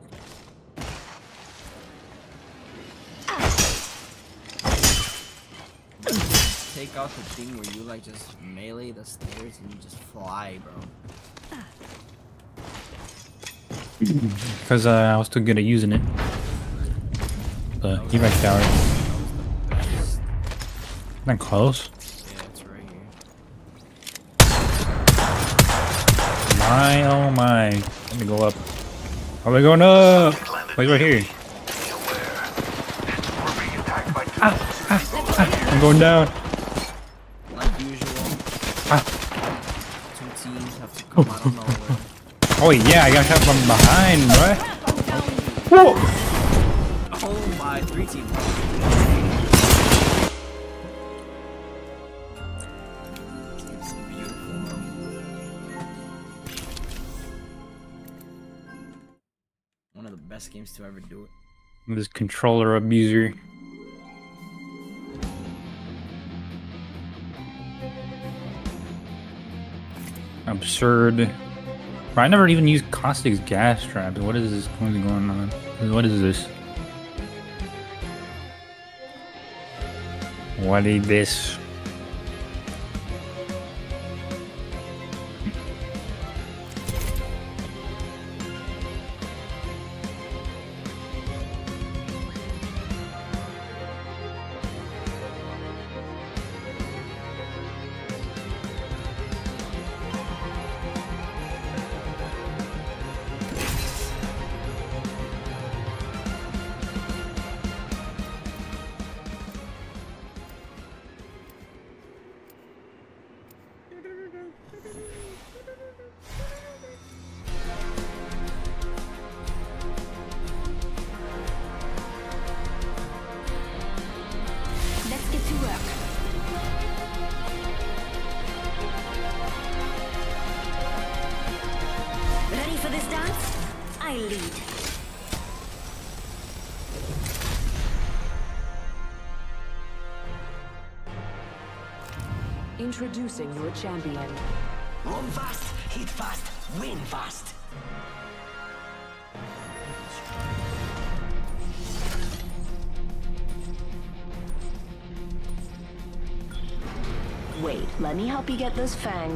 Take out the thing where you like just melee the stairs and you just fly, bro. Because uh, I was too good at using it. The evac tower. Not close. Yeah, it's right here. My oh my. Let me go up. Are we going up? Wait, right here. Ah, ah, ah. I'm going down. Like usual. Ah. Two teams have to come out of nowhere. Oh yeah, I got shot from behind, bruh. Whoa! Oh my, three teams. Best games to ever do it. This controller abuser. Absurd. I never even used Caustic's gas traps. What is this going on? What is this? What is this?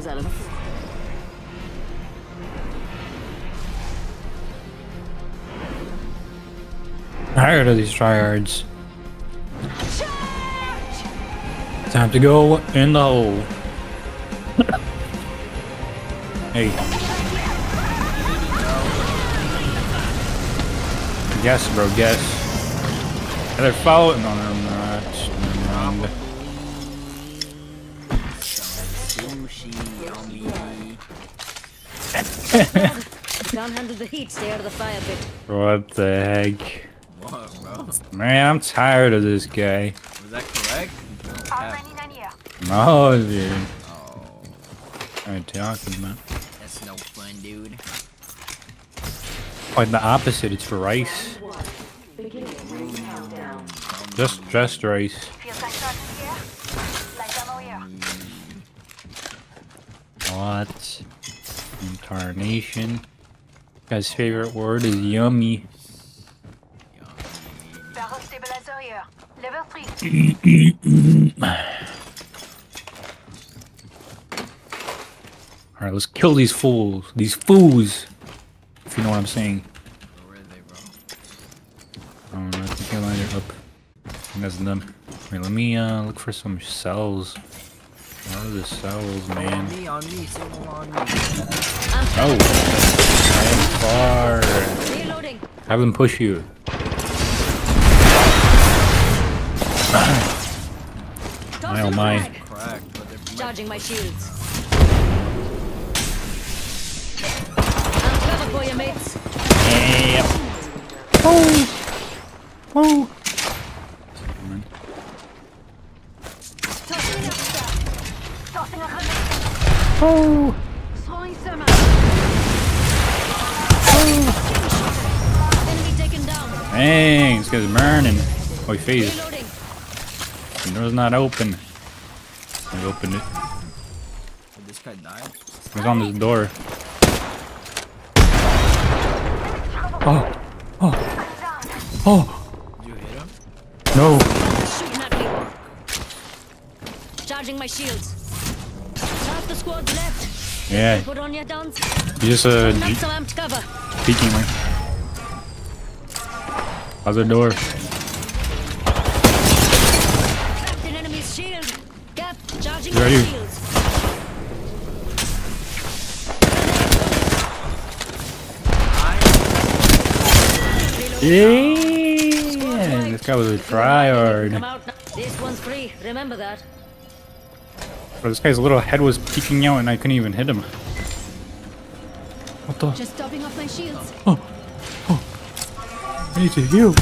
Those fangs out of the. Tired of these tryhards. Time to go in the hole. hey. Guess, bro, guess. Either follow it. No, no, I'm Can't handle the heat, stay out of the fire pit. What the heck? What, bro? Man, I'm tired of this guy. Was that correct? R99 here. No, dude. Oh, What are you talking about? that's no fun, dude. Like the opposite, it's for rice. Just just rice. Feels like starting here. Light ammo here. What? Incarnation. Guy's favorite word is yummy. Barrel stabilizer here. Level 3. Alright, let's kill these fools. These fools! If you know what I'm saying. Where are they, bro? I don't know, I think I up. I think that's them. Wait, let me uh look for some cells. What are the cells, man? On me, on me, single on me. Oh! I am far! Reloading. Have them push you. My oh my. Crack, but they're Charging my shields. I'm covered for you, mates. Yep. Oh! Oh! Oh! Throwing some Enemy taken down. Dang, this guy's burning. Oh, he phased. The door's not open. I opened it. Did this guy die? It was on this door. Oh! Oh! Oh! Did you hit him? No! Shooting at me. Charging my shields. The squad's left. Yeah. Put on your downs. You just uh cover. peeking me. Other door. Trapped in enemy's shield. Gap. Charging Where are you? Yeah! This guy was a tryhard. This one's free. Remember that. Bro, this guy's little head was peeking out and I couldn't even hit him. What the? Just topping off my shields. Oh! Oh! I need to heal! healing.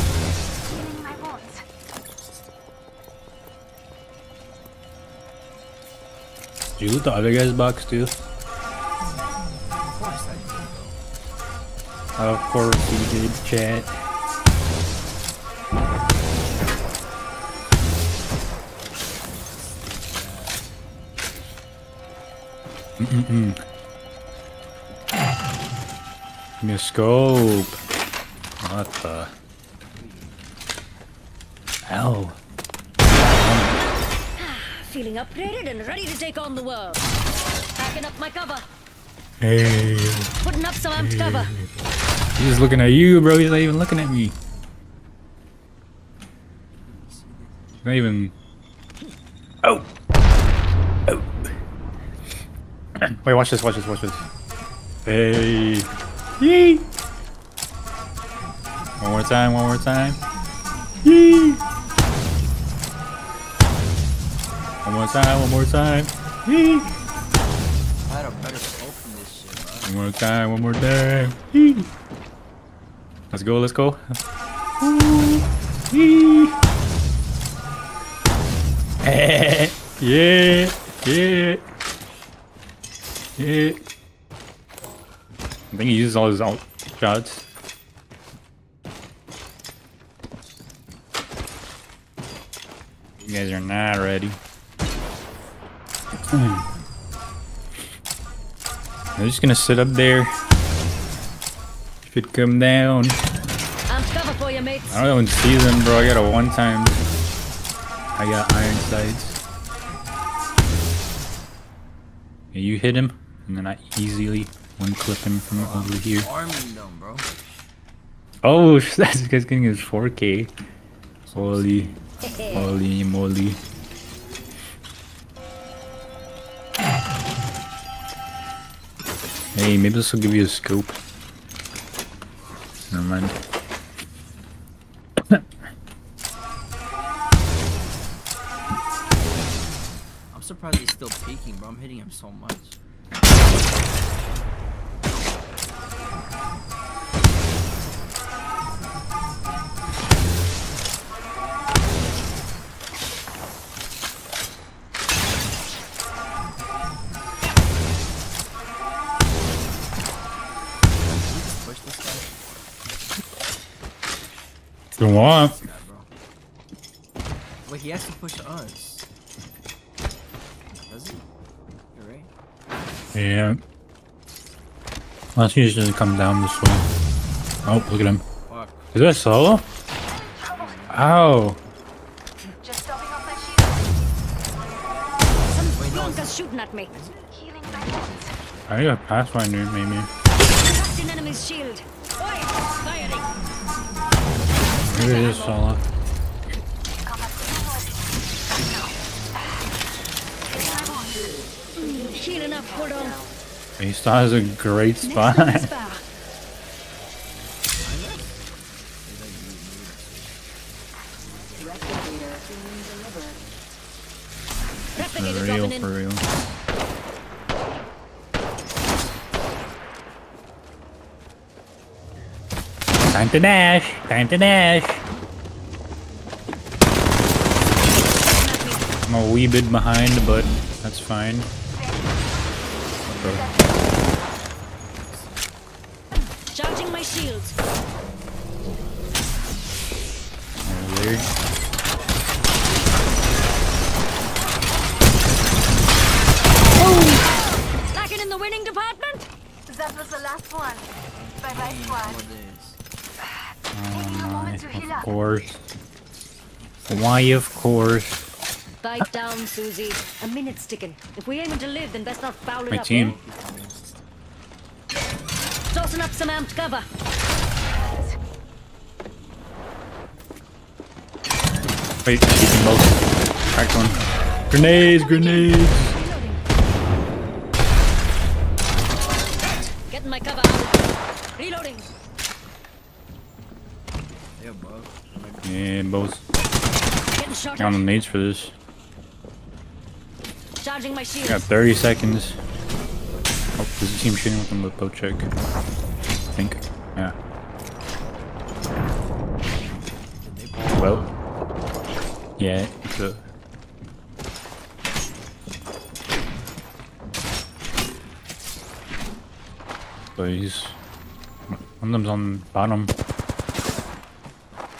Did you loot the other guy's box too? Of course you did, chat. Mm-mm-mm. Give me a scope. What the hell? Feeling upgraded and ready to take on the world. Packing up my cover. Hey. Putting up some amped cover. He's just looking at you, bro. He's not even looking at me. He's not even. Oh. Wait, watch this. Watch this. Watch this. Hey. Yee. One more time. One more time. Yee. One more time. One more time. Yee. I had a better scope than this shit, bro. One more time. One more time. Yee. Let's go. Let's go. Ooh. Yee. Yeah, yeah, yeah. I think he uses all his out shots. You guys are not ready. I'm just gonna sit up there. If it come down. Amped cover for you, mates. I don't even see them, bro. I got a one time. I got iron sights. You hit him, and then I easily one clip him from over here. Farming them, bro. Oh, that's guy's getting his 4K. Holy, holy moly. Hey, maybe this will give you a scope. Never mind. I'm surprised he's still peeking, bro. I'm hitting him so much. If you want. Wait, he has to push us. Does he? You're right. Yeah. Unless you just come down this way. Oh, look at him. Fuck. Is that solo? Ow. Just stopping off my shield. Some Blanca's shooting at me. Healing my wounds. I got Pathfinder, maybe. Cracked an enemy's shield. It is solo. Healing up, hold on. He still has a great spot. for real, for real. Time to dash! Time to dash! I'm a wee bit behind, but that's fine. Okay. Charging my shields. Weird. Lacking in the winning department? That was the last one. Bye bye, squad. Oh my, of course. Why, of course. Pipe down, Susie. A minute's ticking. If we aiming to live, then best not foul it My up. team. eh? Tossing up some amped cover. Wait, keeping both. Cracked one. Grenades, grenades! Getting my cover out. Reloading. Yeah, bro. Yeah, both. Shot Got the nades for this. Charging my shields. Got 30 seconds. Oh, there's a team shooting with them, go check. I think. Yeah. Well. Yeah, it's a. He's. One of them's on bottom.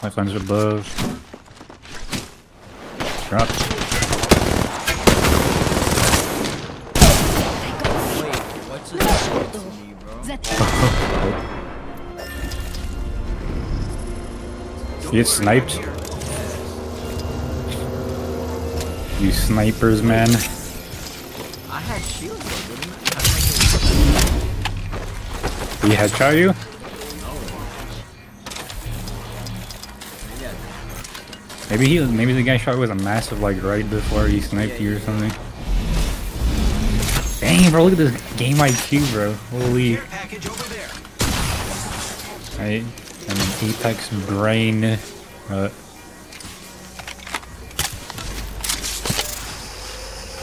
Lifeline's above. Drop. What's this to me, bro? You sniped. You snipers, man. I had shields though, didn't I? He headshot you? Maybe he, maybe the guy shot with a Mastiff like right before he sniped you or something. Dang, bro, look at this game IQ, bro. Holy. Right, an Apex brain. Uh,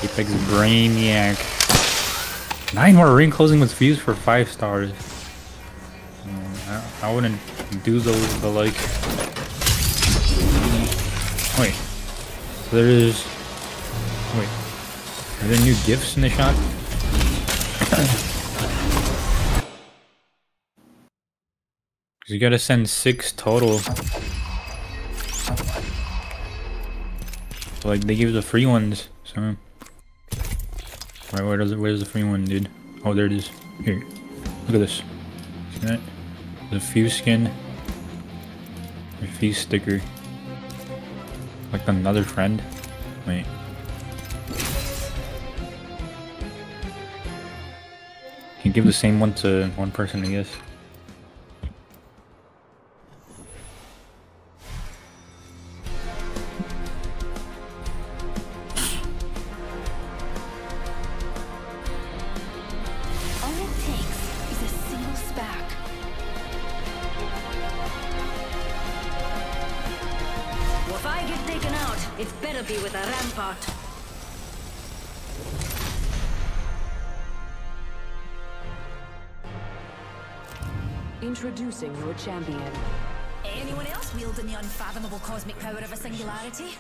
Apex Brainiac. Nine more ring closing with views for five stars. Mm, I, I wouldn't do those, but like. Wait. So there's. Wait. Are there new gifts in the shop? Cause you gotta send six total. Like they give the free ones, so. Right, where does it? Where's the free one, dude? Oh, there it is. Here, look at this. See that? The Fuse skin. The Fuse sticker. Like another friend? Wait. Can give the same one to one person, I guess. Champion. Anyone else wielding the unfathomable cosmic power of a singularity?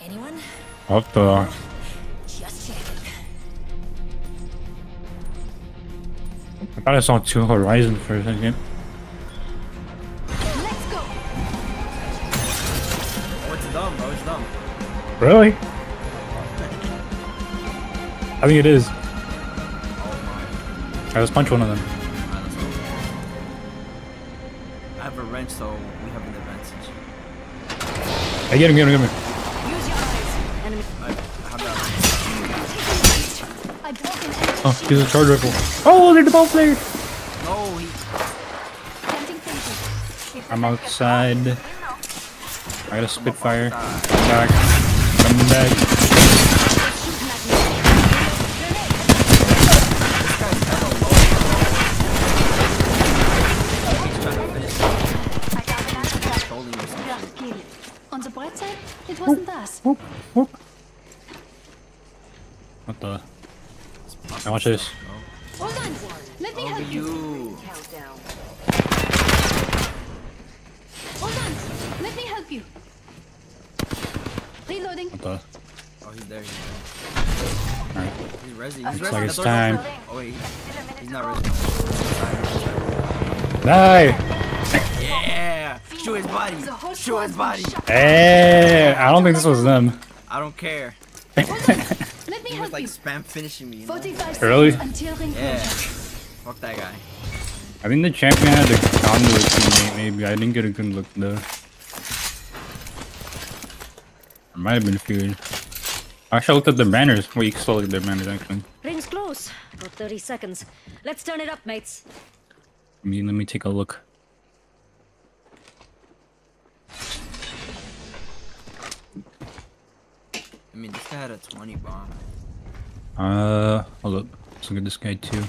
Anyone? What the? Just checking. I thought I saw two Horizon for a second. Let's go. Oh, it's dumb, bro. It's dumb. Really? I think it is. I let's punch one of them. Hey, get him, get him, get him. Enemy. I have that. I broke an Oh, he's a charge rifle. Oh, they're the both there. No, he. I'm outside. I got a Spitfire. Back. Coming back. Wasn't us. What the? Now watch this. Hold on. Let me help you. You. Hold on. Let me help you. Reloading. What the? Oh, he's there. He's there. Alright. He's resi. He's Looks like it's time. Oh wait, he's not resi. Die! Yeah. Shoot his body. Shoot his body. Hey, I don't think this was them. I don't care. Let me He was like spam finishing me. You know? Really? seconds until ring Yeah. Fuck that guy. I think the champion had the conduit teammate, maybe. I didn't get a good look though. I might have been feared. Actually, I look at the banners. Wait, you can still look at their banners actually. Rings close. About 30 seconds. Let's turn it up, mates. Let me, let me take a look. I mean, this guy had a 20 bomb. Uh, hold up. Let's look at this guy too.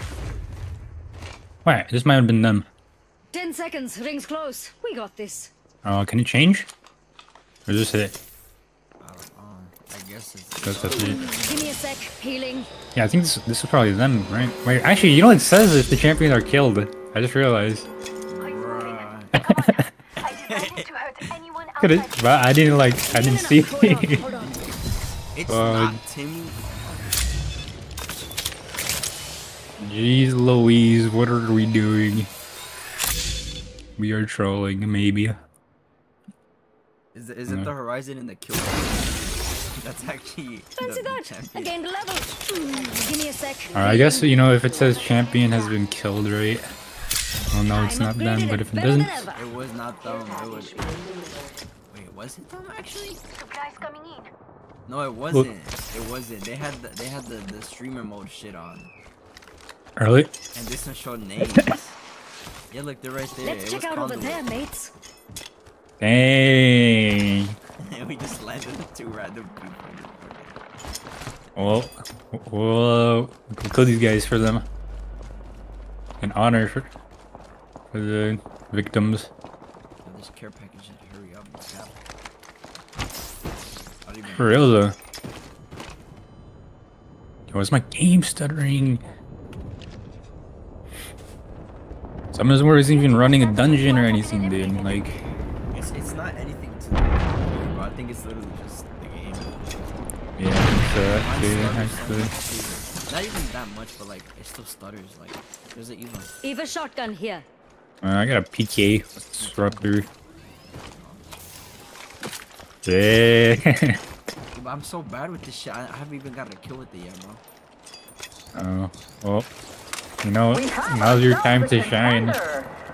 Wait, this might have been them. 10 seconds. Rings close. We got this. Uh, can it change? Or is this it? I guess it's. Guess that's it. Give me a sec. Healing. Yeah, I think this, this is probably them, right? Wait, actually, you know what it says if the champions are killed. I just realized. Could it? But I didn't like. I didn't see. It's Uh, not Timmy. Jeez Louise, what are we doing? We are trolling, maybe. Is, it- is it Yeah. the horizon in the kill? That's actually. Fancy the that. I gained a level. Hmm, Give me a sec. Alright, I guess, you know, if it says champion has been killed, right? Well, no, it's not them, but if it doesn't... It was not them. It was. Wait, was it them actually? Supplies coming in. No, it wasn't. It wasn't. They had the, they had the, the streamer mode shit on, Early? and this one showed names. yeah, look, they're right there. Let's it check was out over there, mates. Dang. and we just landed with two random people. Well, we'll, we'll kill these guys for them. In honor for, for the victims. Yo, this care package should hurry up. It's got- Not even- For real though. Yo, is my game stuttering? Some of them wasn't even running a dungeon or anything, dude. Like, It's, it's not anything to do with the game, bro. I think it's literally just the game. yeah, so Mine actually, stutters actually. so much, too. Not even that much, but like, it still stutters. Like, there's an even. Eva shotgun here. Uh, I got a PK disruptor. Yeah. But I'm so bad with this shit. I I haven't even got a kill with it yet, bro. Oh, well, you know, now's your time to shine.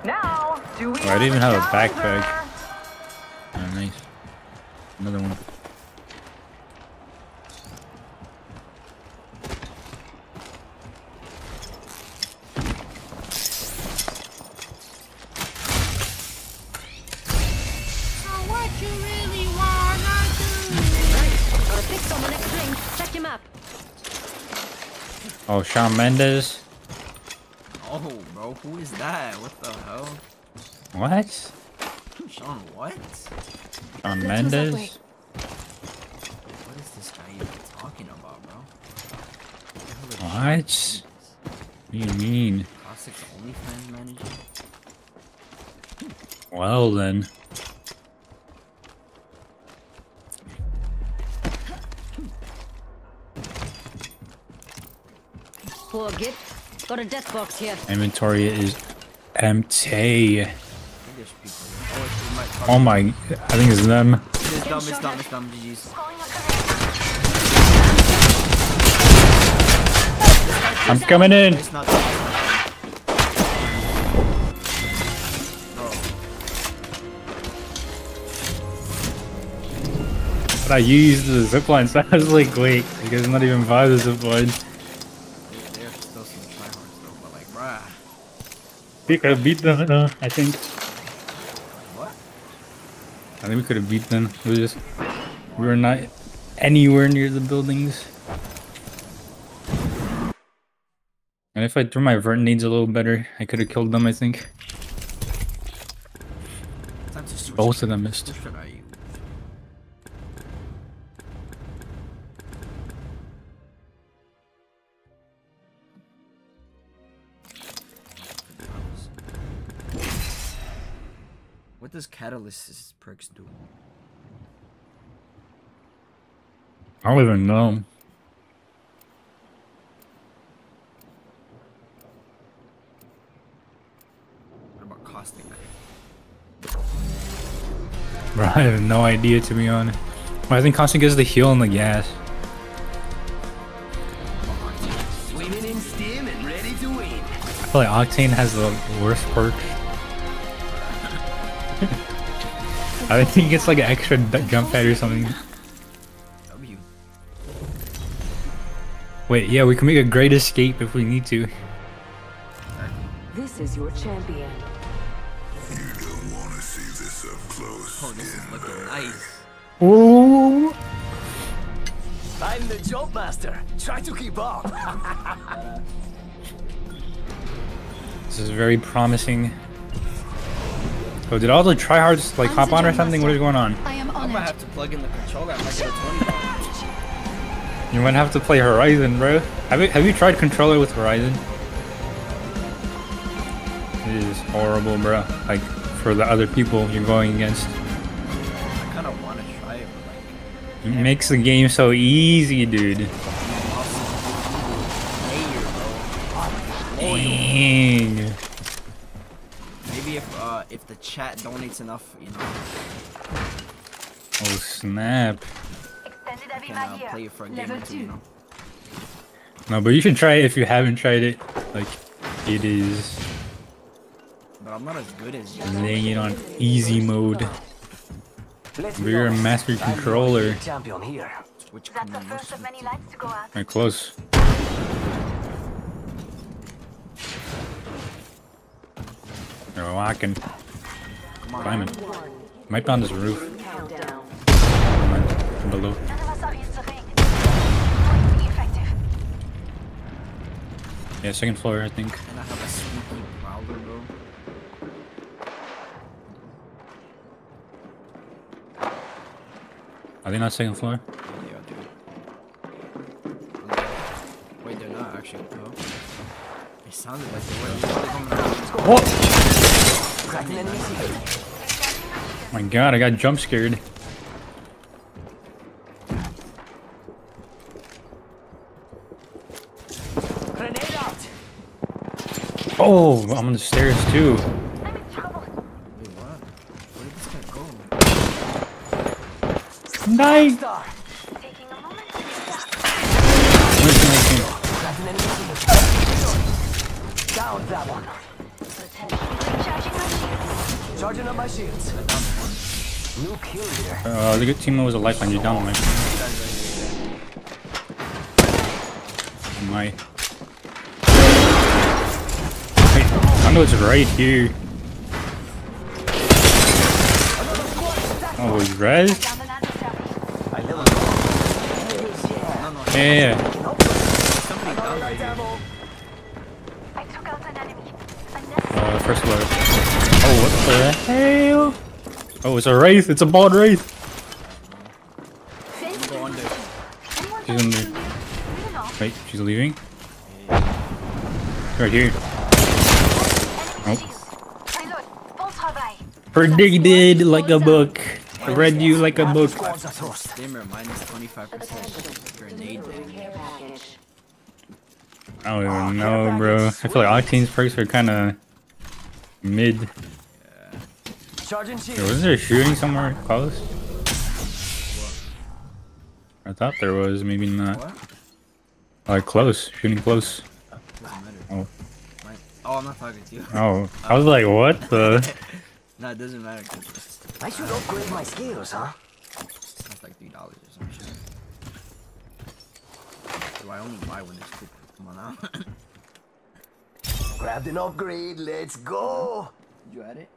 Now, do we Oh, I didn't even have a backpack. Oh, nice. Another one. Oh, Shawn Mendes. Oh, bro, who is that? What the hell? What? Sean, what? Shawn Mendes. What is this guy even talking about, bro? What? What do you mean? Classics OnlyFans manager? Well then. Poor Git. Got a death box here. Inventory is empty. Oh, my, I think it's them. It's dumb, it's dumb, it's dumb, GG's. I'm coming in. But I used the zipline, so I was like, wait, you guys not even buy the zipline. There's still some tryhards though, but like, bruh. We could have beat them, uh, I think. What? I think we could have beat them. It was just, we were not anywhere near the buildings. And if I threw my vert needs a little better, I could have killed them, I think. Time to switch. Both of them missed. What does Catalyst's perks do? I don't even know. What about caustic? Bro, I have no idea to be honest. Well, I think Caustic gets the heal and the gas. Swimming in steam ready to win. I feel like Octane has the worst perk. I think he gets like an extra d- jump pad or something. W. Wait, yeah, we can make a great escape if we need to. This is your champion. You don't want to see this up close. Oh, this is looking nice. Ooh. I'm the jump master. Try to keep up. This is very promising. Oh, did all the tryhards like hop on or something? What is going on? I am I on might it. have to plug in the controller. I might get a 20. You might have to play Horizon, bro. Have you have you tried controller with Horizon? It is horrible, bro. Like for the other people you're going against. I kind of want to try it, but like, It eh. makes the game so easy, dude. Dang. Maybe if the chat donates enough, you know, Oh snap. I can uh, play it for a game or two, you know. No, but you should try it if you haven't tried it. Like, it is But I'm not as good as you. laying it on easy mode. Let's But be you're a honest, master I'm controller. champion here. Which That's the first of many lights to go out. Right, close. They're walking. Climbing. Might be on this roof. From below. Yeah, second floor, I think. Are they not second floor? Yeah, dude. Wait, they're not actually. It sounded like they were. What? Cracking. My god, I got jump scared. Oh, I'm on the stairs too. Nice. Down that one. Charging up my shields. New kill leader. Uh, the good team was a lifeline. You down, man. My. Wait, I know it's right here. Oh, it's res? Yeah, yeah, Uh, first floor. Oh, what the hell? Oh, it's a wraith. It's a bald wraith. She's. Wait, she's leaving. Right here. Oh. Predicted like a book. I read you like a book. Dimmer minus 25% grenade damage. I don't even know, bro. I feel like Octane's perks are kind of mid. Sergeant Yo, was there shooting somewhere close? I thought there was, maybe not. Like close, shooting close. Oh, Right. Oh, I'm not talking to you. oh, I was like, what the? no, it doesn't matter. I should upgrade my skills, huh? That's like three dollars or some shit. Do I only buy when it's stupid? Come on now. Grabbed an upgrade, let's go! you at it?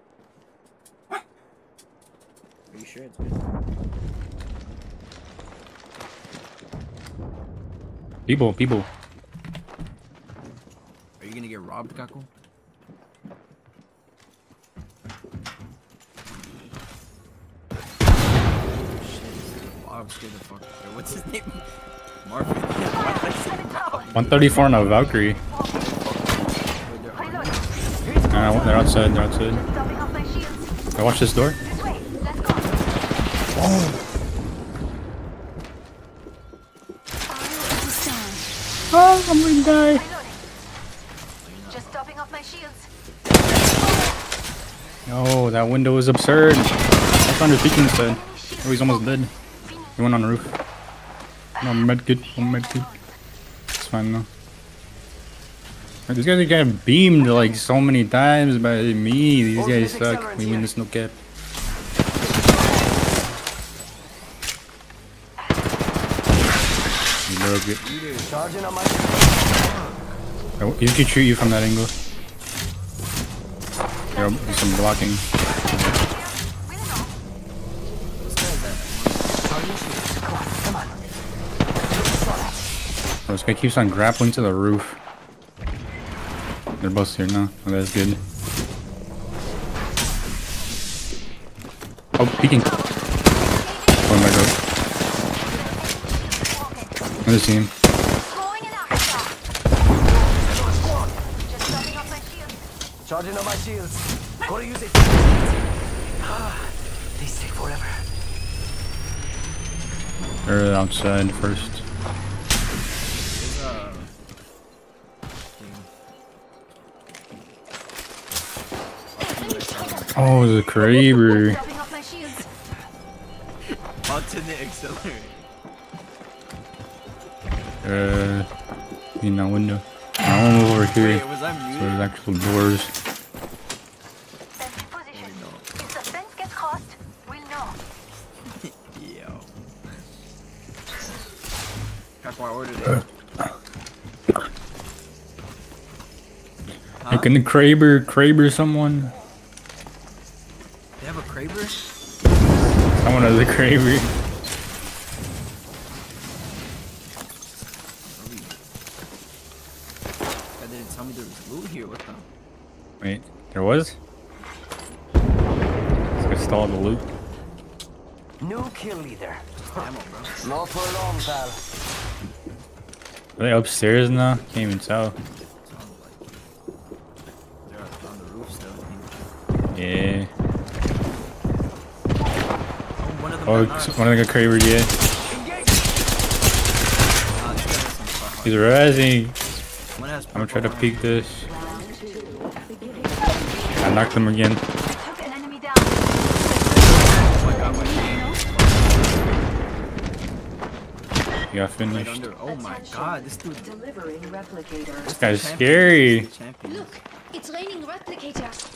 Are you sure it's good? People, people. Are you gonna get robbed, Kako? Oh, I'm scared the fuck. Wait, what's his name? Marvin. Why did I say Marvin? 134 on a Valkyrie. Oh, Uh, they're outside, they're outside. I watch this door. Oh, I'm gonna die. Just topping off my shields. Oh, that window is absurd. I found his peeking inside. Oh, he's almost dead. He went on the roof. No medkit, no medkit. It's fine though. These guys getting beamed like so many times by me. These guys suck. We win this no cap. You broke it. Charging on my Oh, he can shoot you from that angle. Do some blocking. Oh, this guy keeps on grappling to the roof. They're both here now. Oh, that's good. Oh, peeking. Oh my god. Another team. Charging on my shields. Gotta use it. Ah, these take forever. They're outside first. Oh, the Kraber. Topping off my shields. alternate accelerate. Uh, in that window. I want over here. Wait, So there's actual doors. If the fence gets crossed, we'll know. Yo. Kako, I ordered it. Hey, can the Kraber, Kraber someone? They have a Kraber? Someone has a Kraber. I didn't tell me there was loot here. What the? Wait, there was? This guy stole the loot. No kill leader. Ammo, bro. Not for long, pal. Are they upstairs now? Can't even tell. They're on the roof still. Yeah. Oh, one of them got Kraber, yeah. This guy has some fuck- He's rising. I'm gonna try to peek this. I knocked him again. Took an enemy down. Oh my god, got finished. Oh my god, this dude. Delivering replicator. This guy's scary. Look, it's raining replicators.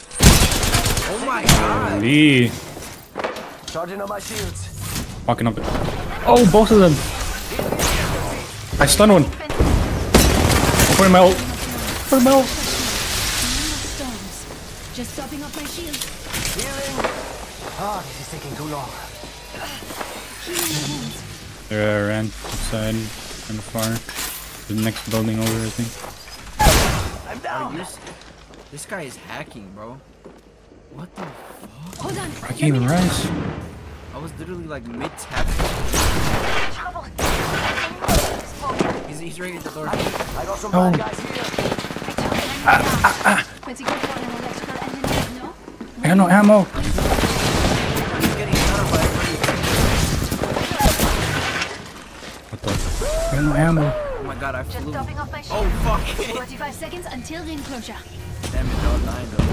Oh my god. Holy. Charging on my shields. Walking up. it. Oh, both of them. I stun one. Put him out. Put him out. Just topping off my shield. Healing. Ah, this is taking too long. Healing my wounds. There I ran outside kind of far. The next building over, I think. I'm down. this guy is hacking, bro. What the fuck? Hold on. I can't even rise. I was literally like mid tap. He's, he's right at the door. I got some Oh. bad guys here. Pretty good for an electrical engineer, no? I got no ammo. What the? I got no ammo. Oh my god, I Just flew. topping off my Oh fuck. 45 seconds until ring closure. Damn it, y'all dying though.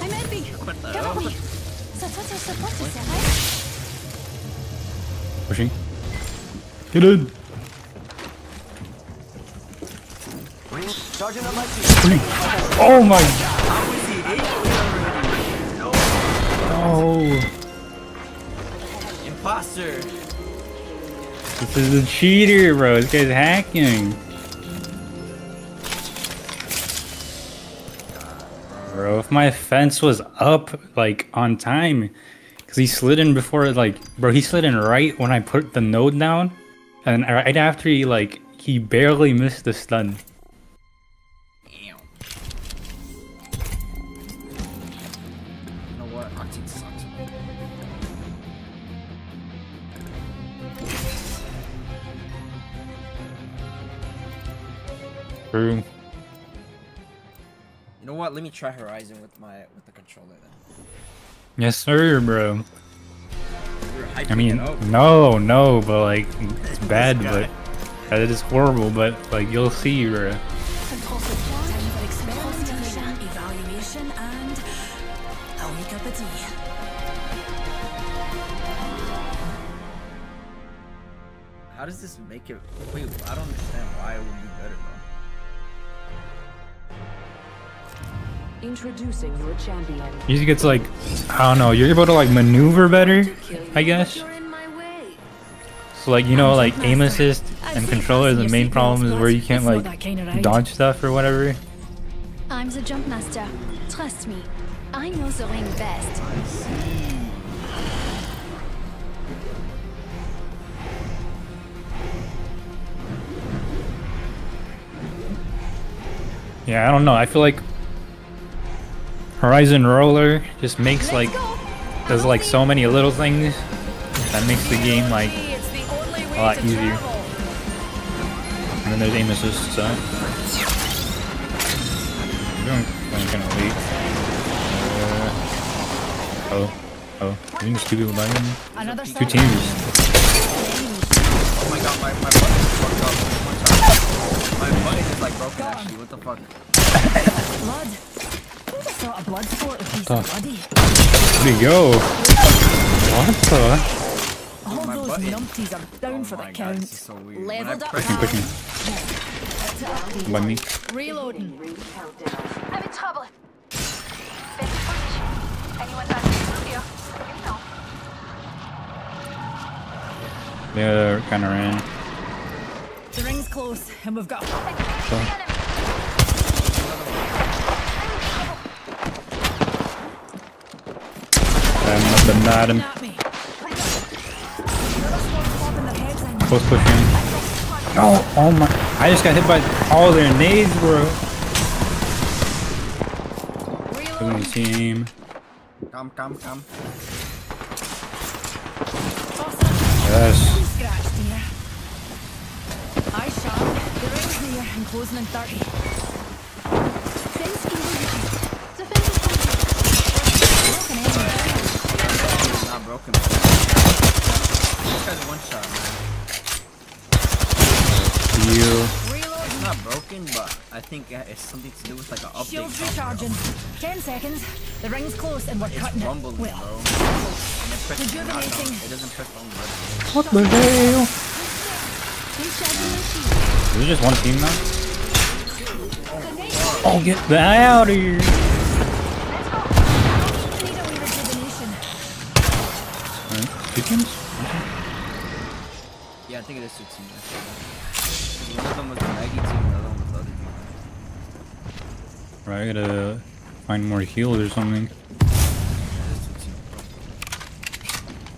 I'm helping. What the Come hell? on me. Ça, toi, tu support. Pushing. Get in. Charging up my shield. Oh my. How is he hit already? No. Oh. Imposter. This is a cheater, bro. This guy's hacking. Bro, if my fence was up, like, on time, because he slid in before, like, bro, he slid in right when I put the node down, and right after he, like, he barely missed the stun. True. What? Let me try Horizon with my with the controller then. Yes, sir, bro. I mean, no, no, but, like, it's bad, but, uh, it is horrible, but, like, you'll see, bro. Time for experimentation, evaluation, and a wee cup of tea. How does this make it? Wait, I don't understand why it would Introducing your champion. You get to like, I don't know, you're able to like maneuver better, I guess. So like, you know, like aim assist and controller, the main problem is where you can't like dodge stuff or whatever. I'm the jump master. Trust me. I know the ring best. Yeah, I don't know. I feel like Horizon Roller just makes like does like so many little things that makes the game like a lot easier. And then there's aim assist, so I'm doing going kind of late. Uh, oh, oh, I think there's two people behind me. Two teams. Oh my god, my my button is fucked up. One time. My butt is like broken actually. What the fuck? Blood. Who'd have thought a blood sport would be so Tough. bloody? Where'd he go? What the? All those numpties are down for the oh count. So weird. When I Leveled up. press- Pushing, pushing. By me. Reloading. I'm in trouble. Anyone back here? You. They're kind of ran. The ring's close, and we've got. I'm not the bottom. Close pushing. No, oh, oh my. I just got hit by all their nades, bro. Doing the team. Come, come, come. Yes. I shot. The ring's near and closing in 30. Fence. The fence. Broken enemy. Not broken. This guy's one shot, man. You. It's not broken, but I think it's something to do with like an update. Shields recharging. 10 seconds. The ring's close and we're It's cutting rumbling, it. Well, bro. And it presses rejuvenating. It doesn't press on button. What the hell? Recharging my shield. Is it just one team now? Oh, get the hell out of here. need a wee rejuvenation. Alright, Two? Yeah, I think it is two teams. actually. One of them was the Maggie team, the other one was the other team. Right, I gotta find more heals or something.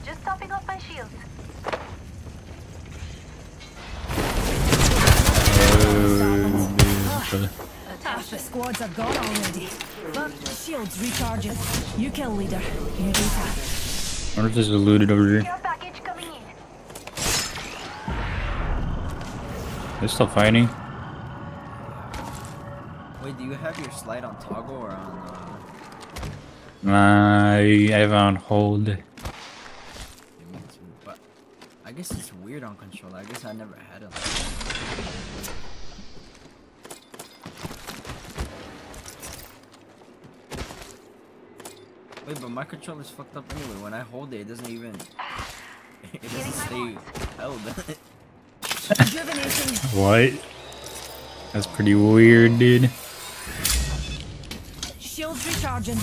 Just topping off my shields. Uh, Half the squads are gone already. But shields recharging. You kill leader. You do that. I wonder if this is looted over here. Care package coming in. They're still fighting. Wait, do you have your slide on toggle or on? Uh... I have on hold. Me too, but I guess it's weird on controller. I guess I never had it. Wait, but my controller's fucked up anyway. When I hold it, it doesn't even. It doesn't stay held. What? That's pretty weird, dude. Shields recharging.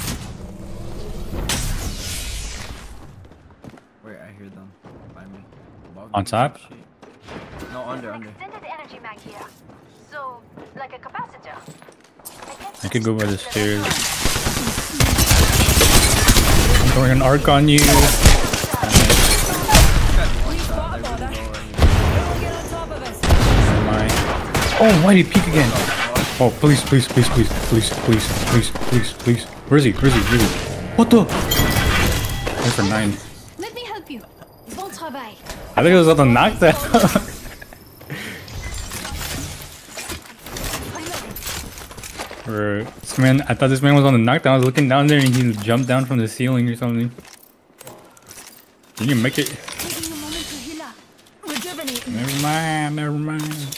Wait, I hear them by me. Above On top? shit. No, under, under. Extended energy mag here. So, like a capacitor. I could go by the stairs. I'm throwing an arc on you. Oh, why did he peek again? Oh, please, please, please, please, please, please, please, please, please. Where is he? Where is he? Where is he? What the? One for nine. Let me help you. Bon travail. I think it was on the knockdown. Or man, I thought this man was on the knockdown. I was looking down there and he jumped down from the ceiling or something. Did you make it? Never mind, never mind.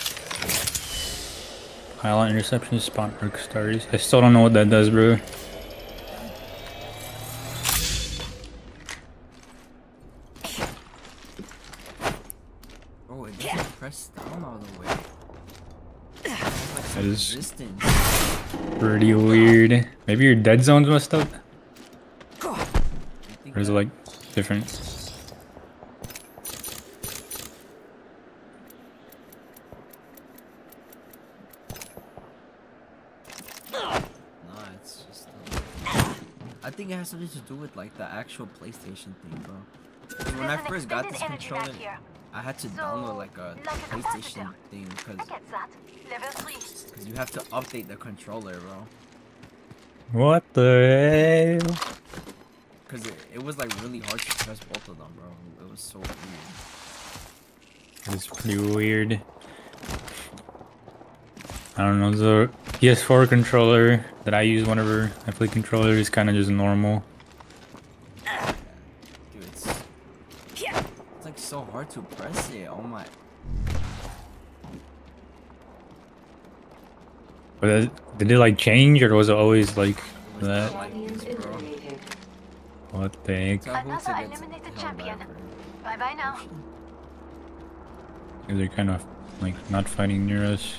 Highlight interception spot arc stars. I still don't know what that does, bro. Oh, it doesn't press down all the way. It's like That some is resistance. Pretty weird. Maybe your dead zone's messed up? Or is it like different? Nah, it's just. Uh, I think it has something to do with like the actual PlayStation thing, bro. 'Cause when I first got this controller. I had to So, download like a like a PlayStation capacitor. thing because I get that. Level 3. because you have to update the controller, bro. What the hell? Because it, it was like really hard to press both of them, bro. It was so weird. It's pretty weird. I don't know, the PS4 controller that I use whenever I play controller is kind of just normal. Dude, it's it's like so hard to press it. Oh my. But it- did it like change or was it always like that? What the heck? Another eliminated champion. Bye bye now. They're kind of like not fighting near us.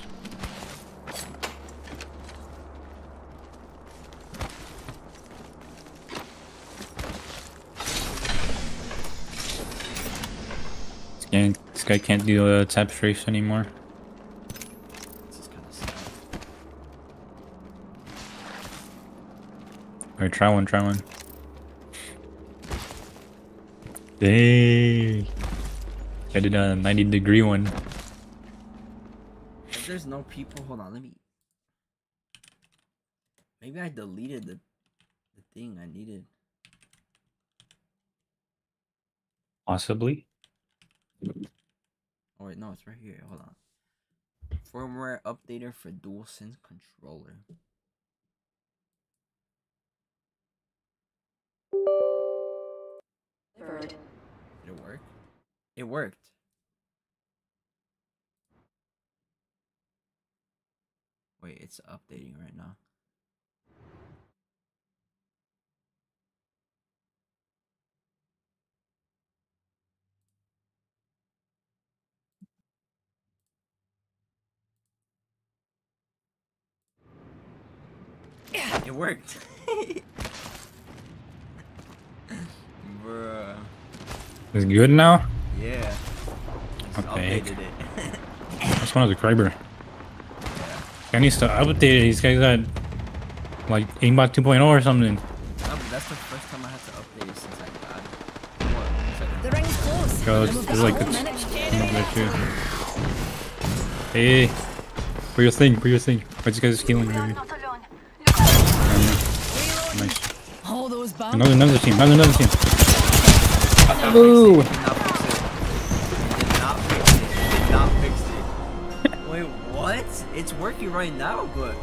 This guy, this guy can't do uh, tap strafe anymore. Alright, try one, try one. Dang. I did a 90 degree one. If there's no people, hold on. Let me. Maybe I deleted the the thing I needed. Possibly. Oh wait, no, it's right here. Hold on. Firmware updater for DualSense controller. Did it work? It worked. Wait, it's updating right now. It worked. Bruh. It's good now? Yeah. Okay. That's one of the Kraber. Yeah. I need to update it. These guys got like aimbot 2.0 or something. That's the first time I had to update it since I got it. The ring's close. Yo, it's, it's like a Hey. For your thing, for your thing. Why this guy's healing maybe. Nice. Another another team, another another team. Ooh. Did not fix it. Did not fix it. Wait, what? It's working right now, but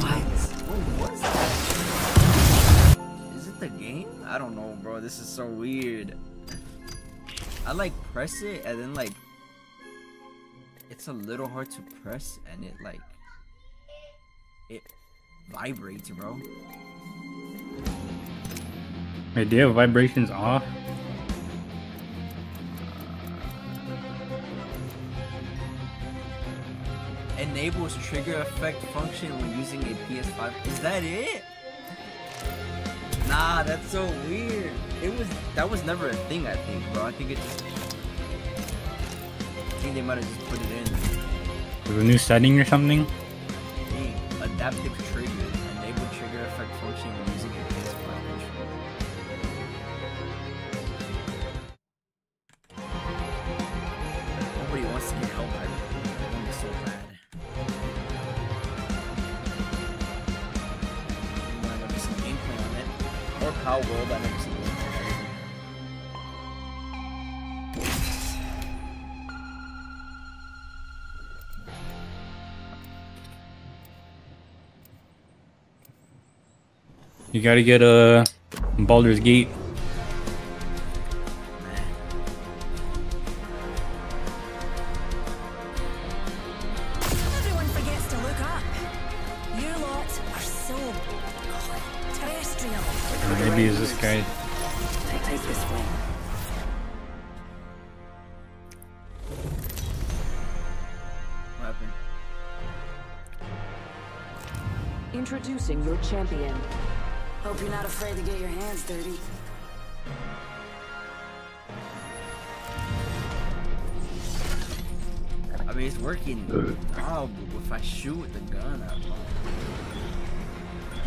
what? What was that? Is it the game? I don't know, bro. This is so weird. I like press it and then like it's a little hard to press and it like it vibrates, bro. Wait, do you have vibrations off? Enables trigger effect function when using a PS5. Is that it? Nah, that's so weird. It was that was never a thing. I think, bro. I think it just. I think they might have just put it in. With a new setting or something? Hey, adaptive You gotta get a Baldur's Gate.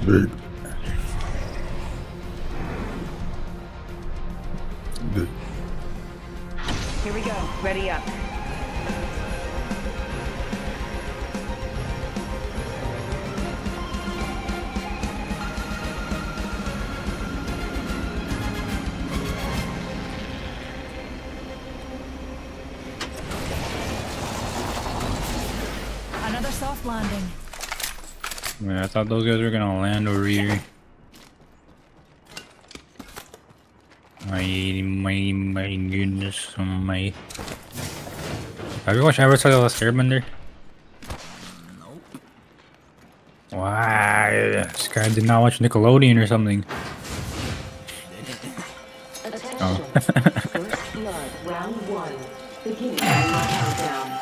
Here thought those guys were gonna land over here. My, my, my goodness, oh my. Have you watched Avatar The Last Airbender? Nope. Why? This guy did not watch Nickelodeon or something. Oh. First blood, round one. Beginning countdown.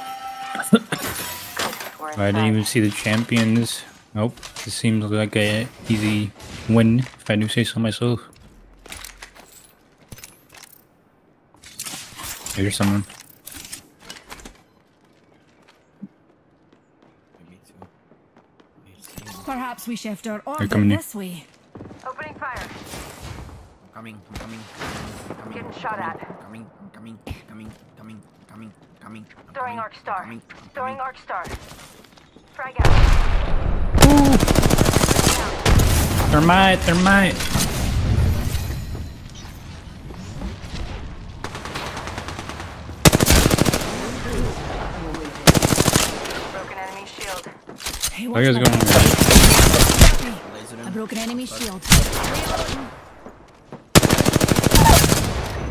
I didn't even see the champions. Nope. This seems like a easy win, if I do say so myself. Here's someone. Perhaps we shift our coming orbit in. this way. Opening fire. I'm coming. I'm coming. I'm coming. Getting shot I'm at. Coming. I'm coming. Coming. Coming. Coming. Coming. Throwing arc star. I'm coming, Throwing arc star. Frag out. Thermite, thermite. Broken enemy shield. Hey, That watch guy's my going back. A broken enemy shield.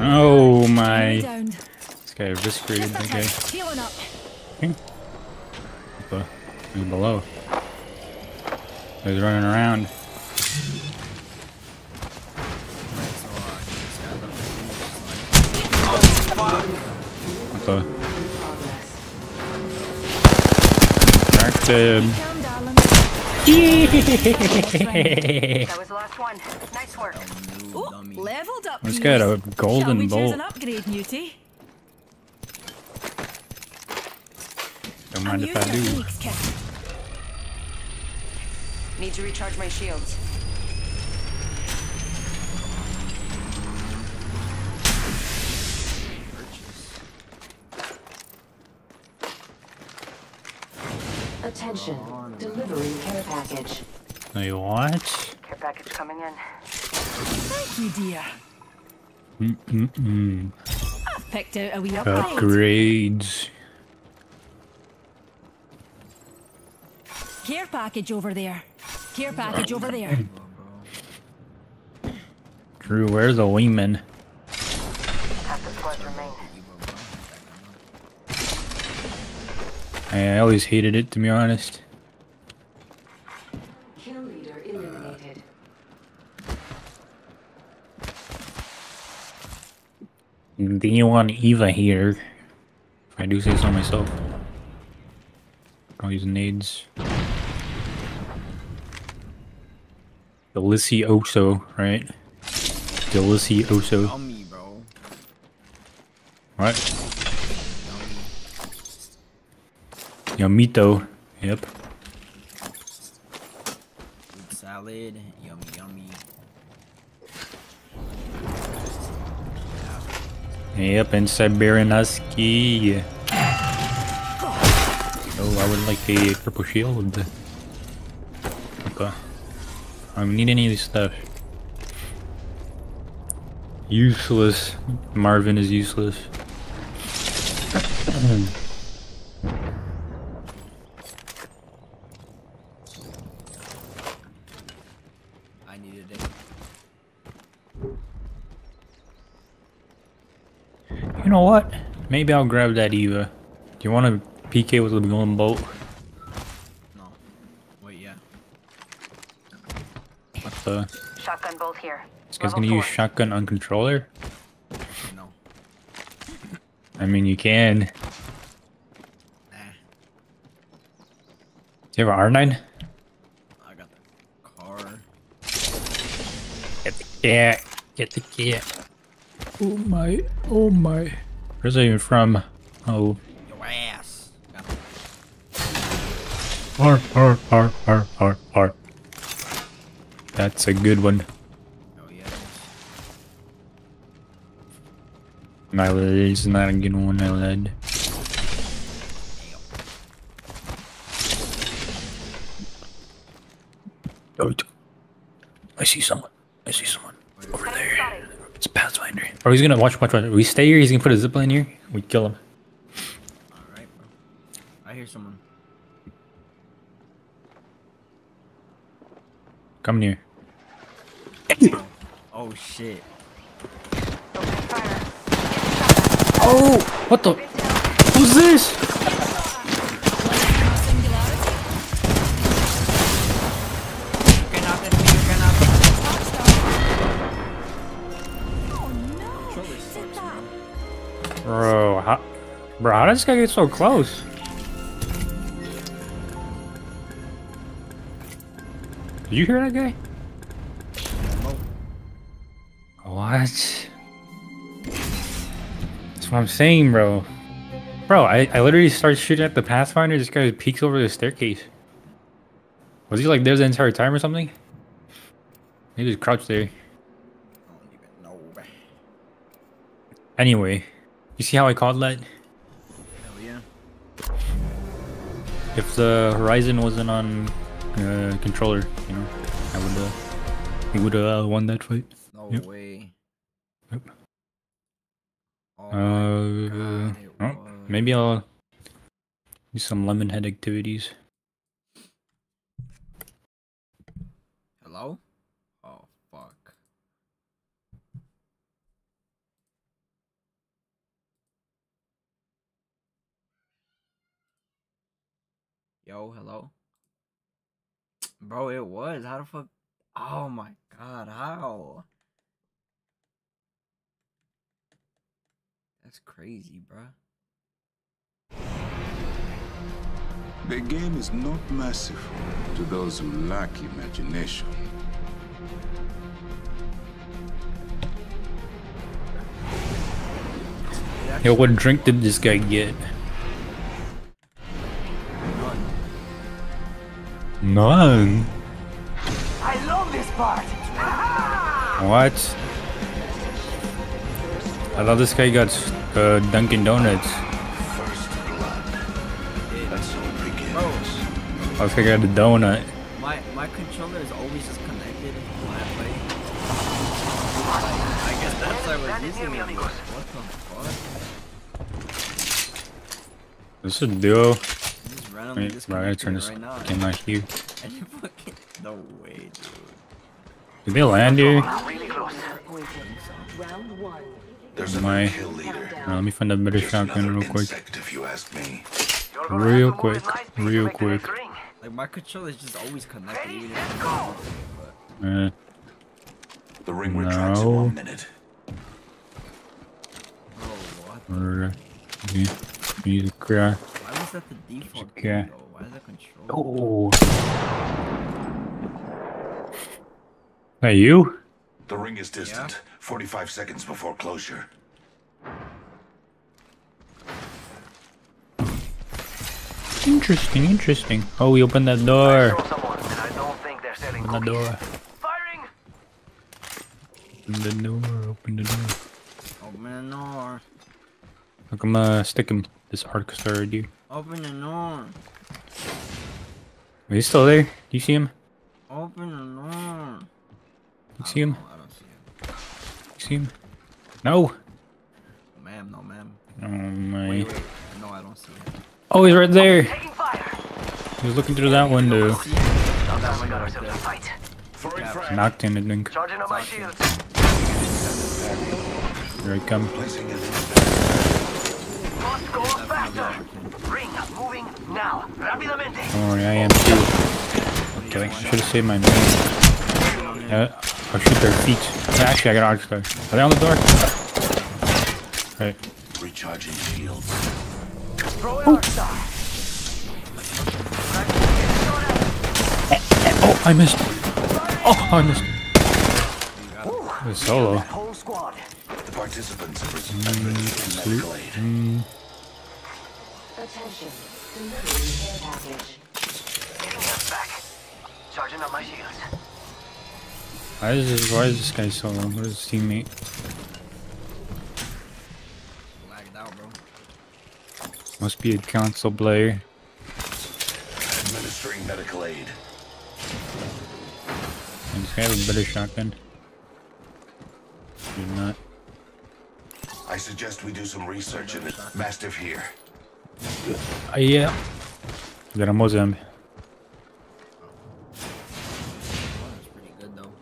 Oh my. Down. This guy risk rated that guy. Healing up. What the? He's below. He's running around. What the? Cracked him. That was the last one. Nice work. Ooh, leveled up. This guy had a Hughes. golden Shall we bolt. choose an upgrade, Newty? Don't mind if I Use your do. Phoenix. Need to recharge my shields. Attention. Delivering care package. Wait, what? Care package coming in. Thank you, dear. Mm-mm-mm. I've picked out a wee upgrade. Upgrades. Care package over there. Care package over there. Drew, where's the wingman? Half the squads remain. I always hated it, to be honest. Kill leader eliminated. Do you want Eva here? If I do say so myself. I'll use nades. Delicioso, right? Delicioso. Yummy, bro. What? Yumito. Yep. Fruit salad. Yummy, yummy. Yep, and Siberian Husky. Oh, I would like a purple shield. I don't need any of this stuff. Useless. Marvin is useless. I needed it. You know what? Maybe I'll grab that Eva. Do you want to PK with the golden bolt? No. Wait, yeah. What uh, the? Shotgun bolt here. This guy's Level gonna use shotgun on controller? No. I mean, you can. Do you have an R9? I got the car. Get the cat. Get the cat. Oh my. Oh my. Where's that even from? Oh. Your ass. Got R, R, R, R, R, R. That's a good one. Oh, yeah. No, that is not a good one, no, lad. Oh, I see someone. I see someone over there. It's Pathfinder. Oh, he's gonna watch, watch, watch. We stay here. He's gonna put a zipline here. We kill him. Alright, bro. I hear someone. Come near. Oh, shit. Oh, what the? Who's this? Bro, how, bro, how did this guy get so close? Did you hear that guy? What? That's what I'm saying, bro. Bro, I, I literally started shooting at the Pathfinder. This guy peeks over the staircase. Was he like there the entire time or something? He just crouched there. Anyway, you see how I called that? Hell yeah. If the Horizon wasn't on uh, controller, you know, I would uh, he would have uh, won that fight. No Yep. way. Yep. Oh Uh, oh, maybe I'll do some lemon head activities. Hello? Oh, fuck. Yo, hello? Bro, it was. How the fuck? Oh my god, how? That's crazy, bro. The game is not merciful to those who lack imagination. Yo, what drink did this guy get? None. I love this part. What? I thought this guy got uh, Dunkin' Donuts. Oh. I was gonna a donut. My my controller is always just connected. I guess that's why I was using it. What the fuck? This is a duo. Just randomly Wait, bro, I gotta turn this disconnected right now. game like you. And you fucking no way, dude. Did they land here? Round one. There's My, a kill leader. Uh, let me find a better shotgun real quick. If you ask me. Real quick, real quick. Like my controller is just always connected, even if I'm not. Uh, The ring retracts in one minute. Or, yeah, music crack. Why was that the default? Okay. though? Why is that control? Oh. That you? The ring is distant. 45 seconds before closure. Interesting, interesting. Oh, we opened that door. Open the door. Firing. Open the door, open the door. Open the door. Look, I'm uh, gonna stick him. This arc star, dude. Open the door. He's still there. Do you see him? Open the door. You see him? I don't see him. You see him? No. Ma'am, no, ma'am. Oh my. Wait, wait. No, I don't see him. Oh, he's right there. He was looking through that window. That right. Knocked him, I think. Charging on my shields. Here I come. Must go faster. Ring moving now. Rápidamente. Don't worry, I am too. Okay, I should have saved my man. Yeah, I'll shoot their feet. Actually, I got arc star. Are they on the door? Right. Recharging shields. Throwing arc star. Oh, I missed. Oh, I missed. It was solo. Whole squad. The participants have Mm, received sleep. medical aid. Mm. Attention. Delivering care package. Getting us back. Charging on my shields. Why is this? Why is this guy solo? Where's his teammate? Lagged out, bro. Must be a console player. Administering medical aid. And this guy have a better shotgun. Did not. I suggest we do some research in it. Mastiff here. Uh, yeah. Got a Mozambique. That's pretty good though.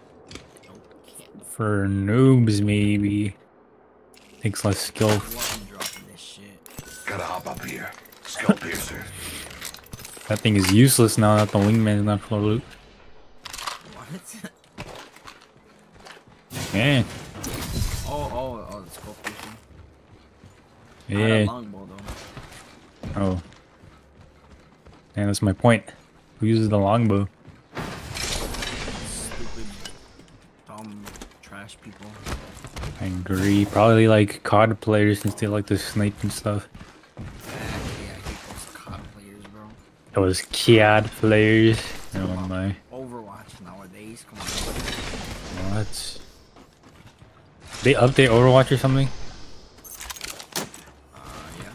For noobs, maybe. Takes less skill. What I'm dropping this shit. Gotta hop up here. Skull piercer. That thing is useless now that the wingman is not full of loot. What? Yeah. Oh, oh, oh, the scope piercing. I had a Yeah. Oh. Yeah, that's my point. Who uses the longbow? Stupid, dumb, trash people. Agree. Probably like COD players since they like to snipe and stuff. Yeah, I hate COD players, players. Oh my. Overwatch nowadays, come on. What? They update Overwatch or something? Uh, yeah.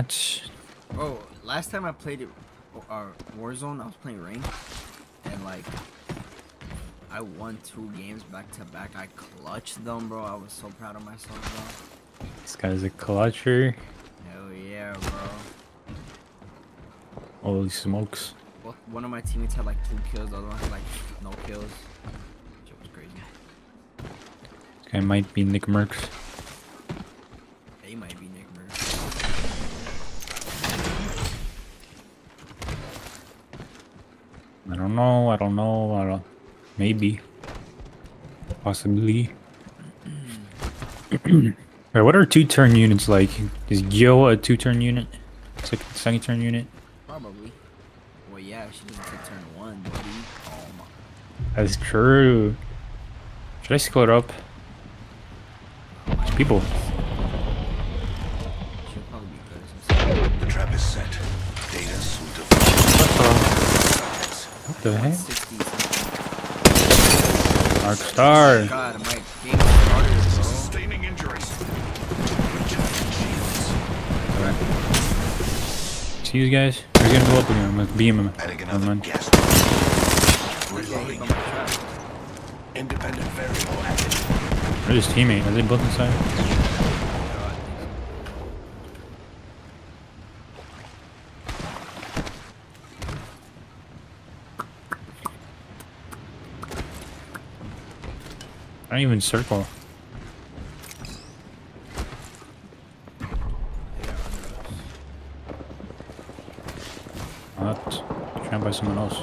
What? Bro, last time I played it, uh, Warzone, I was playing Rain, and like, I won two games back to back. I clutched them, bro. I was so proud of myself, bro. This guy's a clutcher. Hell yeah, bro. Holy smokes. One of my teammates had like two kills, the other one had like no kills. Shit was crazy. This guy might be NickMercs. They might be NickMercs. I don't know, I don't know, I don't... Maybe. Possibly. Wait, what are two-turn units like? Is Gyo a two-turn unit? Second, second turn unit? Probably. Well, yeah, she doesn't take turn one, buddy. Oh my. That's true. Should I split up? There's people. She'll probably be good as The trap is set. Data suitable. What the heck? 60 Dark Star. God, my game started, bro. Sustaining injuries. Alright. See you guys? We're gonna go up again. I'm gonna beam him. Adding Never another mind. gas. Reloading. Independent variable active. Where's his teammate? Are they both inside? Don't even circle. What? Trying by someone else.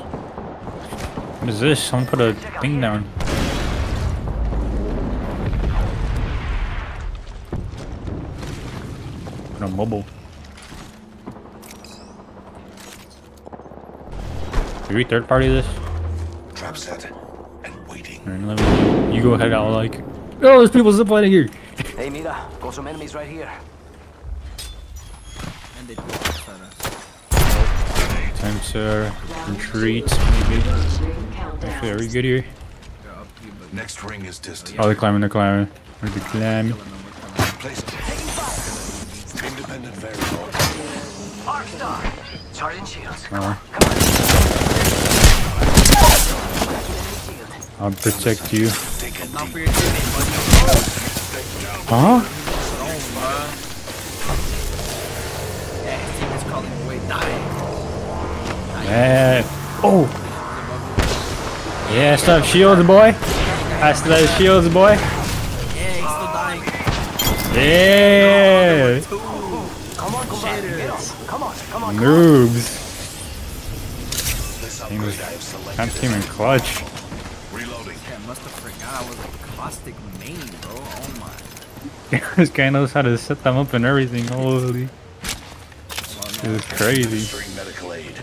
What is this? Someone put a thing down. Put a mobile. Did we third party this? Trap set. Alright, let me- You go ahead, I'll like. Oh, there's people ziplining here! Hey, mira, got some enemies right here. And they do outside. Time to retreat, maybe. Actually, are we good here? Next ring is distant. Oh, they're climbing, they're climbing. Where's the climb? Place Independent variable. Arc Star, charging shields. Oh. I'll protect you. Not for your teammate, buddy. Huh? Yeah, his team is calling away. Die. Yeah. Oh! Yeah, stop shields, boy! That's the shields, boy! Yeah, he's still dying. Yeah! Come on, come on. Come on, come on. Noobs! I'm teaming clutch. This guy knows how to set them up and everything. Holy. This is crazy. Medical aid.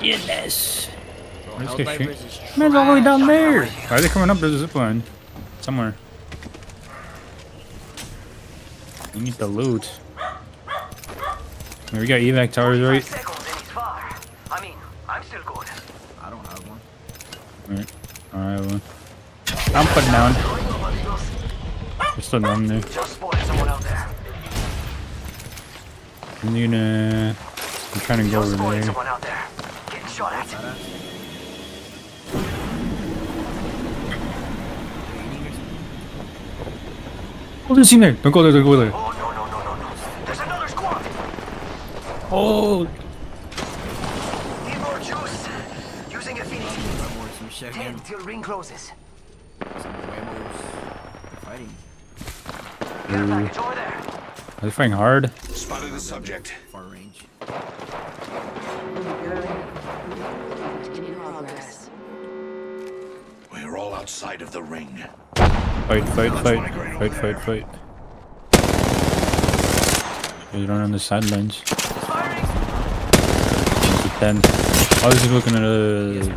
Goodness. Where's Hell this Divers is Man's all the way down there. Why are they coming up? There's a zip line. Somewhere. We need the loot. We got evac towers, right? I mean, I'm still good. I don't have one. Alright. Alright, well. I'm putting down. There's down there. Just spotted someone. I'm gonna... I'm trying to go over there. someone out there. Getting shot at. Oh, there's team there. Don't go there, don't go there. Oh, no, no, no, no, no. There's another squad. Oh! Are they fighting hard? Spotted the subject. Far range. We're all outside of the ring. Fight, fight, fight. Fight, fight, fight. He's running on the sidelines. He's a 10. Oh, he's looking at us.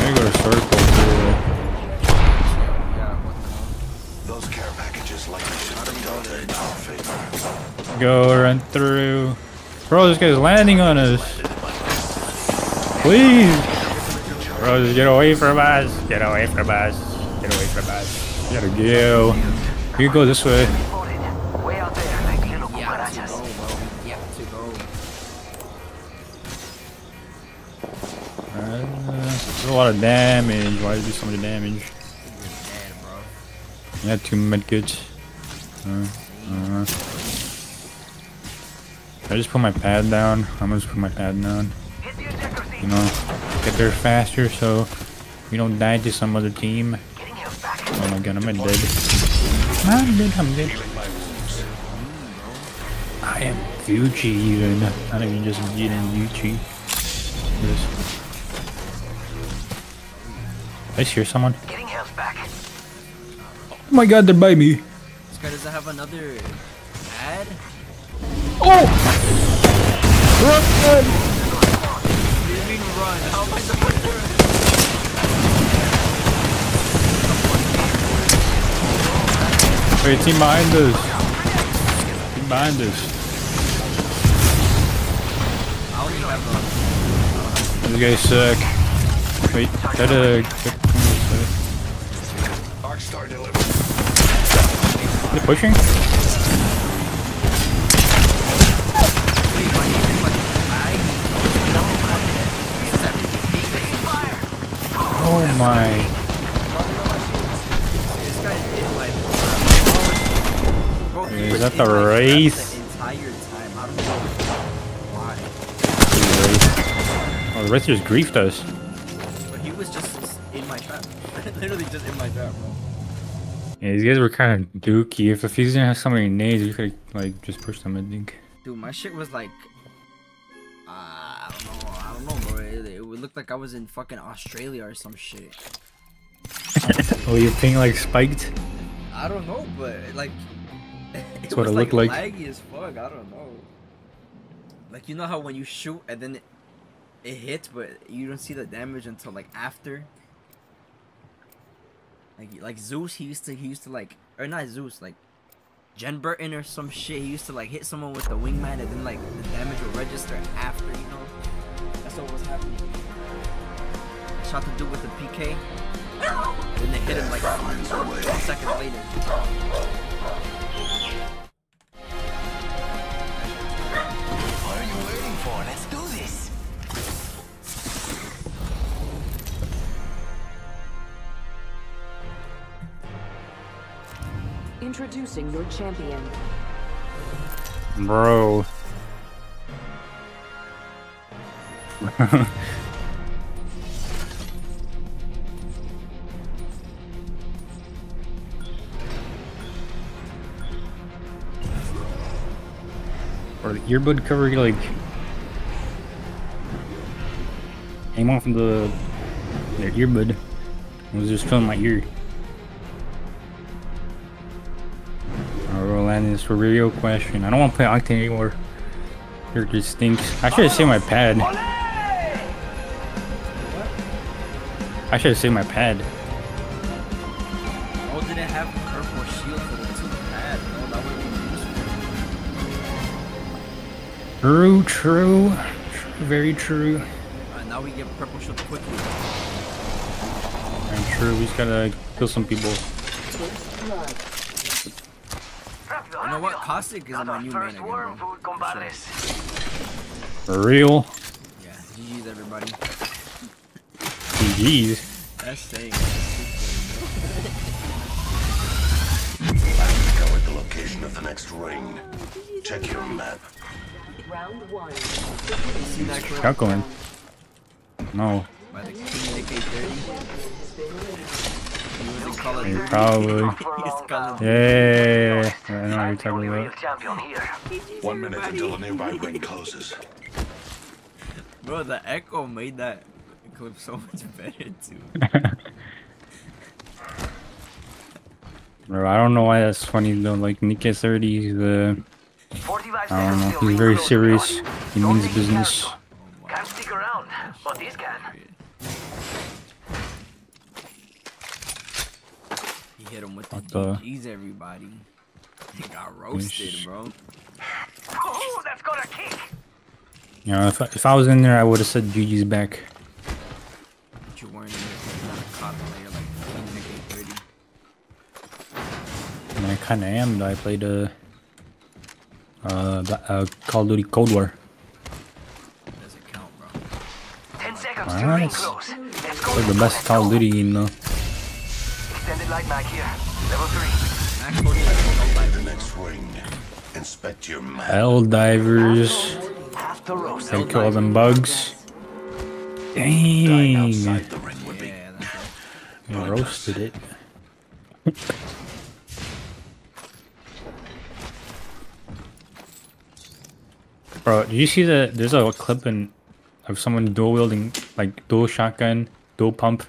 Maybe go to circle too. Those care packages likely should have dealt in our favor. Go run through. Bro, this guy's landing on us. Please. Bro, just get away from us. Get away from us. Get away from us. You gotta go. You go this way. Uh, there's a lot of damage. Why did you do so much damage? You had two medkits. Uh, uh. I just put my pad down. I'm gonna just put my pad down. You know, get there faster so we don't die to some other team. Oh my god, I'm dead? I'm dead, I'm dead. I am Gucci even. Not even just getting Gucci. I hear someone. Back. Oh my god, they're by me. This guy doesn't have another ad? Oh! Run! You mean run? How am I supposed to run? Wait, team behind us. Team behind us. This guy's sick. Wait, gotta get delivered. They're pushing? Oh my. Is that the race? The. Oh, the rest just griefed us. But he was just in my trap. Literally just in my trap, bro. Yeah, these guys were kind of dookie. If, if he's gonna have so many nades, we could like just push them. I think. Dude, my shit was like. Uh, I don't know. I don't know, bro. It, it would look like I was in fucking Australia or some shit. oh, your ping like spiked. I don't know, but like. That's what was it looked like. laggy as fuck. I don't know. Like you know how when you shoot and then it, it hits, but you don't see the damage until like after. Like like Zeus, he used to he used to like or not Zeus, like Genburten or some shit. He used to like hit someone with the wingman and then like the damage will register after, you know. That's what was happening. Shot the dude with the PK. Then they hit him like 12 seconds later. What are you waiting for? Let's do this. Introducing your champion. Bro. or the earbud cover, like came off of the their earbud. It was just filling my ear. Alright, we'll land this for real question. I don't want to play Octane anymore. Character stinks. I should have saved my pad. I should have saved my pad. True, true. True, Very true. Alright, now we get purple shield quickly. I'm true. We just gotta kill some people. You know what? Caustic is my new main again, bro. For. For real. Yeah, GG's everybody. GG's. That's saying. I've discovered the location of the next ring. Check your map. Round one. See that. No. By the King AK-30. He was in Call of Yeah, Duty. probably. He's Call of Yeah, yeah, yeah, yeah. I know what you're talking about. One minute until a nearby ring closes. Bro, the echo made that clip so much better too. Bro, I don't know why that's funny though. Like Nick 30, he's the. I don't know. He's very serious. He means business. Can't stick around, but this can. He hit him with the the- GG's everybody. He got roasted, bro. Oh, that's got a kick. You know, if I, if I was in there, I would have said GG's back. But you weren't in there, not a cop player like King Nick 830. I mean, I kind of am. Though I played uh, uh, uh, Call of Duty Cold War. Doesn't count. Ten seconds Wow, to ring that's close. Let's go. like the best Call of Duty game though. Extended light mag here. Level three. Max 40 like The next ring. Inspect your map. Helldivers. Half the roast. Gotta all them bugs. Dang. Outside the ring would be Yeah, that's it. You roasted it. Bro, did you see that there's a clip in of someone dual wielding like dual shotgun, dual pump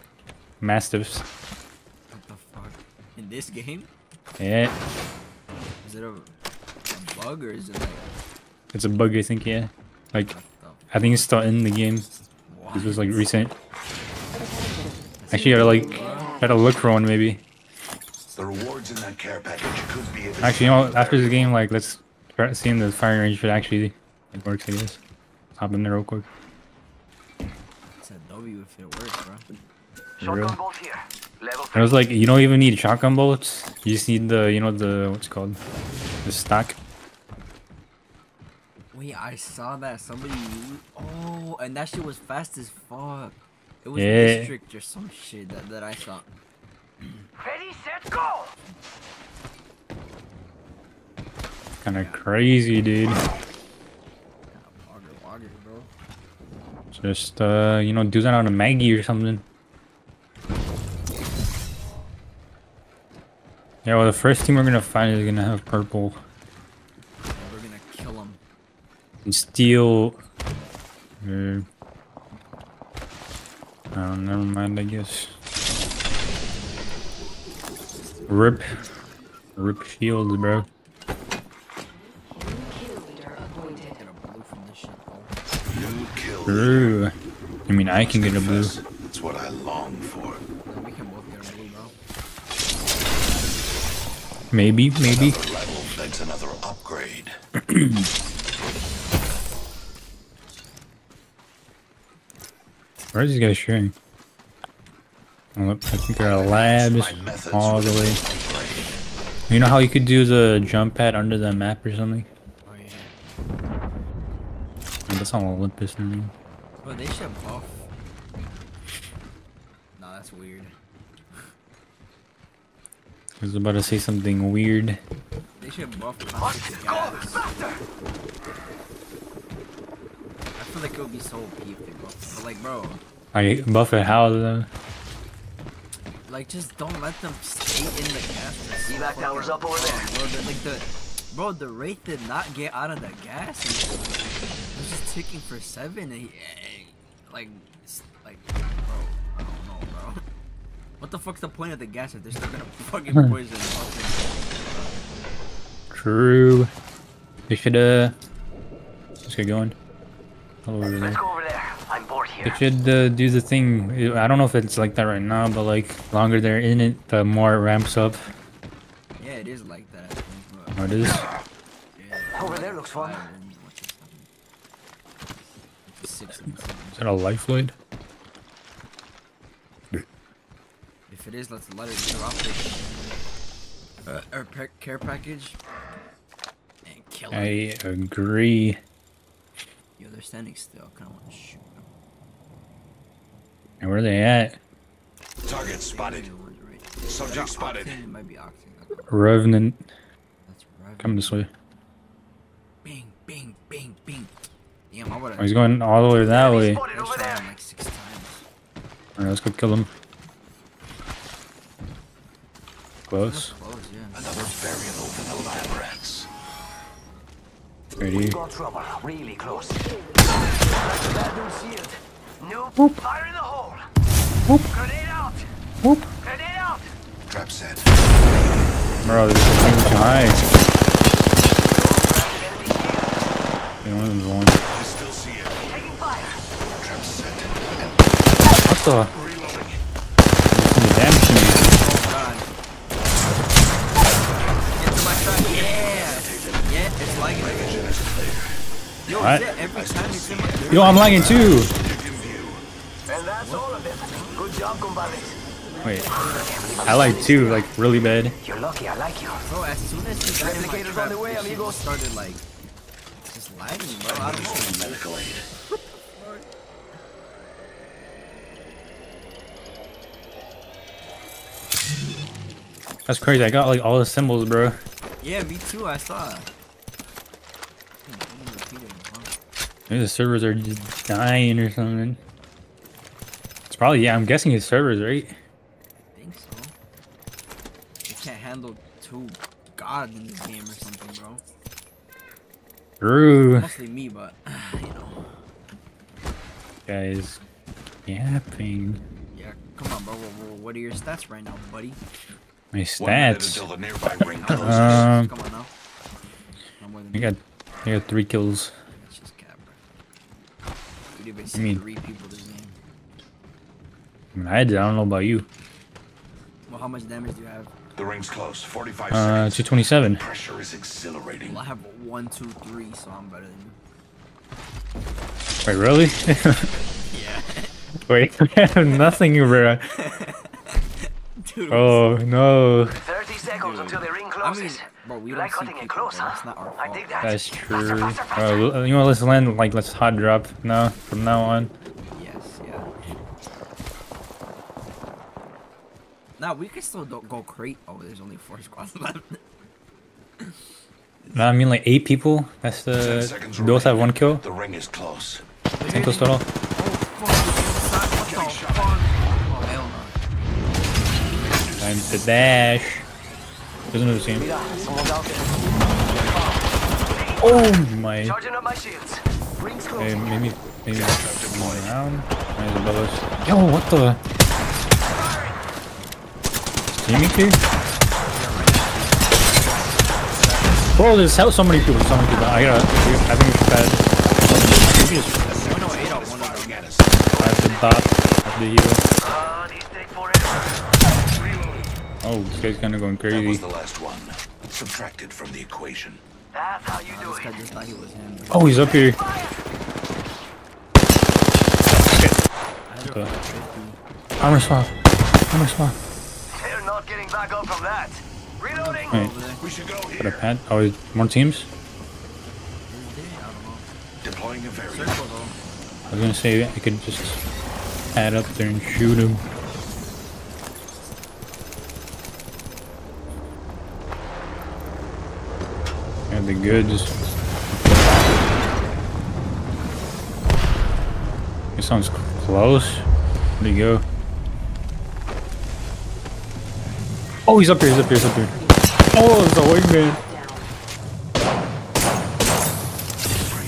mastiffs? What the fuck? In this game? Yeah, Is it a, a bug or is it like it's a bug I think, yeah. Like I think it's still in the game. This was like recent. Actually gotta like gotta look for one maybe. The rewards in that care package could be a Actually, you know, after the game, like, let's start seeing the firing range should actually like, works, I guess. Hop in there real quick. it's a W if it works, bro? For real. Shotgun bolt here. Level It three. was like, you don't even need shotgun bullets. You just need the, you know, the, what's it called? The stock. Wait, I saw that somebody used. Oh, and that shit was fast as fuck. It was Yeah. district or some shit that, that I saw. Ready, set, go! Kind of crazy, dude. Just uh, you know, do that on a Maggie or something. Yeah, well, the first team we're gonna find is gonna have purple We're gonna kill him. and steel. Uh, oh, never mind. I guess. Rip, rip shields, bro. New kill. True. I mean, I can get a blue. It's what I long for. We can both get a blue, bro. Maybe, maybe. Another level begs another upgrade. Where is this guy shooting? Oh, I think they're at labs all the way. You know how you could do the jump pad under the map or something? Oh yeah. Oh, that's on Olympus now. Bro, they should buff. Nah, that's weird. I was about to say something weird. They should buff toxic gas. I feel like it would be so OP if they buff. But like, bro, I buff it how though? like just don't let them stay in the gas. That's so Evac tower's up over there. dumb, Bro, the, like the, bro, the rate did not get out of the gas. It was just ticking for seven. And he, eh, like, s- like, bro, I don't know, bro. What the fuck's the point of the gas if they're still gonna fucking poison? fucking- True. They should uh. Let's get going. All over there. Let's go over there. I'm bored here. They should uh, do the thing. I don't know if it's like that right now, but like longer they're in it, the more it ramps up. Yeah, it is like that. I think, but- Oh, it is. Yeah, Over there looks fun. five and what's it, Six and seven. Is that a life blade? If it is, let's let it drop it. Uh, our pa- care package. And kill it. I agree. Yo, they're standing still. Kind of want to shoot them. And where are they at? Target spotted. Subject spotted. Might be Octane. Revenant. That's Revenant. Come this way. Bing, bing, bing, bing. Damn, I would've. Oh, he's going all the way that way. I shot him like six times. Alright, let's go kill him. Close. Close, yeah. Another variable for the lab. Ready? We've got trouble. Really close. Bad news shield. Nope. Fire in the hole. Grenade out. Whoop. Grenade out. Trap set. Bro, this is too high. Yeah, one of them's one. And that's all of it. Good job, compadres. Wait. I like two, like really bad. You're lucky. I like you. Bro, as soon as he got Replicators on the way, this amigos. started like just lagging, bro. I don't know. Medical aid. That's crazy. I got like all the symbols, bro. Yeah, me too. I saw. Maybe the servers are just dying or something. It's probably yeah. I'm guessing it's servers, right? I think so. You can't handle two gods in this game or something, bro. True. Mostly me, but you know. Guys, yapping. Yeah, come on, bro. What, what- what are your stats right now, buddy? My stats. until the nearby ring closes. Um, Come on now. No more than I got, I got three kills. That's just cap, bro. You did I mean- three people this game. I, mean, I did. I don't know about you. Well, how much damage do you have? The ring's close. 45 Uh, seconds. 227. Pressure is exhilarating. Well, I have one, two, three, so I'm better than you. Wait, really? Yeah. Wait, I have nothing, bro. Dude, Oh no. 30 seconds until the ring I mean, closes. bro, we You like cutting it close, huh? That's not our I fault. dig that. That's true. Uh, you know, what, let's land like let's hot drop now from now on. Yes, yeah. Nah, we can still don't go crate. Oh, there's only four squads left. No, I mean like eight people. That's the. We both have one kill. The ring is close. Ten kills total. Time to dash. Doesn't know the team. Oh my. Charging up my shields. Rings close. Okay, maybe maybe one around. Might above us. Yo, what the? Is Teaming here? Bro, there's so so many people. So many people. I gotta. I think we should bad. I have to dot. I have to heal. Uh, Oh, this guy's kinda going That was crazy. the last one. Subtracted from the equation. That's how you do This guy just he was Oh, he's up here. I had her for 50. Armor swap. Armor swap. They're not getting back up from that. Reloading. Wait. We should go Got a pad. Oh, more teams? Deploying a variant. Circle though. I was gonna say I could just add up there and shoot him. Got the goods. This sounds close. Where'd he go? Oh, he's up here, he's up here, he's up here. Oh, it's a wingman.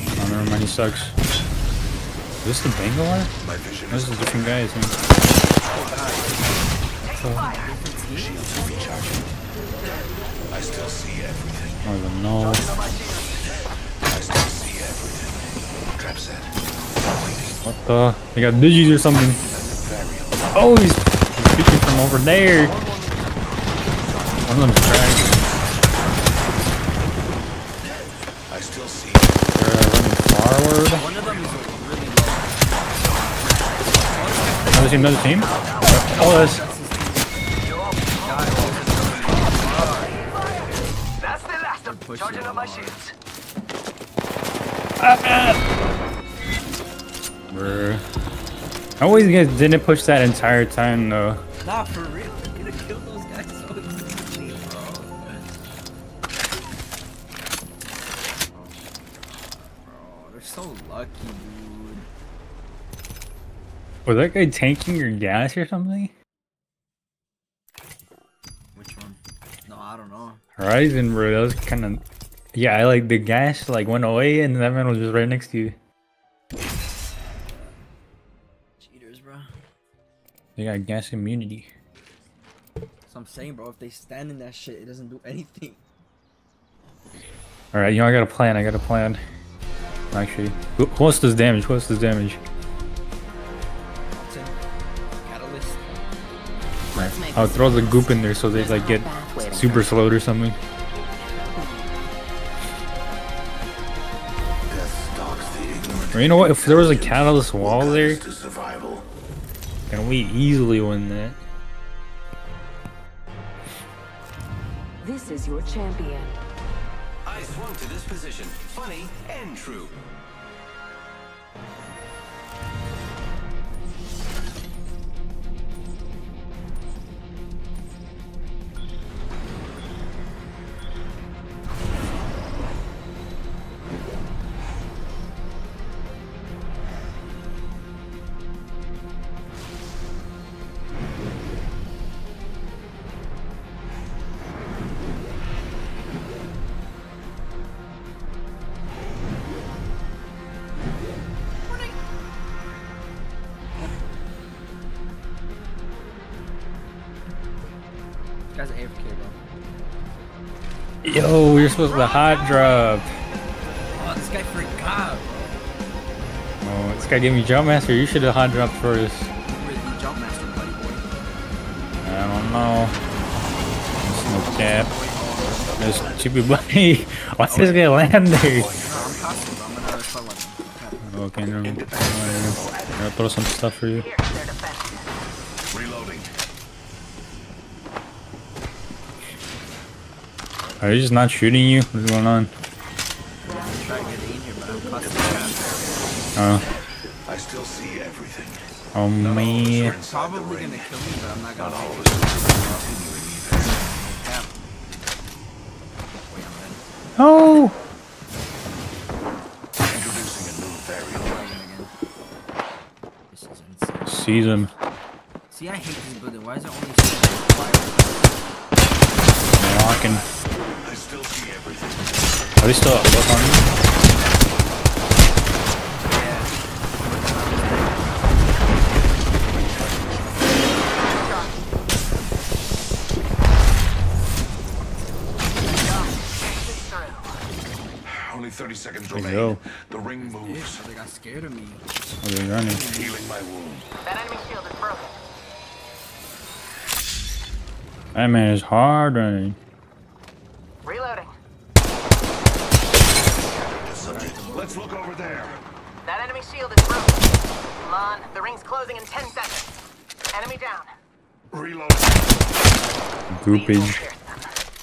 Oh, never mind, he sucks. Is this the Bangalore? This is a different guy, I think. I still see everything. I don't even know. I still see everything. Trap set. What the? They got digis or something. Oh, he's, he's speaking from over there. One of them's cracked. I still see. They're running forward. One of them is really Another team, another team. Oh. That's Charging up my. Bruh. I always get didn't push that entire time though. Nah, for real. You're gonna kill those guys so easily, bro. Bro, they're so lucky, dude. Was that guy tanking your gas or something? Which one? No, I don't know. Horizon, bro. That was kind of. Yeah, I like the gas like went away and that man was just right next to you. Cheaters, bro. They got gas immunity. So I'm saying, bro, if they stand in that shit, it doesn't do anything. All right, you know I got a plan. I got a plan. Actually, who, who else does damage? Who else does damage? Catalyst. Right. I'll throw the goop in there so they like get super slowed or something. Or you know what? If there was a catalyst wall there, To survival. then we easily win that. This is your champion. I swung to this position. Funny and true. Bro. Yo, we're supposed to hot drop. Oh, this guy forgot, bro. Oh, this guy gave me jump master. You should have hot dropped first. Who is the jump master, buddy boy? I don't know. There's no cap. There's stupid buddy. Why's this guy land there? No, I'm passive, bro. I'm gonna start like. Okay, no. I'm gonna throw some stuff for you. Reloading. Are they just not shooting you? What's going on? I'm. Oh. I still see everything. Oh. Probably gonna kill me, but I'm not gonna. Oh. See. See, I hate this building. Why is it only Walking. I still see everything. Are they still at work on you? Only 30 seconds There you remain. go. The ring moves. They got scared of me. Oh, they're running. Healing my wound. That enemy shield is broken. That man is hard running. Reloading. Let's look over there. That enemy shield is broken. Come on, the ring's closing in 10 seconds. Enemy down. Reload. Groupage.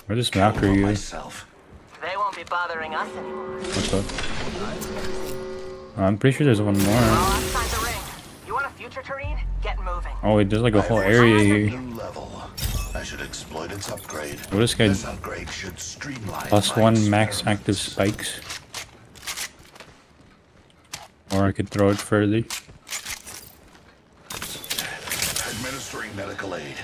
Where does Valkyrie go? Myself. They won't be bothering us anymore. What's up? I'm pretty sure there's one more. Outside the ring. You want a future terrain? Get moving. Oh wait, there's like a whole area here. New level. I should exploit its upgrade. What is this This guy? upgrade should streamline one max active spikes. Or I could throw it further. Administering medical aid.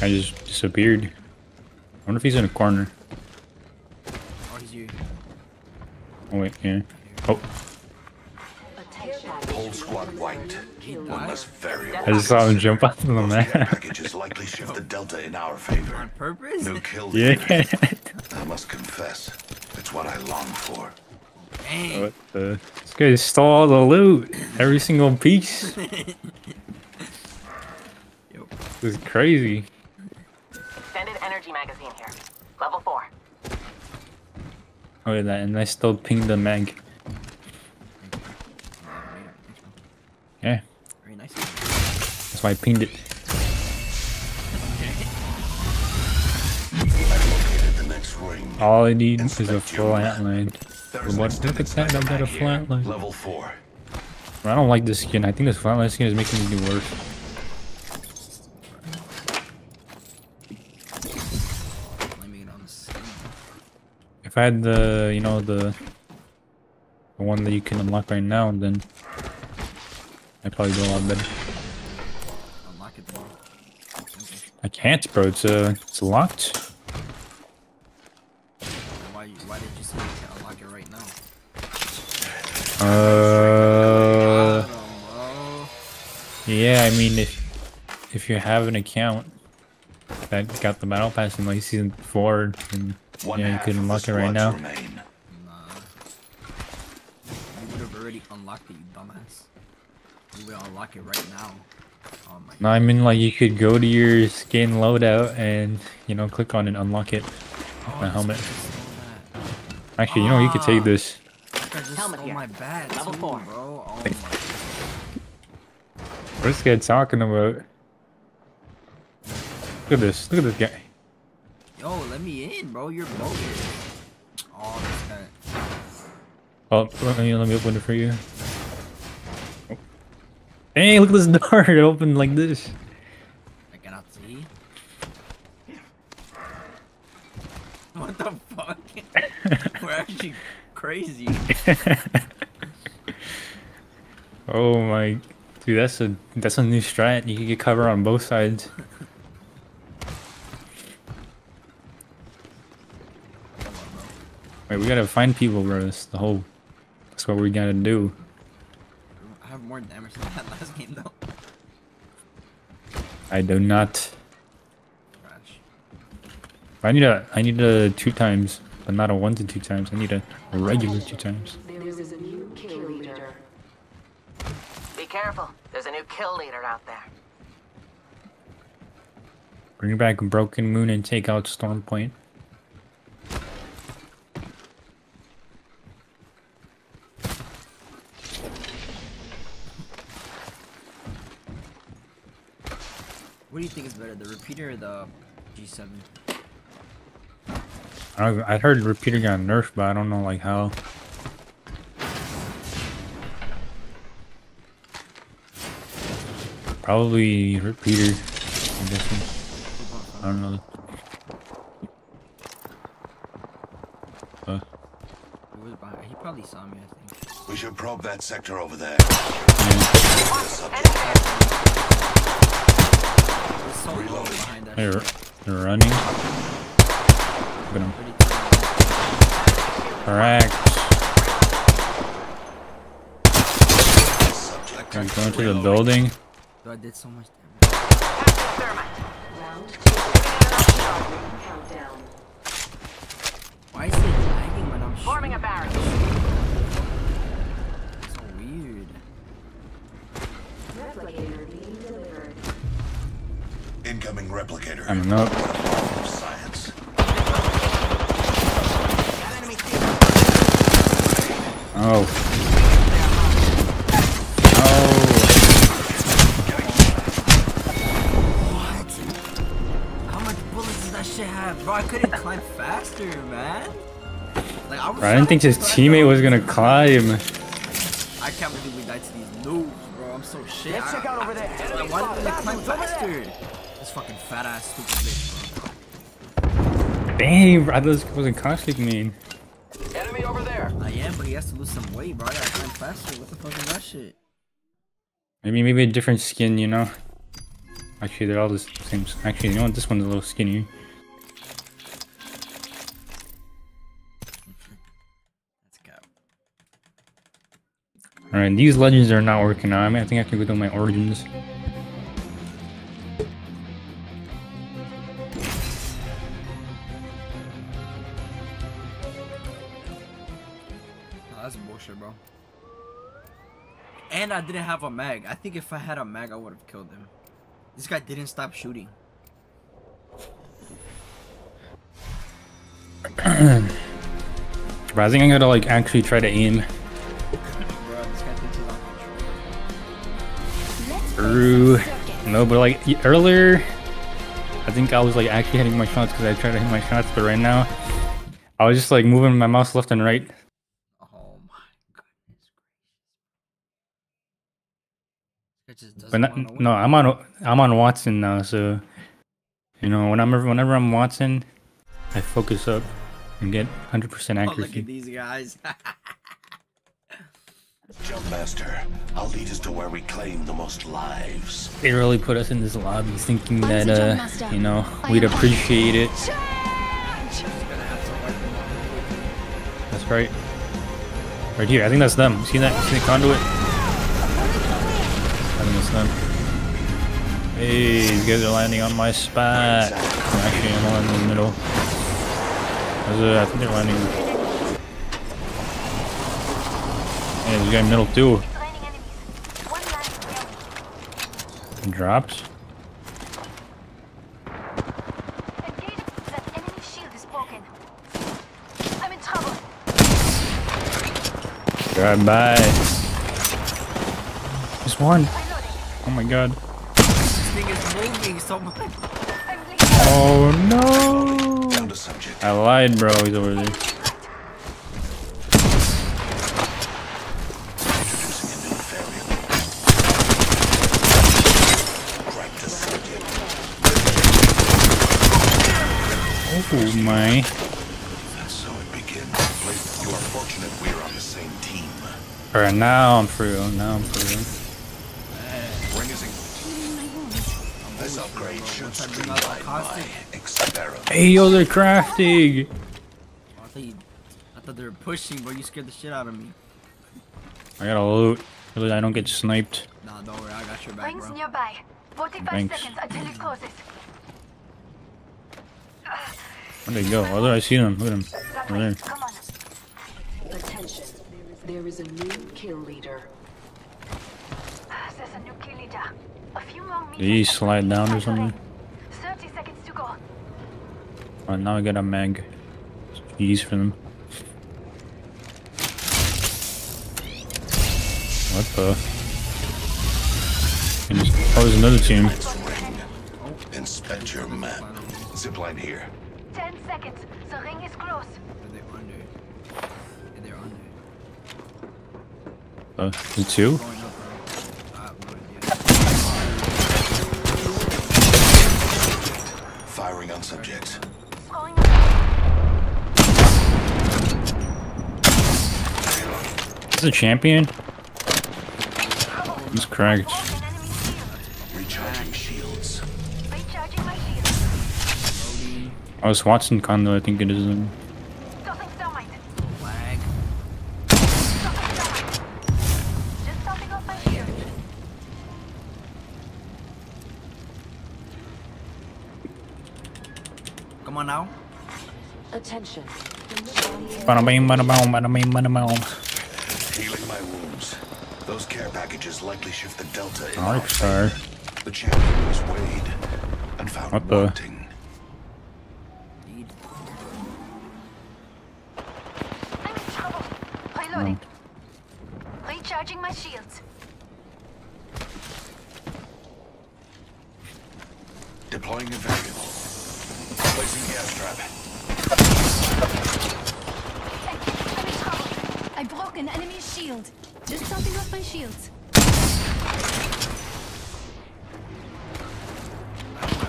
I just disappeared. I wonder if he's in a corner. Oh, he's you. Oh wait, yeah. Oh, Whole squad wiped. One less variable. I just saw him jump off the map. packages likely shift the delta in our favor. On purpose? New kill Yeah. I must confess, it's what I long for. What the? This guy stole all the loot. Every single piece. This is crazy. Extended energy magazine here. Level 4. Oh yeah, that and I still pinged the mag. Yeah. Very nice. That's why I pinged it. The. All I need is a flatline. What? At that! I got a flatline. Level four. I don't like this skin. I think this flatline skin is making me worse. If I had the, you know, the, the one that you can unlock right now, then I'd probably do a lot better. Unlock it though. I can't, bro. It's uh, it's locked. Uh, yeah. I mean, if if you have an account that got the battle pass in like season four, then One yeah, you half could of unlock it right now. remain. You would have already unlocked it, you dumbass. You would unlock it right now. Oh No, I mean like you could go to your skin loadout and you know click on it, unlock it, the helmet. Actually, you know you could take this. I Helmet here. my badge Level too, four. bro. Oh my. What's this guy talking about? Look at this. Look at this guy. Yo, let me in, bro. You're bogus. Oh, this guy. Oh, let me, let me open it for you. Hey, look at this door. It opened like this. I cannot see. What the fuck? We're actually crazy. oh my, dude, that's a that's a new strat. You can get cover on both sides. Wait, we gotta find people, bro. That's the whole. That's what we gotta do. I have more damage than that last game though. I do not. I need a I need a two times, but not a one to two times. I need a, a regular two times. There is a new kill leader. Be careful. There's a new kill leader out there. Bring back Broken Moon and take out Storm Point. What do you think is better, the repeater or the G7? I I heard repeater got nerfed, but I don't know like how. Probably repeater. I'm guessing. I don't know. Uh, He was behind- He probably saw me, I think. We should probe that sector over there. He's so low behind that they're, they're running. Look at him. Correct. I'm going to the building. I did so much damage. Why is it lagging when I'm Forming a shooting? barrage. So weird. Incoming replicator. Coming up. Science. Oh. What? How much bullets does that shit have? Bro, I couldn't climb faster, man. Like, I was Bro, I didn't think his teammate was gonna climb. I can't believe we died to these noobs, bro. I'm so shit. Let's check out over there. Like, why didn't they climb faster? This fucking fat ass stupid bitch, bro. Dang, bro, I thought this wasn't caustic mean. Enemy over there. I am, but he has to lose some weight, bro. I gotta climb faster. What the fuck is that shit? Maybe maybe a different skin, you know? Actually, they're all the same. Actually, you know what? This one's a little skinnier. Alright, these legends are not working out. I, mean, I think I can go through my origins. And I didn't have a mag. I think if I had a mag, I would have killed him. This guy didn't stop shooting. I think I'm gonna like actually try to aim. No, but like earlier, I think I was like actually hitting my shots because I tried to hit my shots, but right now, I was just like moving my mouse left and right. Just doesn't But not, win. no, I'm on I'm on Wattson now, so you know whenever whenever I'm Wattson, I focus up and get 100% Oh, look accuracy. at these guys. Jumpmaster, I'll lead us to where we claim the most lives. They really put us in this lobby thinking I'm that uh Jumpmaster. you know we'd appreciate it. That's right. Right here, I think that's them. See that? See the conduit? I think. Hey, these guys are landing on my spot. Actually, I'm on in the middle. I think they're landing. Hey, there's a guy middle too. Drops. In trouble. Drive by. Just one. Oh my god. this thing is moving so much. Oh no! I lied, bro. He's over there. Oh my. That's so it begins. You are fortunate we are on the same team. Alright, now I'm for real. Now I'm for Hey, yo, they're crafting! I thought, you, I thought they were pushing, but You scared the shit out of me. I gotta loot. Really, I don't get sniped. Nah, don't worry. I got your back, Rings bro. nearby. 45 Thanks. seconds until it closes. Where'd they go? Oh, there, I see them. Look at them. Over there. Come on. Attention. There is a new kill leader. There's a new kill leader. A few more Did he slide down or something? Well, now I got a mag. Cheese for them. What the? Oh, there's another team. Inspect your map. Zipline here. Ten seconds. The ring is close. They're under. They're under. Uh, the two? Firing on subjects. Is a champion? He's cracked. Recharging shields. Oh, it's Wattson Condo, I think it is. Um, Come on now. Attention. bada bing, bada boom, bada bing, bada boom. Healing my wounds. Those care packages likely shift the delta in our favor. The champion was weighed and found What the? wanting. Reloading. Recharging my shields. Deploying a variable. Placing gas trap. I broke an enemy's shield. Just topping off my shields.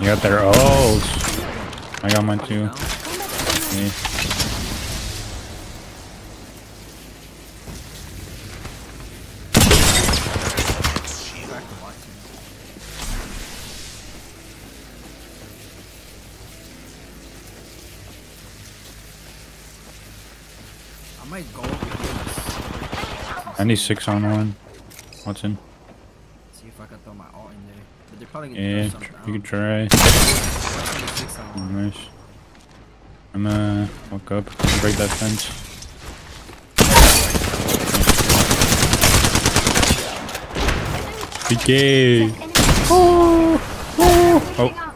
You got their oh, I got mine too. Yeah. Here. 96 on one. Wattson. See if I can throw my ult in there. But they're probably gonna Yeah, throw you out. try. 26 on Oh, nice. I'm uh, gonna walk up, break that fence. PK! Oh! Oh!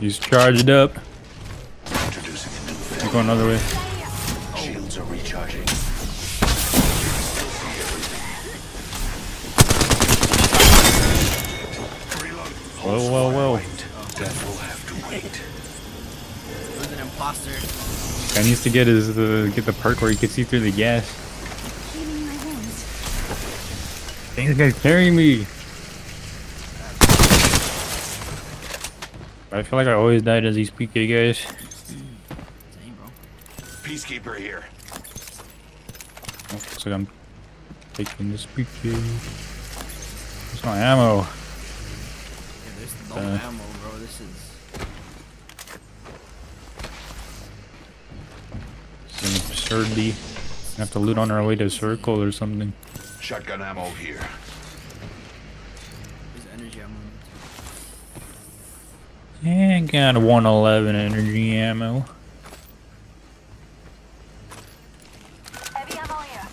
He's charged up. I'm going another way. Whoa, whoa, whoa. Death will have to wait. Who's an imposter? Guy needs to get his uh, get the perk where he can see through the gas. Dang, this guy's carrying me. I feel like I always died as these PK guys. Peacekeeper here. Oh, looks like I'm taking this PK. Where's my ammo? Yeah, no Uh, ammo, bro. This is. It's an absurdity. We have to loot on our way to circle or something. Shotgun ammo here. There's energy ammo. Yeah, got a 111 energy ammo. Heavy ammo here.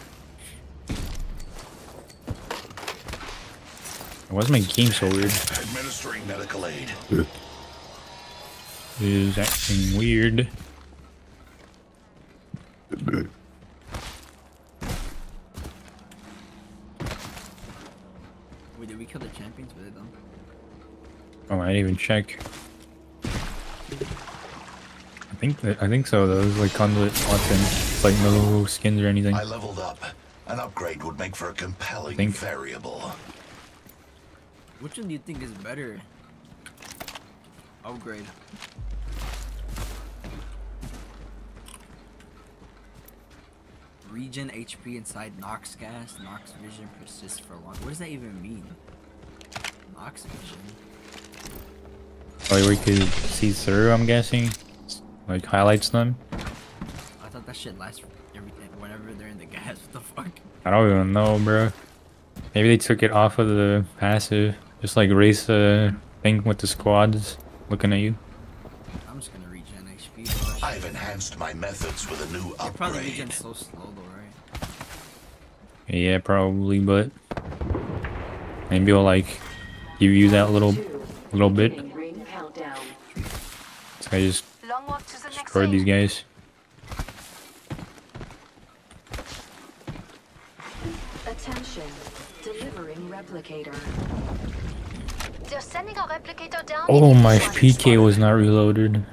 Why is my game so weird? Administering medical aid. It is acting weird. Wait, did we kill the champions with it though? Oh, I didn't even check. I think that, I think so. though. It like conduit Wattson. It's like no skins or anything. I leveled up. An upgrade would make for a compelling Think. variable. Which one do you think is better? Upgrade. Regen HP inside Nox gas. Nox vision persists for long. What does that even mean? Nox vision. Probably we could see through. I'm guessing. Like highlights them. I thought that shit lasts for everything whenever they're in the gas. What the fuck? I don't even know, bro. Maybe they took it off of the passive. Just like race a thing with the squads looking at you. I'm just gonna regen HP. I've enhanced my methods with a new It probably upgrade. regens so slow though, right? Yeah, probably, but maybe I'll like give you that little little bit. So I just Long walk to the next destroyed these guys. Replicator. They're sending a replicator down. Oh, my PK was not reloaded.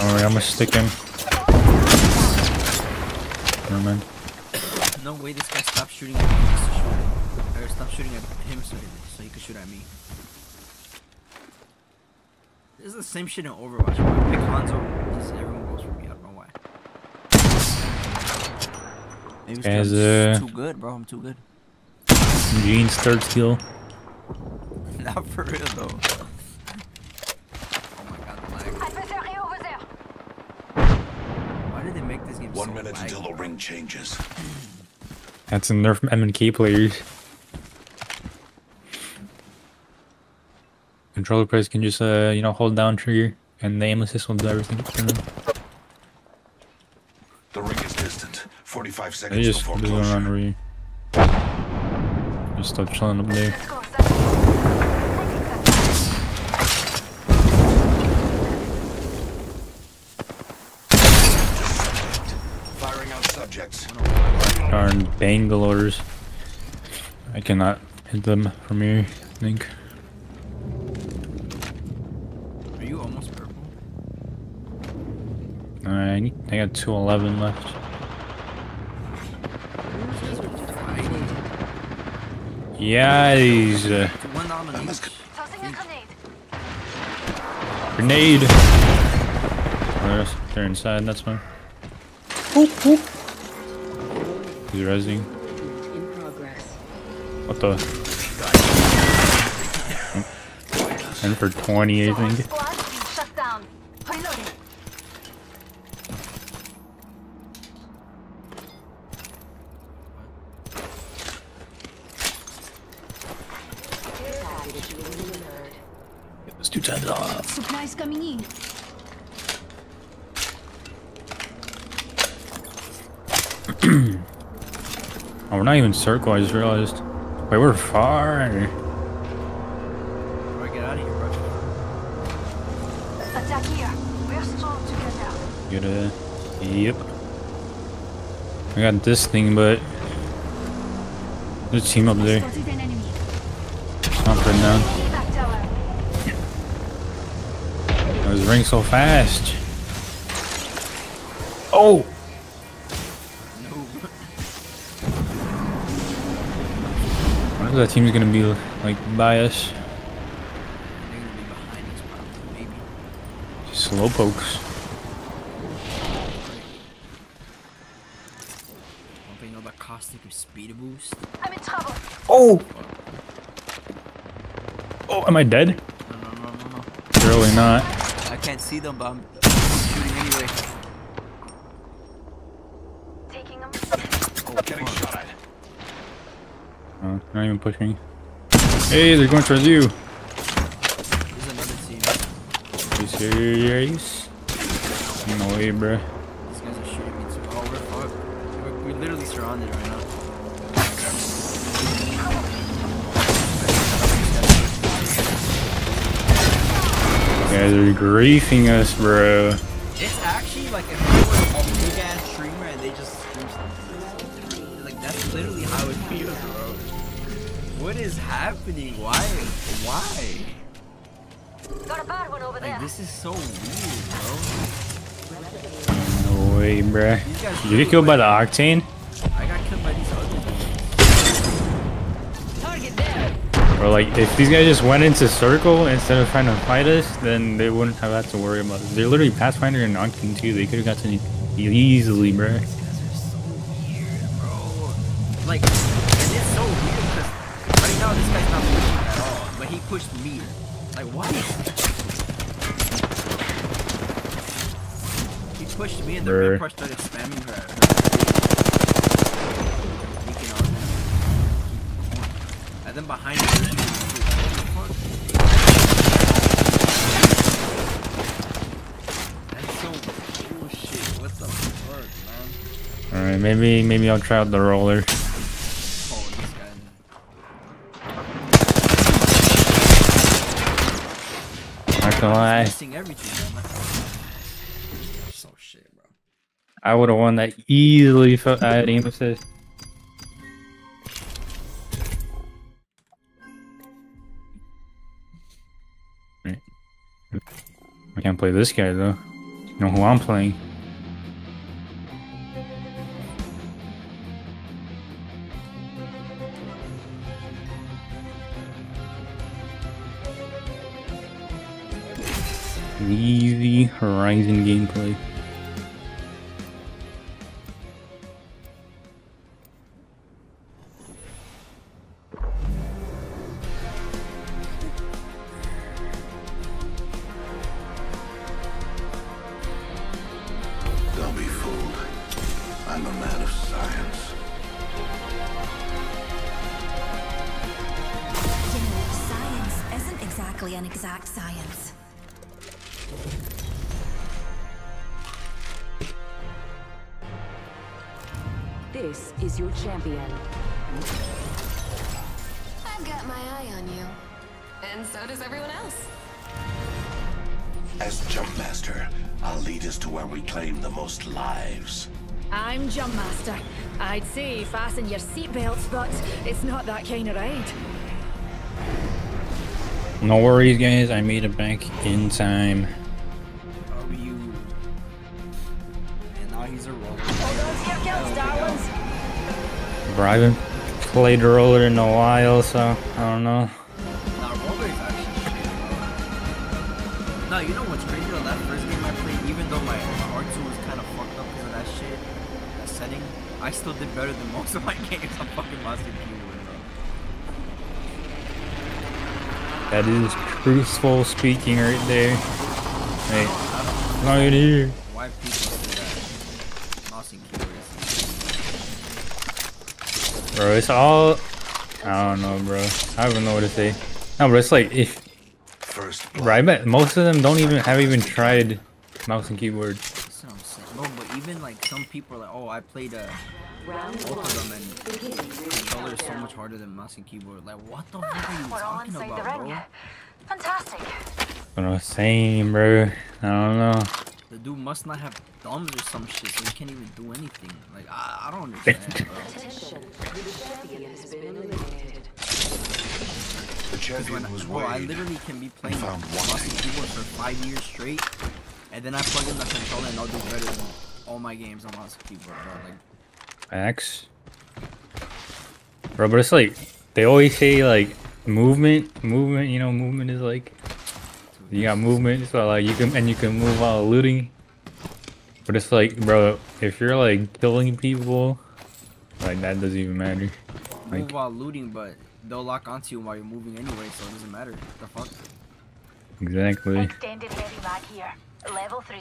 Alright, I'm gonna stick him. Never mind. No no way this guy stopped shooting at me to shoot. Or stop shooting at him so, so he could shoot at me. This is the same shit in Overwatch. I pick Hanzo, just everyone goes for me. I don't know why. Maybe it's 'cause Guys, uh, too good, bro. I'm too good. Gene's third skill. Not for real though. Oh my god, the lag. Adversary over there. Why did they make this game One so minute laggy? until the ring changes. That's a nerf from M&K players. Controller press can just, uh, you know, hold down trigger, and the aim assist will do everything for them. The ring is distant. 45 seconds just before just going closure. around where you just stop chilling up there. Firing out subjects. Darn Bangalores. I cannot hit them from here, I think. Are you almost purple? Alright, I got 211 left. Yeah, he's uh, One down on each. Tossing a grenade. grenade. They're, they're inside, that's fine. He's resing. In progress. What the? And for 20, I think. Squad, shut down. Reloading. Let's two times off. Supplies coming in. Oh, we're not even circle, I just realized. Wait, we're far. Bro, get out of here, bro. Attack here. We're strong together. Get a. Yep. I got this thing, but. There's a team up there. Spotted an enemy. Not right now. I was ring so fast. Oh! What if that team's gonna be like by us? Slow pokes. Hope know about caustic with speed boost. I'm in trouble. Oh! Oh, am I dead? No, no, no, no, no. Surely not. I can't see them, but I'm shooting anyway. Taking them. Getting shot at. Oh, not even pushing. Hey, they're going towards you. There's another team. You serious? No way, bro. These guys are shooting me too. Oh, we're fucked. We're, we're literally surrounded right now. You guys are griefing us, bro. Is happening? Why? Why? Got a bad one over there. Like this is so weird, bro. No way, bro. Did you get killed by the Octane? I got killed by these other dudes. Or like, if these guys just went into circle instead of trying to fight us, then they wouldn't have had to worry about it. They're literally Pathfinder and Octane too. They could have gotten easily, bro. Maybe maybe I'll try out the roller. Oh, this guy. Not gonna lie. Missing everything, man. So shit, bro. I would have won that easily if I had aim assist. I can't play this guy though. You know who I'm playing? Horizon gameplay. No worries, guys. I made it back in time. Are you? And now he's a roller. Your. Bro, I haven't roller in a while, so I don't know. Shit. No, you know what's crazy though? That first game I played, even though my, my R2 was kind of fucked up because of that shit, that setting, I still did better than most of my games on fucking Master Keyboard, bro. That is truthful speaking right there. Wait. Not in here. Why people say that? Master Keyboard is Bro, it's all. I don't know, bro. I don't even know what to say. No, but it's like if. First Bro, I bet most of them don't even have even tried mouse and keyboard. That's what I'm saying. No, but even like some people are like, oh, I played both of them and controller is so much harder than mouse and keyboard. Like, what the fuck are you We're talking inside about, the ring. bro? Fantastic. What I'm saying, bro. I don't know. The dude must not have thumbs or some shit, so he can't even do anything. Like, I, I don't understand, bro. Attention, the champion has been eliminated. The champion was Bro, I literally can be playing found one mouse and keyboard for five years straight, and then I plug in the controller and I'll do better than all my games on mouse and keyboard, bro. Like, X. Bro, but it's like they always say like movement, movement. You know, movement is like you got movement, so like you can and you can move while looting. But it's like, bro, if you're like killing people, like that doesn't even matter. Like, move while looting, but they'll lock onto you while you're moving anyway, so it doesn't matter. The fuck? exactly. Extended heavy mag here. Level 3.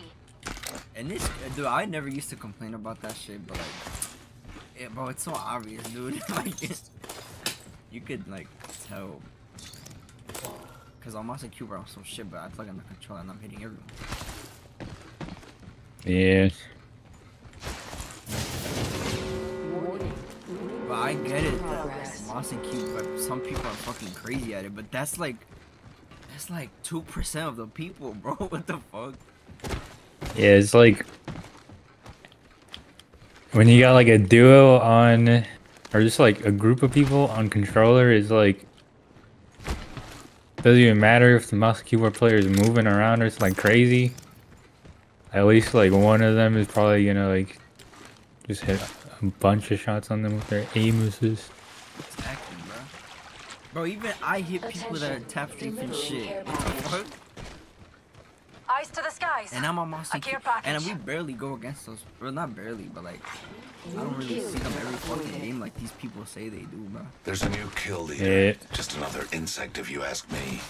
And this, dude, I never used to complain about that shit, but like, yeah, bro, it's so obvious, dude. like, you could like tell. Cause I'm also Master Cube, I'm so shit, but I plug in the controller and I'm hitting everyone. Yeah. But I get it that Master Cube, but some people are fucking crazy at it. But that's like, that's like two percent of the people, bro. What the fuck? Yeah, it's like when you got like a duo on, or just like a group of people on controller, it's like doesn't even matter if the mouse keyboard player is moving around or it's like crazy. At least like one of them is probably gonna like just hit a bunch of shots on them with their aim assist. Bro. Even I hit people that are tap strafe and shit. Eyes to the skies. And I'm on Master A care package. and we barely go against those. Well, not barely, but like, I don't really see them every fucking game like these people say they do, bro. There's a new kill leader. Yeah. Just another insect if you ask me.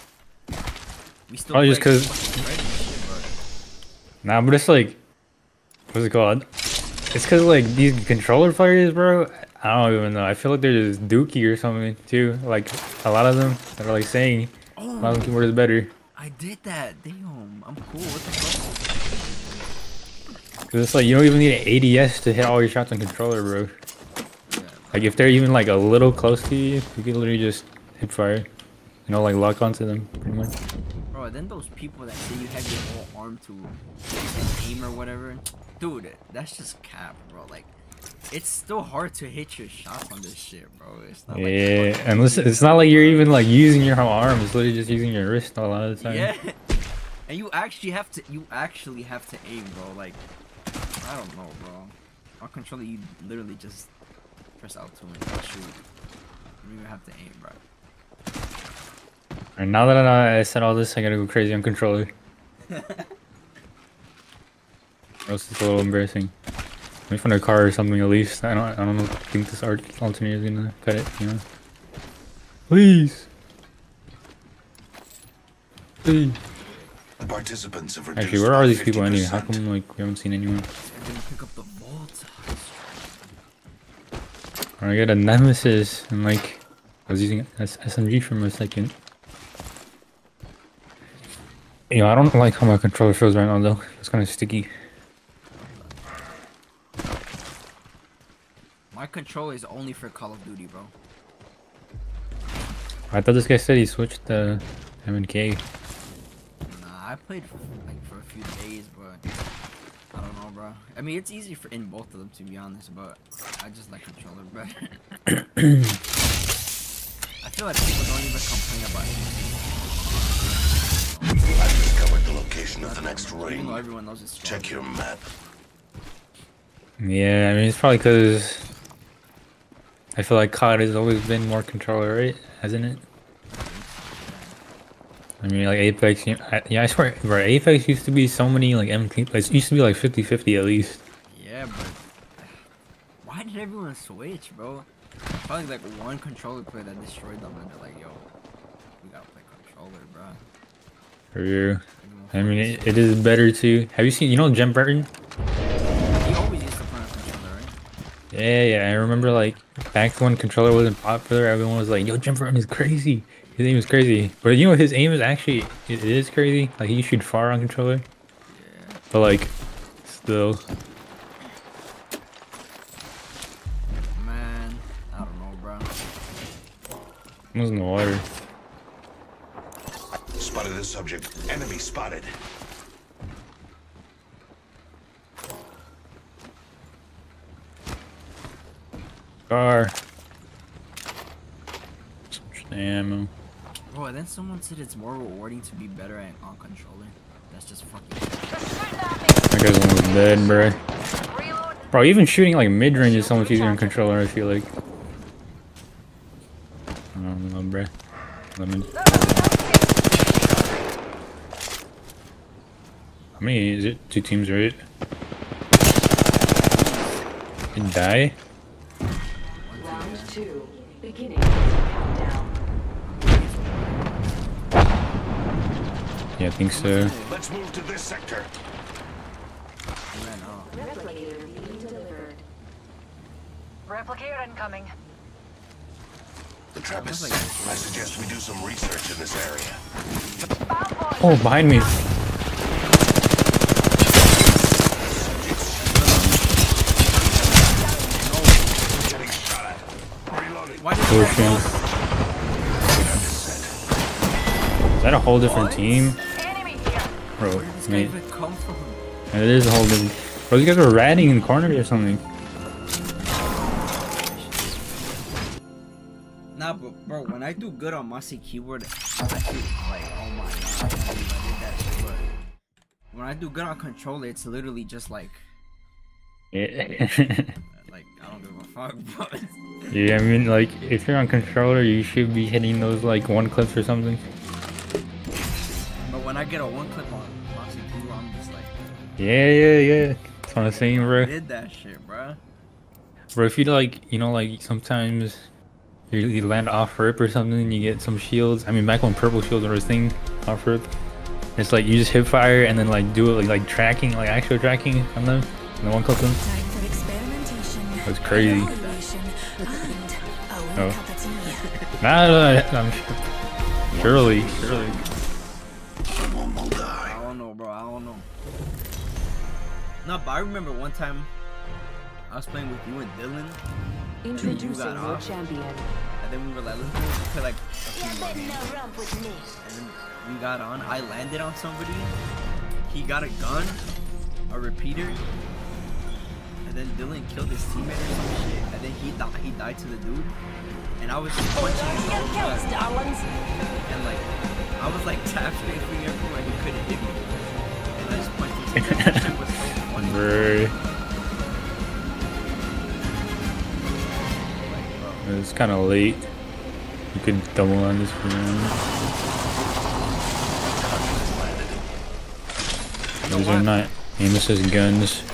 We still Probably just play 'cause- fucking red and shit, Nah, but it's like, what's it called? It's cause like these controller players, bro. I don't even know. I feel like they're just dookie or something too. Like a lot of them that are like saying, mouse and keyboard is better. I did that. Damn, I'm cool. What the fuck? Cause it's like you don't even need an ADS to hit all your shots on controller, bro. Like if they're even like a little close to you, you can literally just hit fire. You know, like lock onto them, pretty much. Bro, then those people that say you have your whole arm to aim or whatever, dude, that's just cap, bro. Like, it's still hard to hit your shots on this shit, bro. It's not like Yeah, and listen, it's not like you're even like using your whole arm. It's literally just using your wrist a lot of the time. Yeah. And you actually have to you actually have to aim, bro. Like I don't know, bro. On controller you literally just press out to and shoot. You don't even have to aim, bro. And now that I said all this, I gotta go crazy on controller. Else it's a little embarrassing. Let me find a car or something at least. I don't I don't know, think this art alternator is gonna cut it, you know. Please. Please. The participants have Actually, where are these people anyway? How come like we haven't seen anyone? I'm gonna pick up the Volt. I got a nemesis and like I was using S SMG for a second. You know, I don't like how my controller feels right now though. It's kind of sticky. My control is only for Call of Duty, bro. I thought this guy said he switched the MNK. Nah, I played for, like for a few days, but I don't know, bro. I mean, it's easy for in both of them to be honest, but I just like controller better. I feel like people don't even complain about it. I've discovered the location of the next Even ring. though everyone knows it's Check your map. Yeah, I mean it's probably because I feel like COD has always been more controller, right? Hasn't it? I mean, like Apex, you know, I, yeah, I swear, bro, Apex used to be so many like MT, it used to be like 50-50 at least. Yeah, but why did everyone switch, bro? Probably like one controller player that destroyed them, and they're like, "Yo, we gotta play controller, bro." For real. I mean, it, it is better to. Have you seen? You know, Genburten? Yeah, yeah. I remember like back when controller wasn't popular, everyone was like, "Yo, Genburten is crazy." His aim is crazy, but you know his aim is actually it is crazy. Like he shoot far on controller. But like, still. Man, I don't know, bro. I was in the water. Spotted a subject. Enemy spotted. Car. So much ammo. Bro, and then someone said it's more rewarding to be better at on controller. That's just fucking. That guy's almost dead, bro. Bro, even shooting like mid range is so much easier in controller. I feel like. I don't know, bro. Let me. How many is it? Two teams, right? Did die? Round two. Beginning countdown. Yeah, I think so. Let's move to this sector. Replicator being delivered. Replicator incoming. The trap is set. I suggest we do some research in this area. Oh, behind me. Ocean. Is that a whole different team? Bro, mate. It is a whole different. Bro, these guys are ratting in the corner or something. Nah, but bro, when I do good on Mossy keyboard, I feel like, oh my god, I can't believe I did that shit. But when I do good on controller, it's literally just like, Yeah. like I don't give a fuck, but yeah, I mean, like, if you're on controller, you should be hitting those, like, one clips or something. but when I get a one clip on Mossy keyboard, I'm just like, Yeah, yeah, yeah. That's what I'm saying, I bro. did that shit, bro. Bro, if you, like, you know, like, sometimes you, you land off rip or something, you get some shields. I mean, back when purple shields were a thing, off rip. It's like you just hip fire and then, like, do it, like, like tracking, like, actual tracking on them. And then one clip them. Time for experimentation. That's crazy. evaluation, and a wee Oh. cup of tea. Nah, nah, nah, I'm sure. Surely, surely. I don't know, bro. I don't know. No, but I remember one time I was playing with you and Dylan. and you Introducing got your off, champion. And then we were like, let's go play like a few more games. And then we got on. I landed on somebody. He got a gun, a repeater. And then Dylan killed his teammate or some shit. And then he died. He died to the dude. And I was just punching him so hard. And like, I was like tap strafing everywhere. He couldn't hit me. And I just punched him. That shit was so funny. Bro. It's kind of late. You could double on this for now. These are not. Amos guns.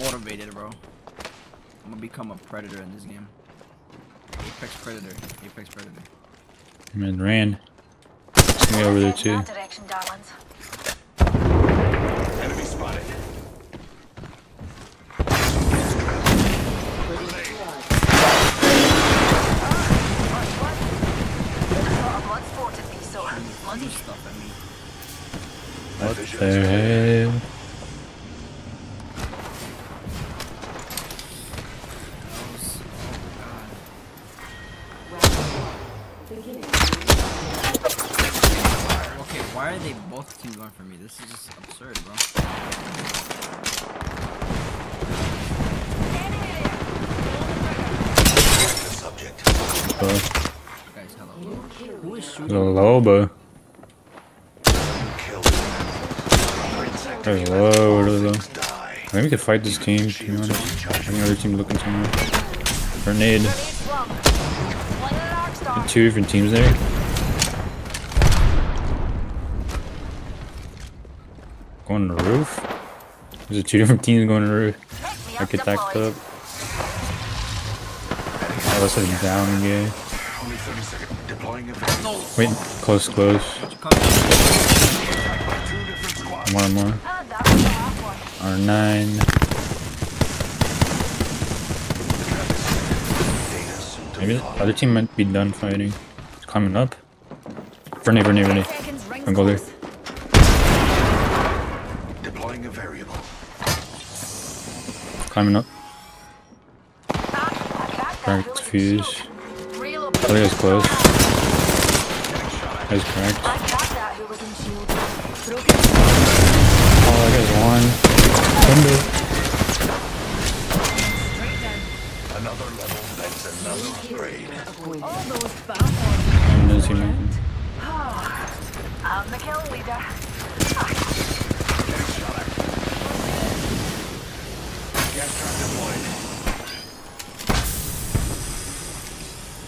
I'm motivated, bro. I'm gonna become a predator in this game. Apex predator. Apex predator. Man ran. There's me over there too. Direction, darlings. Enemy spotted. Blood sport at me, so bloody stuff at me. What the hell? Are they both teams going for me? This is just absurd, bro. Guys, hello. Who is shooting? really low. I think we could fight this team, to be honest. Other team looking somewhere. Grenade. Two different teams there. Going to the roof? There's two different teams going to the roof. Architect up. Oh, this is down again. Only 30 seconds. Deploying a Wait, close, close. More, more. R9. Maybe the other team might be done fighting. It's climbing up. Grenade, grenade, grenade. Don't go there. A variable. Climbing up. Cracked fuse. Other guy's close. Guy's cracked. Oh, that guy's one. Window. Another level begs another upgrade. All those bad Windows here. I'm the kill leader.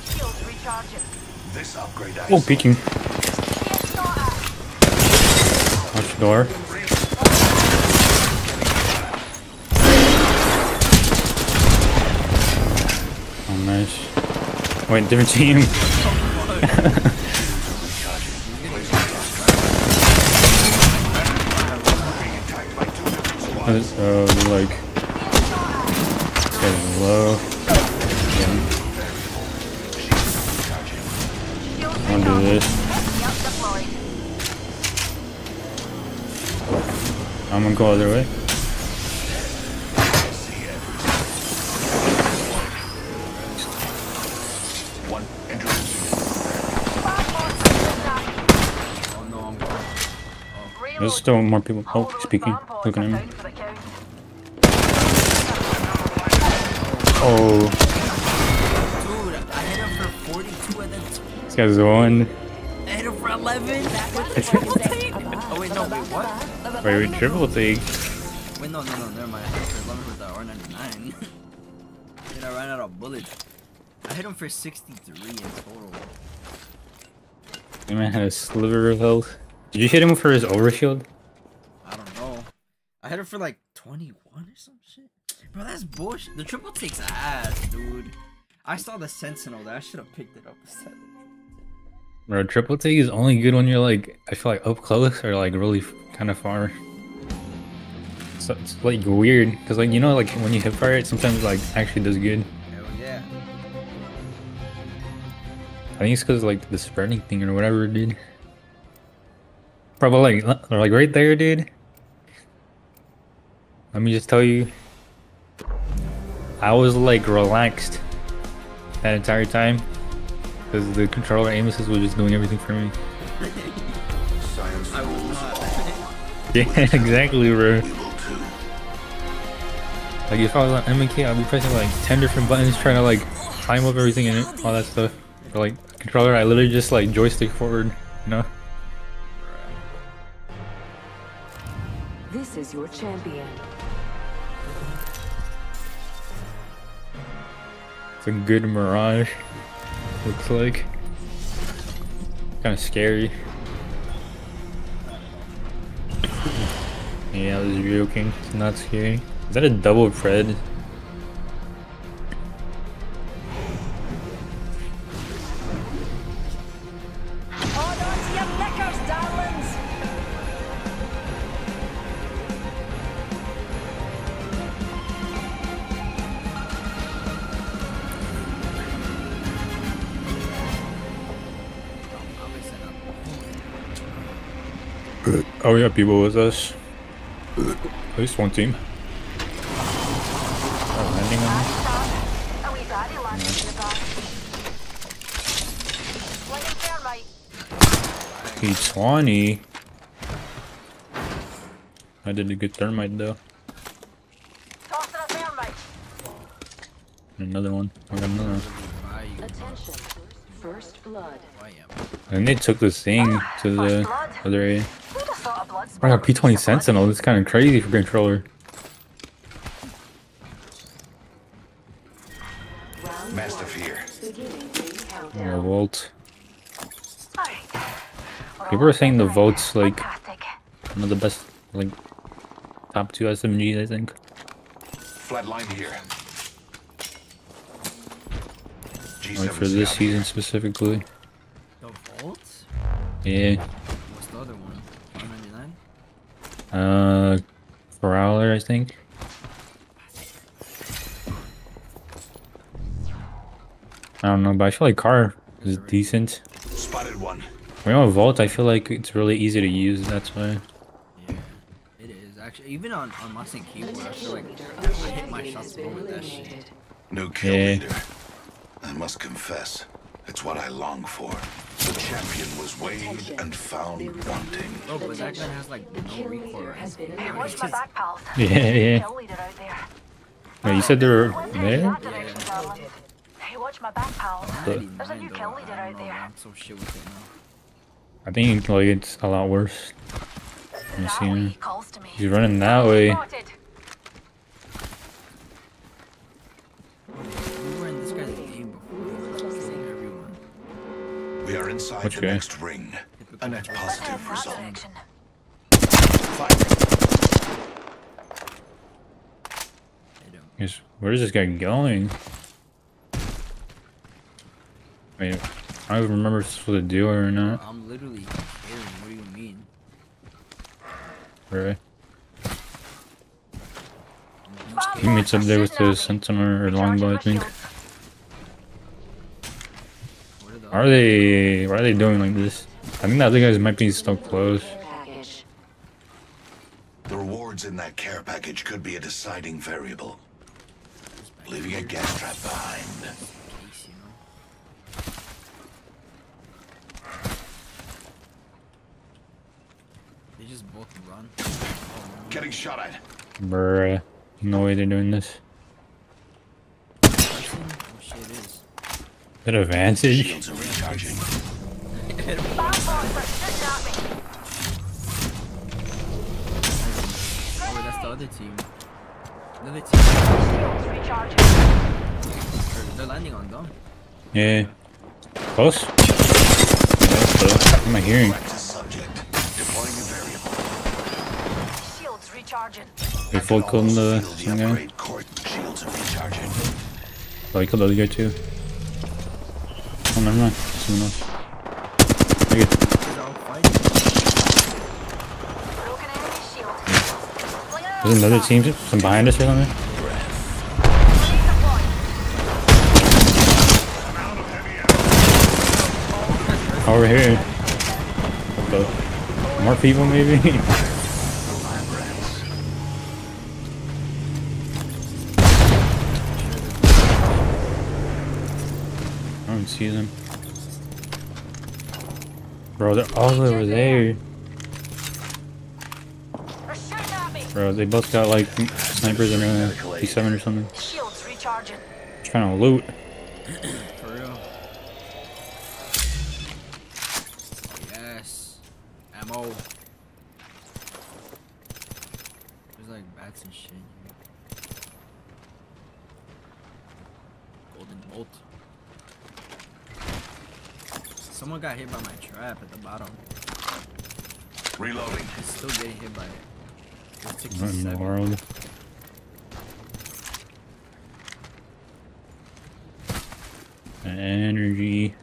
Shields recharging. This upgrade I Oh, peeking. Watch the door. Oh, nice. Wait, different team. Uh, So, like, getting low. Yeah. I want to do this. I'm gonna go other way. I'm. There's still more people. Oh, speaking. Looking at me. Oh, Dude, I hit him for 42 and then this guy's one. I hit him for 11. What the triple take? Oh wait, no, wait, what? Wait, we triple take. Wait, no, no, no, never mind. I hit him for 11 with the R99. then I ran out of bullets. I hit him for 63 in total. The man had a sliver of health. Did you hit him for his overshield? I don't know. I hit him for like 21 or some shit. Bro, that's bullshit. The triple takes ass, dude. I saw the Sentinel there. I should have picked it up instead. Bro, triple take is only good when you're like, I feel like up close or like really kind of far. So it's like weird because like you know like when you hit fire it sometimes like actually does good. Hell yeah. I think it's because like the spreading thing or whatever, dude. Probably like like right there, dude. Let me just tell you, I was like relaxed that entire time because the controller Amos was just doing everything for me. I will not. Yeah, exactly, bro. Like if I was on MK, I'd be pressing like ten different buttons trying to like climb up everything and all that stuff. But, like controller, I literally just like joystick forward, you know. This is your champion. It's a good mirage. Looks like. Kind of scary. Yeah, Yeah, I was joking. It's not scary. Is that a double Fred? Uh, oh yeah, people with us. At least one team. Oh, landing on me. A wee daddy landed in the back. Slinging thermite. P20. I did a good thermite though. Tossing a thermite. Another one. I got another one. Attention. First blood. And they took this thing to the other area. Who'd have thought a blood I got P20 Sentinel. This is kind of crazy for controller. Mastiff Fear. Yeah, Volt. People are saying the Volt's like one of the best, like top two SMGs, I think. Flatline here. Like for this season specifically. The Volt? Yeah. What's the other one? 199? Uh, Prowler, I think. I don't know, but I feel like car is decent. Spotted one. When I'm on Volt, I feel like it's really easy to use. That's why. It is actually even on on Mustang keyboard. I feel like I hit my shots more with that shit. New kill Yeah. leader. I must confess, it's what I long for. The champion was weighed and found wanting. Oh, but that gun has like no recoil. Hey, watch my back, pals. Yeah, yeah. Kill leader out there. Wait, you said they were there? That direction. Hey, watch my back, pals. There's a new kill leader out there. I'm so shit with it now. I think like it's a lot worse. I see him. Calls to me. He's running that way. We are inside Which the next ring. A net positive result. Yes, where is this guy going? Wait, I don't even remember if this was a deal or not. I'm literally carrying. What do you mean? Right. Teammates up there with the Sentinel or Longbow, I think. Are they? Why are they doing like this? I think the other guys might be still close. The rewards in that care package could be a deciding variable. Leaving a gas trap behind. They just both run. Getting shot at. Bruh. No way they're doing this. Oh shit, it is. That advantage? Shields are recharging. Oh, that's the other team. Another team. Or They're landing on them. Yeah. Close? That's close. What am I hearing? Deploying a variable. Shields recharging. They full killed the same guy. Upgrade court shields are recharging. Oh, he killed the other guy too. Oh, never mind. There's another team from behind us or something? Over here. More people maybe? see them. Bro, they're all over there. Bro, they both got like snipers and a P7 or something. Shields recharging. Trying to loot. For real. Yes. Ammo. There's like bats and shit. in here. Golden bolt. Someone got hit by my trap at the bottom. Reloading. He's still getting hit by it. What in the world? Energy.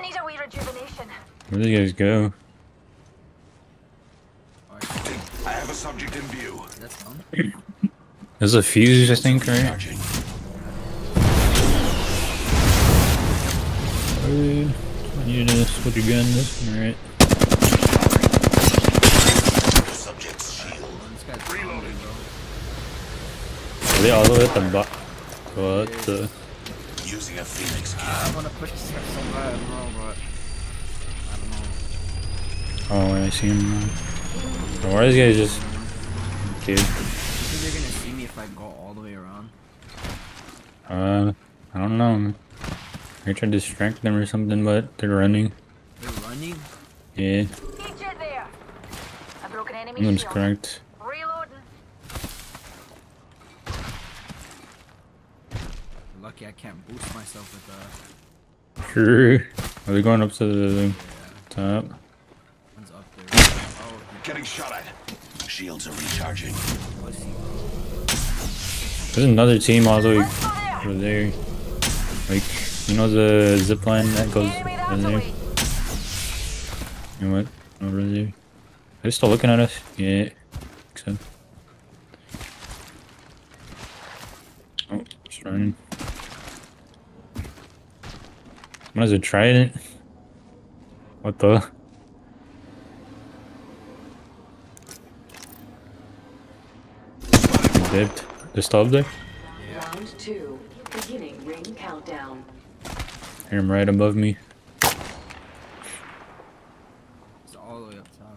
Need a wee rejuvenation. Where do you guys go? I have a subject in view. That's fun. There's a fuse, I think, right? Alright. I need to switch your gun. Alright. Subject's shield. Reloading, bro. Are they all the way at the bottom? What the? Using a phoenix I wanna push this stuff so bad, bro, but I don't know. Oh, I see him now. Why are these guys just... Dude. You think they're gonna see me if I go all the way around? Uh, I don't know. I tried to distract them or something, but they're running. They're running? Yeah, Each it there. Enemy one's shield. cracked. Reloading. Lucky I can't boost myself with uh Sure. Are they going up to the top? one's up there. Oh, Getting shot at. Shields are recharging. There's another team all the way over there. Like, you know the zip line that goes over there? You know what? Over there. Are they still looking at us? Yeah. so. Oh, it's running. What is it? Trident? What the? Dipped. They're still up there? Hear him right above me. it's all the way up top.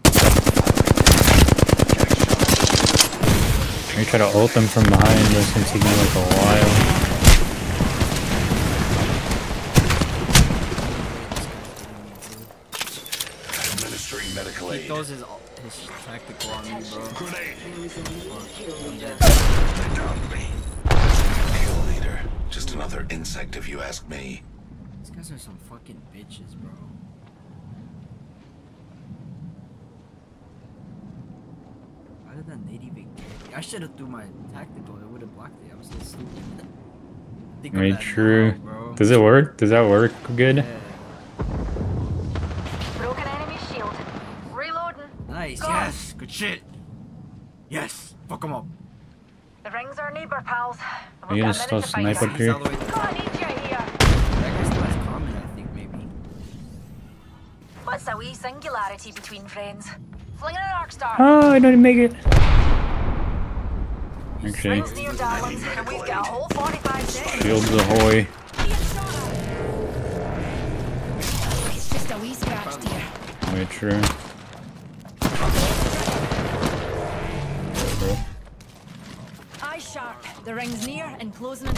I try to ult them from behind, but it's gonna take me like a while. Administering medical He throws his, his tactical on me, bro. Grenade. I'm dead. They downed me. Kill leader. Just another insect if you ask me. These guys are some fucking bitches, bro. Why did that nade even? I should have threw my tactical. It would have blocked it. I was so stupid. Think of true. now. Does it work? Does that work good? Broken enemy shield. Reloading. Nice. Go. Yes. Good shit. Yes. Fuck them up. The rings are neighbor pals. Are you gonna still snipe up He's here? What's a wee singularity between friends? Flinging an arc star. Oh, I didn't make it. Actually, Rings near darlings, and we've got a whole 45 seconds. shields ahoy. It's just a wee scratch, dear. Wait, true. Eye sharp. The ring's near and closing in.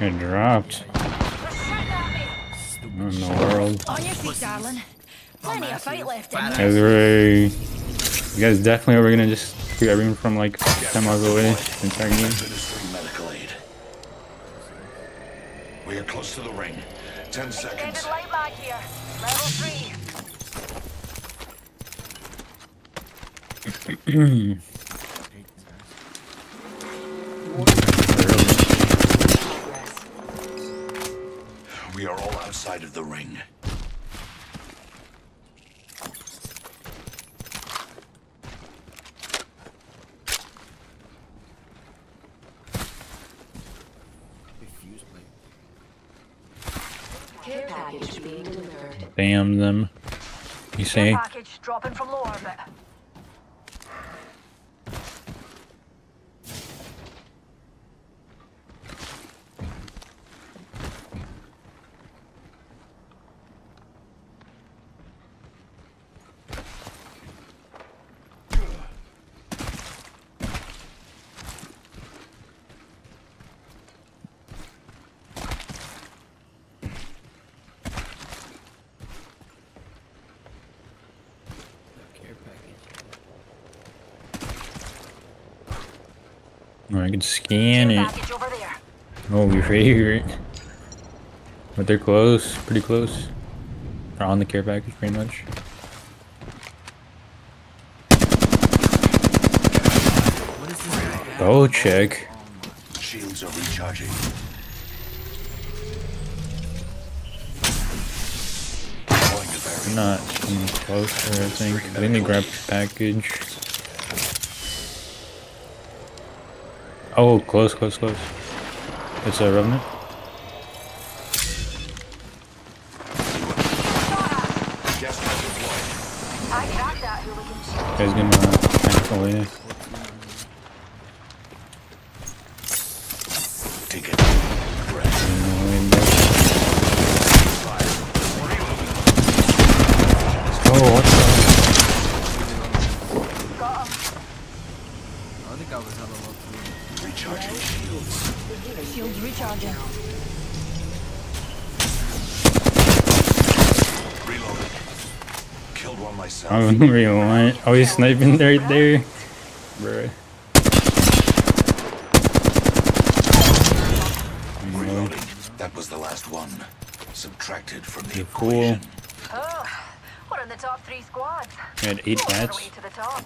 It dropped. What in the world? On your feet, darling. Plenty of fight left in Guys, you. we're, you guys definitely were gonna just shoot everyone from like 10 miles away and tag me. Medical aid. We are close to the ring. Ten seconds. Extended light mag here. Level 3. We are all outside of the ring. Fuse plate. Care package being delivered. Bam them. You say? I can scan it. Oh, your favorite. But they're close, pretty close. They're on the care package, pretty much. Oh, check. Shields are recharging. I'm not close, I think. I think they grabbed package. Oh, close, close, close. It's a revenant. I got that hooligan shit. Guy's gonna uh, tank away. Take myself. I don't really want. Oh, he's sniping right there. Bruh. Reloading. That was the last one. Subtracted from the You're cool. Oh, we're in the top three squads. We had eight On our bats. way to the top.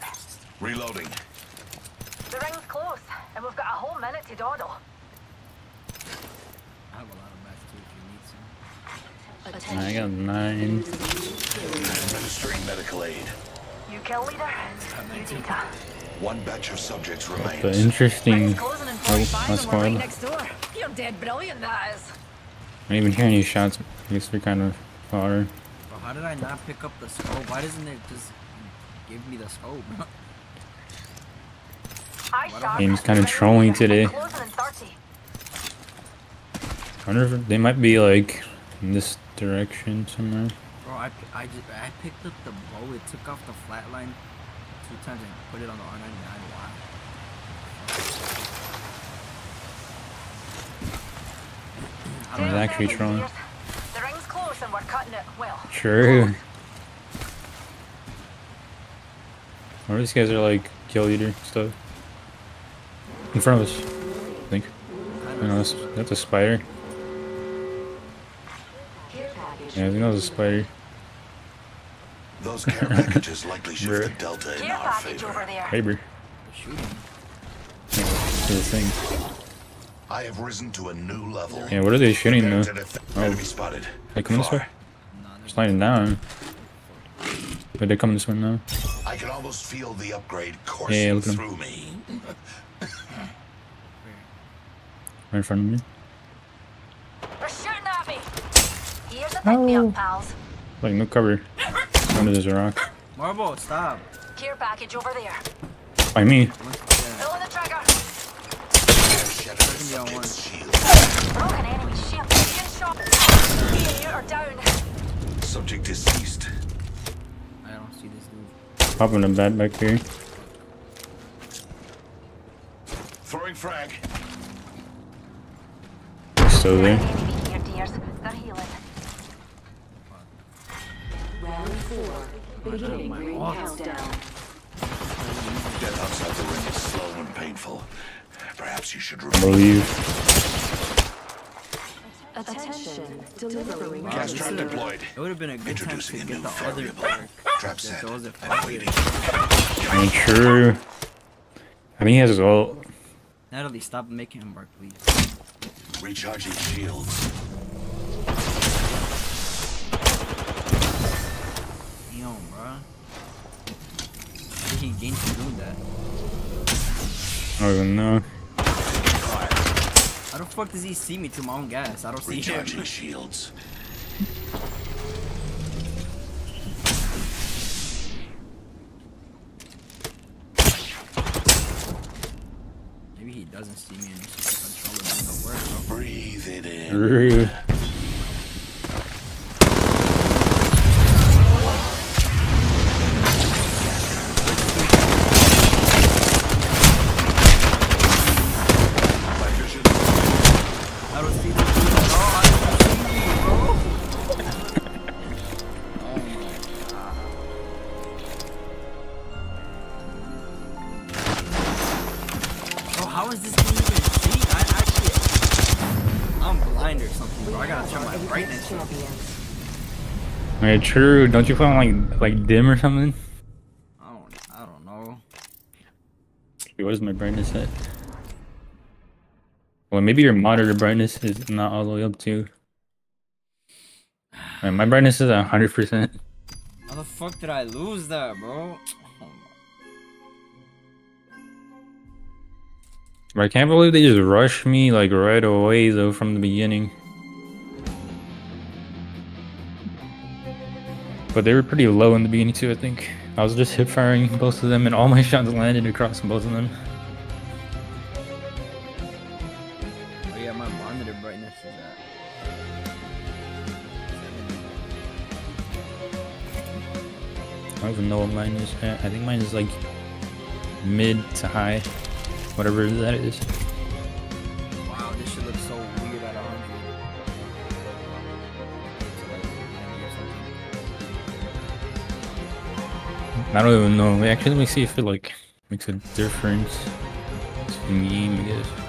Reloading. The ring's close, and we've got a whole minute to dawdle. I have a lot of mats too if you need some. I got nine. Administering medical aid. You kill leader, you. One batch of subjects The remains. interesting. Closing Oh, 45 that's and we're right squad. next door. You're dead brilliant, that is. I didn't even hear any shots. I guess we're kind of far. Bro, how did I not pick up the scope? Why doesn't it just give me the scope? I shot Game's kind of trolling today. closing in 30. I wonder if they might be like in this direction somewhere. Bro, I, I, just, I picked up the bow, it took off the flatline two times and put it on the R99. Why? I I don't was know. actually trolling. The ring's close and we're cutting it well. True. Or these guys are like kill leader stuff. In front of us, I think. I know that's, that's a spider. Yeah, I think that was a spider. Those care packages likely shift the delta in Care our package favor. over there. Faber. Shooting. Yeah, the thing. I have risen to a new level. Yeah, what are they shooting though? Prepare to def- Oh, Enemy spotted. they coming this Far. way? Sliding down. But they coming this way now. I can almost feel the upgrade coursing Yeah, look at 'em. through me. Right in front of me. They're shooting at me. Here's a pick me Oh. up, pals. Like no cover. Under there's a rock. Marble, stop. Care package over there. By me. Pulling the trigger. Give me on one. Broken enemy ship. Being shot. Me and you are down. Subject deceased. I don't see this dude. Popping a bat back here. Throwing frag. Still there. They're healing. Round four. Beginning ring countdown. Death outside the ring is slow and painful. Perhaps you should remove. believe. Attention. Delivering. Gas trap deployed. It would have been a good time Introducing to a new the variable. Trap set throws it and fire. waiting. Ain't true. I think he has his ult. Natalie, stop making him work, please. Recharging shields. Damn, bro. I think he gained from doing that. I don't even know. How the fuck does he see me through my own gas? I don't see him. Recharging shields. Maybe he doesn't see me and he's just controlling the work, bro. Breathe it in. Yeah, true. Don't you put on like like dim or something? I don't, I don't know. Wait, what is my brightness at? Well, maybe your monitor brightness is not all the way up to. Man, my brightness is at 100%. How the fuck did I lose that, bro? I can't believe they just rushed me like right away though from the beginning. But they were pretty low in the beginning too, I think. I was just hip firing both of them and all my shots landed across both of them. Oh yeah, my monitor brightness is at. I don't even know what mine is at. I think mine is like mid to high. Whatever that is. I don't even know. Actually, let me see if it like makes a difference. In game, I guess.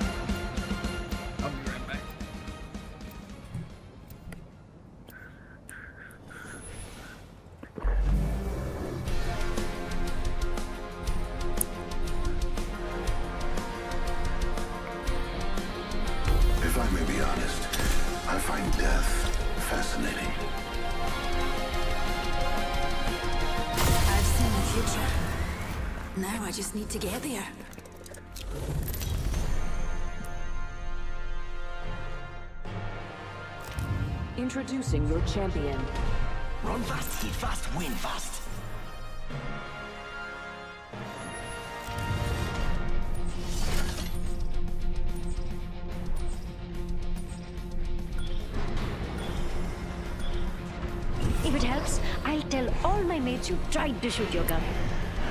Champion. Run fast, hit fast, win fast. If it helps, I'll tell all my mates you tried to shoot your gun.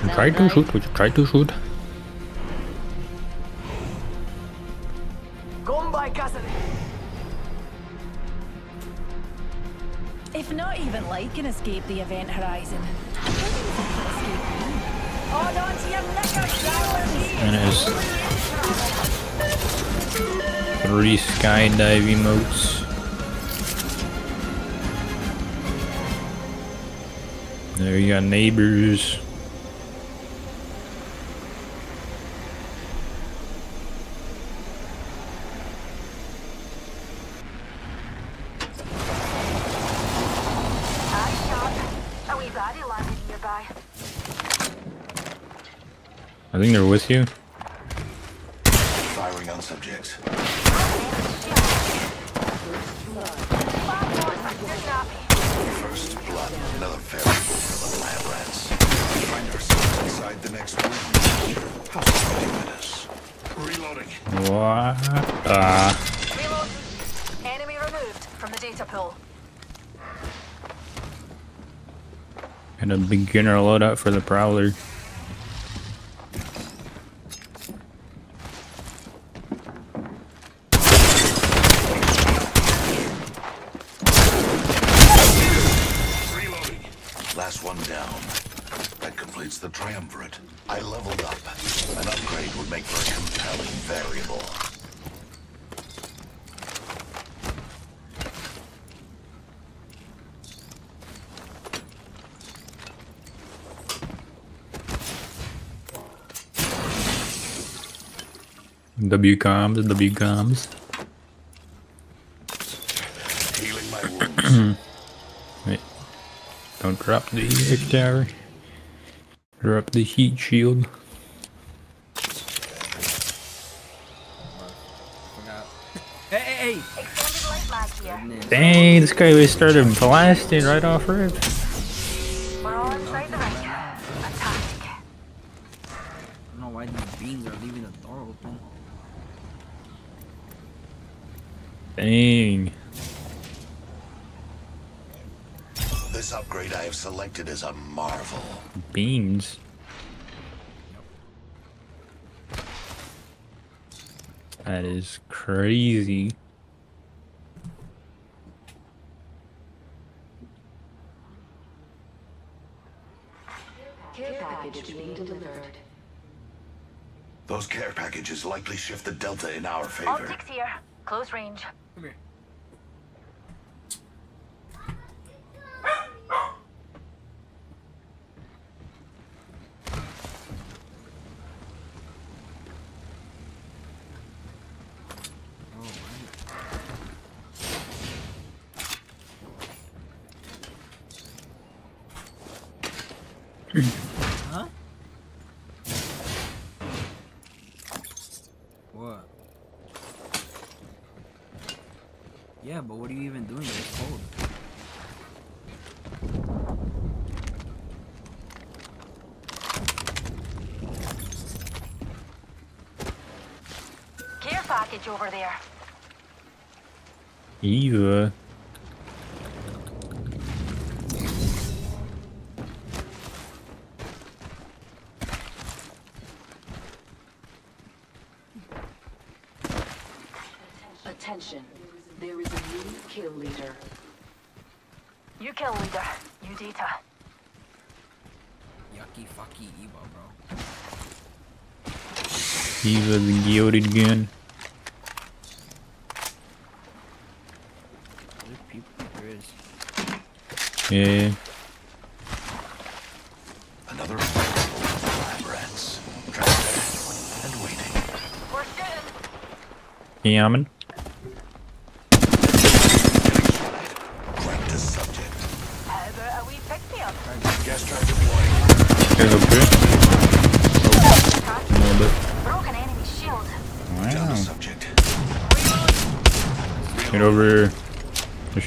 You tried to shoot, would you try to shoot? Escape the event horizon. And it is three skydive emotes. There you got neighbors. Eye shot. A wee baddie landed nearby. I think they're with you. Firing on subjects. First blood, another variable for the lab rats. We find ourselves inside the next room. How stupendous. Reloading. What? Ah. Reload. Enemy removed from the data pool. and a beginner loadout for the Prowler. Last one down. That completes the triumvirate. I leveled up. An upgrade would make for a compelling variable. W coms, W coms. Healing my wounds. Wait. Don't drop the EX tower. Drop the heat shield. Hey, hey, hey! Extended light here. Dang, this guy was started blasting right off rip. I have is a marvel. Beans. That is crazy. Care package being delivered. Those care packages likely shift the delta in our favor. Optics here. Close range. huh? What? Yeah, but what are you even doing? It's cold. Care package over there. Eva. Attention. There is a new kill leader. You kill leader. You Dita. Yucky fucky Eva, bro. Eva the gilded gun. There's people. There is. Yeah. Another lab rats. Transparent and waiting. We're shooting. Yeah,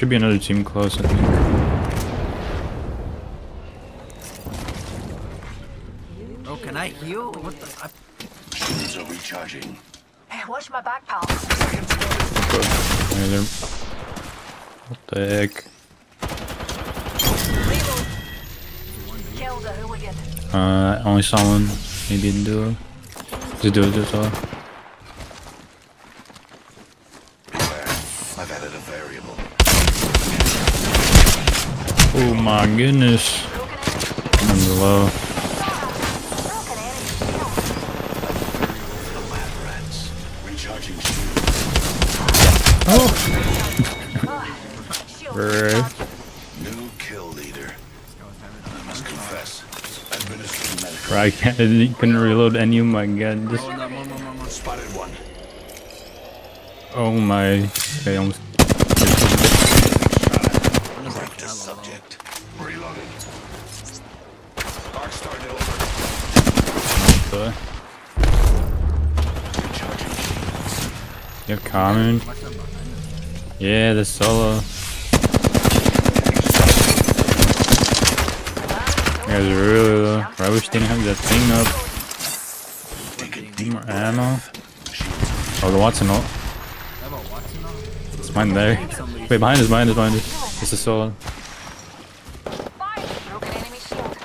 should be another team close, I think. Oh, can I heal? What the? I Shields are recharging. Hey, watch my back, pal. Right. What the heck? Reload. Killed a hooligan. Uh, I only saw one. Maybe a duo. The duo just saw. Beware. I've added a variable. Oh my goodness. I'm low. Lab rats. Recharging shield. Oh! Right. New kill leader. I must confess. Administering medical. Bro, I can't, I couldn't reload any. Oh my god. This, Spotted one. oh my. Okay, almost. Crack the subject. Reloading. Arc started over. Uh, you have common. Yeah, the solo. Guys really low. I wish they didn't have that thing up. More ammo. Oh, the Wattson ult. It's mine there. Wait, behind us, behind us, behind us. It's a solo.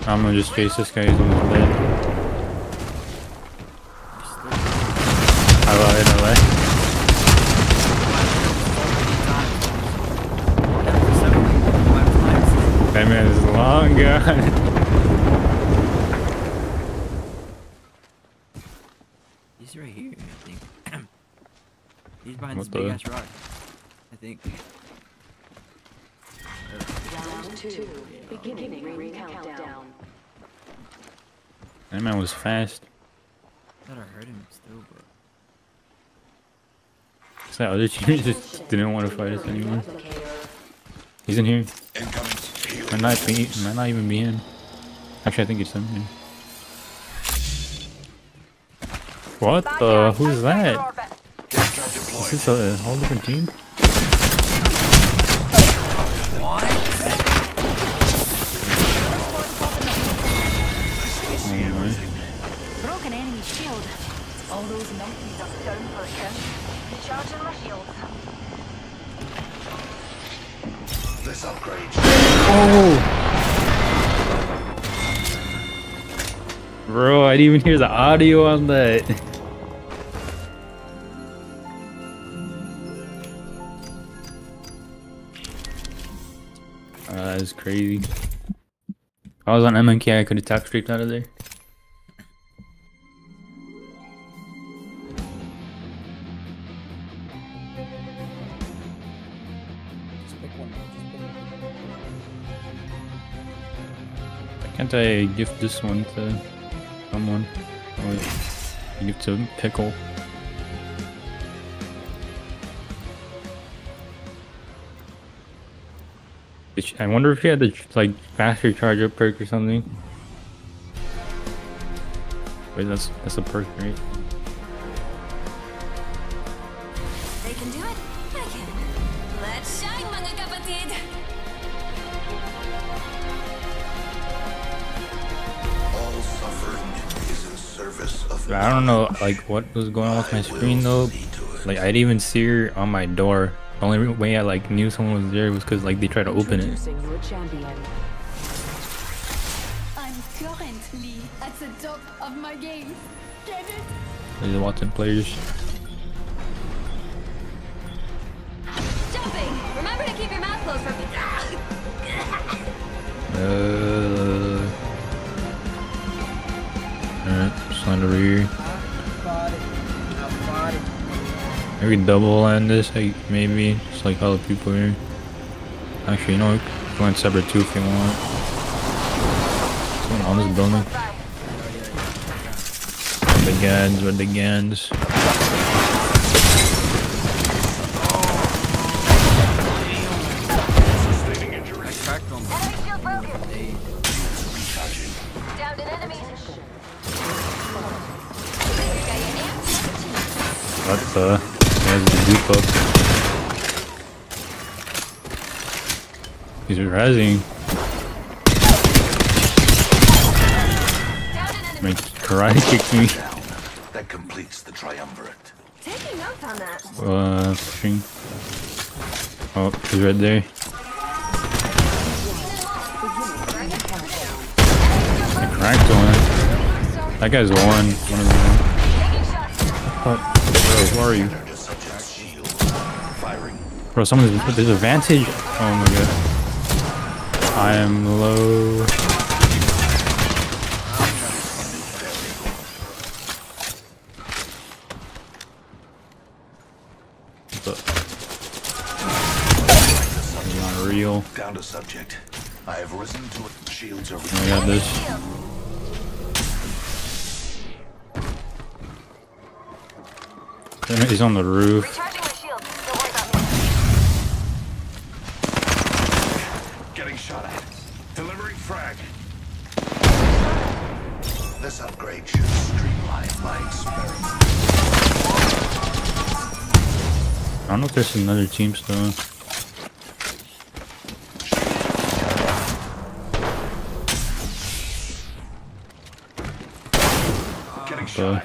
I'm gonna just chase this guy. He's almost dead. Was fast. thought I heard him still, but. It's that other team just didn't want to fight us anymore. He's in here. Might not be, might not even be in. Actually, I think it's in here. What the? Who's that? Is this a whole different team? Bro, I didn't even hear the audio on that. Uh, that is crazy. If I was on MNK, I could have tap strafed out of there. Why can't I gift this one to someone. Or you to pickle. I wonder if he had the like faster charge up perk or something. Wait, that's that's a perk, right? I don't know like what was going on with my screen though. Like I didn't even see her on my door. The only way I like knew someone was there was because like they tried to open it. Introducing your. I'm currently at the top of my game. Get it? There's watching players. Jumping! Remember to keep your mouth closed for Uh. Alright, slide over here. Maybe double land this, like, maybe. Just like all the people here. Actually, you know, go separate two if you want. Someone on this building. The guns, with the guns. What the? There's the deep up. He's rising. I mean, karate kicked me. That completes the triumvirate. Taking notes on that. Uh, pushing. Oh, he's right there. I cracked one. That guy's one. One of them. Bro, where are you? Bro, someone's there's a vantage. Oh my god. I am low. Down to subject. I have risen to. Shields are I oh got this. He's on the roof. Recharging my shield. Don't worry about me. Getting shot at. Delivering frag. This upgrade should streamline my experiment. I don't know if there's another team still. Getting shot.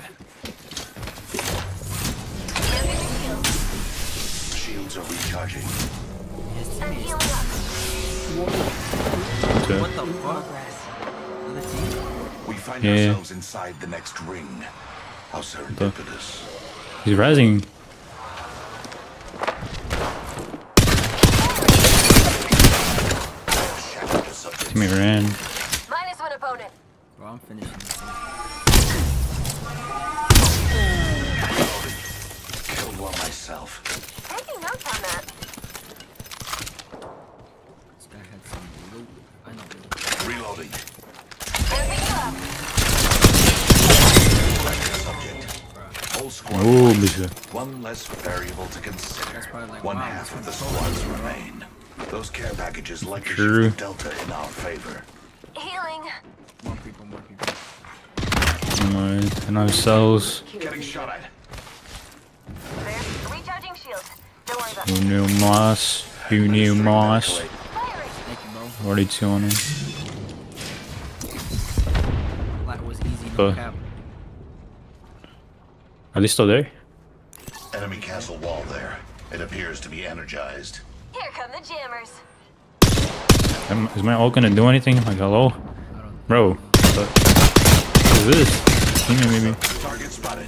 Shields are recharging. I'm healing up. Okay. What the fuck? We find Yeah. ourselves inside the next ring. How serendipitous. He's rising. Teammate ran. Minus one opponent. Bro, I'm finishing this. Killed one myself. Taking notes on that. This guy had some loot. I know. Reloading. Oh, monsieur. One less variable to consider. like, One half of the squads remain. Those care packages likely True. the delta in our favor. Healing. More people, more people. Alright, and ourselves. Getting shot at. Recharging shields. Don't worry about Who me. knew Moss? Who knew Moss? Thank you, bro. Already two on him. Was easy, cap. Are they still there? Enemy castle wall there. It appears to be energized. Here come the jammers. Am- Is my ult gonna do anything? Like, hello? Bro, what is this? Teammate maybe. Target spotted.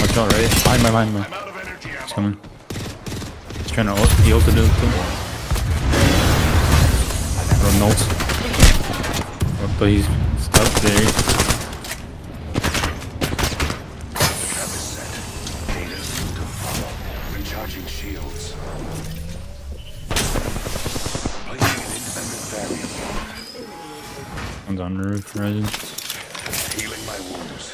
Watch out, right? Behind my, behind my. He's coming. He's trying to ult. He ulted it too. Bro, ult. Oh, but he's stuck there. Trap is set. Data soon to follow. Recharging shields. Placing an independent variable. One's on the roof, rising. Healing my wounds.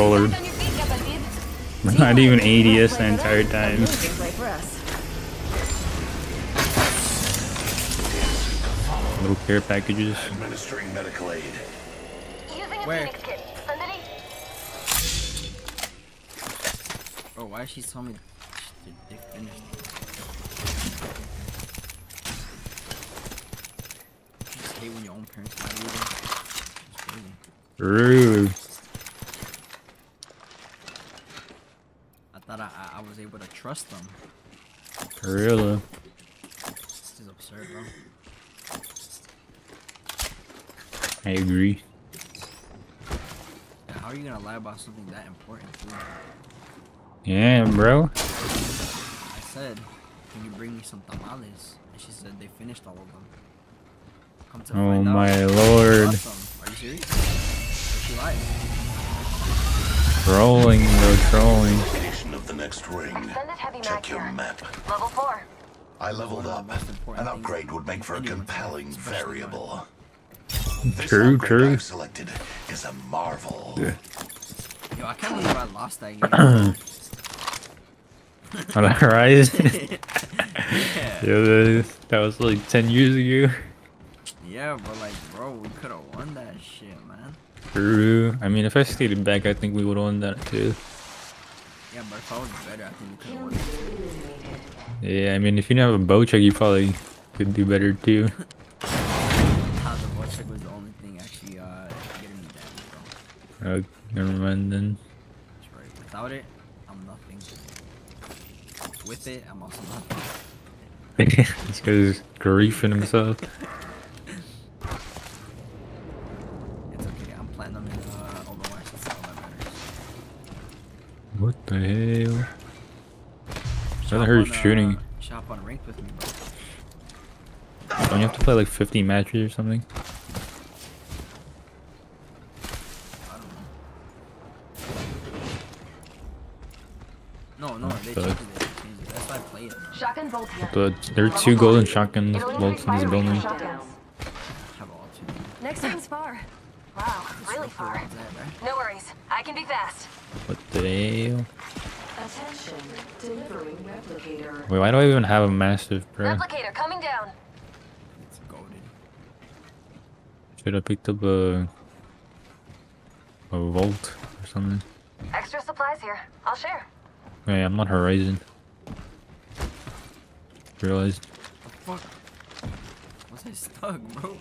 Controller. Not even ADS the entire time. Gameplay for us. Little care packages. Administering medical aid. Where? Phoenix kit. Underneath. Bro, why is she telling me the dick finished? I just hate when your own parents lie to you. though. It's crazy. Rude. I thought I, I, was able to trust them. For real though. This is absurd, bro. I agree. How are you gonna lie about something that important? Too? Yeah, bro. I said, can you bring me some tamales? And she said they finished all of them. Come to Oh find out, my lord. Are you serious? She lied. Trolling, bro, trolling. Location of the next ring. Heavy Check your here. map. Level 4. I leveled up. An upgrade would make for a compelling variable. This True, upgrade true. I've selected is a marvel. Yo, I can't believe I lost that game. On the horizon. Yo, that, that was like 10 years ago. yeah, but like, bro, we could have won that shit, man. True. I mean, if I stayed back, I think we would have won that too. Yeah, if I was better, I think we could have won. Yeah, I mean, if you didn't have a Bocek, you probably could do better too. How the voice check was the only thing actually uh, getting me down, bro. Uh, never mind then. That's right. Without it, I'm nothing. With it, I'm also nothing. this guy's griefing himself. It's okay. I'm platinum in uh, Overwatch. That's all that matters. What the hell? I Shop heard on, uh, shooting. Shop on ranked with me, bro. Don't you have to play like 50 matches or something? No, no, they But- changed it. They changed it. That's why I play it. Shotgun bolt here. But there are two golden shotguns bolts in this building. Have. Next ring's far. Wow, really far. No worries. I can be fast. What the hell? Attention, delivering replicator. Wait, why do I even have a Mastiff, bro? Replicator coming down. Should have picked up a a vault or something. Extra supplies here. I'll share. Wait, I'm not Horizon. Realized. Fuck. Was I stuck, bro?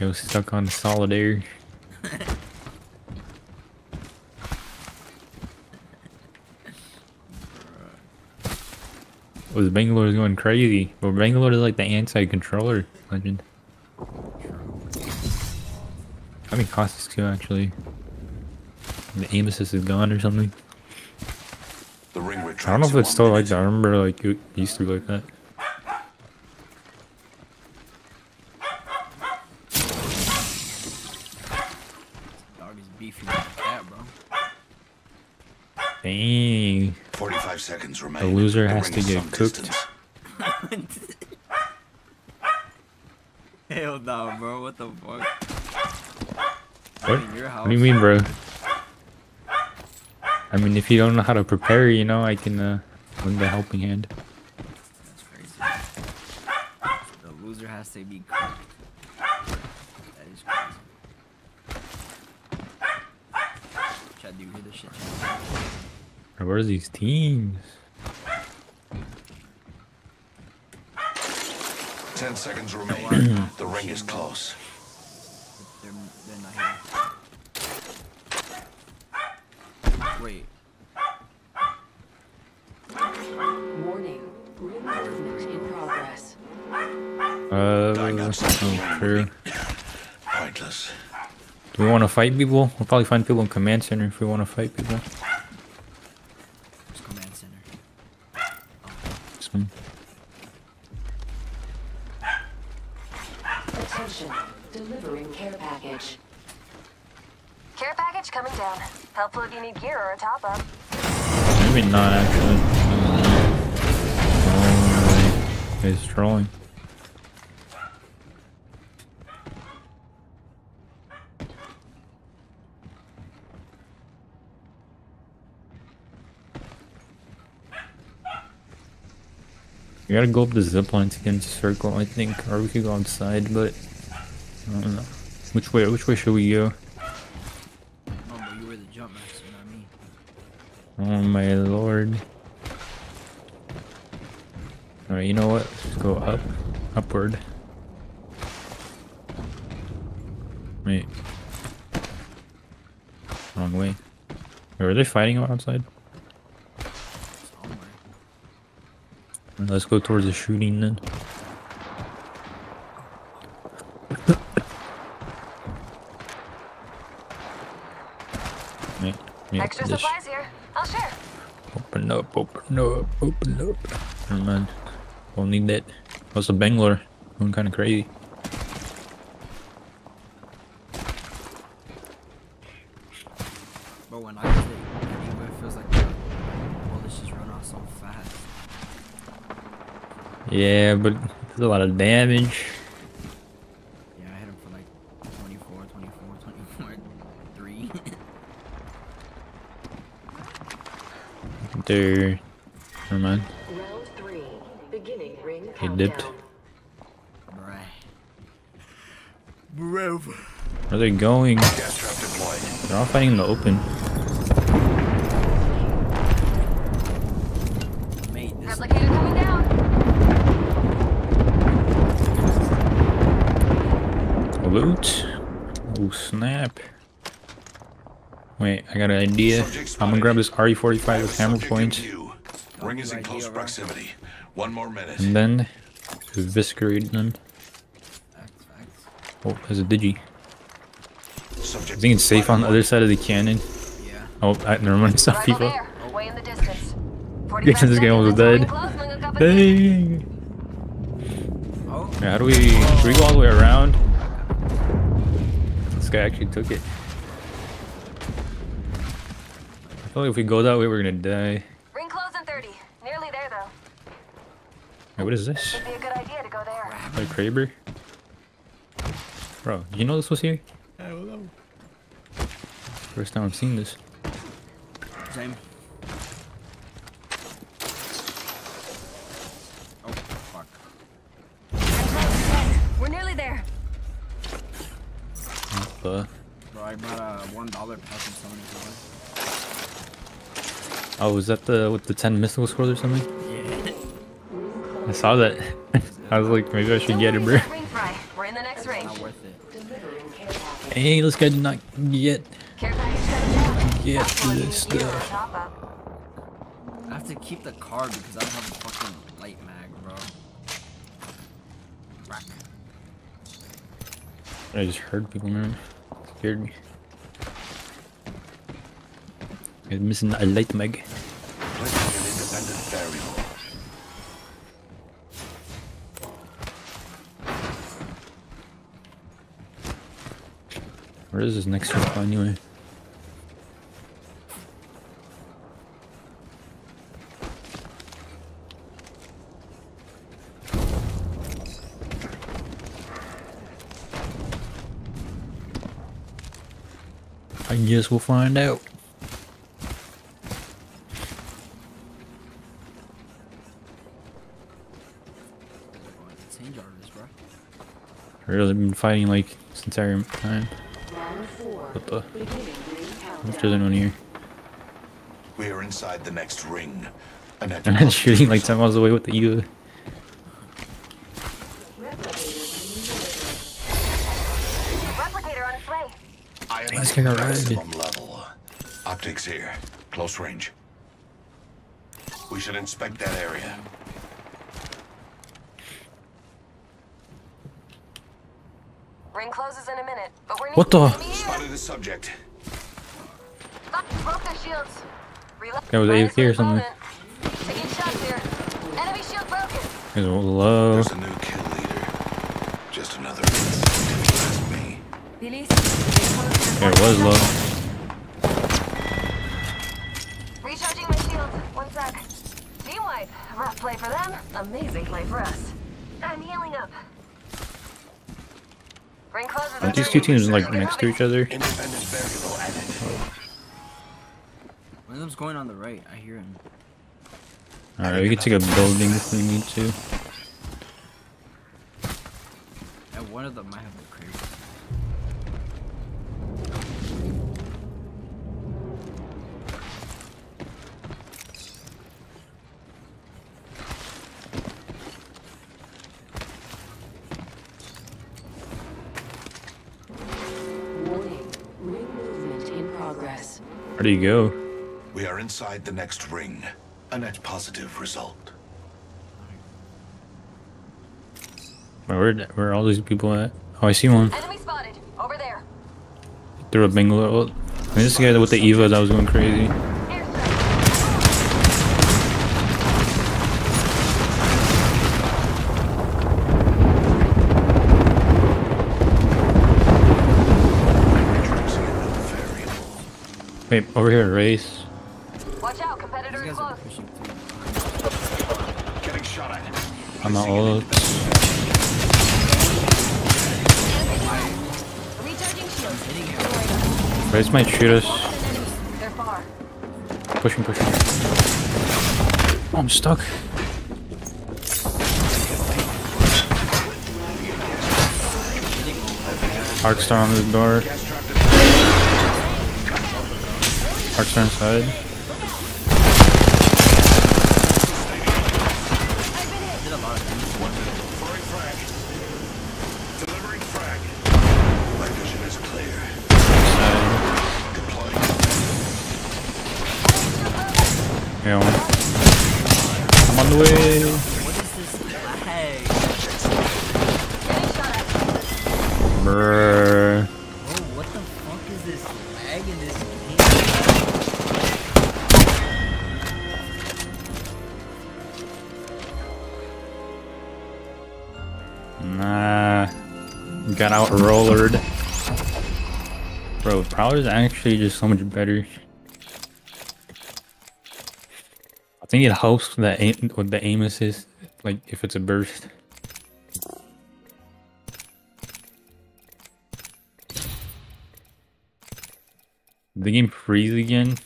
It was stuck on solid air. Was Bangalore is going crazy. But Bangalore is like the anti-controller legend. I mean, Caustic too, actually. The aim assist is gone or something. The ring I don't know if it's still like that. I remember like it used to be like that. Dog is beefy like a cat, bro. Dang. 45 seconds The loser has to get cooked. Hell no, bro. What the fuck? What? What do you mean, bro? I mean, if you don't know how to prepare, you know, I can uh, lend the helping hand. That's crazy. The loser has to be cooked. That is crazy. Chad, do you hear this shit? Chad? Where's these teams? 10 seconds remain. the ring is close. They're, they're not here. Wait. Warning. Ring movement in progress. Uh, true. Pointless. Do we want to fight people? We'll probably find people in command center if we want to fight people. It's command center. This one. Attention, delivering care package. Care package coming down. Helpful if you need gear or a top up. Maybe not actually. Oh, he's trolling. We gotta go up the zip line to get into circle, I think, or we could go outside, but I don't know. Which way? Which way should we go? Oh, but you were the jump master, not me. Oh my lord. Alright, you know what? Let's go up. Upward. Wait. Wrong way. Wait, are they fighting outside? Let's go towards the shooting then. Yeah, Extra supplies here. I'll share. Open up, open up, open up. Never mind. Won't need that. What's a Bangalore? Going kind of crazy. But when I play anywhere, it feels like the bullets just run off so fast. Yeah, but there's a lot of damage. Yeah, I hit him for like 24, 24, 24, 3. Dude. Never mind. Round three. Beginning ring He dipped. Bruh. Where are they going? They're all fighting in the open. Replicator coming down. Loot. Oh snap. Wait, I got an idea. I'm gonna grab this RE45 with hammer points Ring is in close proximity. One more minute. and then eviscerate them. Oh, there's a digi. I think it's safe on the other side of the cannon. Yeah. Oh, I, never mind. Some Rival people. there. Away in the distance. Yeah, this guy was dead. Dang. Yeah, how do we, do we go all the way around? This guy actually took it. I feel like if we go that way, we're gonna die. Ring close in 30. Nearly there though. Wait, what is this? Would be a good idea to go there. A Kraber? Bro, did you know this was here? I don't know. First time I've seen this. Same. Uh, Bro, I bought a one dollar pack from Sony for oh, was that the with the 10 mystical scrolls or something? Yeah. I saw that. I was like, maybe I should get it, bro. We're in the next ring. Not worth it. Hey, this guy did not get Care package coming down. get That's all you this need to do. stuff. I have to keep the card because I don't have a fucking light mag, bro. Rack. I just heard people, man. I'm missing a light mag. Where is this next circle anyway? I guess we'll find out. St. Jarvis, bro. I've really been fighting like this entire time. What the? If there's anyone here. We are inside the next ring. An I'm not shooting like 10 miles away with the U. Replicator on its way. I am This at guy got maximum level. Uh, optics here. Close range. We should inspect that area. Ring closes in a minute, but we're What the? Spotted a subject. Broke their shields. Reload. That was Minus AFK or something. opponent. Taking shots here. Enemy shield broken. There's a low. There's a new kill leader. Just another Release. There it was low. Recharging my shield. One sec. Team wipe. Rough play for them. Amazing play for us. I'm healing up. Ring closes in Aren't these two teams like next to each other? Independent. One of them's going on the right. I hear him. Alright, we can take a building if we need to. And one of them might have a crate. Where do you go? We are inside the next ring. A net positive result. Where where are all these people at? Oh, I see one. Enemy spotted. Over there. Through a Bangalore. Oh, I mean, this guy with the Eva that was going crazy. Wait, over here, race. Watch out, competitor is close. Getting shot at. I'm out all Recharging shields. Race might shoot us. They're far. Pushing, pushing. Oh, I'm stuck. Arc Star on the door. Arc Star inside. Prowler's actually just so much better. I think it helps aim with the aim assist, like if it's a burst. The game freeze again.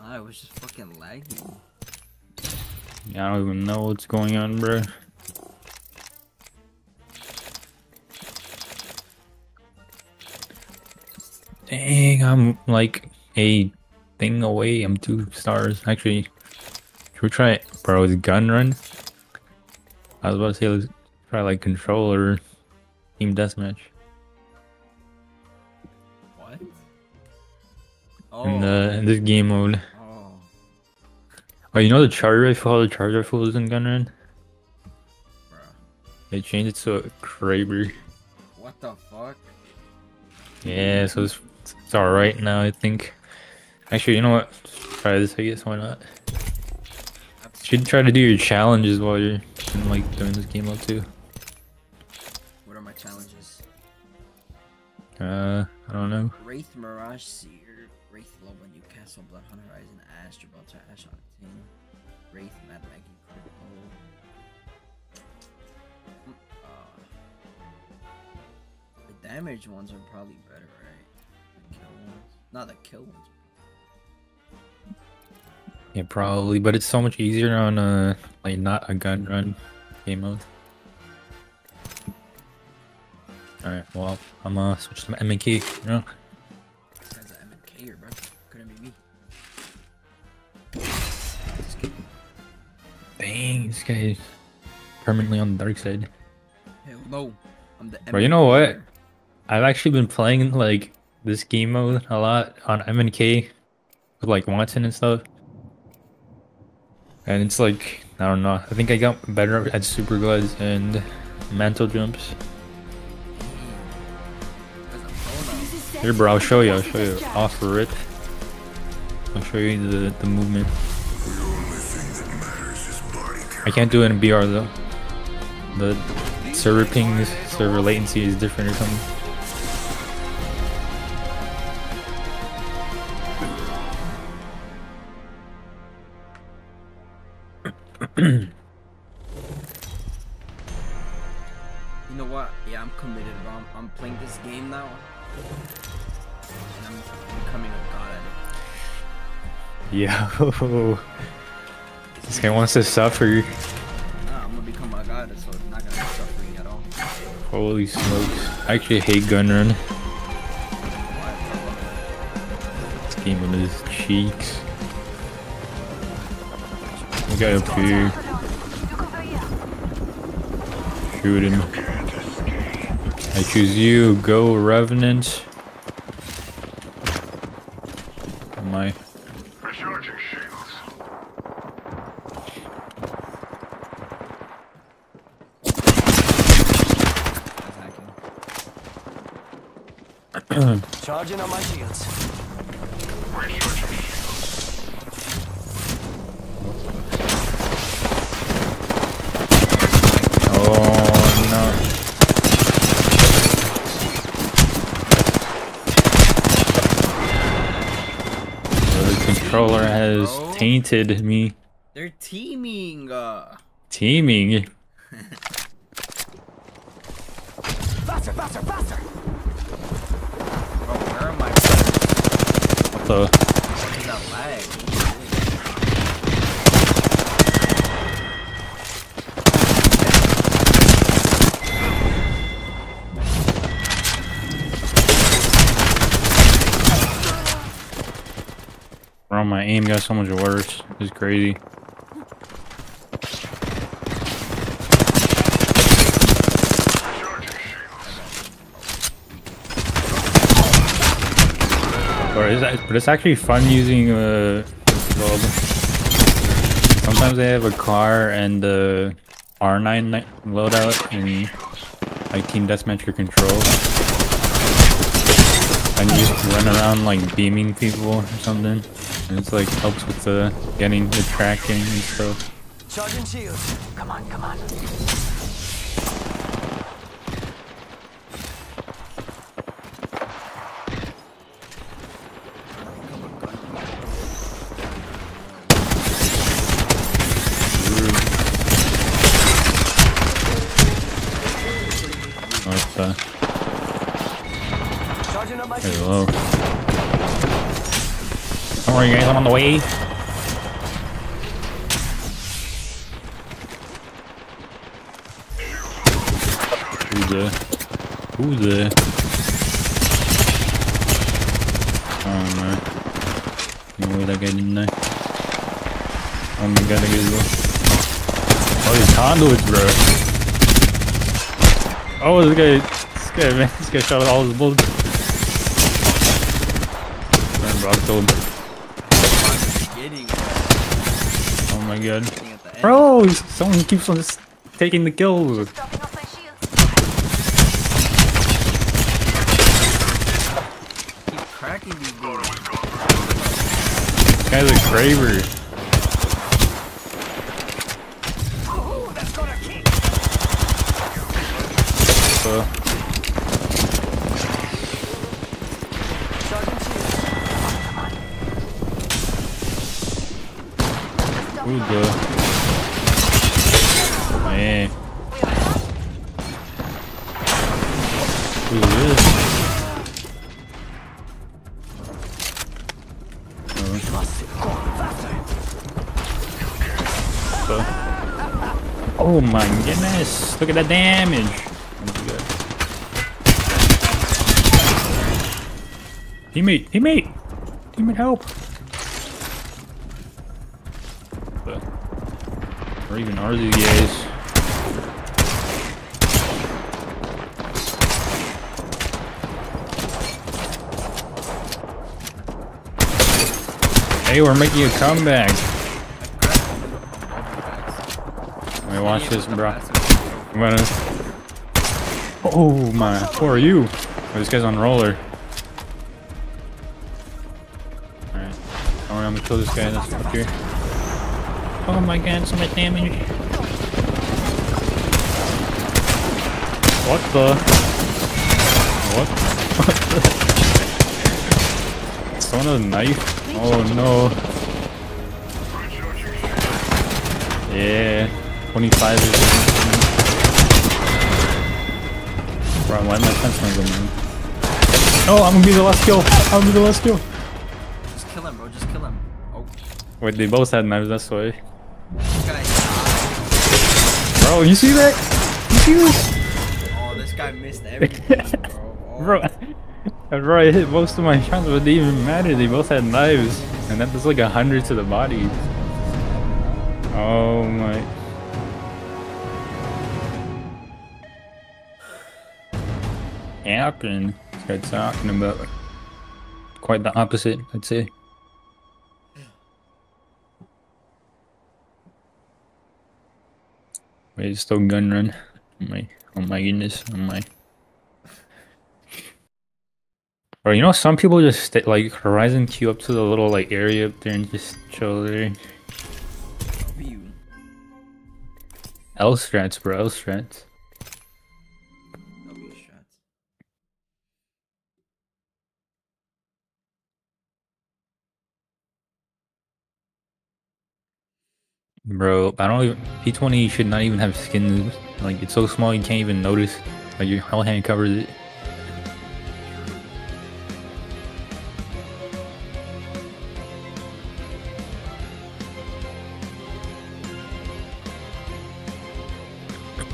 Ah, it was just fucking lagging. Yeah, I don't even know what's going on, bro. Dang, I'm like a thing away. I'm two stars. Actually, should we try it? Bro, is gun run? I was about to say let's try like controller team deathmatch. What? In the oh. in this game mode. Oh, oh, you know the charge rifle? How the charge rifle was in gun run? They changed it to a Kraber. What the fuck? Yeah, so it's, it's alright now, I think. Actually, you know what? Try this, I guess. Why not? Should try to do your challenges while you're in, like doing this game mode too. What are my challenges? Uh, I don't know. Wraith Mirage Seer, Wraith Loba Newcastle, Bloodhound Horizon, Ash, Gibraltar, Ash Octane, Wraith Mad Maggie, Critical. Mm, uh, the damage ones are probably Not the kill ones. Yeah, probably, but it's so much easier on a like not a gun run game mode. Alright, well, I'm uh switch to M and K, you know. This guy's an MK, bro. Couldn't be me. Dang, this guy's permanently on the dark side. Hell no. I'm the Bro, you know what? I've actually been playing like this game mode a lot on MNK with like Wattson and stuff. And it's like I don't know. I think I got better at super glides and mantle jumps. Here, bro, I'll show you. I'll show you. Off rip. I'll show you the the movement. I can't do it in BR though. The server pings, server latency is different or something. You know what? Yeah, I'm committed, bro. I'm, I'm playing this game now. And I'm becoming a god at it. Yo. This guy wants to suffer. Nah, I'm gonna become a god, so it's not gonna be suffering at all. Holy smokes. I actually hate gun run. This game on his cheeks. The guy up here. Shoot him. I choose you. Go, Revenant. Am I? Charging on my shields. Oh no. The controller has tainted me. They're teaming. Uh, Teaming. Faster, faster, faster! bro, where am I? What the? Bro, my aim got so much worse. It's crazy. Or is that, but it's actually fun using uh, sometimes they have a car and the R9 loadout in like Team Deathmatch or Control. And you just run around like beaming people or something. And it's like helps with the getting the tracking and stuff. Charging shields. Come on, come on. What the? Charging on my Hello. Worry guys, I'm on the way. Who's there? Who's there? Oh no. No way that guy didn't die. Oh my god, I gotta go. Oh, these conduits, bro. Oh, this guy, this guy, man, this guy shot all his bullets. Man, bro, I killed him. Getting. Oh my god. Bro, someone keeps on just taking the kills. Keep cracking these dudes. This guy's a Kraber. Look at that damage! Teammate! Teammate! Teammate help! Or even are these guys? Hey, we're making a comeback. Let me watch this, bro. I'm. Oh my! Who are you? Oh, this guy's on roller. Alright. Alright, I'm gonna kill this guy. This fucker. Oh my god, so much damage. What the? What? Someone with a knife? Oh no. Yeah. 25 is. Bro, why am I fence not going Oh, I'm gonna be the last kill. I'm gonna be the last kill. Just kill him, bro. Just kill him. Oh. Wait, they both had knives, that's why. Bro, you see that? You see this? Oh, this guy missed everything, bro. Oh. Bro, bro, I hit most of my shots, but they didn't even matter. They both had knives, and that was like a hundred to the body. Oh my. This guy's talking about quite the opposite, I'd say. Wait, it's still gun run. Oh my, oh my goodness, oh my. Bro, you know some people just stay, like Horizon queue up to the little like area up there and just chill there. L strats, bro, L strats. Bro, I don't even P20 should not even have skins. Like it's so small you can't even notice. Like your whole hand covers it.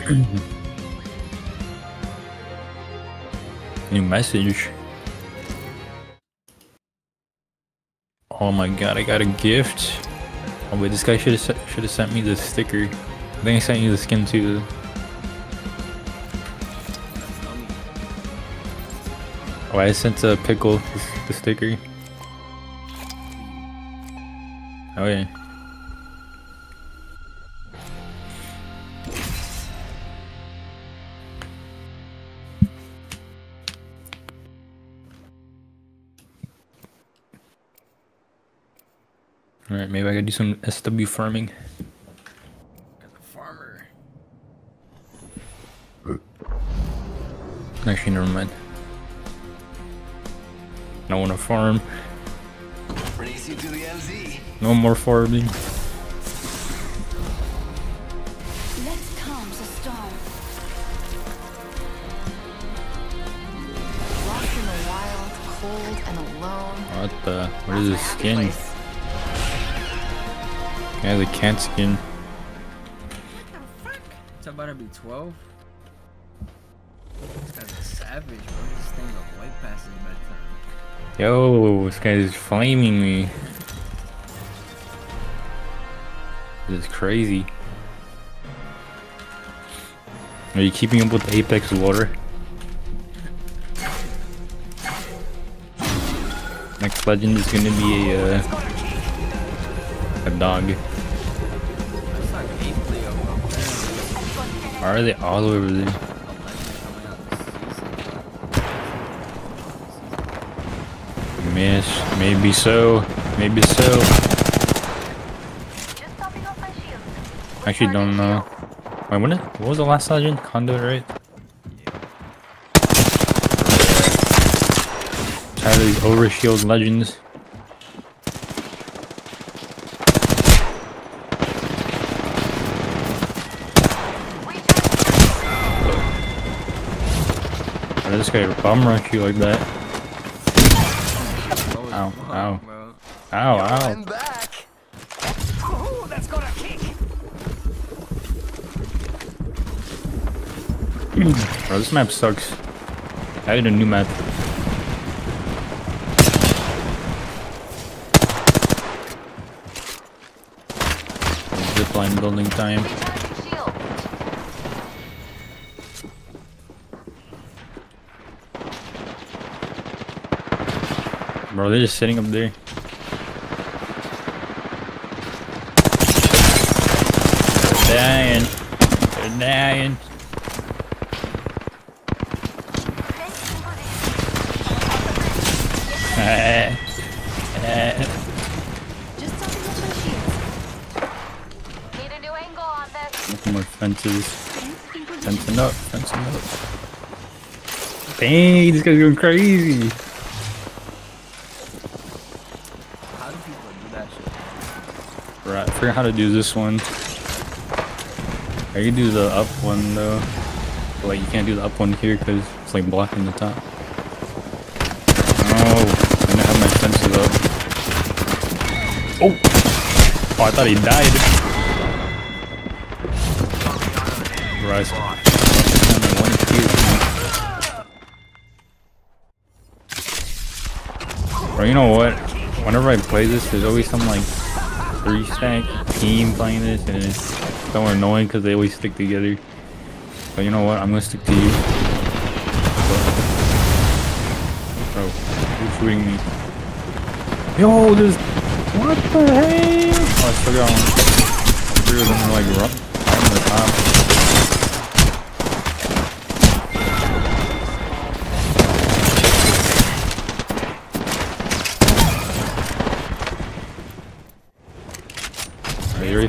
New message. Oh my god, I got a gift. Oh wait, this guy should have should have sent me the sticker. I think I sent you the skin too. Oh, I sent a pickle the, the sticker. Oh yeah. Maybe I gotta do some SW farming. Farmer. Actually, never mind. I don't wanna farm. Racing to the LZ. No more farming. Let's calm the storm. Lost in the wild, cold and alone. What the? What is this skin? Yeah, the cat skin. What the fuck? It's about to be 12. This guy's a savage, bro. This thing a white past his bedtime. Yo, this guy is flaming me. This is crazy. Are you keeping up with Apex lore? Next legend is gonna be a uh, a dog. Why are they all over there? Miss, maybe so, maybe so. Actually, don't know. Wait, when what was the last legend? Conduit, right? Tired of these overshield legends. Why did this guy bum rush you like that? Ow, ow. Ow, ow. Ooh, that's got kick. Bro, this map sucks. I need a new map. Zipline building time. They're just sitting up there. They're dying. They're dying. Fences. Fencing up, fencing up. Dang, this guy's going crazy. How do people do that shit? Right, I forgot how to do this one. I can do the up one though. But, like you can't do the up one here because it's like blocking the top. Oh, I didn't have my fences up. Oh! Oh, I thought he died. Rise. Bro, you know what? Whenever I play this, there's always some like three stack team playing this, and it's so annoying because they always stick together. But you know what? I'm gonna stick to you. Bro, who's shooting me? Yo, there's what the hell? Oh, I still got one. Three of them like run,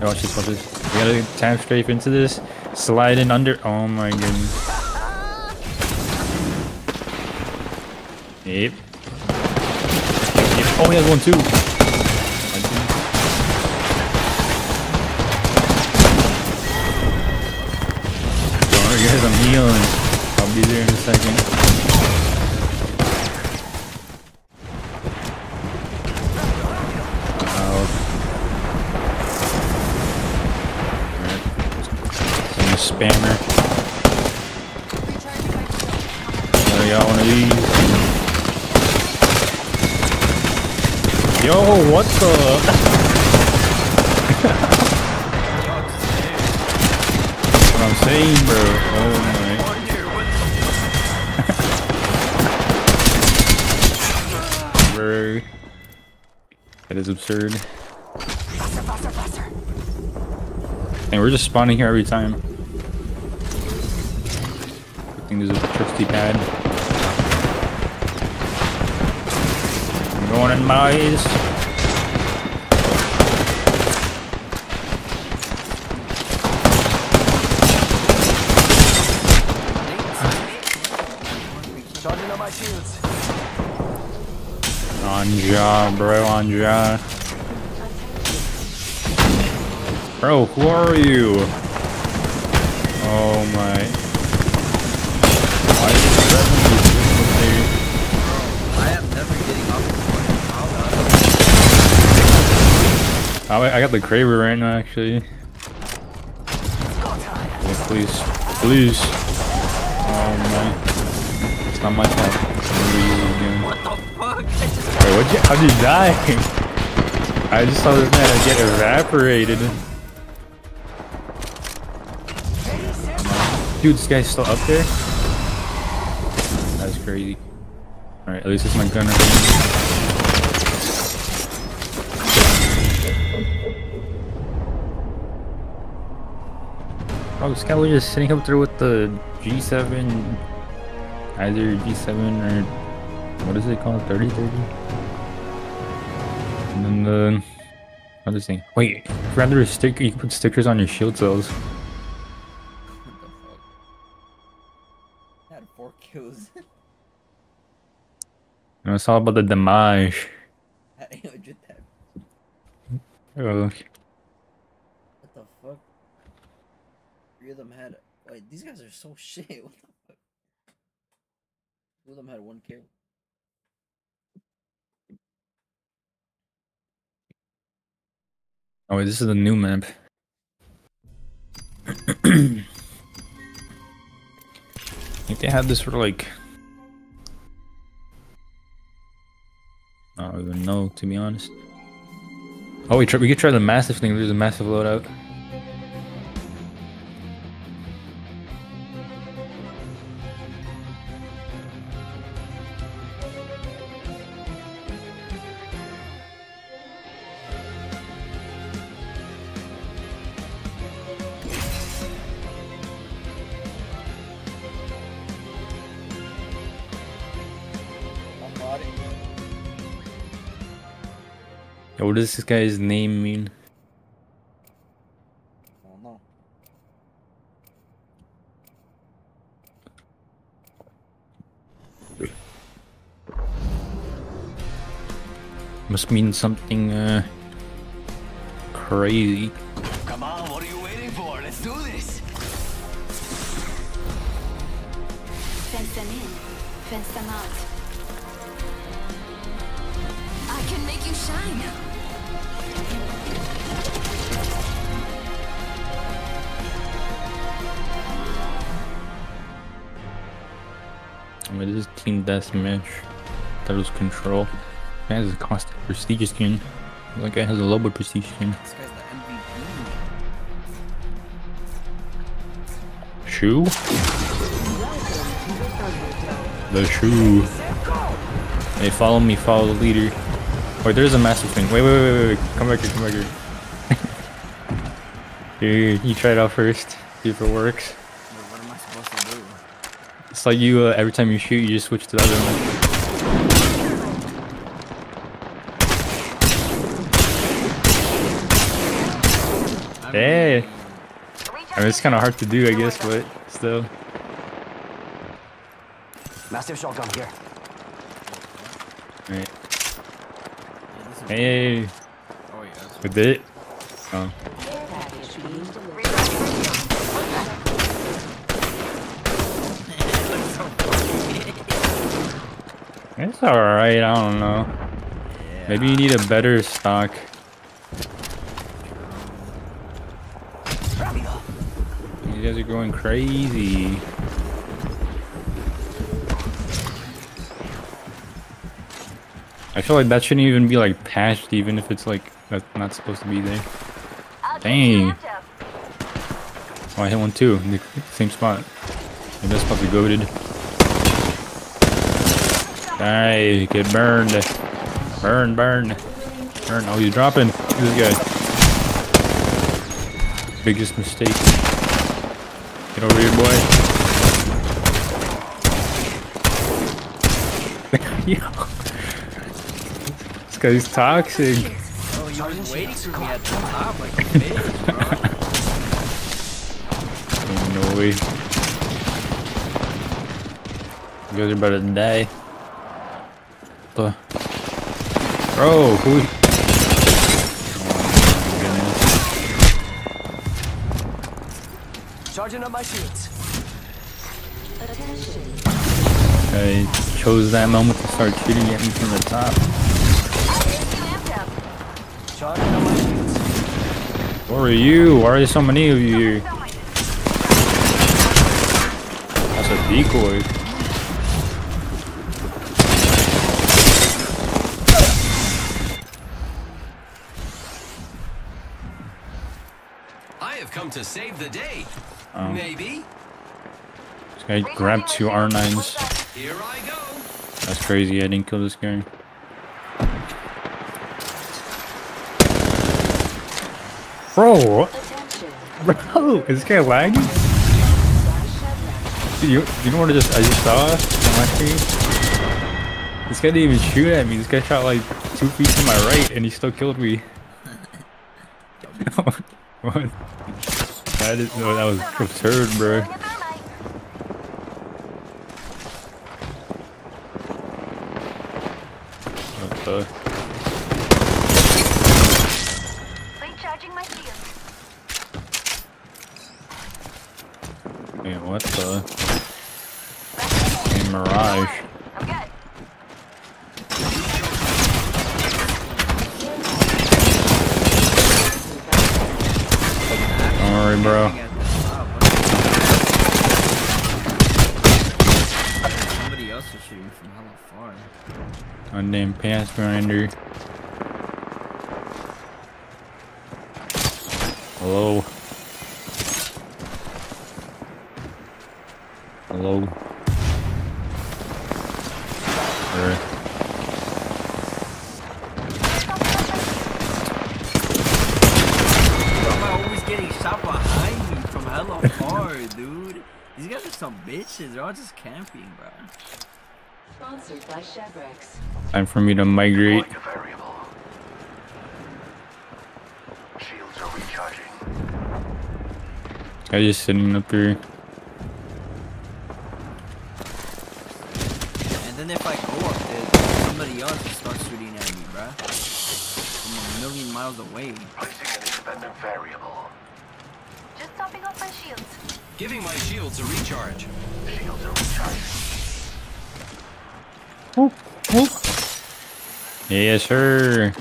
Watch this, watch this. We gotta time strafe into this. Slide in under. Oh my goodness. Yep. Yep. Oh, he has one too. That is absurd. And we're just spawning here every time. I think there's a trusty pad. I'm going in my shields. On job, bro, on job. Bro, who are you? Oh my. Why is it I am never getting off the Oh, I got the Kraber right now, actually. Yeah, please. Please. Oh my. It's not my fault. What the fuck? Wait, what'd you, how'd you die? I just saw this man get evaporated. Dude, this guy's still up there? That's crazy. Alright, at least it's my gunner. Oh, this guy was just sitting up there with the G7, either G7 or what is it called, 3030? And then the other thing. Wait, a sticker, you can put stickers on your shield cells. You know, it's all about the damage. That ain't legit that. Oh, What the fuck? Three of them had. Wait, these guys are so shit. What the fuck? Two of them had one kill. oh wait, this is the new map. I think they had this for like. I don't even know, to be honest. Oh, we try, we could try the Mastiff thing. There's a Mastiff loadout. Yeah, what does this guy's name mean? I don't know. Must mean something uh, crazy. Come on, what are you waiting for? Let's do this. Fence them in, fence them out. I can make you shine. Mean, this is team deathmatch. That was control. That has a constant prestige skin. That guy has a low prestige skin. The Shoe? The shoe. Hey, follow me, follow the leader. Wait, there's a Mastiff thing. Wait, wait, wait, wait, wait. Come back here, come back here. Here, you try it out first. See if it works. Wait, what am I supposed to do? It's like you, uh, every time you shoot, you just switch to the other one. Hey! I mean, it's kind of hard to do, I guess, but still. Mastiff shotgun here. Right. Hey! Oh, yeah, that's With it? Oh. It's alright, I don't know. Maybe you need a better stock. You guys are going crazy. I feel like that shouldn't even be like patched even if it's like that's not supposed to be there. Dang. Oh, I hit one too. in the same spot. Maybe that's probably goaded. Die, get burned. Burn, burn. Burn. Oh, he's dropping. This guy. Biggest mistake. Get over here, boy. Yo. This guy's toxic. Oh, you was waiting for me at the top like a bitch, bro. No way. You guys are about to die. The Bro, who Charging up my shields. I chose that moment to start shooting at me from the top. Charging up my shields. Where are you? Why are there so many of you here? That's a decoy. To save the day. Oh. Maybe. This guy grabbed two R9s. Here I go. That's crazy. I didn't kill this guy. Bro, what? Bro, is this guy lagging? Dude, you, you know what I just I just saw on my screen? This guy didn't even shoot at me. This guy shot like two feet to my right, and he still killed me. what? That is no, that was absurd, bro. What the? Recharging my shield. Man, what the? A mirage. I'm good. Don't worry, bro. Somebody else is shooting from hella far. Undamn pants grinder. Hello. Hello. Bitches. They're all just camping, bro. Sponsored by Chevrex. Time for me to migrate. Shields are recharging. Guy just sitting up here. And then if I go up is somebody else to start shooting at me, bruh. I'm a million miles away. Placing an independent variable. Just topping off my shields. Giving my shields a recharge. Shields are recharging. Whoop, oh, whoop. Yes, sir.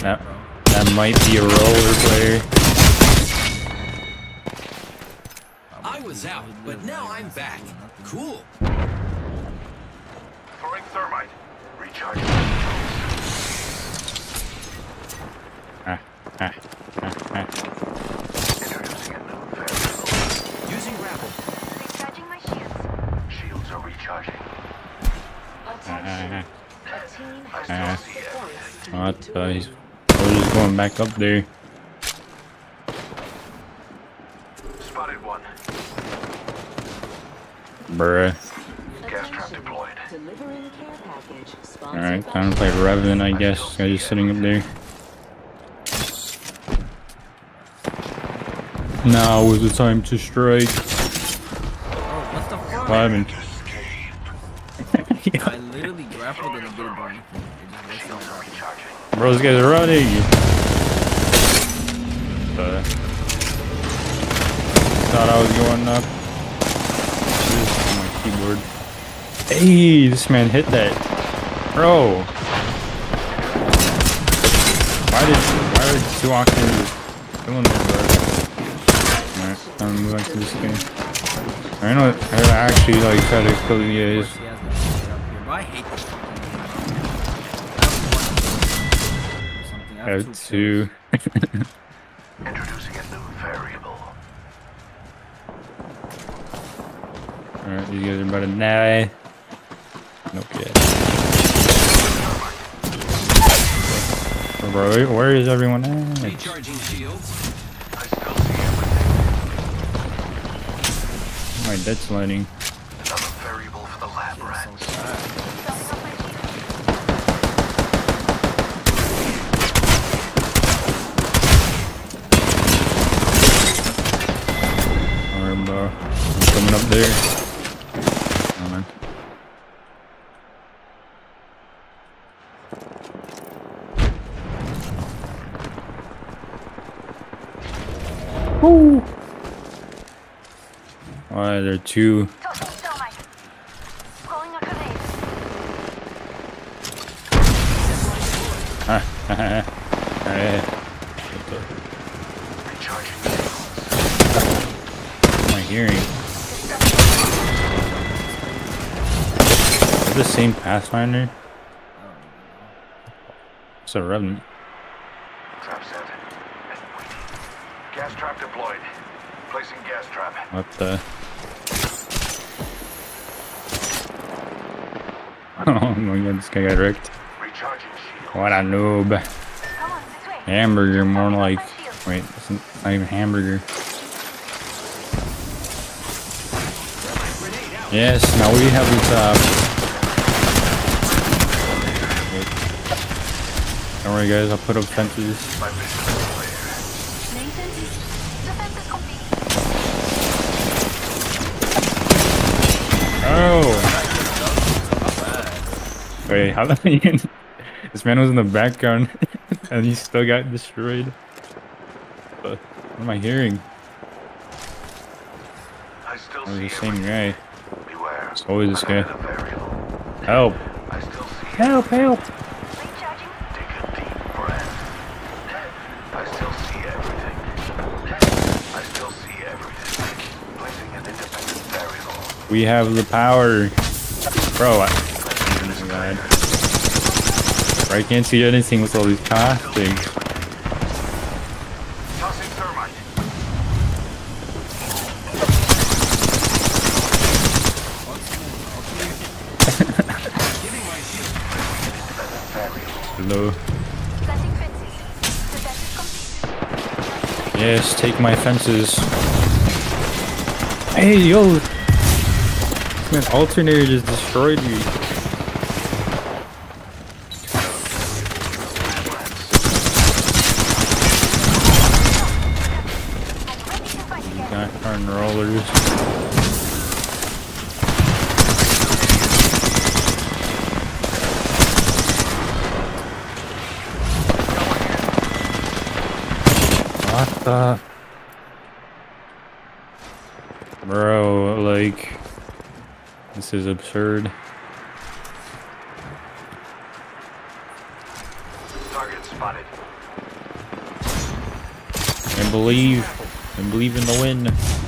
That, that might be a roller player. I was out, but now I'm back. Cool. Throwing thermite. Recharging. Using grapple. Recharging my shields. Shields are recharging. A team has lost the forest. What the? He's just going back up there. Spotted one. Bruh. Gas trap deployed. Delivering care package. Alright, time to play Revenant, I guess. Guy just sitting up there. Now is the time to strike. Oh, what the fuck? Climbing. I literally grappled and it didn't do anything. It just wasted my Recharging. Bro, this guy's running. Uh, thought I was going up. This is my keyboard. Hey, this man hit that. Bro. Why did why are two Octanes doing this, bro? Um, Alright, time to move back to this game. I know I actually like try to kill the guys. He has no shit up here. But I hate this fucking game. I have one or something. I I have have two. two. Introducing a new variable. Alright, these guys are about to die. Nope, yet. Bro, where is everyone at? Recharging shields. I still see everything. My dead's lighting. Another variable for the lab rats. Topping off my shields. Alright, bro. I'm coming up there. Oh, man. Woo! Why, there are two. Tossing thermite. Throwing a grenade. Alright. What the? What I hearing? Is the same Pathfinder? It's a Revenant. Trap set. And waiting. Gas trap deployed. Placing gas trap. What the? Oh my god, this guy got wrecked. What a noob. Hamburger, more like. Wait, it's not even hamburger. Yes, now we have the top. Don't worry, guys, I'll put up fences. My Wait, how did he. This man was in the background and he still got destroyed. What what am I hearing? I still Oh, see the oh, same guy. Beware. It's always this guy. Help! I still see Help, help! Recharging. Take a deep breath. I still see everything. I still see everything. Placing an independent variable. We have the power. Bro, I... God. I can't see anything with all these things. Hello. Planting fences. Defense is complete. Yes, take my fences. Hey, yo! Man, alternator just destroyed me. Got on rollers. What the? Bro, like... This is absurd. Target spotted. I believe. I believe in the win.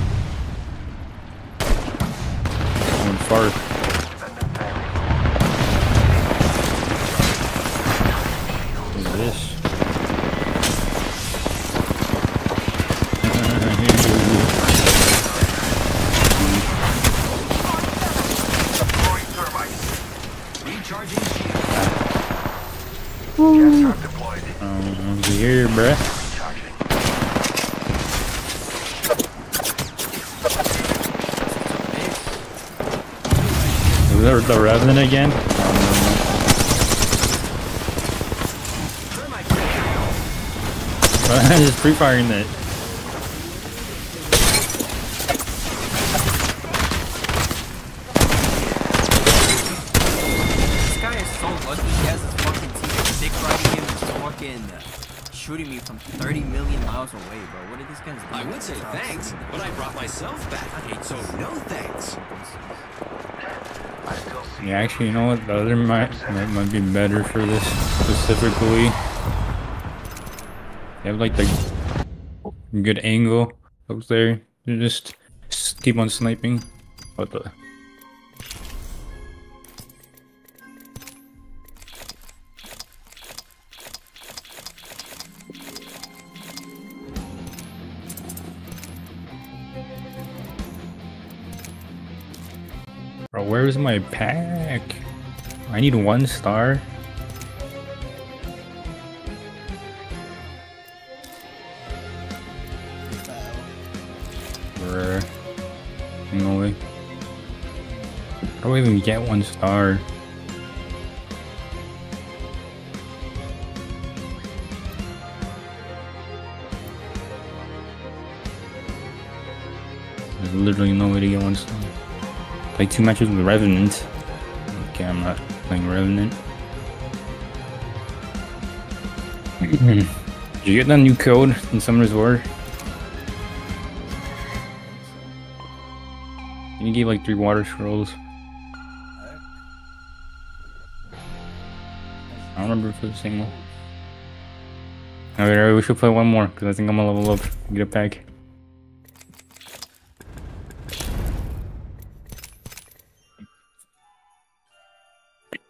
I'm just pre-firing it. This guy is so lucky he has his fucking team dick riding him and fucking uh, shooting me from 30 million miles away, bro. What did these guys do? I would say thanks, but I brought myself back, so no thanks. Yeah, actually, you know what? The other might, might, might be better for this specifically. They have like the good angle up there. You just, keep on sniping. What the? Bro, where's my pack? I need one star. I even get one star? There's literally no way to get one star. Play two matches with Revenant. Okay, I'm not playing Revenant. Did you get that new code in Summoner's War? You gave like three water scrolls. Remember was the same one. Alright, we should play one more, because I think I'm gonna level up get a pack.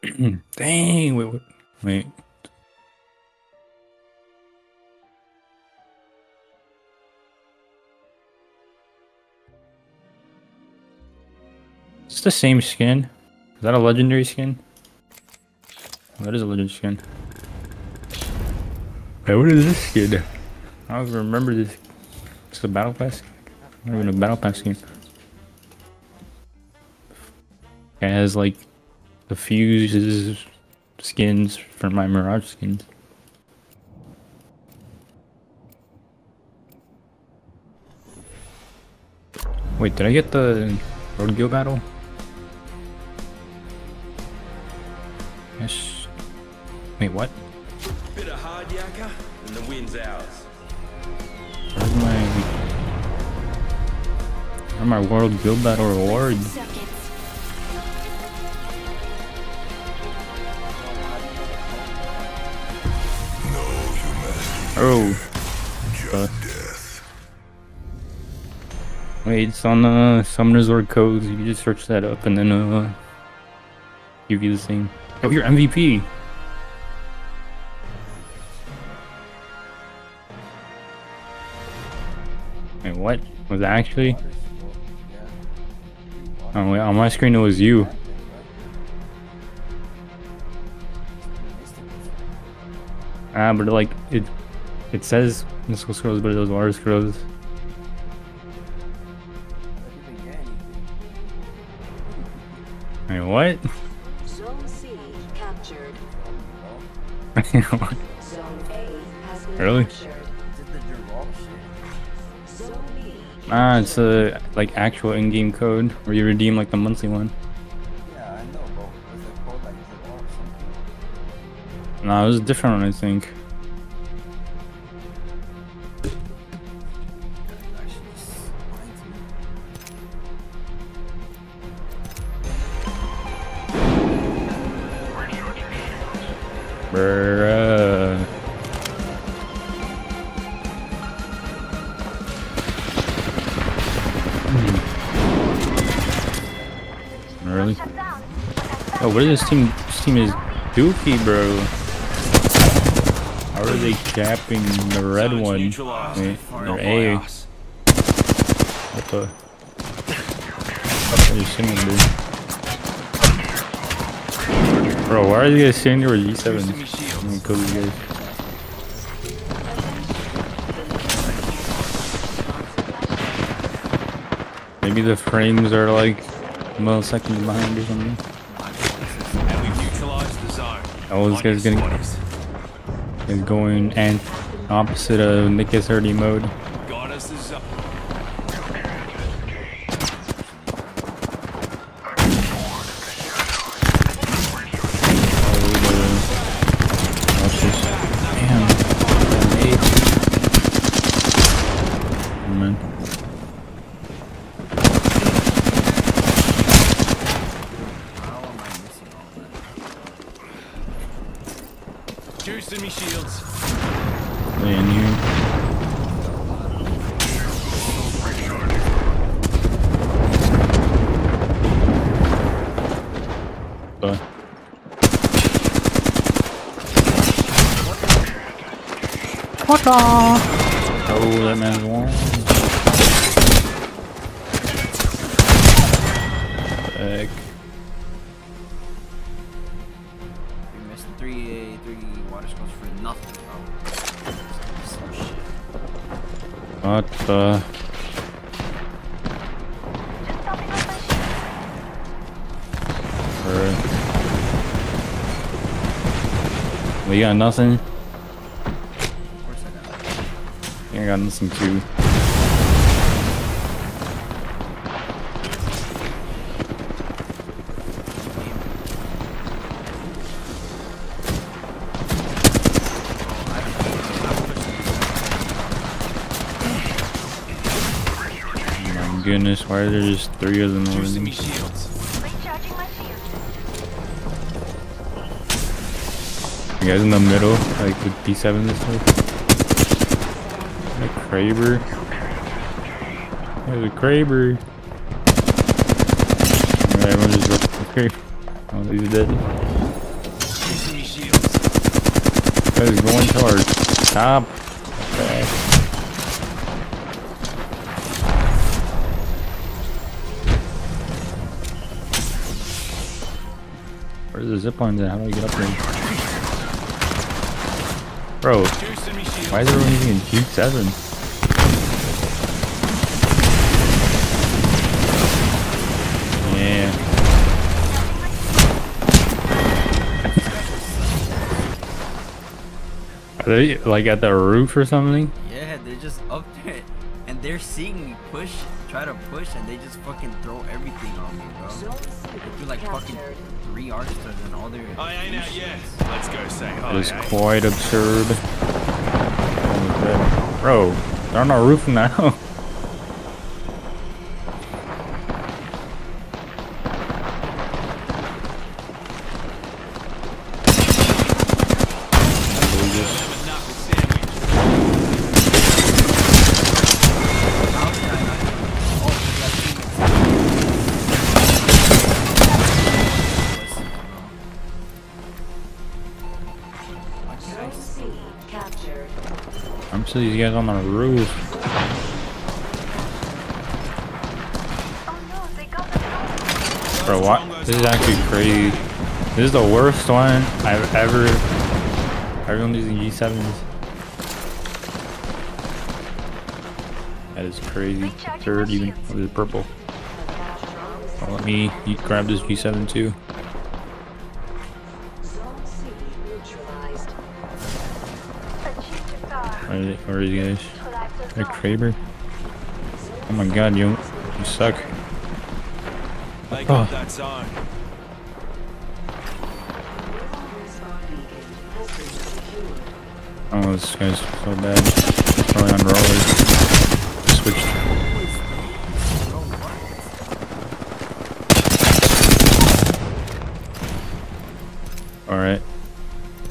Dang, wait, wait, wait. It's the same skin. Is that a legendary skin? That is a legendary skin. Hey, what is this skin? I don't even remember this. It's a battle pass. Not even a battle pass skin. It has like the fuses skins for my Mirage skins. Wait, did I get the World Guild battle? Yes. Wait, what? Bit of hard yakka, and the win's ours. Where's my... Where are my World Guild Battle rewards? Oh. Uh, wait, it's on uh, Summoner's War codes. You can just search that up and then uh, give you the same. Oh, you're MVP. Wait, what? Was that actually? Oh wait, on my screen it was you. Ah, but like it, it says Mystical Scrolls, but it was Water Scrolls. Wait, what? Zone C captured. Zone A has been really? captured. Ah, it's a like actual in-game code where you redeem like the monthly one. Yeah, I know, bro. It's a code like it's or something? Nah, it was a different one, I think. Bruh. Oh, what is this team? This team is dookie, bro. How are they capping the red one? Wait, A. What the? What are you singing, dude? Bro, why are you guys sitting there with G7s? I'm gonna kill these guys. Maybe the frames are like milliseconds behind or something. Oh, this guy's getting is going and opposite of Nick S30 mode. Nothing. I got nothing too. Oh goodness, why are there just three of them You guys in the middle, like with G7 this time. Like Kraber. There's a Kraber. Alright, everyone just up here. Oh, he's dead. Shields. Guys going to our top. Back. Where's the zip lines at? How do I get up there? Bro, why is everyone using G7? Yeah. Are they like at the roof or something? Yeah, they're just up there and they're seeing me push, try to push, and they just fucking throw everything on me, bro. They do like fucking three Arc Stars and all their. I ain't out yet. Let's go say hi. That is eh? quite absurd. Bro, they're on our roof now. guys on the roof. Bro, what? This is actually crazy. This is the worst one I've ever. Everyone's using G7s. That is crazy. Third even. Oh, what is purple? Oh, let me grab this G7 too. Are, they, where are you guys? They're Kraber. Oh my god, you you suck. Oh. got that zone. Oh, this guy's so bad. He's probably on rollers. Switched. Alright.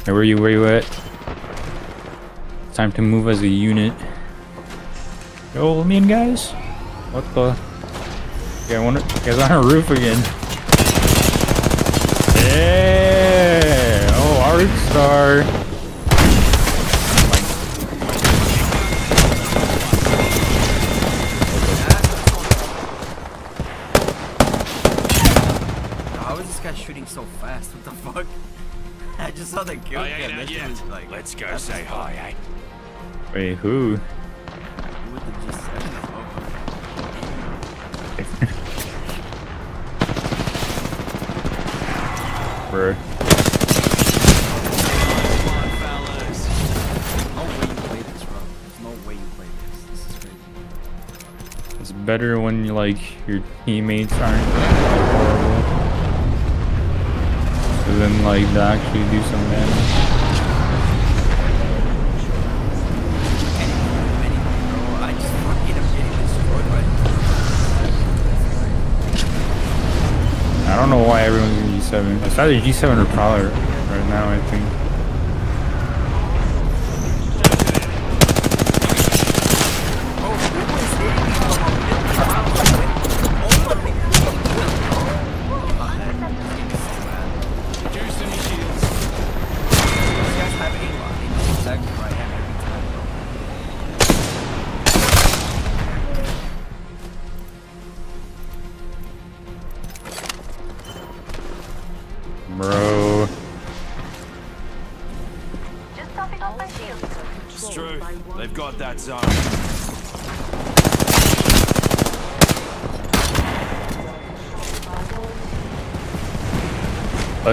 Hey, where you? Where you at? Time to move as a unit. Yo, me and guys. What the? Yeah, I wonder. Guys on a roof again. Yeah. Oh, Arc Star. How is this guy shooting so fast? What the fuck? I just saw the kill Oh, yeah, yeah, yeah. like. Let's go that's Wait, who? With the G7 above. Bro. It's better when you like your teammates aren't horrible. Then like they actually do some damage. Don't know why everyone's in G7. It's either G7 or Prowler right now, I think.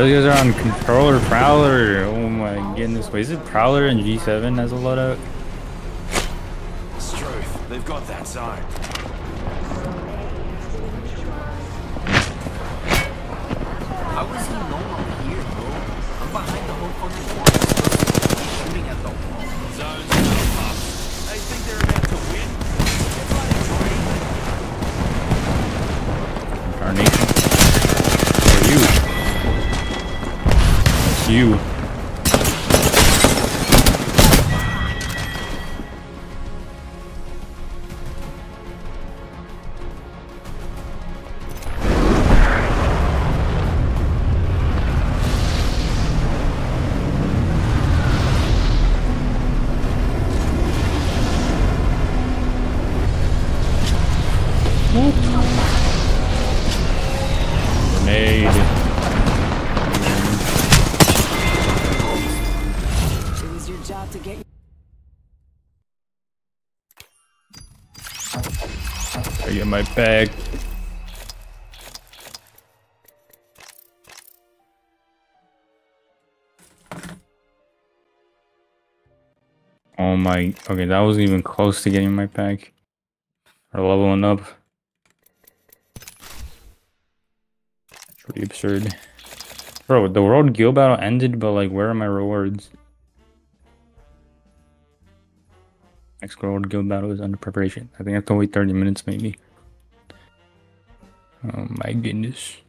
These guys are on controller Prowler. Oh my goodness. Wait, is it Prowler and G7 as a loadout? It's truth. They've got that. Bag. Oh my, okay, that wasn't even close to getting my pack. Or leveling up. That's pretty absurd. Bro, the world guild battle ended, but like, where are my rewards? Next world guild battle is under preparation. I think I have to wait 30 minutes maybe. Oh my goodness.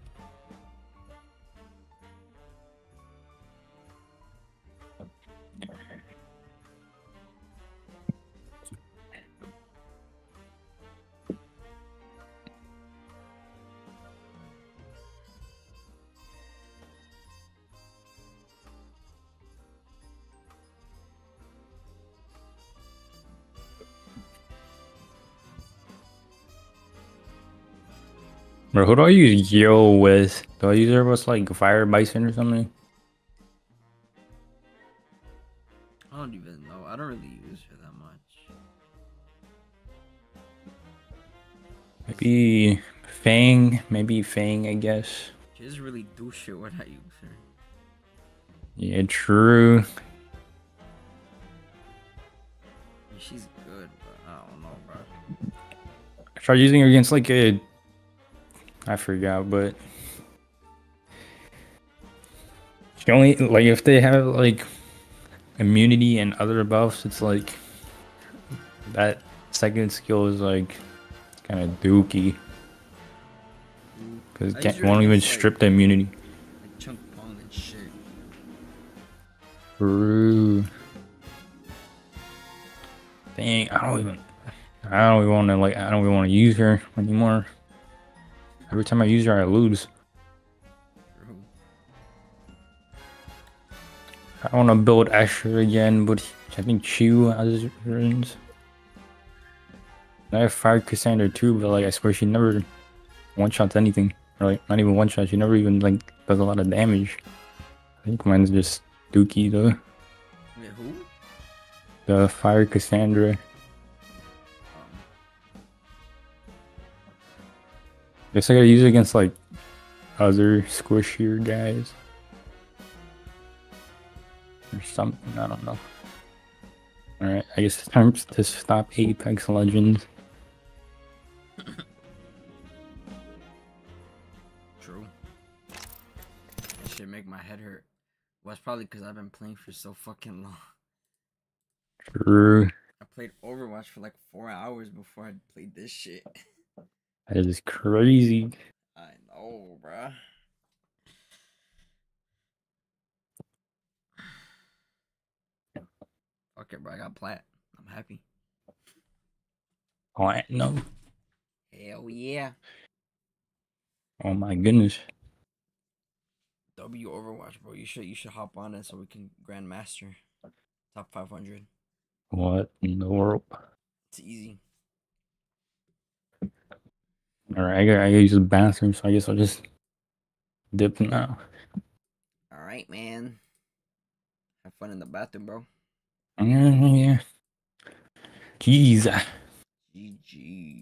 Bro, who do I use Yo with? Do I use her with like Fire Bison or something? I don't even know. I don't really use her that much. Maybe Fang, maybe Fang, I guess. She doesn't really do shit when I use her. Yeah, true. She's good, but I don't know, bro. I tried using her against like a. I forgot, but. She only, like, if they have like immunity and other buffs, it's like. That second skill is like. kind of dookie. Mm. Because it can't, won't even like- strip the immunity. Like chunk pong and shit. True. Dang, I don't even. I don't even want to like. I don't even want to use her anymore. Every time I use her, I lose. I want to build Asher again, but I think Chew has runes. I have Fire Cassandra too, but like I swear she never one shots anything. Or like not even one shot. She never even like does a lot of damage. I think mine's just Dookie though. Wait, who? The Fire Cassandra. Guess I gotta use it against like other squishier guys. Or something, I don't know. Alright, I guess it's time to stop Apex Legends. True. That shit make my head hurt. Well, it's probably because I've been playing for so fucking long. True. I played Overwatch for like four hours before I played this shit. That is crazy. I know, bruh. Fuck it, bro. I got plat. I'm happy. Platinum. Hell yeah. Oh my goodness. W Overwatch, bro. You should you should hop on it so we can grandmaster top 500. What in the world? It's easy. Alright, I gotta, I gotta use the bathroom, so I guess I'll just dip now. All right, man. Have fun in the bathroom, bro. Yeah, yeah. Jeez. GG.